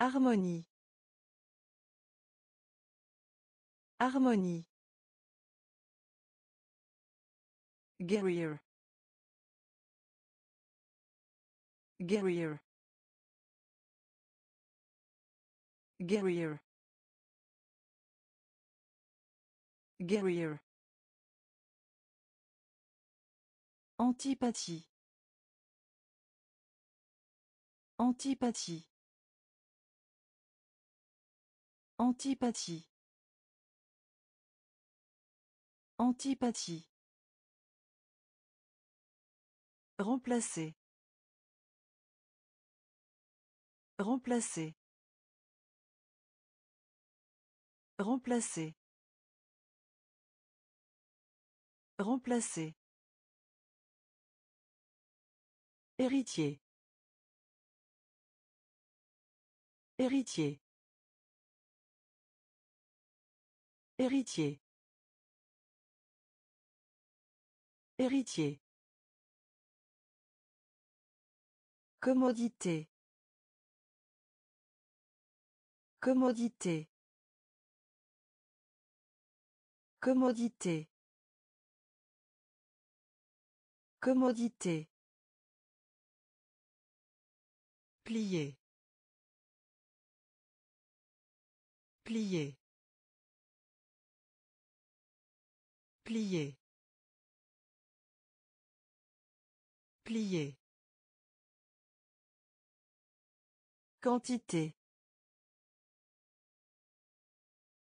[SPEAKER 1] Harmonie. Harmonie. Guerrier. Guerrier. Guerrier. Guerrier. Antipathie. Antipathie. Antipathie. Antipathie. Remplacer. Remplacer. Remplacer. Remplacer. Héritier. Héritier. Héritier. Héritier. Commodité. Commodité. Commodité. Commodité. Plier. Plier. Plier. Plier. Quantité.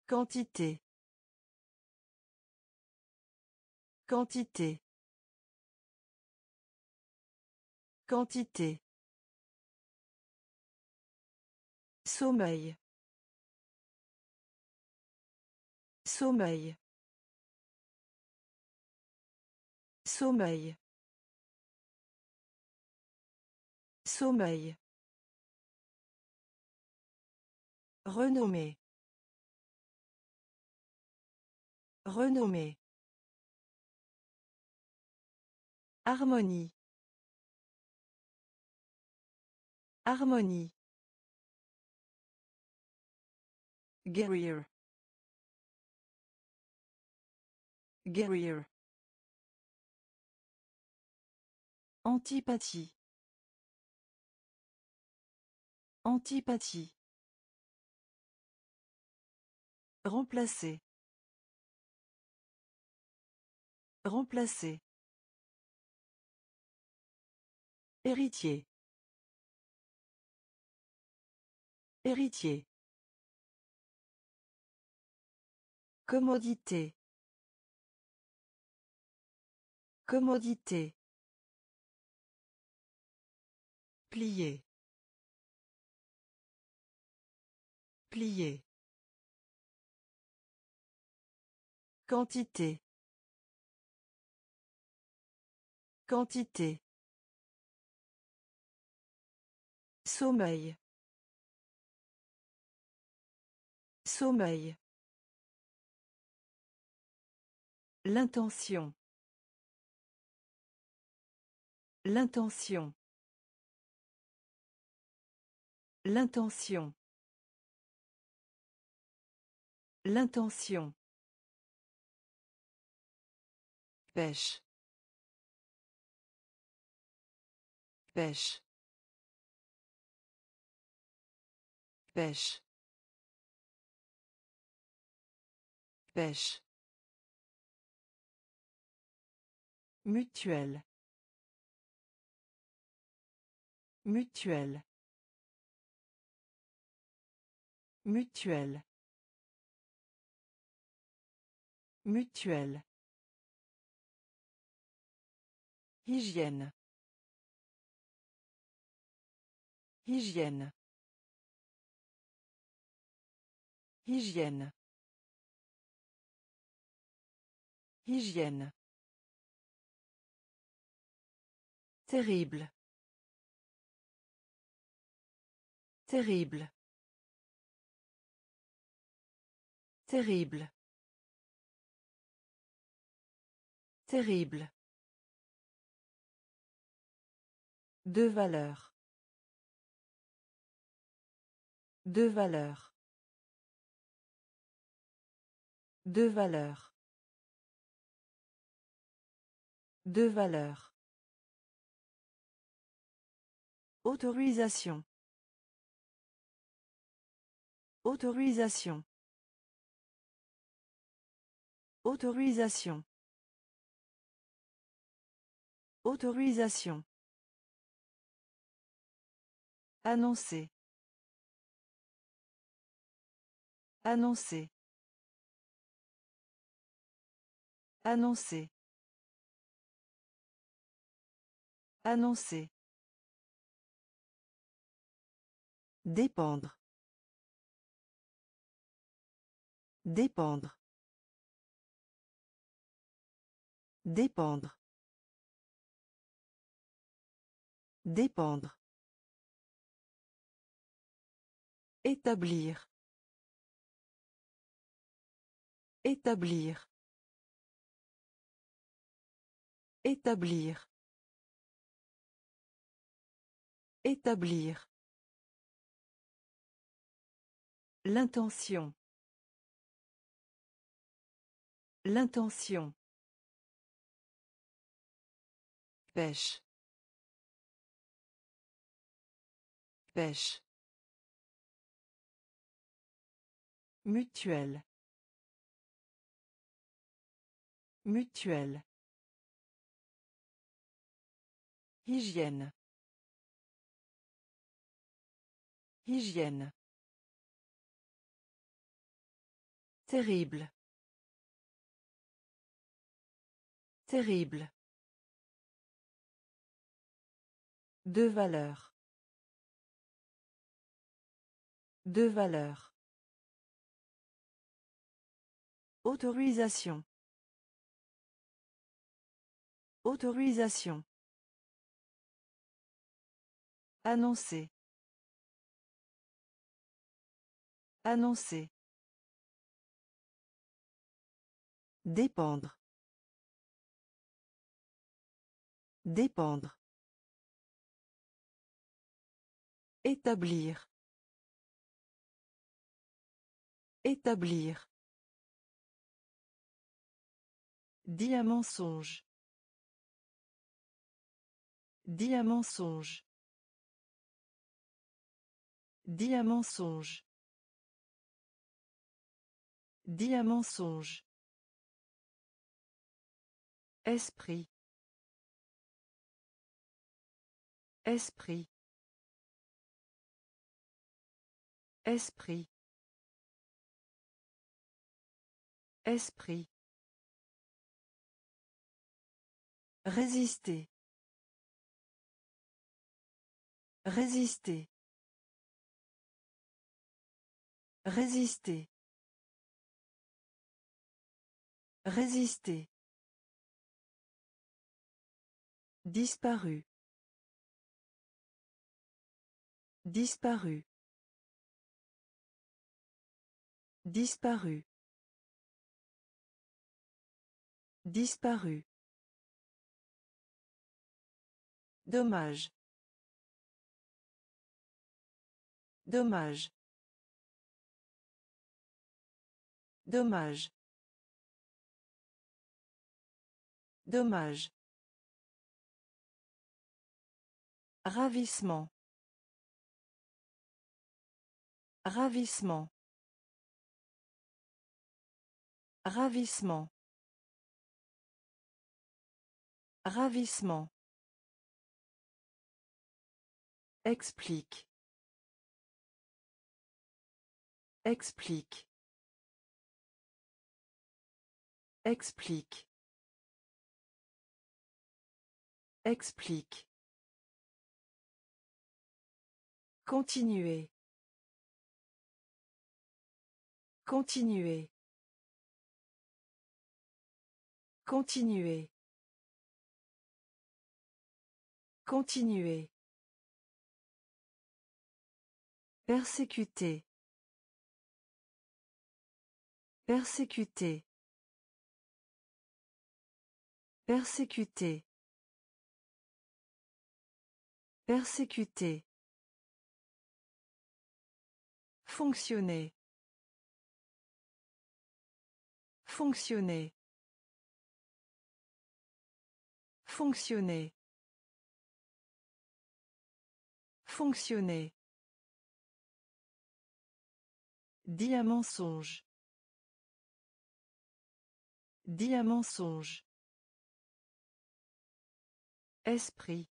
[SPEAKER 1] Quantité. Quantité. Quantité. Sommeil. Sommeil. Sommeil. Sommeil. Renommé Renommé Harmonie. Harmonie. Guerrier. Guerrier. Antipathie. Antipathie. Remplacer. Remplacer. Héritier. Héritier. Commodité. Commodité. Plier. Plier. Quantité. Quantité. Sommeil. Sommeil. L'intention. L'intention. L'intention. L'intention. Pêche. Pêche. pêche pêche mutuelle mutuelle mutuelle mutuelle Hygiène. Hygiène. Hygiène. Hygiène. Terrible. Terrible. Terrible. Terrible. Deux valeurs. Deux valeurs. Deux valeurs. Deux valeurs. Autorisation. Autorisation. Autorisation. Autorisation. Annoncer. Annoncer. Annoncer. Annoncer. Dépendre. Dépendre. Dépendre. Dépendre. Établir. Établir. Établir. Établir. L'intention. L'intention. Pêche. Pêche. Mutuelle. Mutuelle. Hygiène. Hygiène. Terrible. Terrible. Deux valeurs. Deux valeurs. Autorisation. Autorisation. Annoncer. Annoncer. Dépendre. Dépendre. Établir. Établir. Dis un Dis un mensonge. Dis un mensonge. Esprit. Esprit. Esprit. Esprit. Résister. Résister. Résister. Résister. Disparu. Disparu. Disparu. Disparu. Dommage. Dommage. Dommage. Dommage. Ravissement. Ravissement. Ravissement. Ravissement. Explique. Explique. Explique. Explique. Continuez. Continuez. Continuez. Continuez. Persécuter. Persécuter. Persécuter Persécuté. Fonctionner. Fonctionner. Fonctionner. Fonctionner. Dis un mensonge. Dis mensonge. Esprit.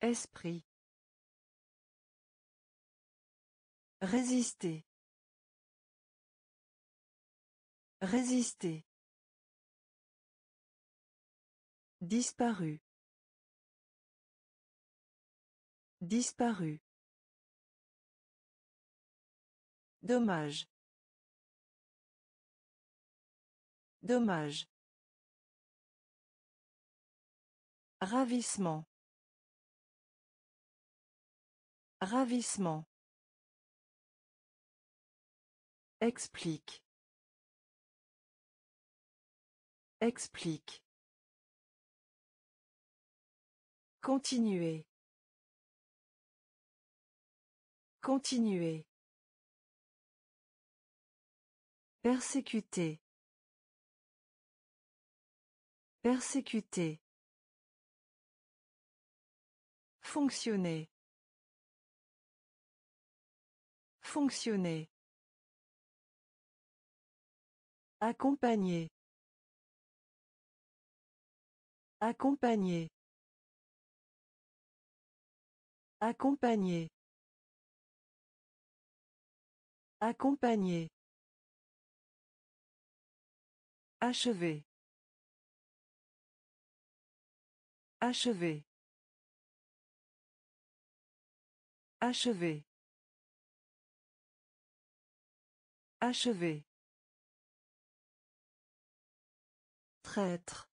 [SPEAKER 1] Esprit. Résister. Résister. Disparu. Disparu. Dommage. Dommage. Ravissement. Ravissement. Explique. Explique. Continuez. Continuez. Persécuter. Persécuter. Fonctionner. Fonctionner. Accompagner. Accompagner. Accompagner. Accompagner. Achever. Achever. achevé, achevé, Traître.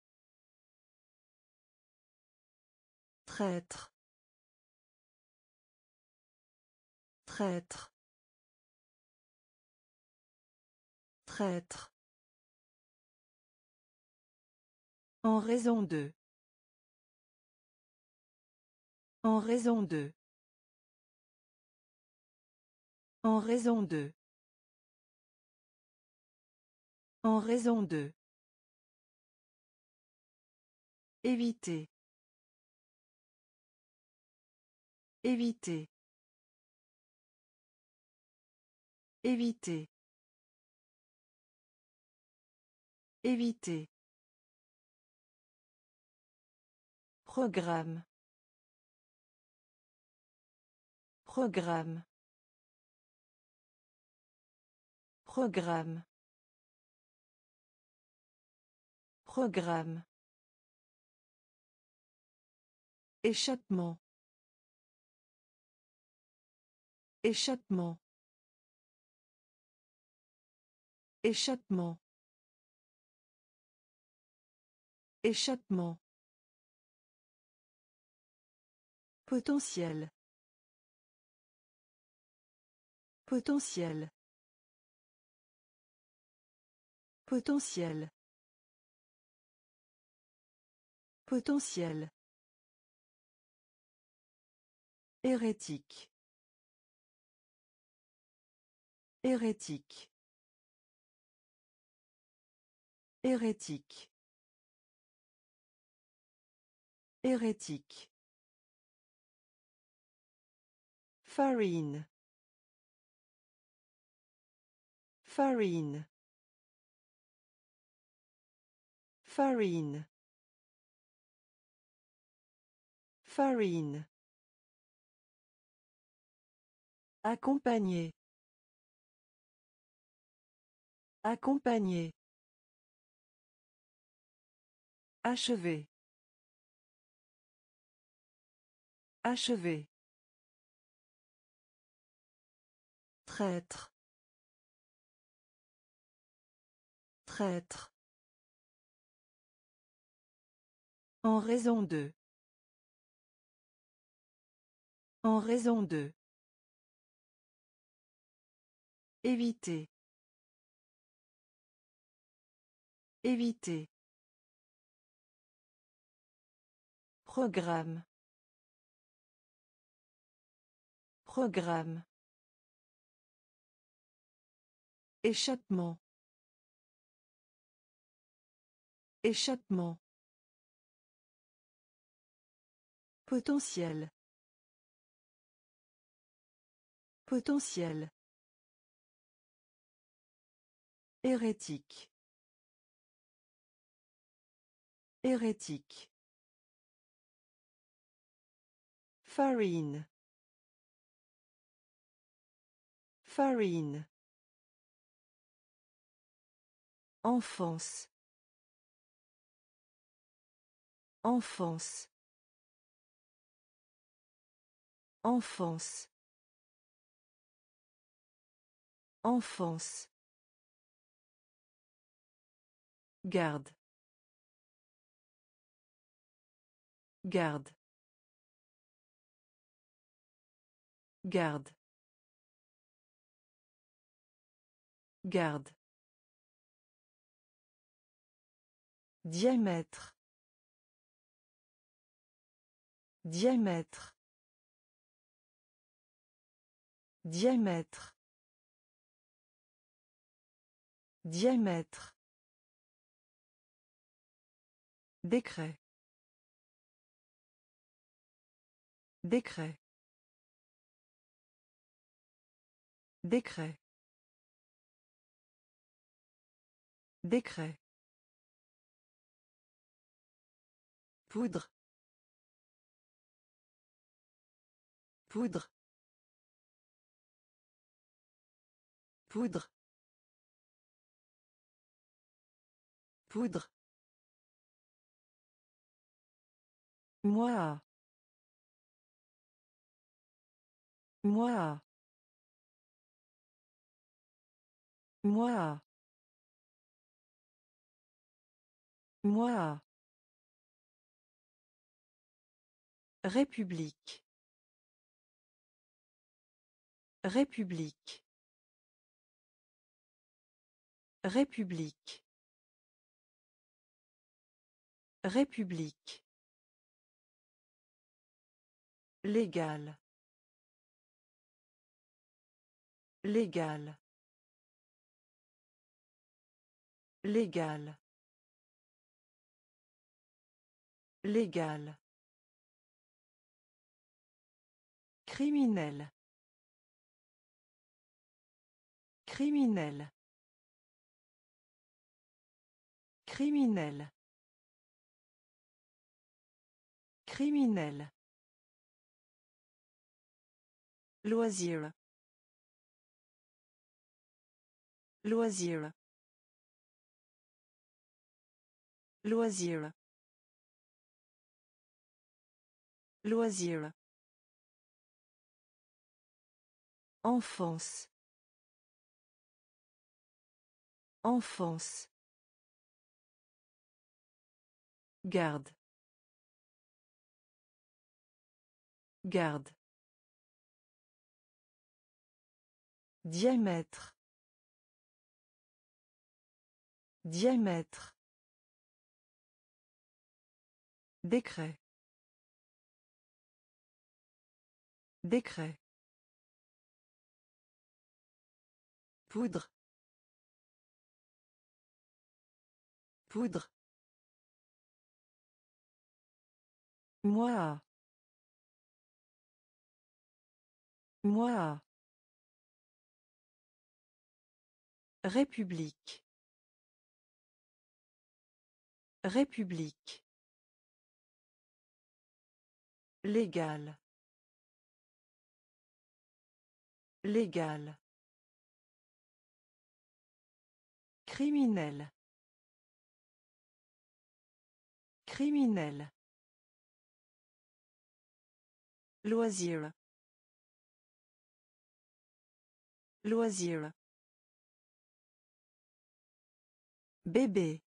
[SPEAKER 1] Traître. Traître. Traître. En raison de. En raison de. En raison de. En raison de. Éviter. Éviter. Éviter. Éviter. Programme. Programme. Programme. Programme. Échappement. Échappement. Échappement. Échappement. Potentiel. Potentiel. Potentiel. Potentiel. Hérétique. Hérétique. Hérétique. Hérétique. Farine. Farine. Farine. Farine. Accompagner. Accompagner. Achever. Achever. Traître. Traître. En raison de. En raison de. Éviter. Éviter. Programme. Programme. Échappement. Échappement. Potentiel. Potentiel. Hérétique. Hérétique. Farine. Farine. Enfance. Enfance. Enfance. Enfance. Garde. Garde. Garde. Garde. Diamètre. Diamètre. Diamètre. Diamètre. Décret. Décret. Décret. Décret. Poudre. Poudre. Poudre. Poudre. Moi. Moi. Moi. Moi. République. République. République. République. Légal. Légal. Légal. Légal. Criminel. Criminel. Criminel. Criminel. Loisir. Loisir. Loisir. Loisir. Enfance. Enfance. Garde. Garde. Diamètre. Diamètre. Décret. Décret. Poudre. Poudre. Moi. Moi. République. République. Légal. Légal. Criminel. Criminel. Loisir. Loisir. Bébé.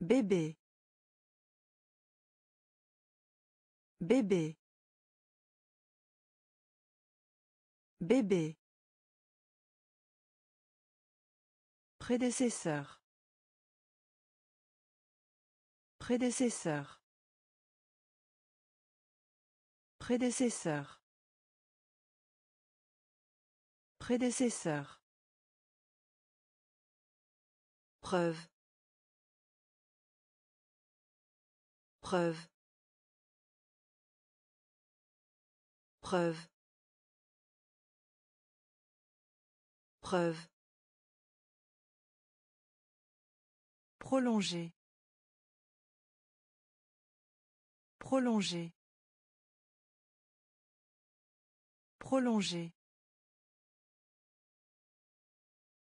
[SPEAKER 1] Bébé. Bébé. Bébé. Prédécesseur. Prédécesseur. Prédécesseur. Prédécesseur. Preuve. Preuve. Preuve. Preuve. Prolonger. Prolonger. Prolonger.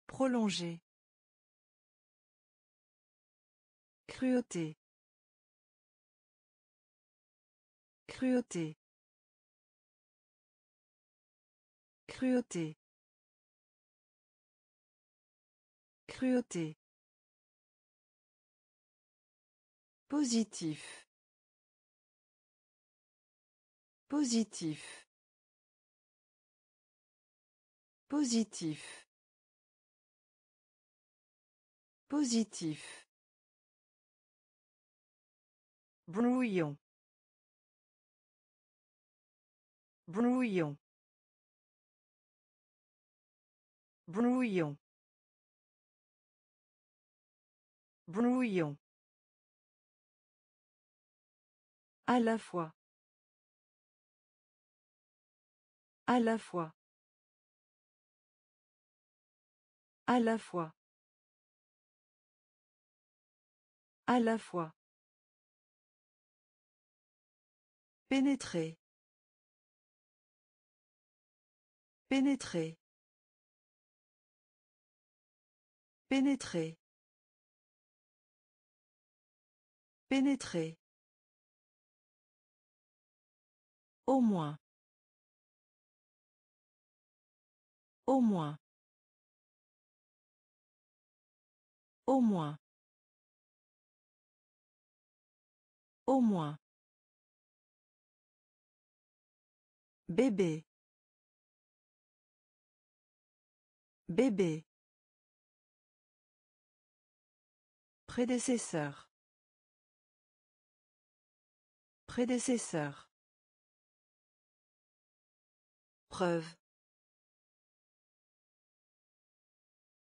[SPEAKER 1] Prolonger. Cruauté. Cruauté. Cruauté. Cruauté. Positif. Positif. Positif. Positif. Brouillon. Brouillon. Brouillon. Brouillon. À la fois. À la fois. À la fois. À la fois. Pénétrer. Pénétrer. Pénétrer. Pénétrer. Au moins. Au moins. Au moins. Au moins. Bébé. Bébé. Prédécesseur. Prédécesseur. Preuve.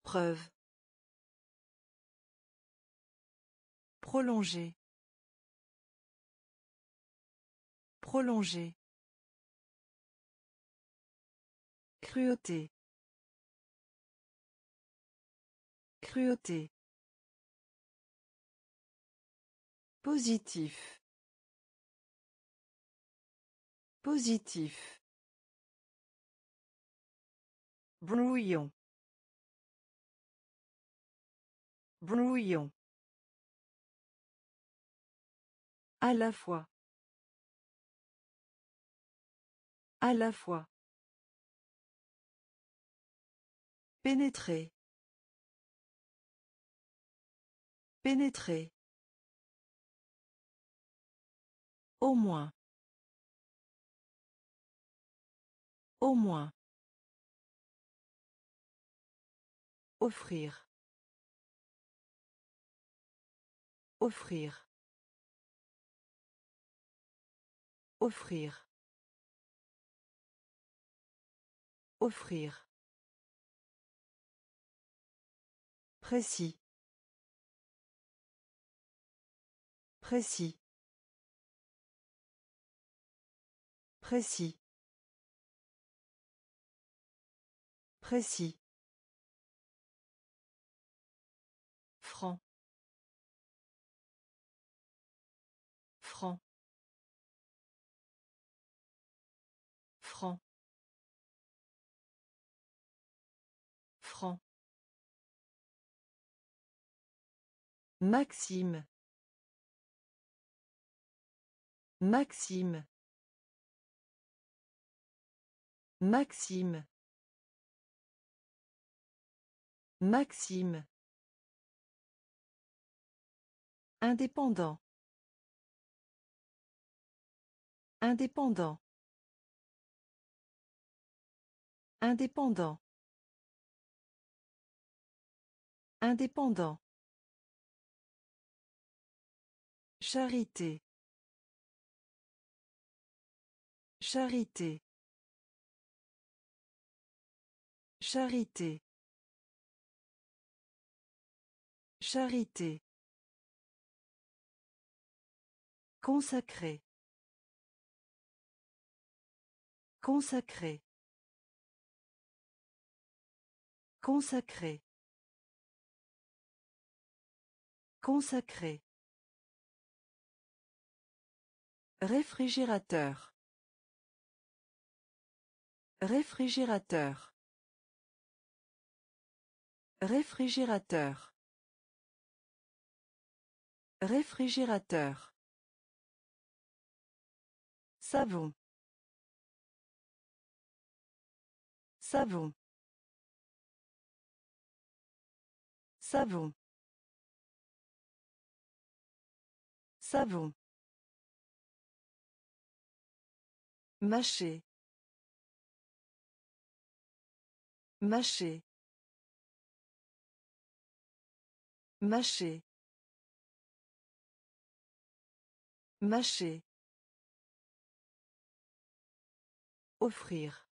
[SPEAKER 1] Preuve. Prolonger. Prolonger. Cruauté. Cruauté. Positif. Positif. Brouillon. Brouillon. À la fois. À la fois. Pénétrer. Pénétrer. Au moins. Au moins. Offrir. Offrir. Offrir. Offrir. Précis. Précis. Précis. Précis. Maxime. Maxime. Maxime. Maxime. Indépendant. Indépendant. Indépendant. Indépendant. Charité. Charité. Charité. Charité. Consacré. Consacré. Consacré. Consacré. Réfrigérateur. Réfrigérateur. Réfrigérateur. Réfrigérateur. Savon. Savon. Savon. Savon. Mâcher. Mâcher. Mâcher. Mâcher. Offrir.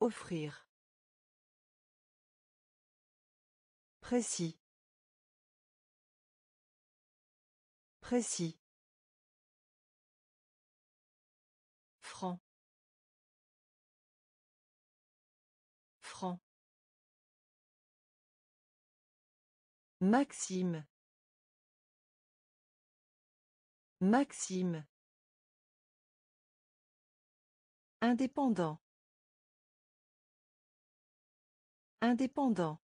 [SPEAKER 1] Offrir. Précis. Précis. Maxime. Maxime. Indépendant. Indépendant.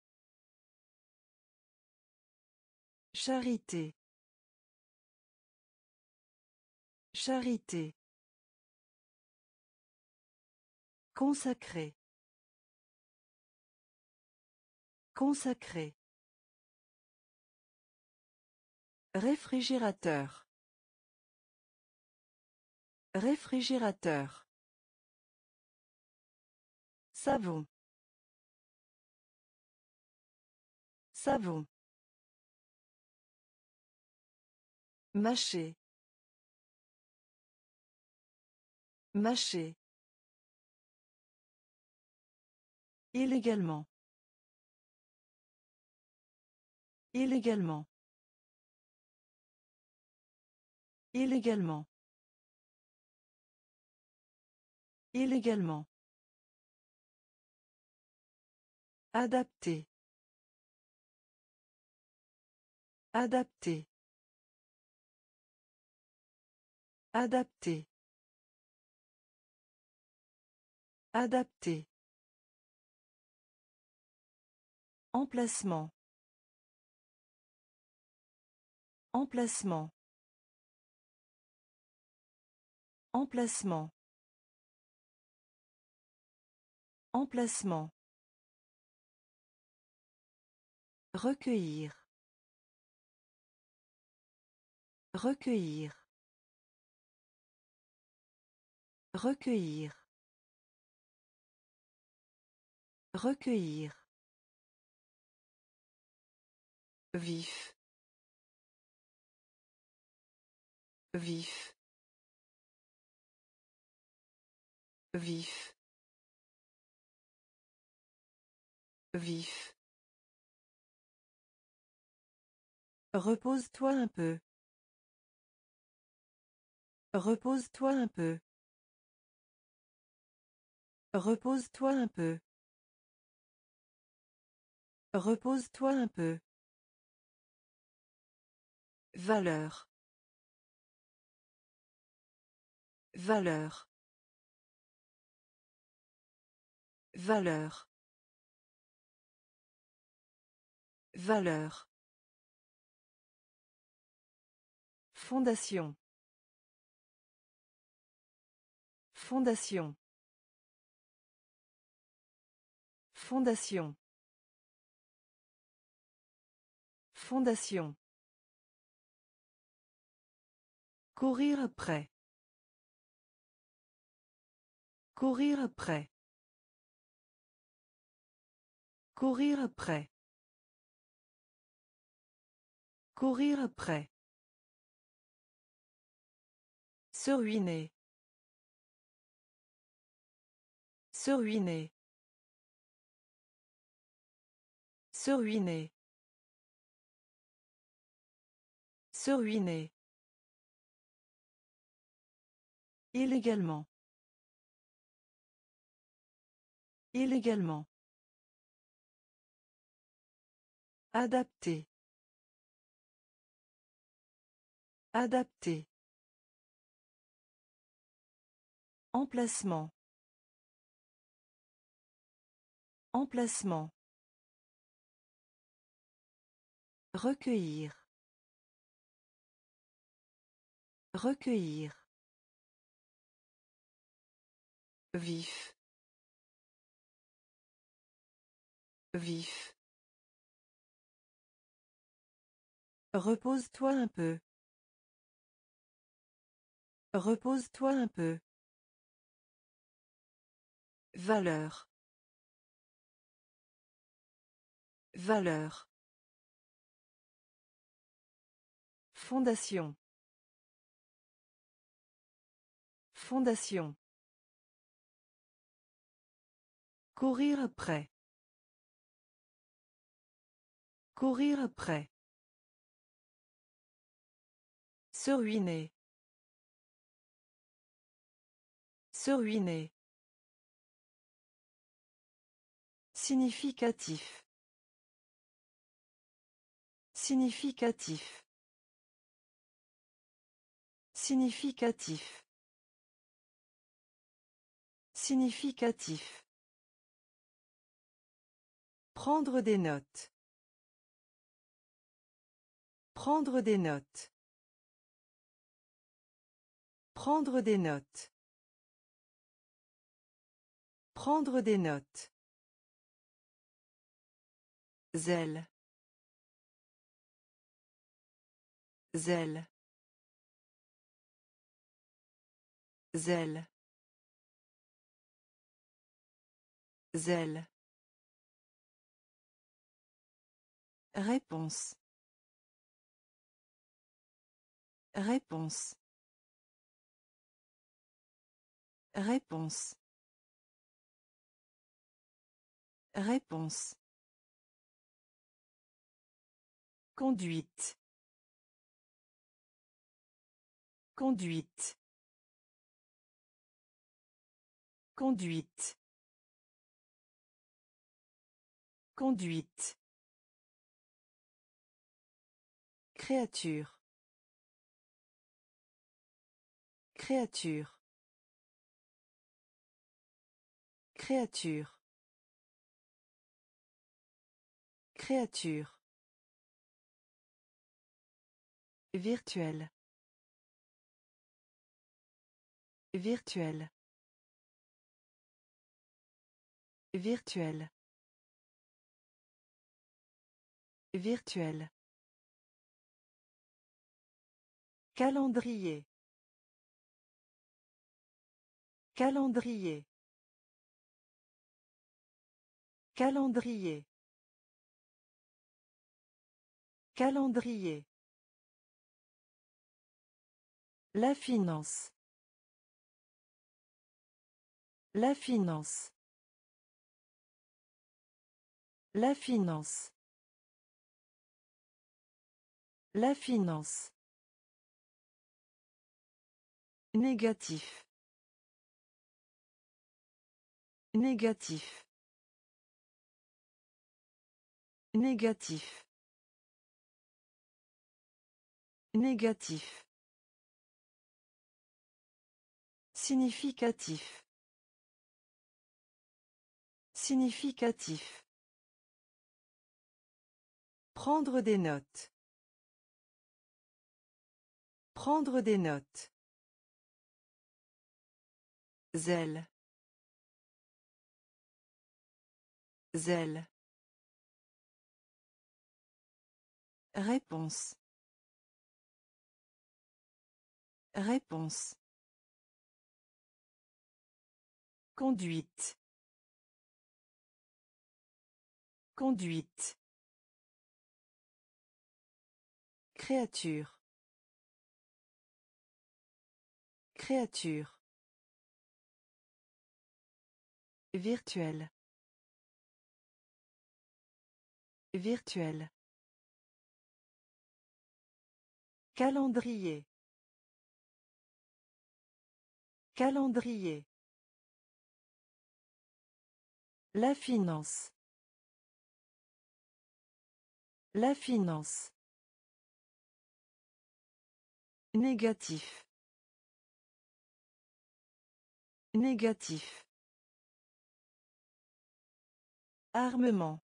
[SPEAKER 1] Charité. Charité. Consacré. Consacré. Réfrigérateur. Réfrigérateur. Savon. Savon. Mâcher. Mâcher. Illégalement. Illégalement. Illégalement. Illégalement. Adapté. Adapté. Adapté. Adapté. Emplacement. Emplacement. Emplacement. Emplacement. Recueillir. Recueillir. Recueillir. Recueillir. Vif. Vif. vif vif repose-toi un peu repose-toi un peu repose-toi un peu repose-toi un peu Valeur. Valeur. Valeur. Valeur. Fondation. Fondation. Fondation. Fondation. Courir après. Courir après. Courir après. Courir après. Se ruiner. Se ruiner. Se ruiner. Se ruiner. Illégalement. Illégalement. Adapté. Adapté. Emplacement. Emplacement. Recueillir. Recueillir. Vif. Vif. Repose-toi un peu. Repose-toi un peu. Valeur. Valeur. Fondation. Fondation. Courir après. Courir après. Se ruiner. Se ruiner. Significatif. Significatif. Significatif. Significatif. Prendre des notes. Prendre des notes. Prendre des notes. Prendre des notes. Zèle. Zèle. Zèle. Zèle. Réponse. Réponse. Réponse. Réponse. Conduite. Conduite. Conduite. Conduite. Créature. Créature. Créature. Créature. Virtuelle. Virtuelle. Virtuelle. Virtuel. Calendrier. Calendrier. Calendrier. Calendrier. La finance. La finance. La finance. La finance. Négatif. Négatif. Négatif. Négatif. Significatif. Significatif. Prendre des notes. Prendre des notes. Zèle. Zèle. Réponse. Réponse. Conduite. Conduite. Créature. Créature. Virtuelle. Virtuelle. Calendrier. Calendrier. La finance. La finance. Négatif. Négatif. Armement.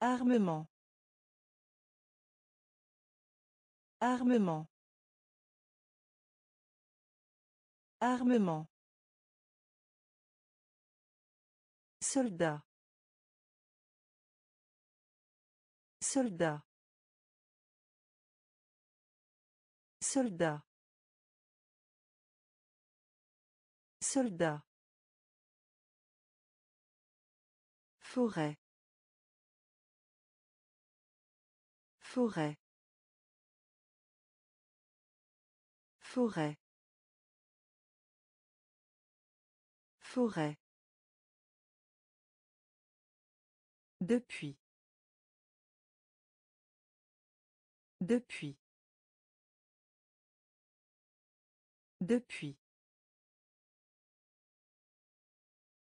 [SPEAKER 1] Armement. Armement. Armement. Soldat. Soldat. Soldat. Soldat. Forêt. Forêt. Forêt. Forêt. Depuis. Depuis. Depuis.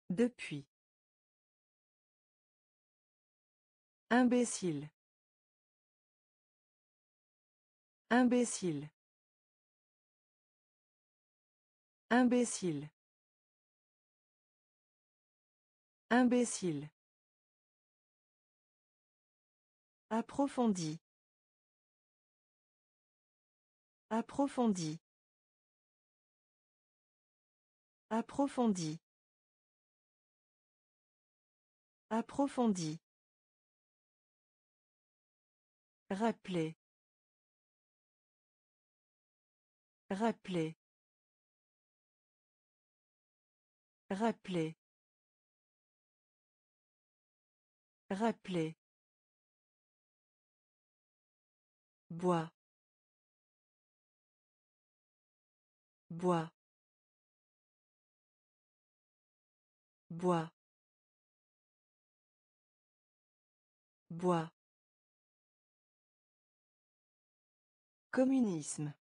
[SPEAKER 1] Depuis. Imbécile. Imbécile. Imbécile. Imbécile. Approfondi. Approfondi. Approfondi. Approfondi. Rappeler. Rappeler. Rappeler. Rappeler. Bois. Bois. Bois. Bois. Communisme.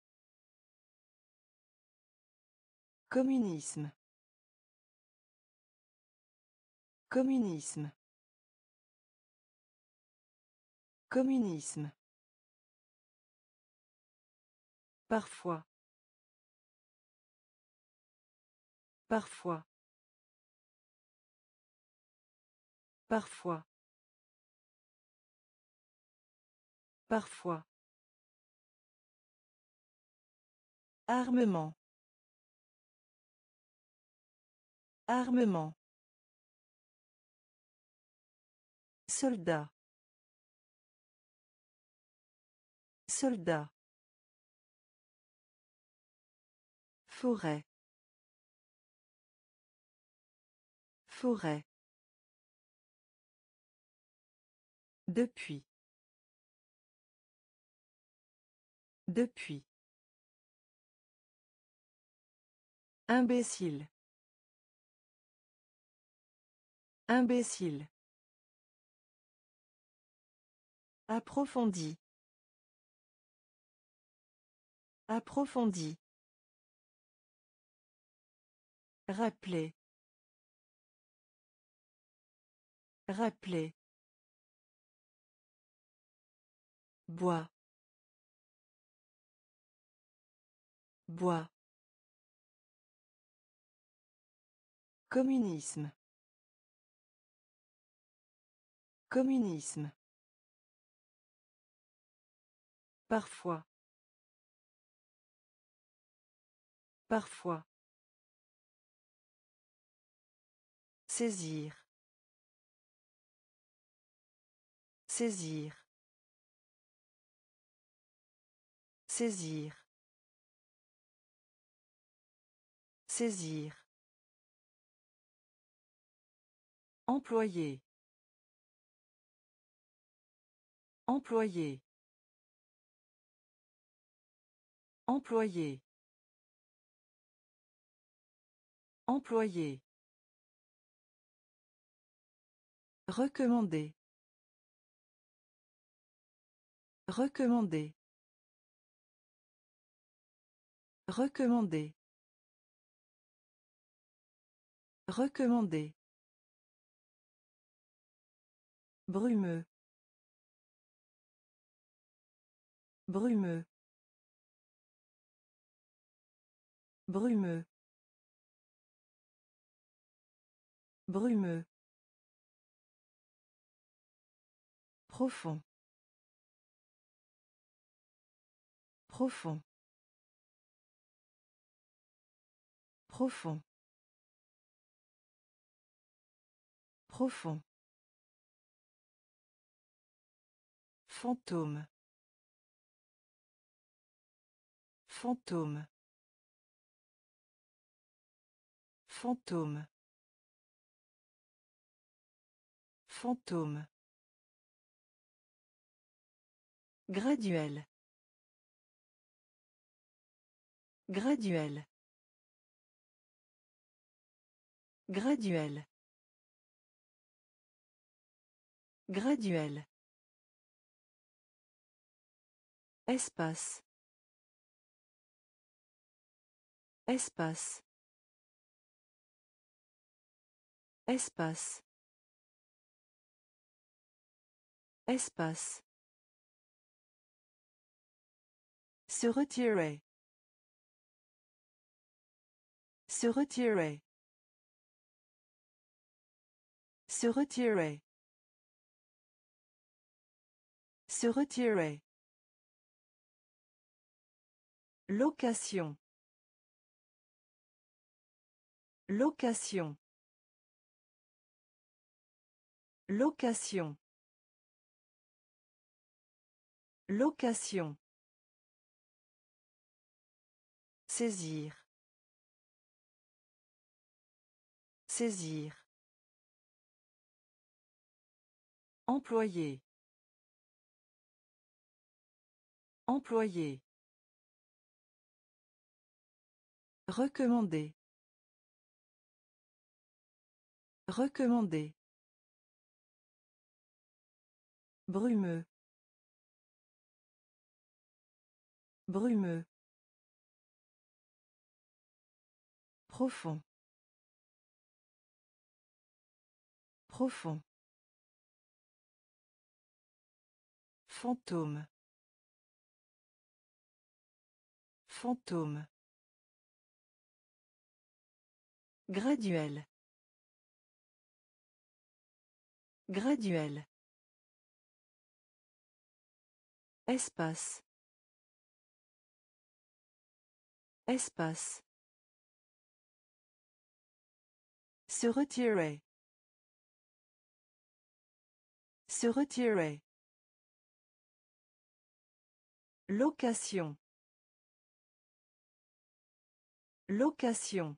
[SPEAKER 1] Communisme. Communisme. Communisme. Parfois. Parfois. Parfois. Parfois. Armement. Armement. Soldat. Soldat. Forêt. Forêt. Depuis. Depuis. Imbécile. Imbécile. Approfondi. Approfondi. Rappeler. Rappeler. Bois. Bois. Communisme. Communisme. Parfois. Parfois. Saisir. Saisir. Saisir. Saisir. Employé. Employé. Employé. Employé. Recommandé. Recommandé. Recommandé. Recommandé. Brumeux. Brumeux. Brumeux. Brumeux. Profond. Profond. Profond. Profond. Fantôme. Fantôme. Fantôme. Fantôme. Graduel. Graduel. Graduel. Graduel. Espace. Espace. Espace. Espace. Se retirer. Se retirer. Se retirer. Se retirer. Location. Location. Location. Location. Saisir. Saisir. Employé. Employé. Recommander Recommander Brumeux. Brumeux. Profond. Profond. Fantôme. Fantôme. Graduel. Graduel. Espace. Espace. Se retirer. Se retirer. Location. Location.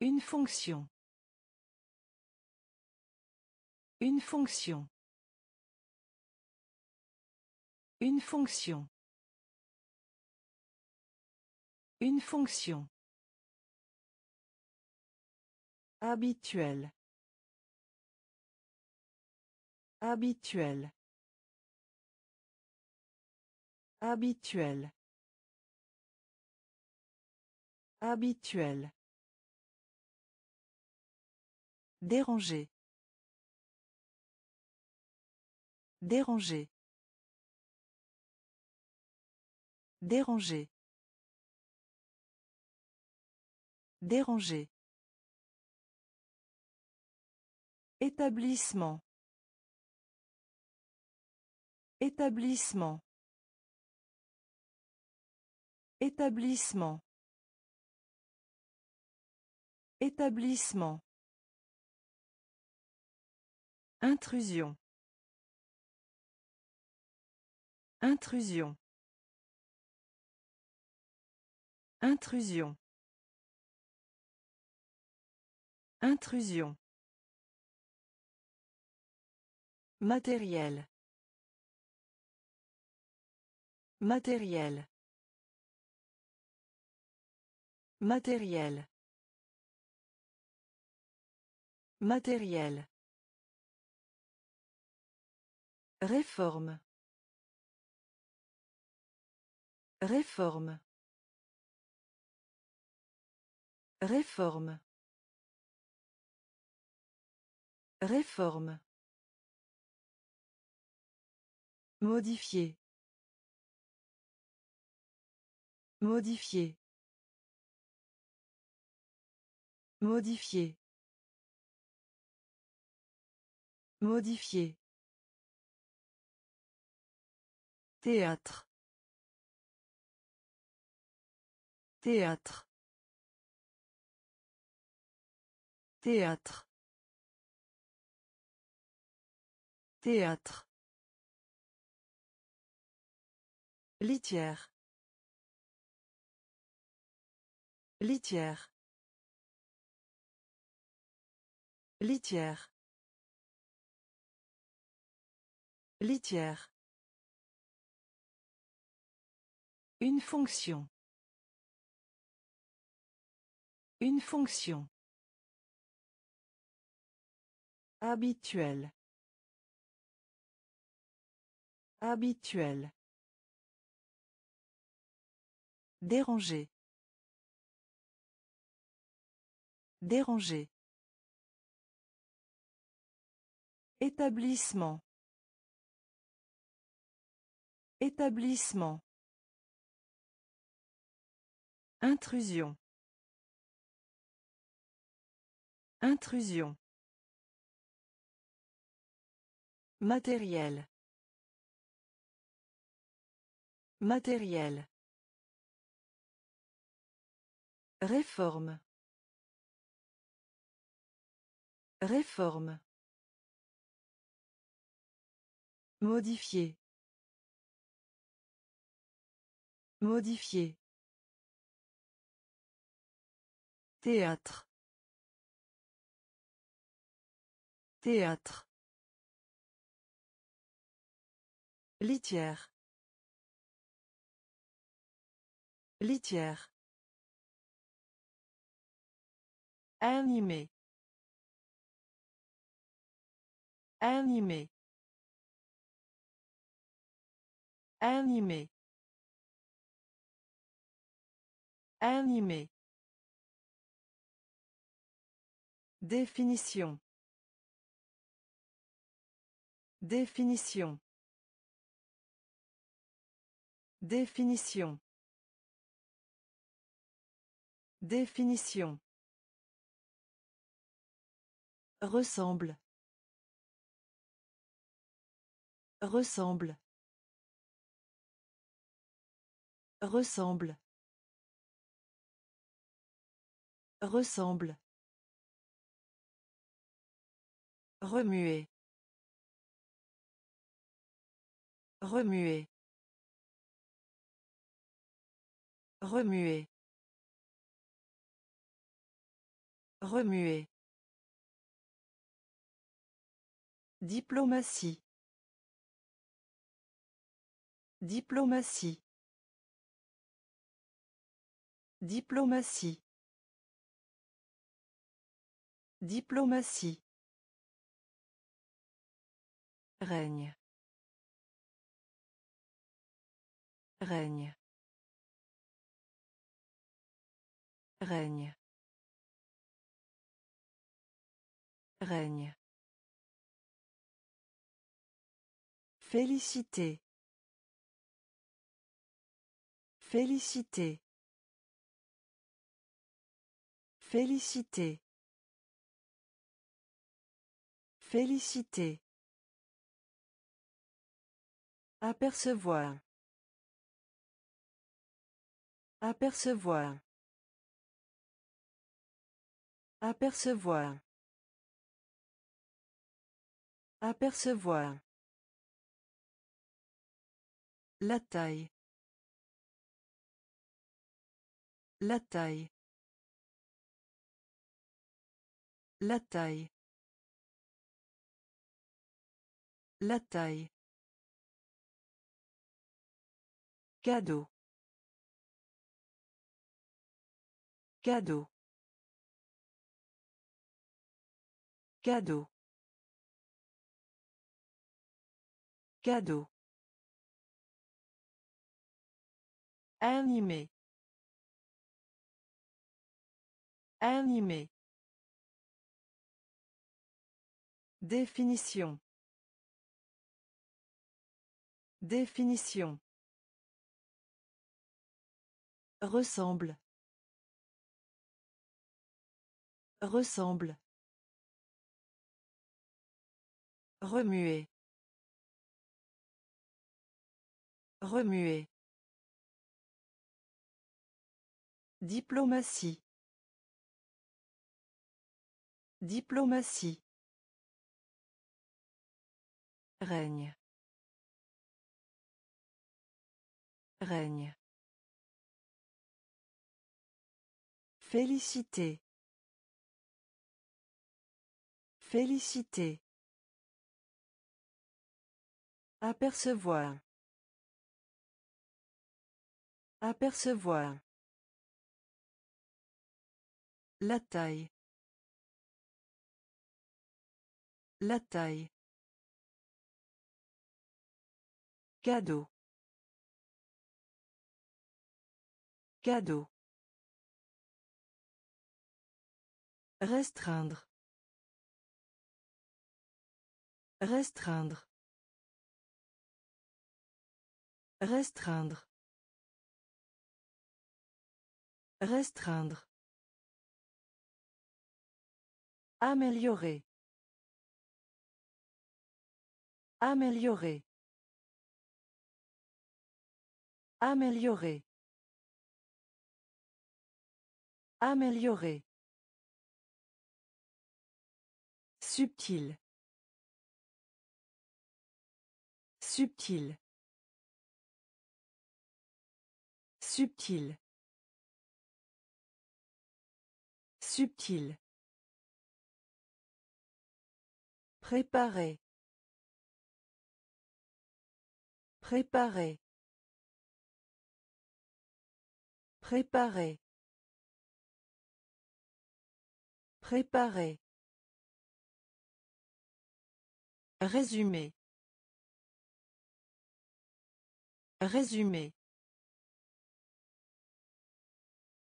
[SPEAKER 1] Une fonction. Une fonction. Une fonction. Une fonction. Habituel. Habituel. Habituel. Habituel. Déranger. Déranger. Déranger. Déranger. Établissement. Établissement. Établissement. Établissement. Intrusion. Intrusion. Intrusion. Intrusion. Matériel. Matériel. Matériel. Matériel. Réforme. Réforme. Réforme. Réforme. Modifier. Modifier. Modifier. Modifier. Théâtre. Théâtre. Théâtre. Théâtre. Litière. Litière. Litière. Litière. Une fonction. Une fonction. Habituel. Habituel. Déranger. Déranger. Établissement. Établissement. Intrusion. Intrusion. Matériel. Matériel. Réforme. Réforme. Modifier. Modifier. Théâtre. Théâtre. Litière. Litière. Animé. Animé. Animé. Animé. Définition. Définition. Définition. Définition. Ressemble. Ressemble. Ressemble. Ressemble. Remuer. Remuer. Remuer. Remuer. Diplomatie. Diplomatie. Diplomatie. Diplomatie. Règne. Règne. Règne. Règne. Félicité. Félicité. Félicité. Félicité. Apercevoir. Apercevoir. Apercevoir. Apercevoir. La taille. La taille. La taille. La taille. Cadeau. Cadeau. Cadeau. Cadeau. Animé. Animé. Définition. Définition. Ressemble. Ressemble. Remuer. Remuer. Diplomatie. Diplomatie. Règne. Règne. Félicité. Félicité. Apercevoir. Apercevoir. La taille. La taille. Cadeau. Cadeau. Restreindre. Restreindre. Restreindre. Restreindre. Améliorer. Améliorer. Améliorer. Améliorer. Subtil. Subtil. Subtil. Subtil. Préparer. Préparer. Préparer. Préparer. Résumé. Résumé.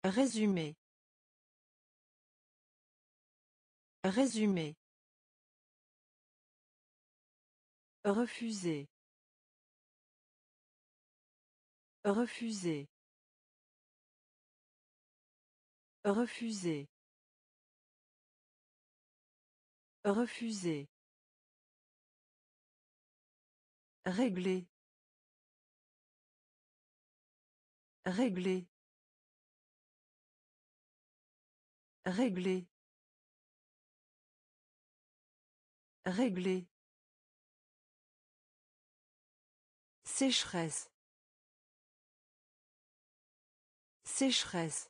[SPEAKER 1] Résumé. Résumé. Refuser. Refuser. Refuser. Refuser. Régler. Régler. Régler. Régler. Sécheresse. Sécheresse.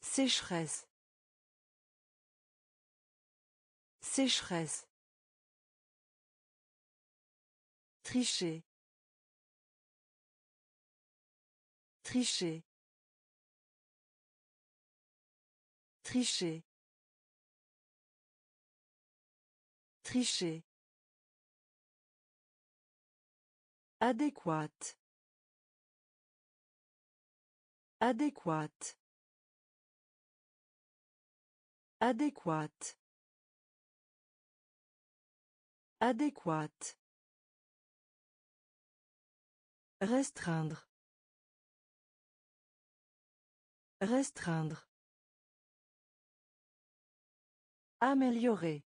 [SPEAKER 1] Sécheresse. Sécheresse. Tricher. Tricher. Tricher. Tricher. Adéquate. Adéquate. Adéquate. Adéquate. Restreindre. Restreindre. Améliorer.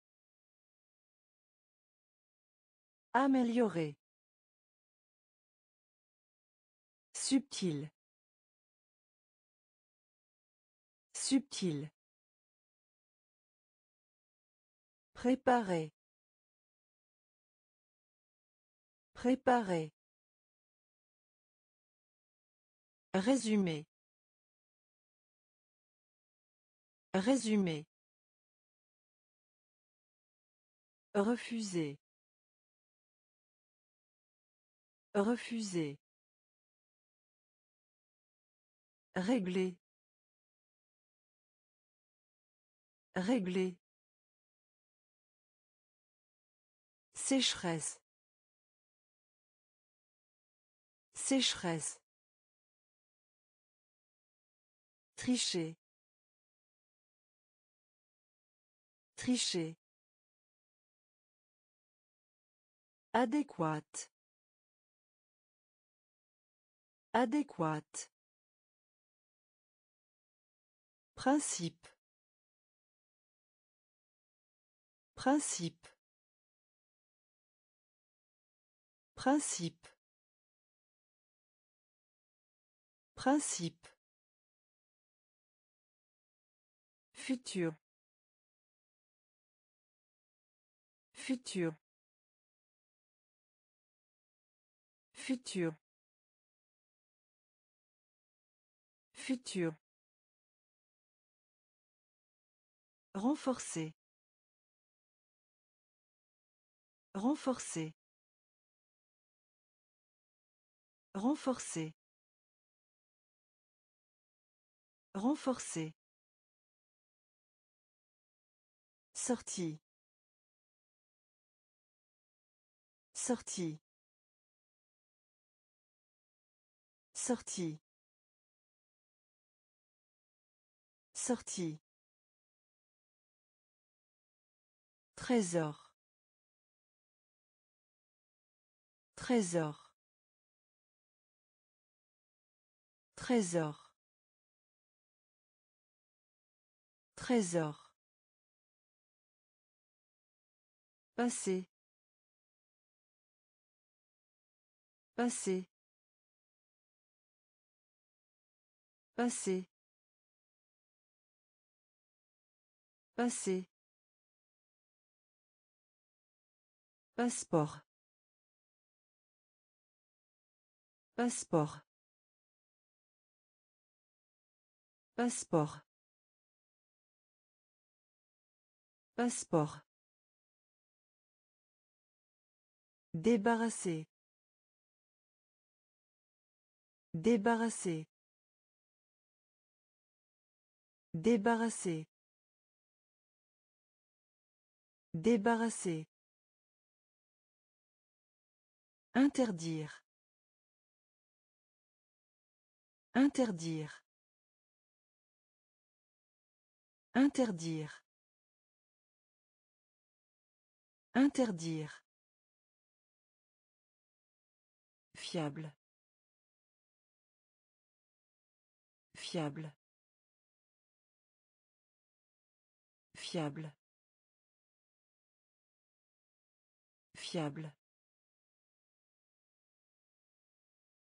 [SPEAKER 1] Améliorer. Subtil. Subtil. Préparer. Préparer. résumer, résumer Refuser. Refuser. Régler. Régler. Sécheresse. Sécheresse. Tricher. Tricher. Adéquate. Adéquate. Principe. Principe. Principe. Principe. Futur. Futur. Futur. Futur. Renforcer. Renforcer. Renforcer. Renforcer. Sortie. Sortie. Sortie. Sortie. Trésor. Trésor. Trésor. Trésor. Passé. Passé. Passé. Passé. Passeport. Passeport. Passeport. Passeport. Débarrasser. Débarrasser. Débarrasser. Débarrasser. Interdire. Interdire. Interdire. Interdire. Fiable. Fiable. Fiable. Fiable.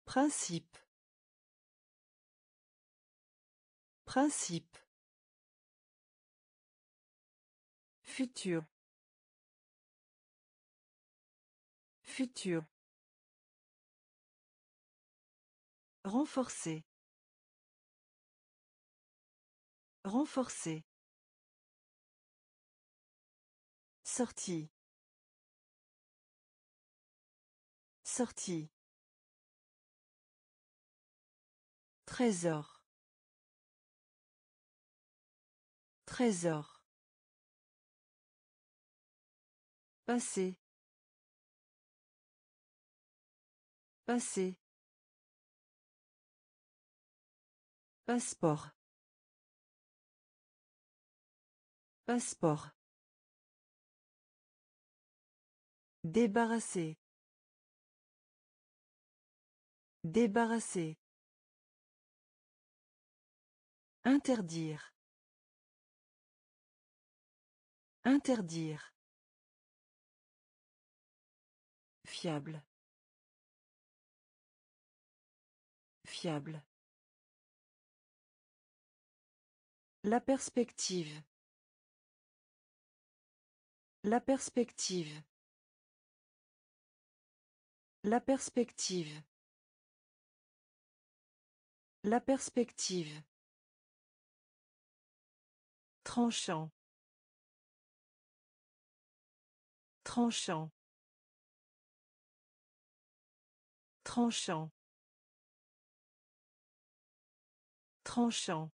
[SPEAKER 1] Principe. Principe. Futur. Futur. Renforcer. Renforcer. Sortie. Sortie. Trésor. Trésor. Passé. Passé. Passeport. Passeport. Débarrasser. Débarrasser. Interdire. Interdire. Fiable. Fiable. La perspective. La perspective. La perspective. La perspective. Tranchant. Tranchant. Tranchant. Tranchant.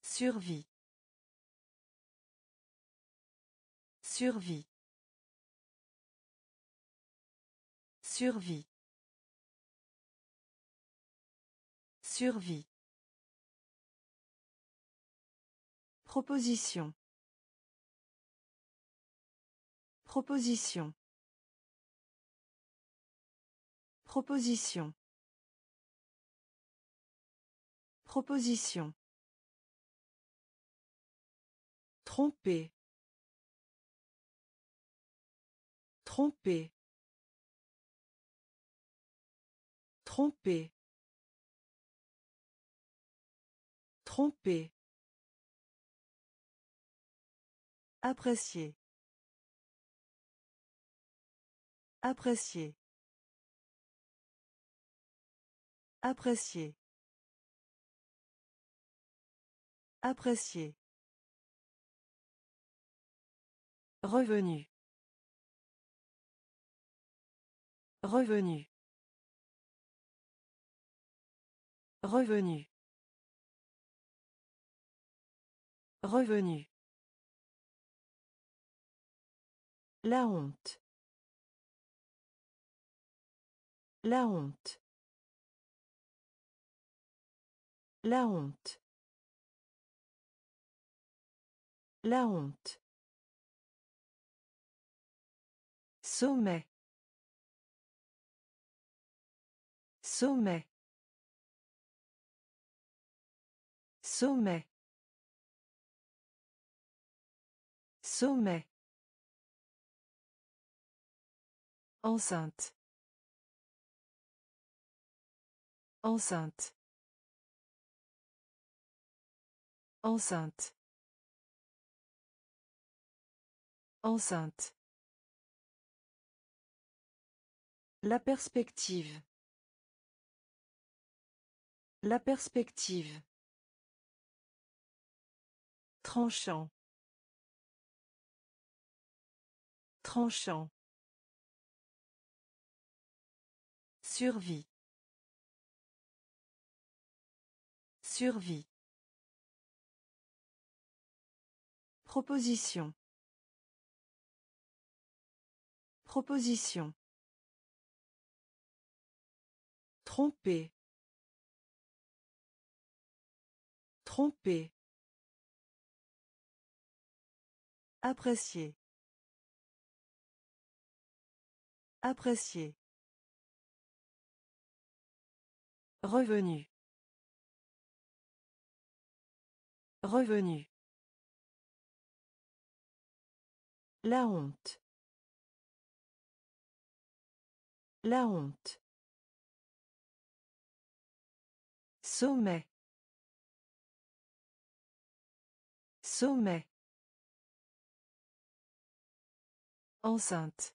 [SPEAKER 1] Survie. Survie. Survie. Survie. Proposition. Proposition. Proposition. Proposition. Tromper. Tromper. Tromper. Tromper. Apprécier. Apprécier. Apprécier. Apprécier. Revenu. Revenu. Revenu. Revenu. La honte. La honte. La honte. La honte. Sommet. Sommet. Sommet. Sommet. Enceinte. Enceinte. Enceinte. Enceinte. La perspective. La perspective. Tranchant. Tranchant. Survie. Survie. Proposition. Proposition. Tromper. Tromper. Apprécier. Apprécier. Revenu. Revenu. La honte. La honte. Sommet. Sommet. Enceinte.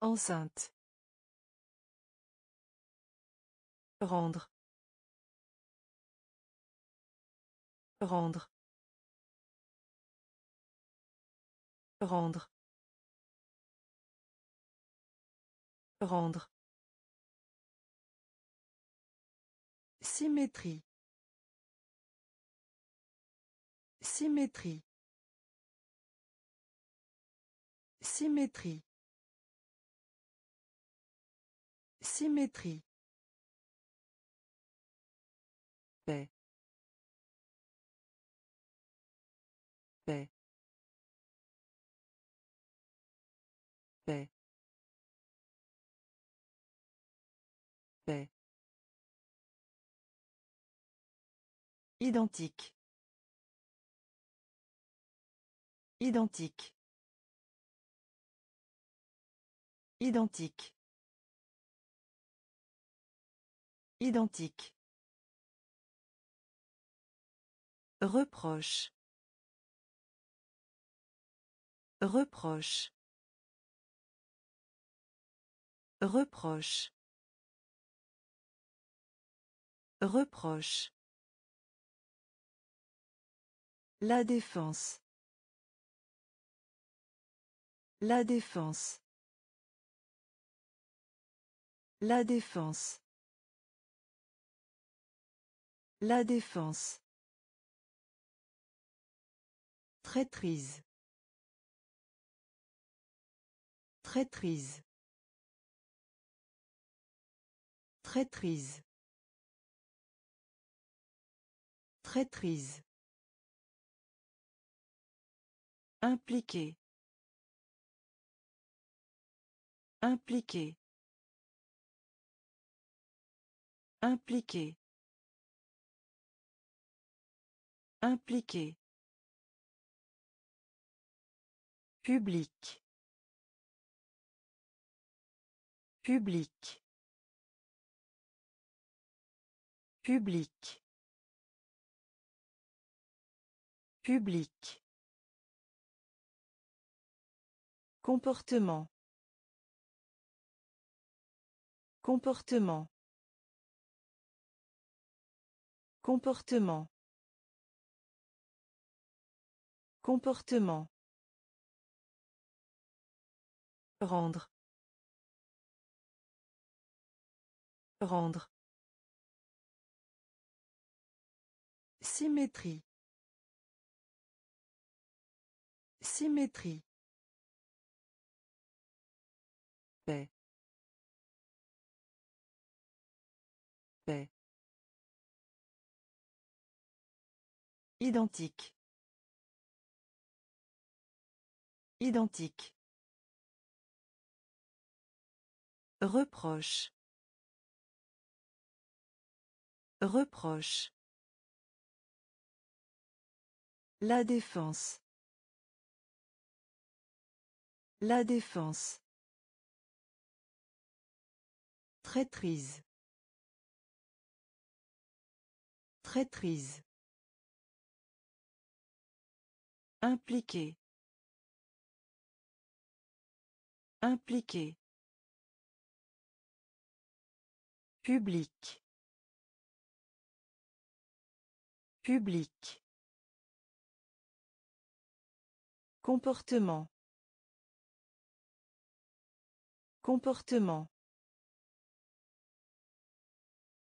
[SPEAKER 1] Enceinte. Rendre. Rendre. Rendre. Rendre. Symétrie. Symétrie. Symétrie. Symétrie. Paix. Paix. Paix. Paix. Identique. Identique. Identique. Identique. Reproche. Reproche. Reproche. Reproche. La défense. La défense. La défense. La défense. Traîtrise. Traîtrise. Traîtrise. Traîtrise. Impliqué. Impliqué. Impliqué. Impliqué. Public. Public. Public. Public. Comportement. Comportement. Comportement. Comportement. Rendre. Rendre. Symétrie. Symétrie. Identique. Identique. Reproche. Reproche. La défense. La défense. Traîtrise. Traîtrise. Impliqué. Impliqué. Public. Public. Comportement. Comportement.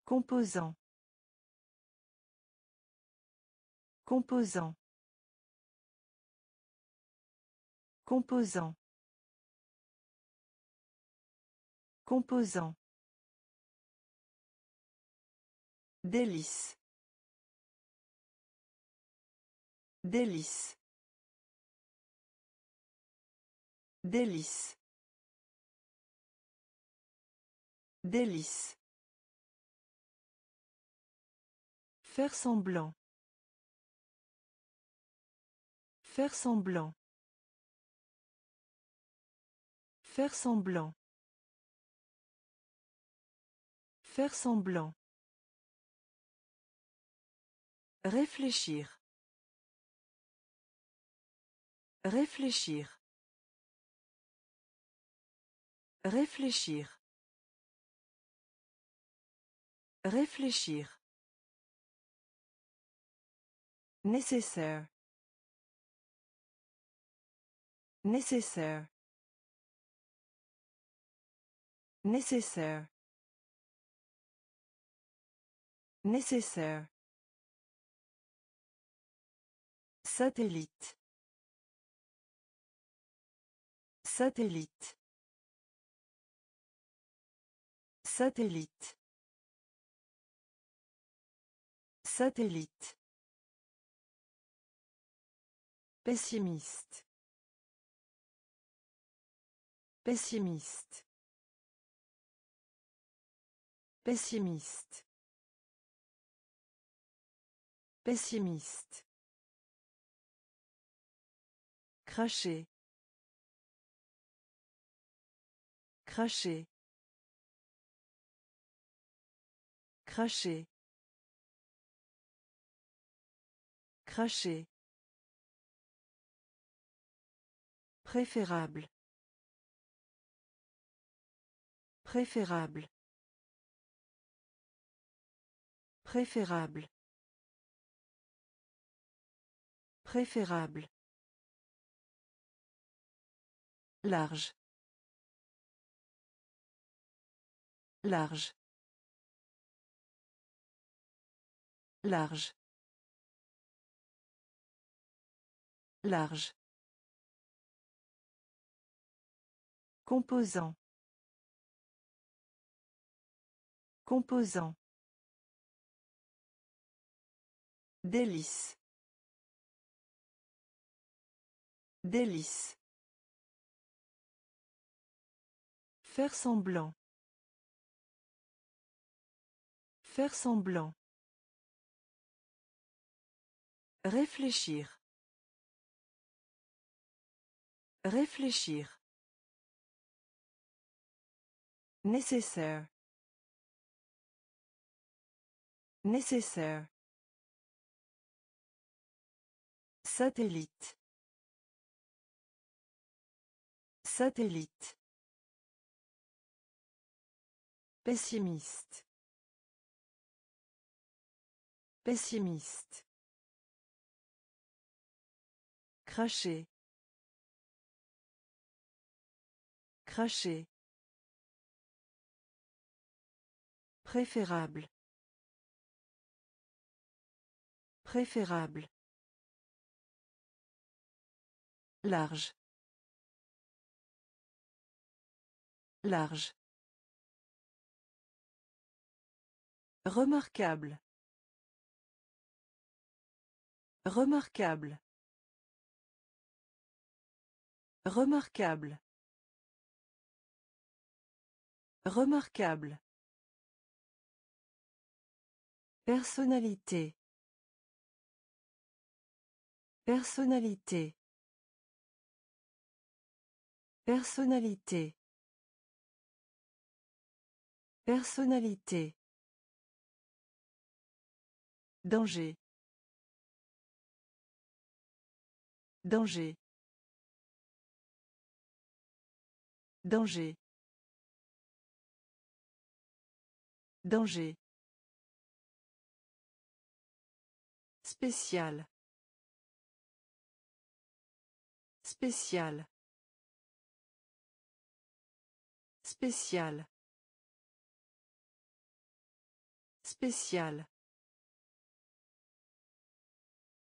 [SPEAKER 1] Composant. Composant. Composant. Composant. Délice. Délice. Délice. Délice. Faire semblant. Faire semblant. Faire semblant. Faire semblant. Réfléchir. Réfléchir. Réfléchir. Réfléchir. Nécessaire. Nécessaire. Nécessaire. Nécessaire. Satellite. Satellite. Satellite. Satellite. Pessimiste. Pessimiste. Pessimiste. Pessimiste. Cracher. Cracher. Cracher. Cracher. Préférable. Préférable. Préférable. Préférable. Large. Large. Large. Large. Composant. Composant. Délice. Délice. Faire semblant. Faire semblant. Réfléchir. Réfléchir. Nécessaire. Nécessaire. Satellite. Satellite. Pessimiste. Pessimiste. Cracher. Cracher. Préférable. Préférable. Large. Large. Remarquable. Remarquable. Remarquable. Remarquable. Personnalité. Personnalité. Personnalité. Personnalité. Danger. Danger. Danger. Danger. Spécial. Spécial. Spécial. Spécial.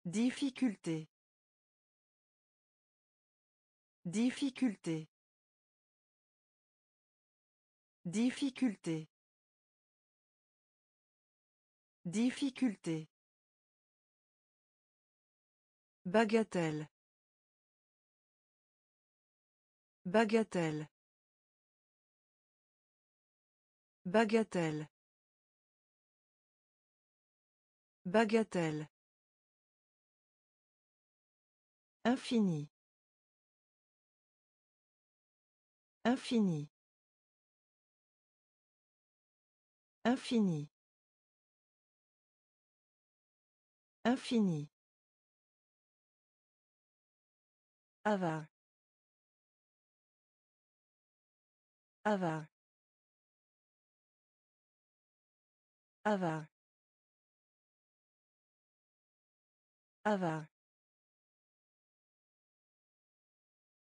[SPEAKER 1] Difficulté. Difficulté. Difficulté. Difficulté. Bagatelle. Bagatelle. Bagatelle. Bagatelle. Infini. Infini. Infini. Infini. Avare. Avare. Ava,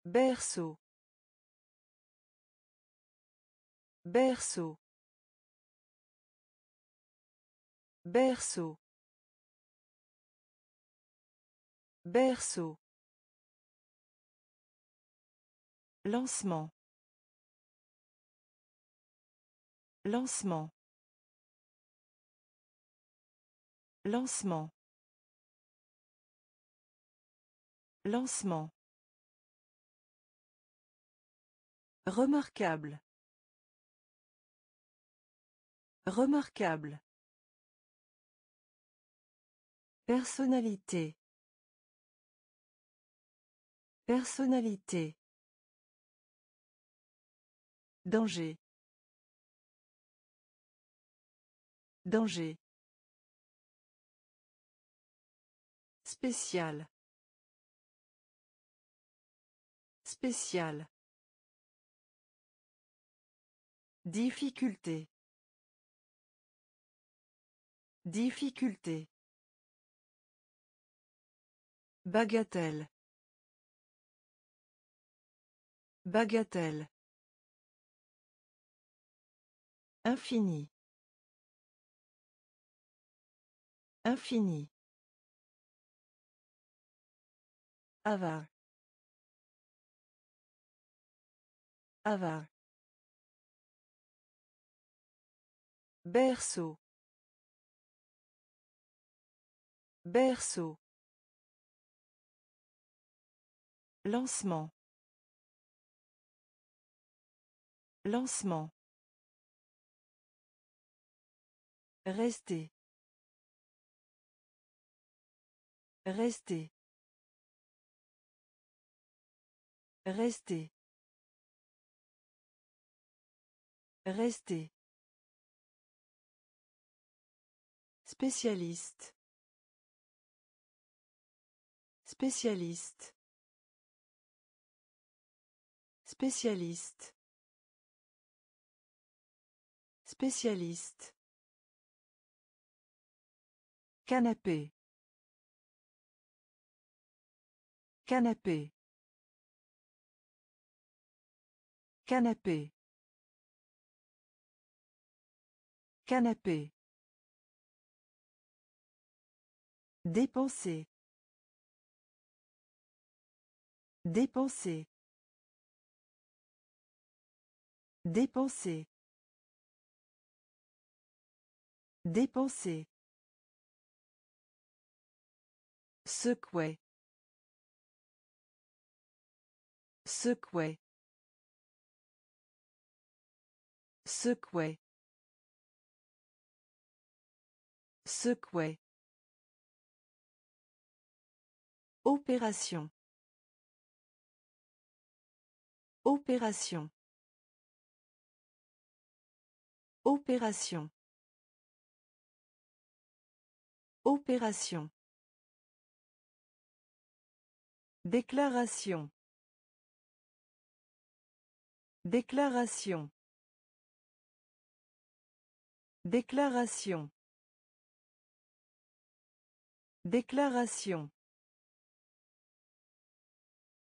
[SPEAKER 1] Berceau. Berceau. Berceau. Berceau. Lancement. Lancement. Lancement. Lancement. Remarquable. Remarquable. Personnalité. Personnalité. Danger. Danger. Spécial. Spécial. Difficulté. Difficulté. Bagatelle. Bagatelle. Infini. Infini. Ava Ava Berceau. Berceau. Lancement. Lancement. restez, restez. Rester. Rester. Spécialiste. Spécialiste. Spécialiste. Spécialiste. Canapé. Canapé. Canapé. Canapé. Dépenser. Dépenser. Dépenser. Dépenser. Secouer. Secouer. Secouer. Secouer. Opération. Opération. Opération. Opération. Déclaration. Déclaration. Déclaration. Déclaration.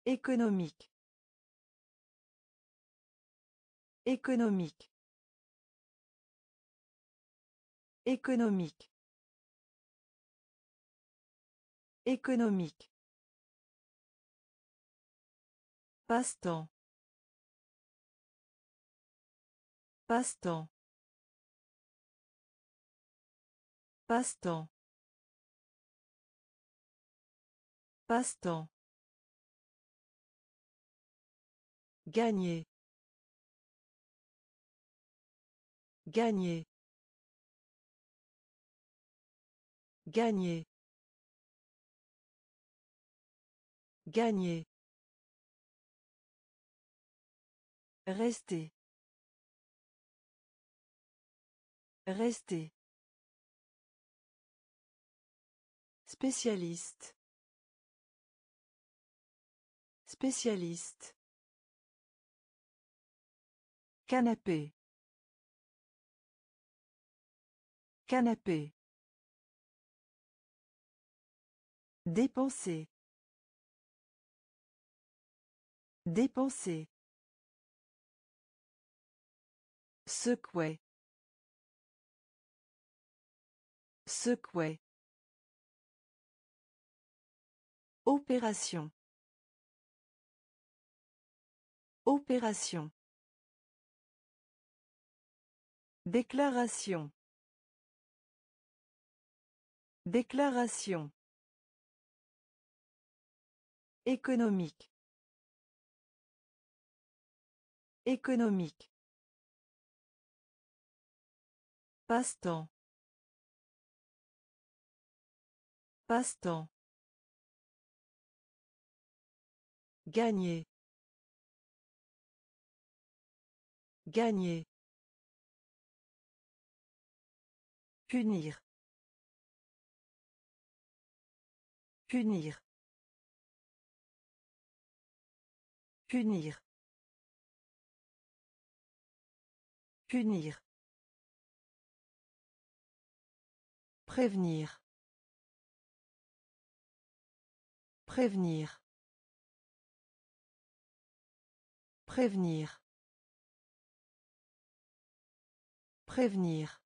[SPEAKER 1] Économique. Économique. Économique. Économique. Passe-temps. Passe-temps. Passe-temps. Passe-temps. Gagner. Gagner. Gagner. Gagner. Rester. Rester. Spécialiste. Spécialiste. Canapé. Canapé. Dépenser. Dépenser. Secouer. Opération. Opération. Déclaration. Déclaration. Économique. Économique. Passe-temps. Passe-temps. Gagner. Gagner. Punir. Punir. Punir. Punir. Prévenir. Prévenir. Prévenir. Prévenir.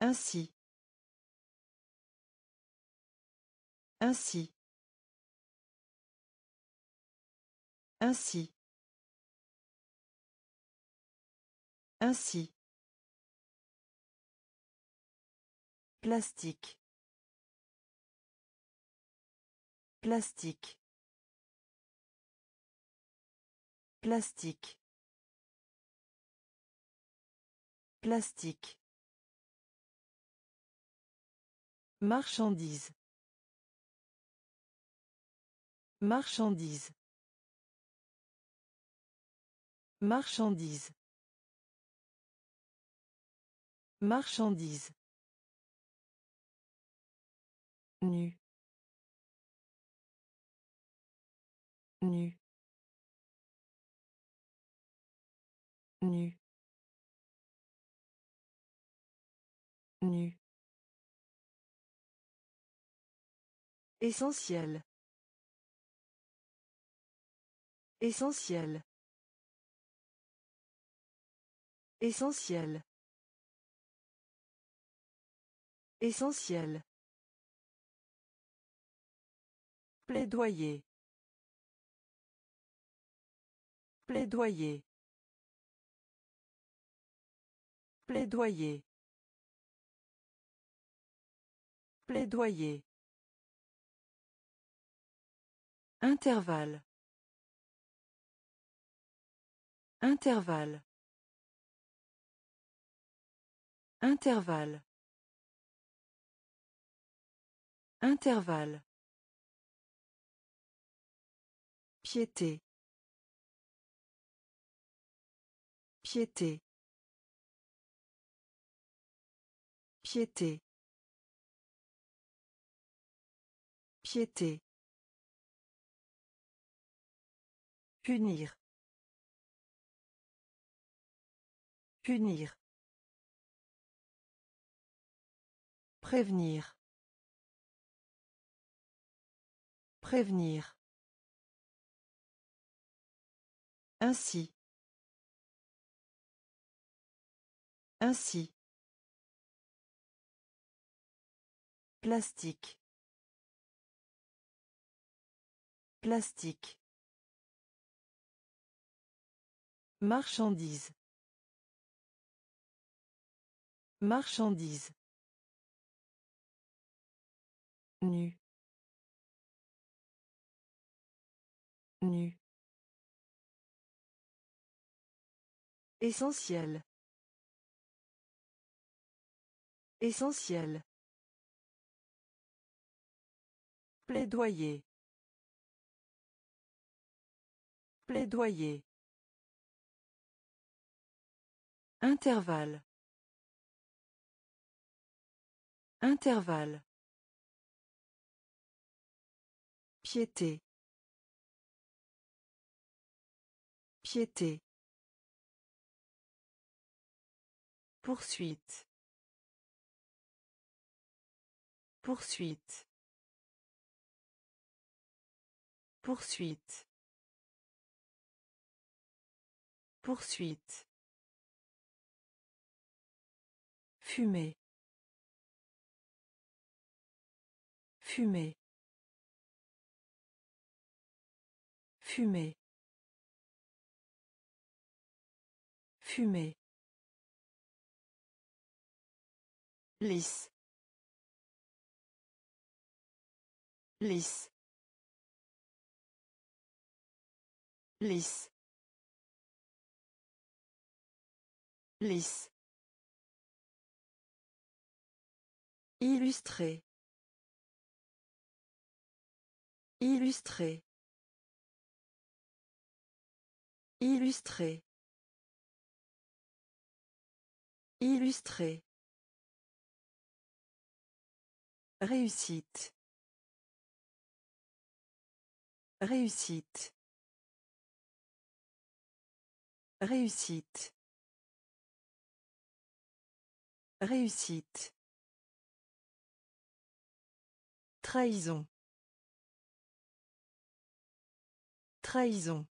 [SPEAKER 1] Ainsi. Ainsi. Ainsi. Ainsi. Plastique. Plastique. Plastique. Plastique. Marchandise. Marchandise. Marchandise. Marchandise. Nu. Nu. nu nu essentiel essentiel essentiel essentiel Plaidoyer. Plaidoyer. Plaidoyer. Plaidoyer. Intervalle. Intervalle. Intervalle. Intervalle. Piété. Piété. Piété. Piété. Punir. Punir. Prévenir. Prévenir. Ainsi. Ainsi. Plastique. Plastique. Marchandise. Marchandise. Nu. Nu. Essentiel. Essentiel. Plaidoyer. Plaidoyer. Intervalle. Intervalle. Piété. Piété. Poursuite. Poursuite. Poursuite. Poursuite. Fumer. Fumer. Fumer. Fumer. Lisse. Lisse. Lisse. Lisse. Illustré. Illustré. Illustré. Illustré. Réussite. Réussite. Réussite. Réussite. Trahison. Trahison.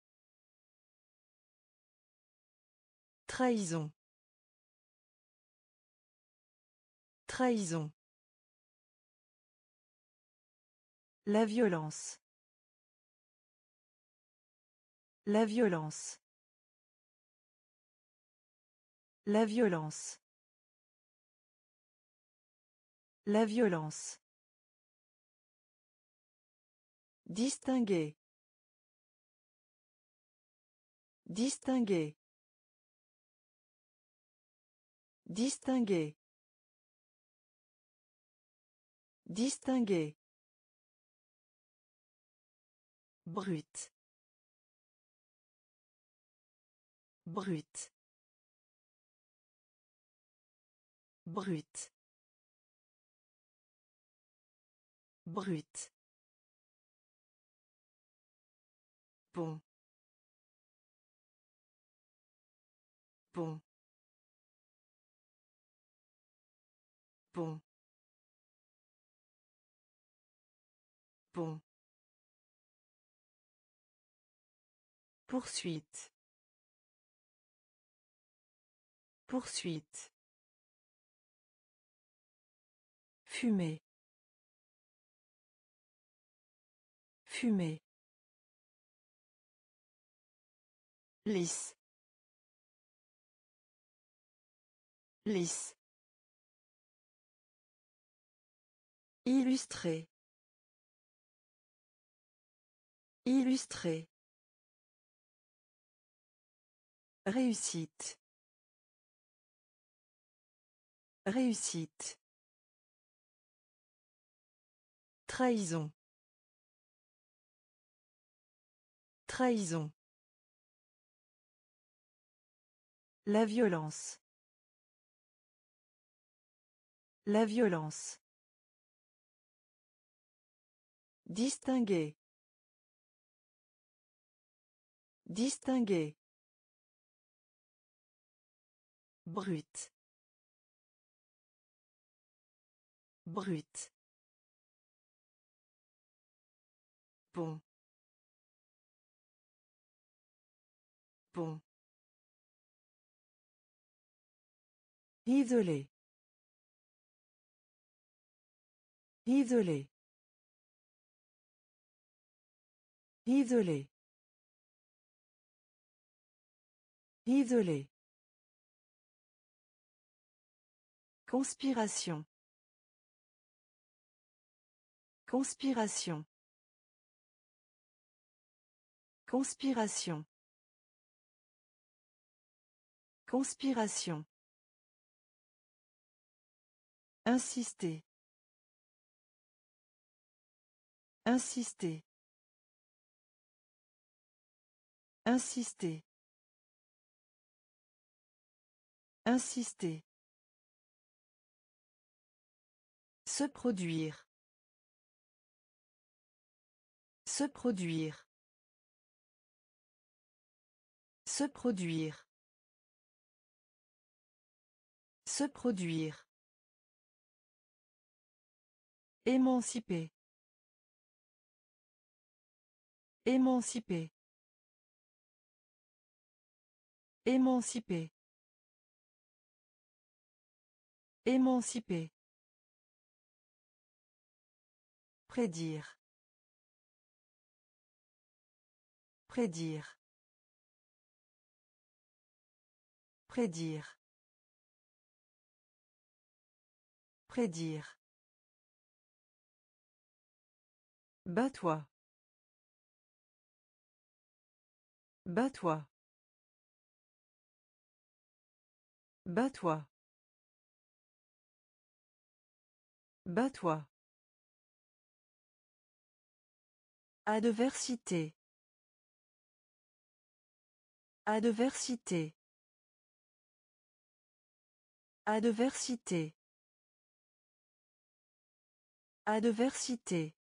[SPEAKER 1] Trahison. Trahison. La violence. La violence. La violence. La violence. Distinguer. Distinguer. Distinguer. Distinguer. Brut. Brut. Brut. Brut. Pont. Pont. Pont. Pont. Poursuite. Poursuite. Fumer. Fumer. Lisse. Lisse. Illustré. Illustré. Réussite. Réussite. Trahison. Trahison. La violence. La violence. Distinguer. Distinguer. Brute. Brut. Pont. Pont. Isolé. Isolé. Isolé. Isolé. Conspiration. Conspiration. Conspiration. Conspiration. Insister. Insister. Insister. Insister. Se produire. Se produire. Se produire. Se produire. Émanciper. Émanciper. Émanciper. Émanciper. Prédire. Prédire. Prédire. Prédire. Bats-toi. Bats-toi. Bats-toi. Bats-toi. Adversité. Adversité. Adversité. Adversité.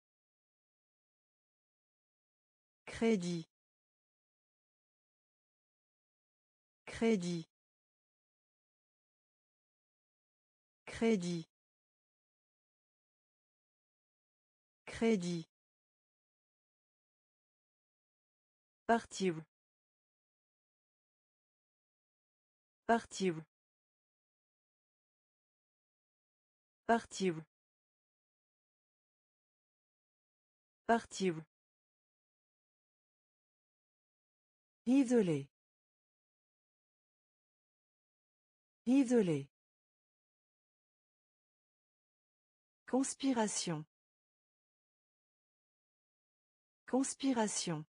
[SPEAKER 1] Crédit. Crédit. Crédit. Crédit. Partir. Partiu. Partiu. Isolé. Isolé. Conspiration. Conspiration.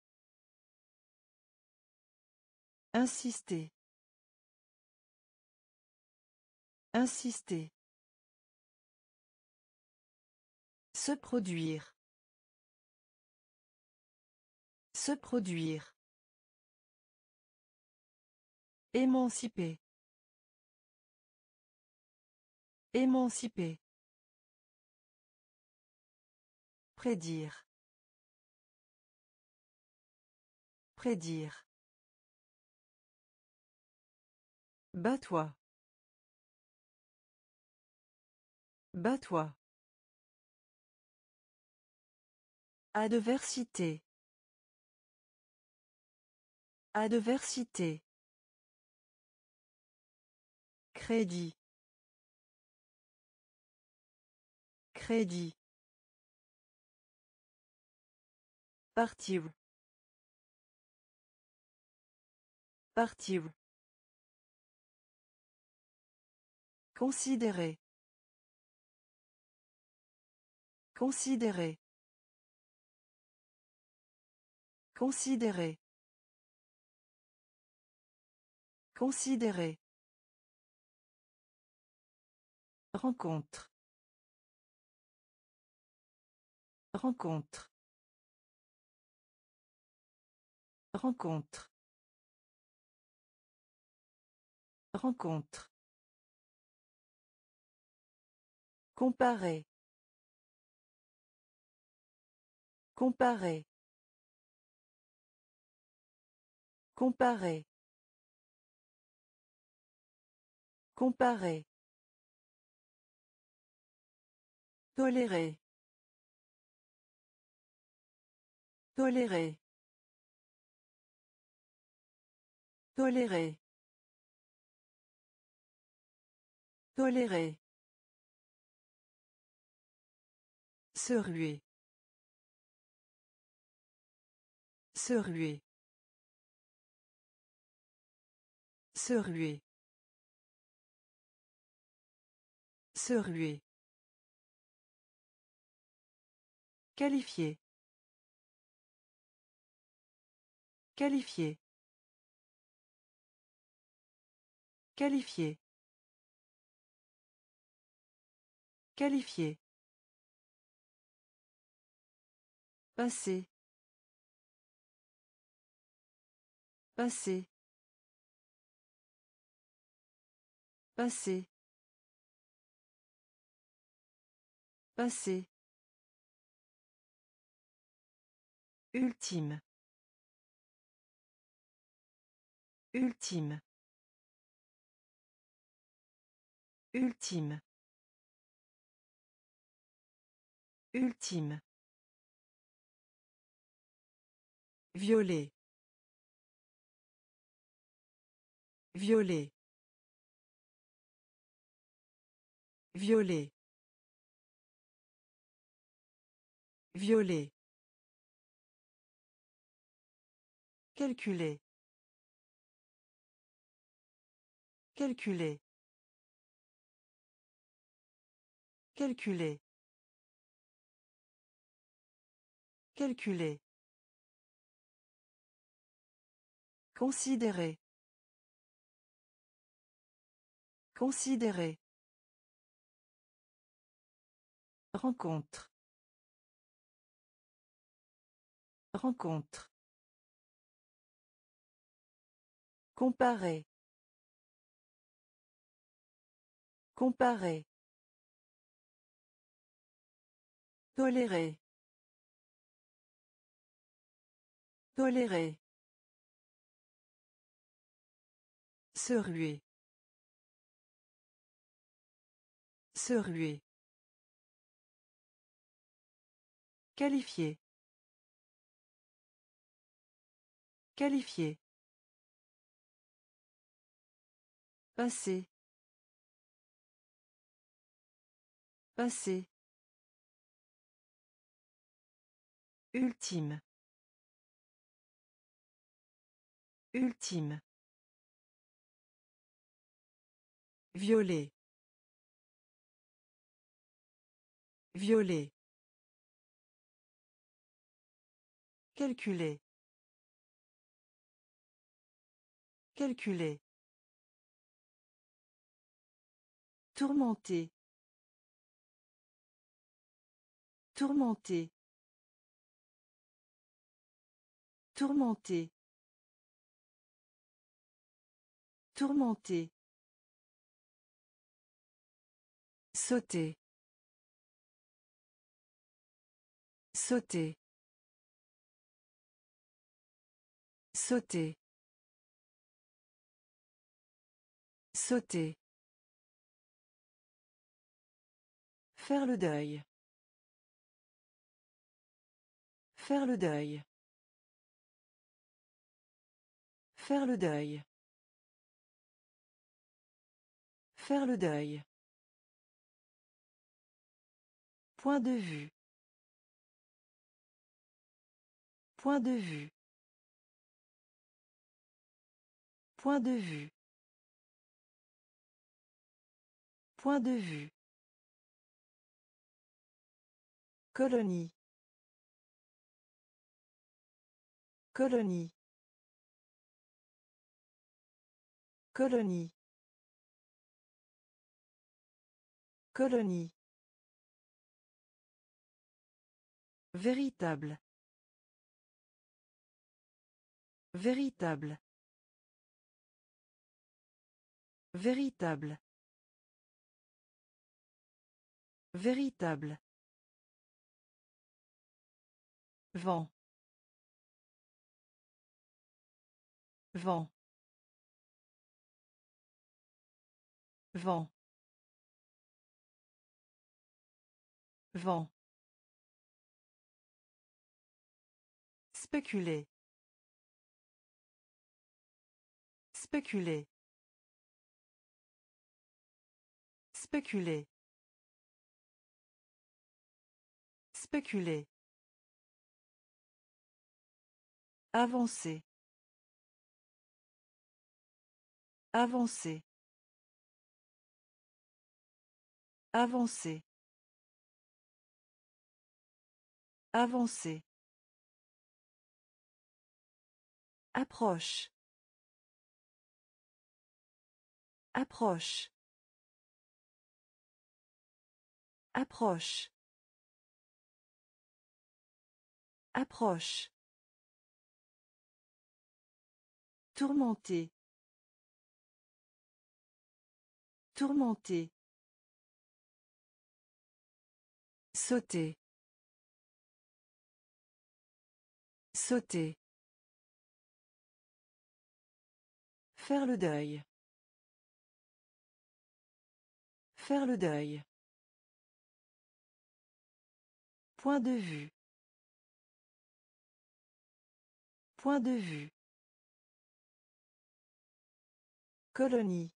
[SPEAKER 1] Insister. Insister. Se produire. Se produire. Émanciper. Émanciper. Prédire. Prédire. Bats-toi. toi Adversité. Adversité. Crédit. Crédit. Parti ou. Considérer. Considérer. Considérer. Considérer. Rencontre. Rencontre. Rencontre. Rencontre. Comparer. Comparer. Comparer. Comparer. Tolérer. Tolérer. Tolérer. Tolérer. Se ruer. Se ruer. Se ruer. Se ruer. Qualifié. Qualifié. Qualifié. Qualifié. Passer. Passer. Passé. Passé. Ultime. Ultime. Ultime. Ultime. Violet. Violet. Violet. Violet. Calculer. Calculer. Calculer. Calculer. Considérer. Considérer. Rencontre. Rencontre. Comparer. Comparer. Tolérer. Tolérer. Se ruer. Se ruer. Qualifié. Qualifié. Passé. Passé. Ultime. Ultime. Violet. Violet. Calculer. Calculer. Tourmenter. Tourmenter. Tourmenter. Tourmenter. Sauter. Sauter. Sauter. Sauter. Faire le deuil. Faire le deuil. Faire le deuil. Faire le deuil. Point de vue. Point de vue. Point de vue. Point de vue. Colonie. Colonie. Colonie. Colonie. Véritable. Véritable. Véritable. Véritable. Vent. Vent. Vent. Vent. Spéculer. Spéculer. Spéculer. Spéculer. Avancer. Avancer. Avancer. Avancer. Approche. Approche. Approche. Approche. Tourmenté. Tourmenté. Sauter. Sauter. Faire le deuil. Faire le deuil. Point de vue. Point de vue. Colonie.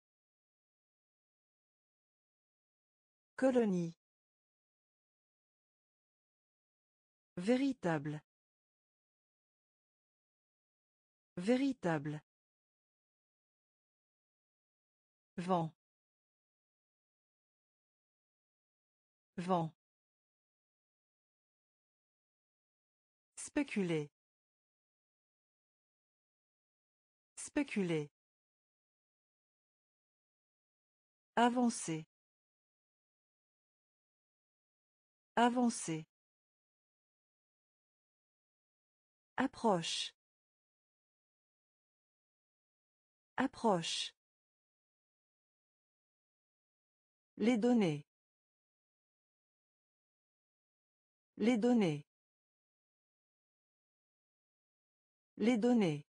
[SPEAKER 1] Colonie. Véritable. Véritable. Vent. Vent. Spéculer. Spéculer. Avancer. Avancer. Approche. Approche. Les données. Les données. Les données.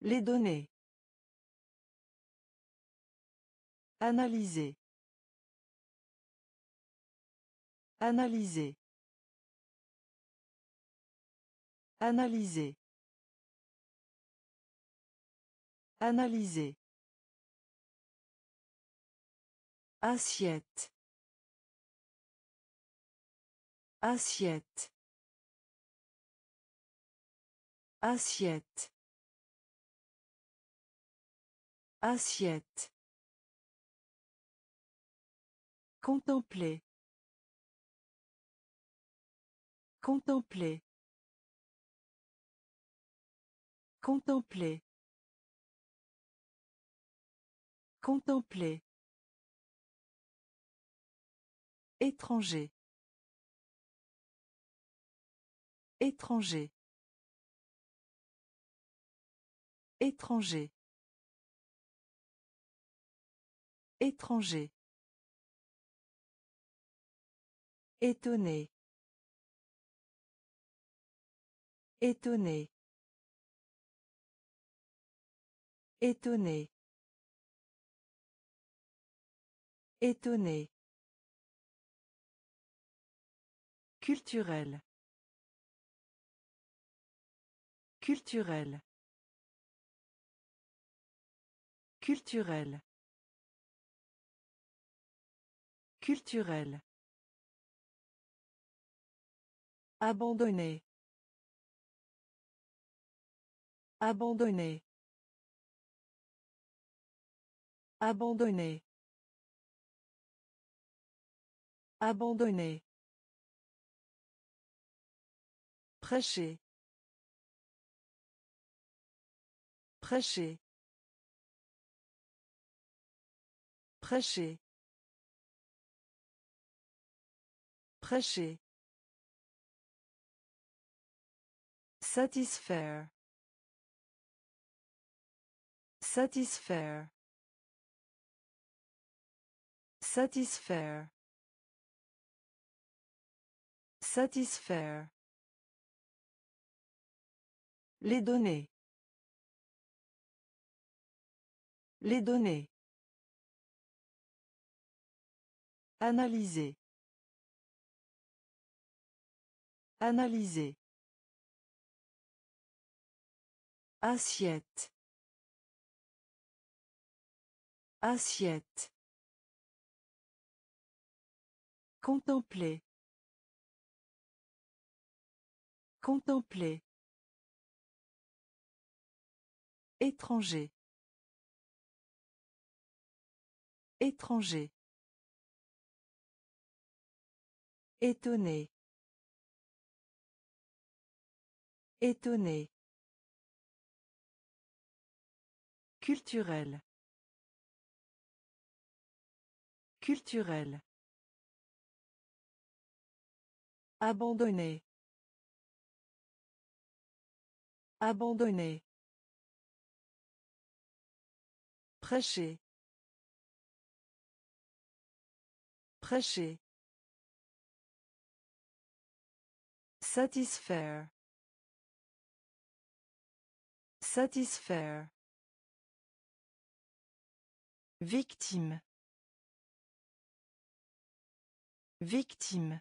[SPEAKER 1] Les données. Analyser. Analyser. Analyser. Analyser. Assiette. Assiette. Assiette. Assiette. Contempler. Contempler. Contempler. Contempler. Étranger. Étranger. Étranger. Étranger. Étonné. Étonné. Étonné. Étonné. Culturel. Culturel. Culturel. Culturel. Abandonné. Abandonné. Abandonné. Abandonné. Prêcher. Prêcher. Prêcher. Prêcher. Satisfaire. Satisfaire. Satisfaire. Satisfaire. Les données. Les données. Analyser. Analyser. Assiette. Assiette. Contempler. Contempler. Étranger. Étranger. Étonné. Étonné. Culturel. Culturel. Abandonné. Abandonné. Prêcher. Prêcher. Satisfaire. Satisfaire. Victime. Victime.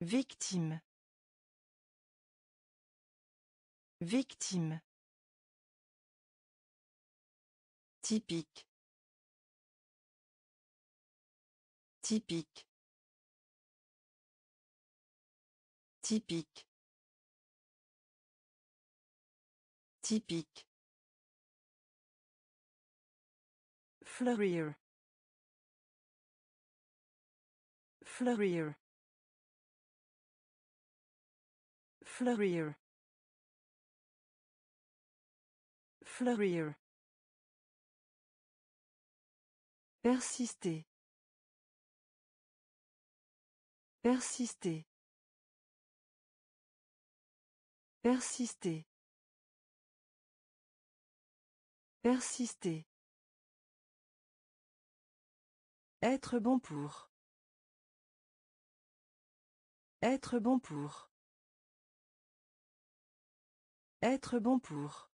[SPEAKER 1] Victime. Victime. Typique. Typique. Typique. Typique. Fleurir. Fleurir. Fleurir. Fleurir. Persister. Persister. Persister. Persister. Être bon pour. Être bon pour. Être bon pour.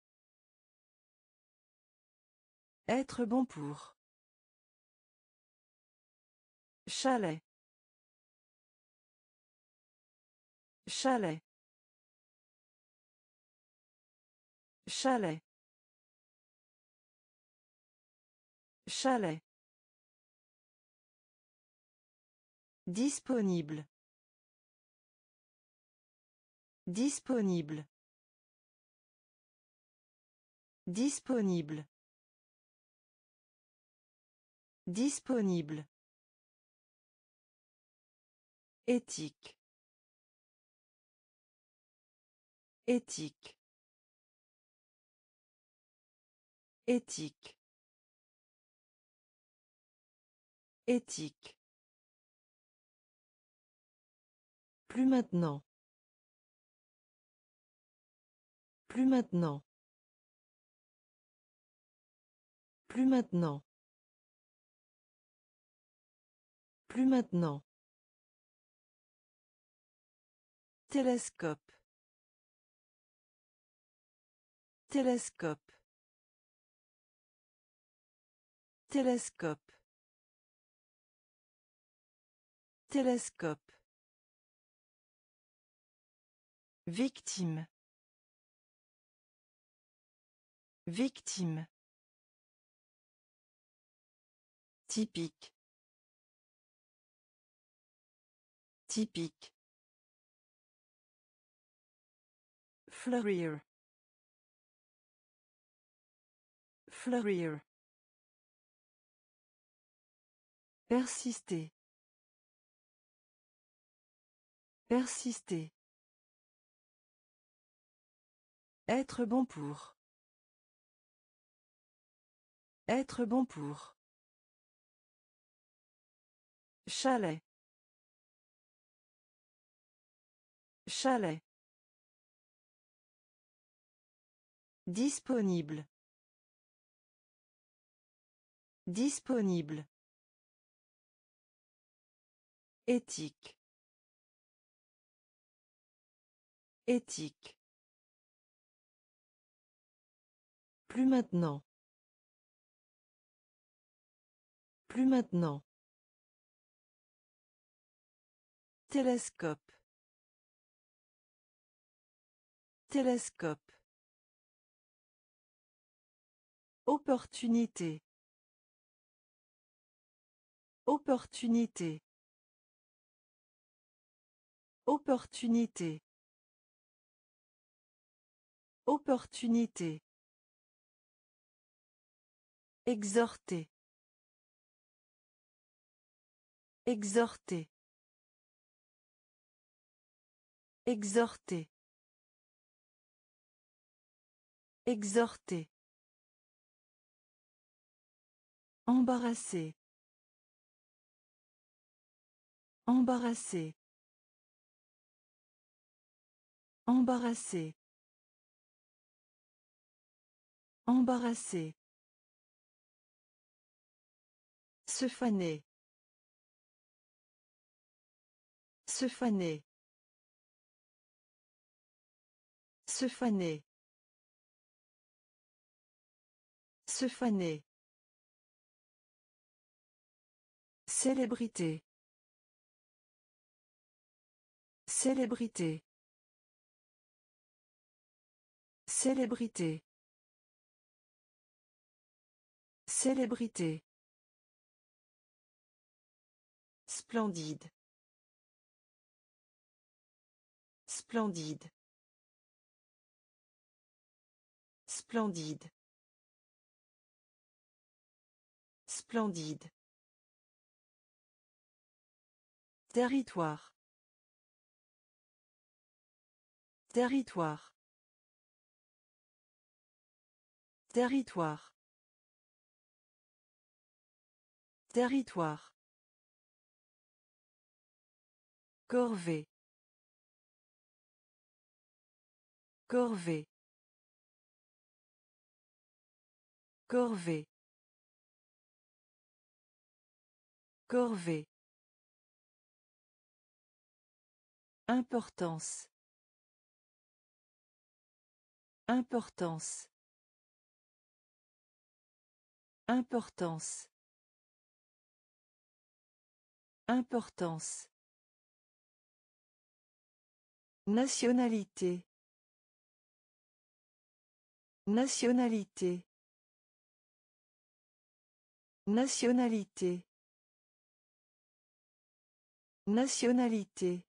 [SPEAKER 1] Être bon pour. Chalet. Chalet. Chalet. Chalet. Disponible. Disponible. Disponible. Disponible. Éthique. Éthique. Éthique. Éthique. Plus maintenant. Plus maintenant. Plus maintenant. Plus maintenant. Télescope. Télescope. Télescope. Télescope. Victime. Victime. Typique. Typique. Fleurir. Fleurir. Persister. Persister. Être bon pour. Être bon pour. Chalet. Chalet. Disponible. Disponible. Éthique. Éthique. Plus maintenant. Plus maintenant. Télescope. Télescope. Opportunité. Opportunité. Opportunité. Opportunité. Exhorter. Exhorter. Exhorter. Exhorter. Embarrassé. Embarrassé. Embarrassé. Embarrassé. Se faner. Se faner. Se faner. Se faner. Célébrité. Célébrité. Célébrité. Célébrité. Splendide. Splendide. Splendide. Splendide. Territoire. Territoire. Territoire. Territoire. Corvée. Corvée. Corvée. Corvée. Importance. Importance. Importance. Importance. Nationalité. Nationalité. Nationalité. Nationalité.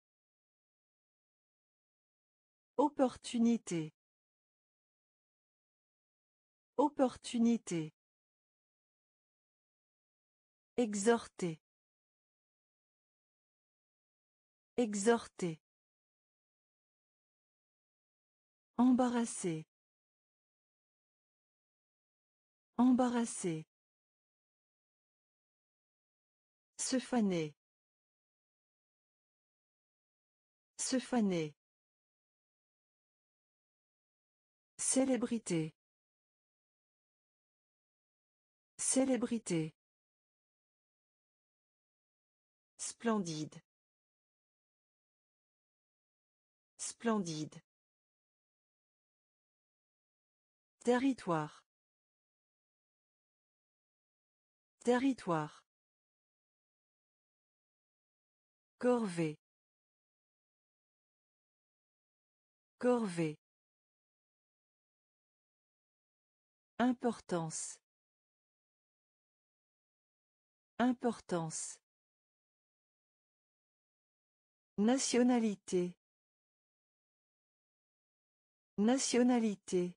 [SPEAKER 1] Opportunité. Opportunité. Exhorter. Exhorter. Embarrasser. Embarrasser. Se faner. Se faner. Célébrité. Célébrité. Splendide. Splendide. Territoire. Territoire. Corvée. Corvée. Importance. Importance. Nationalité. Nationalité.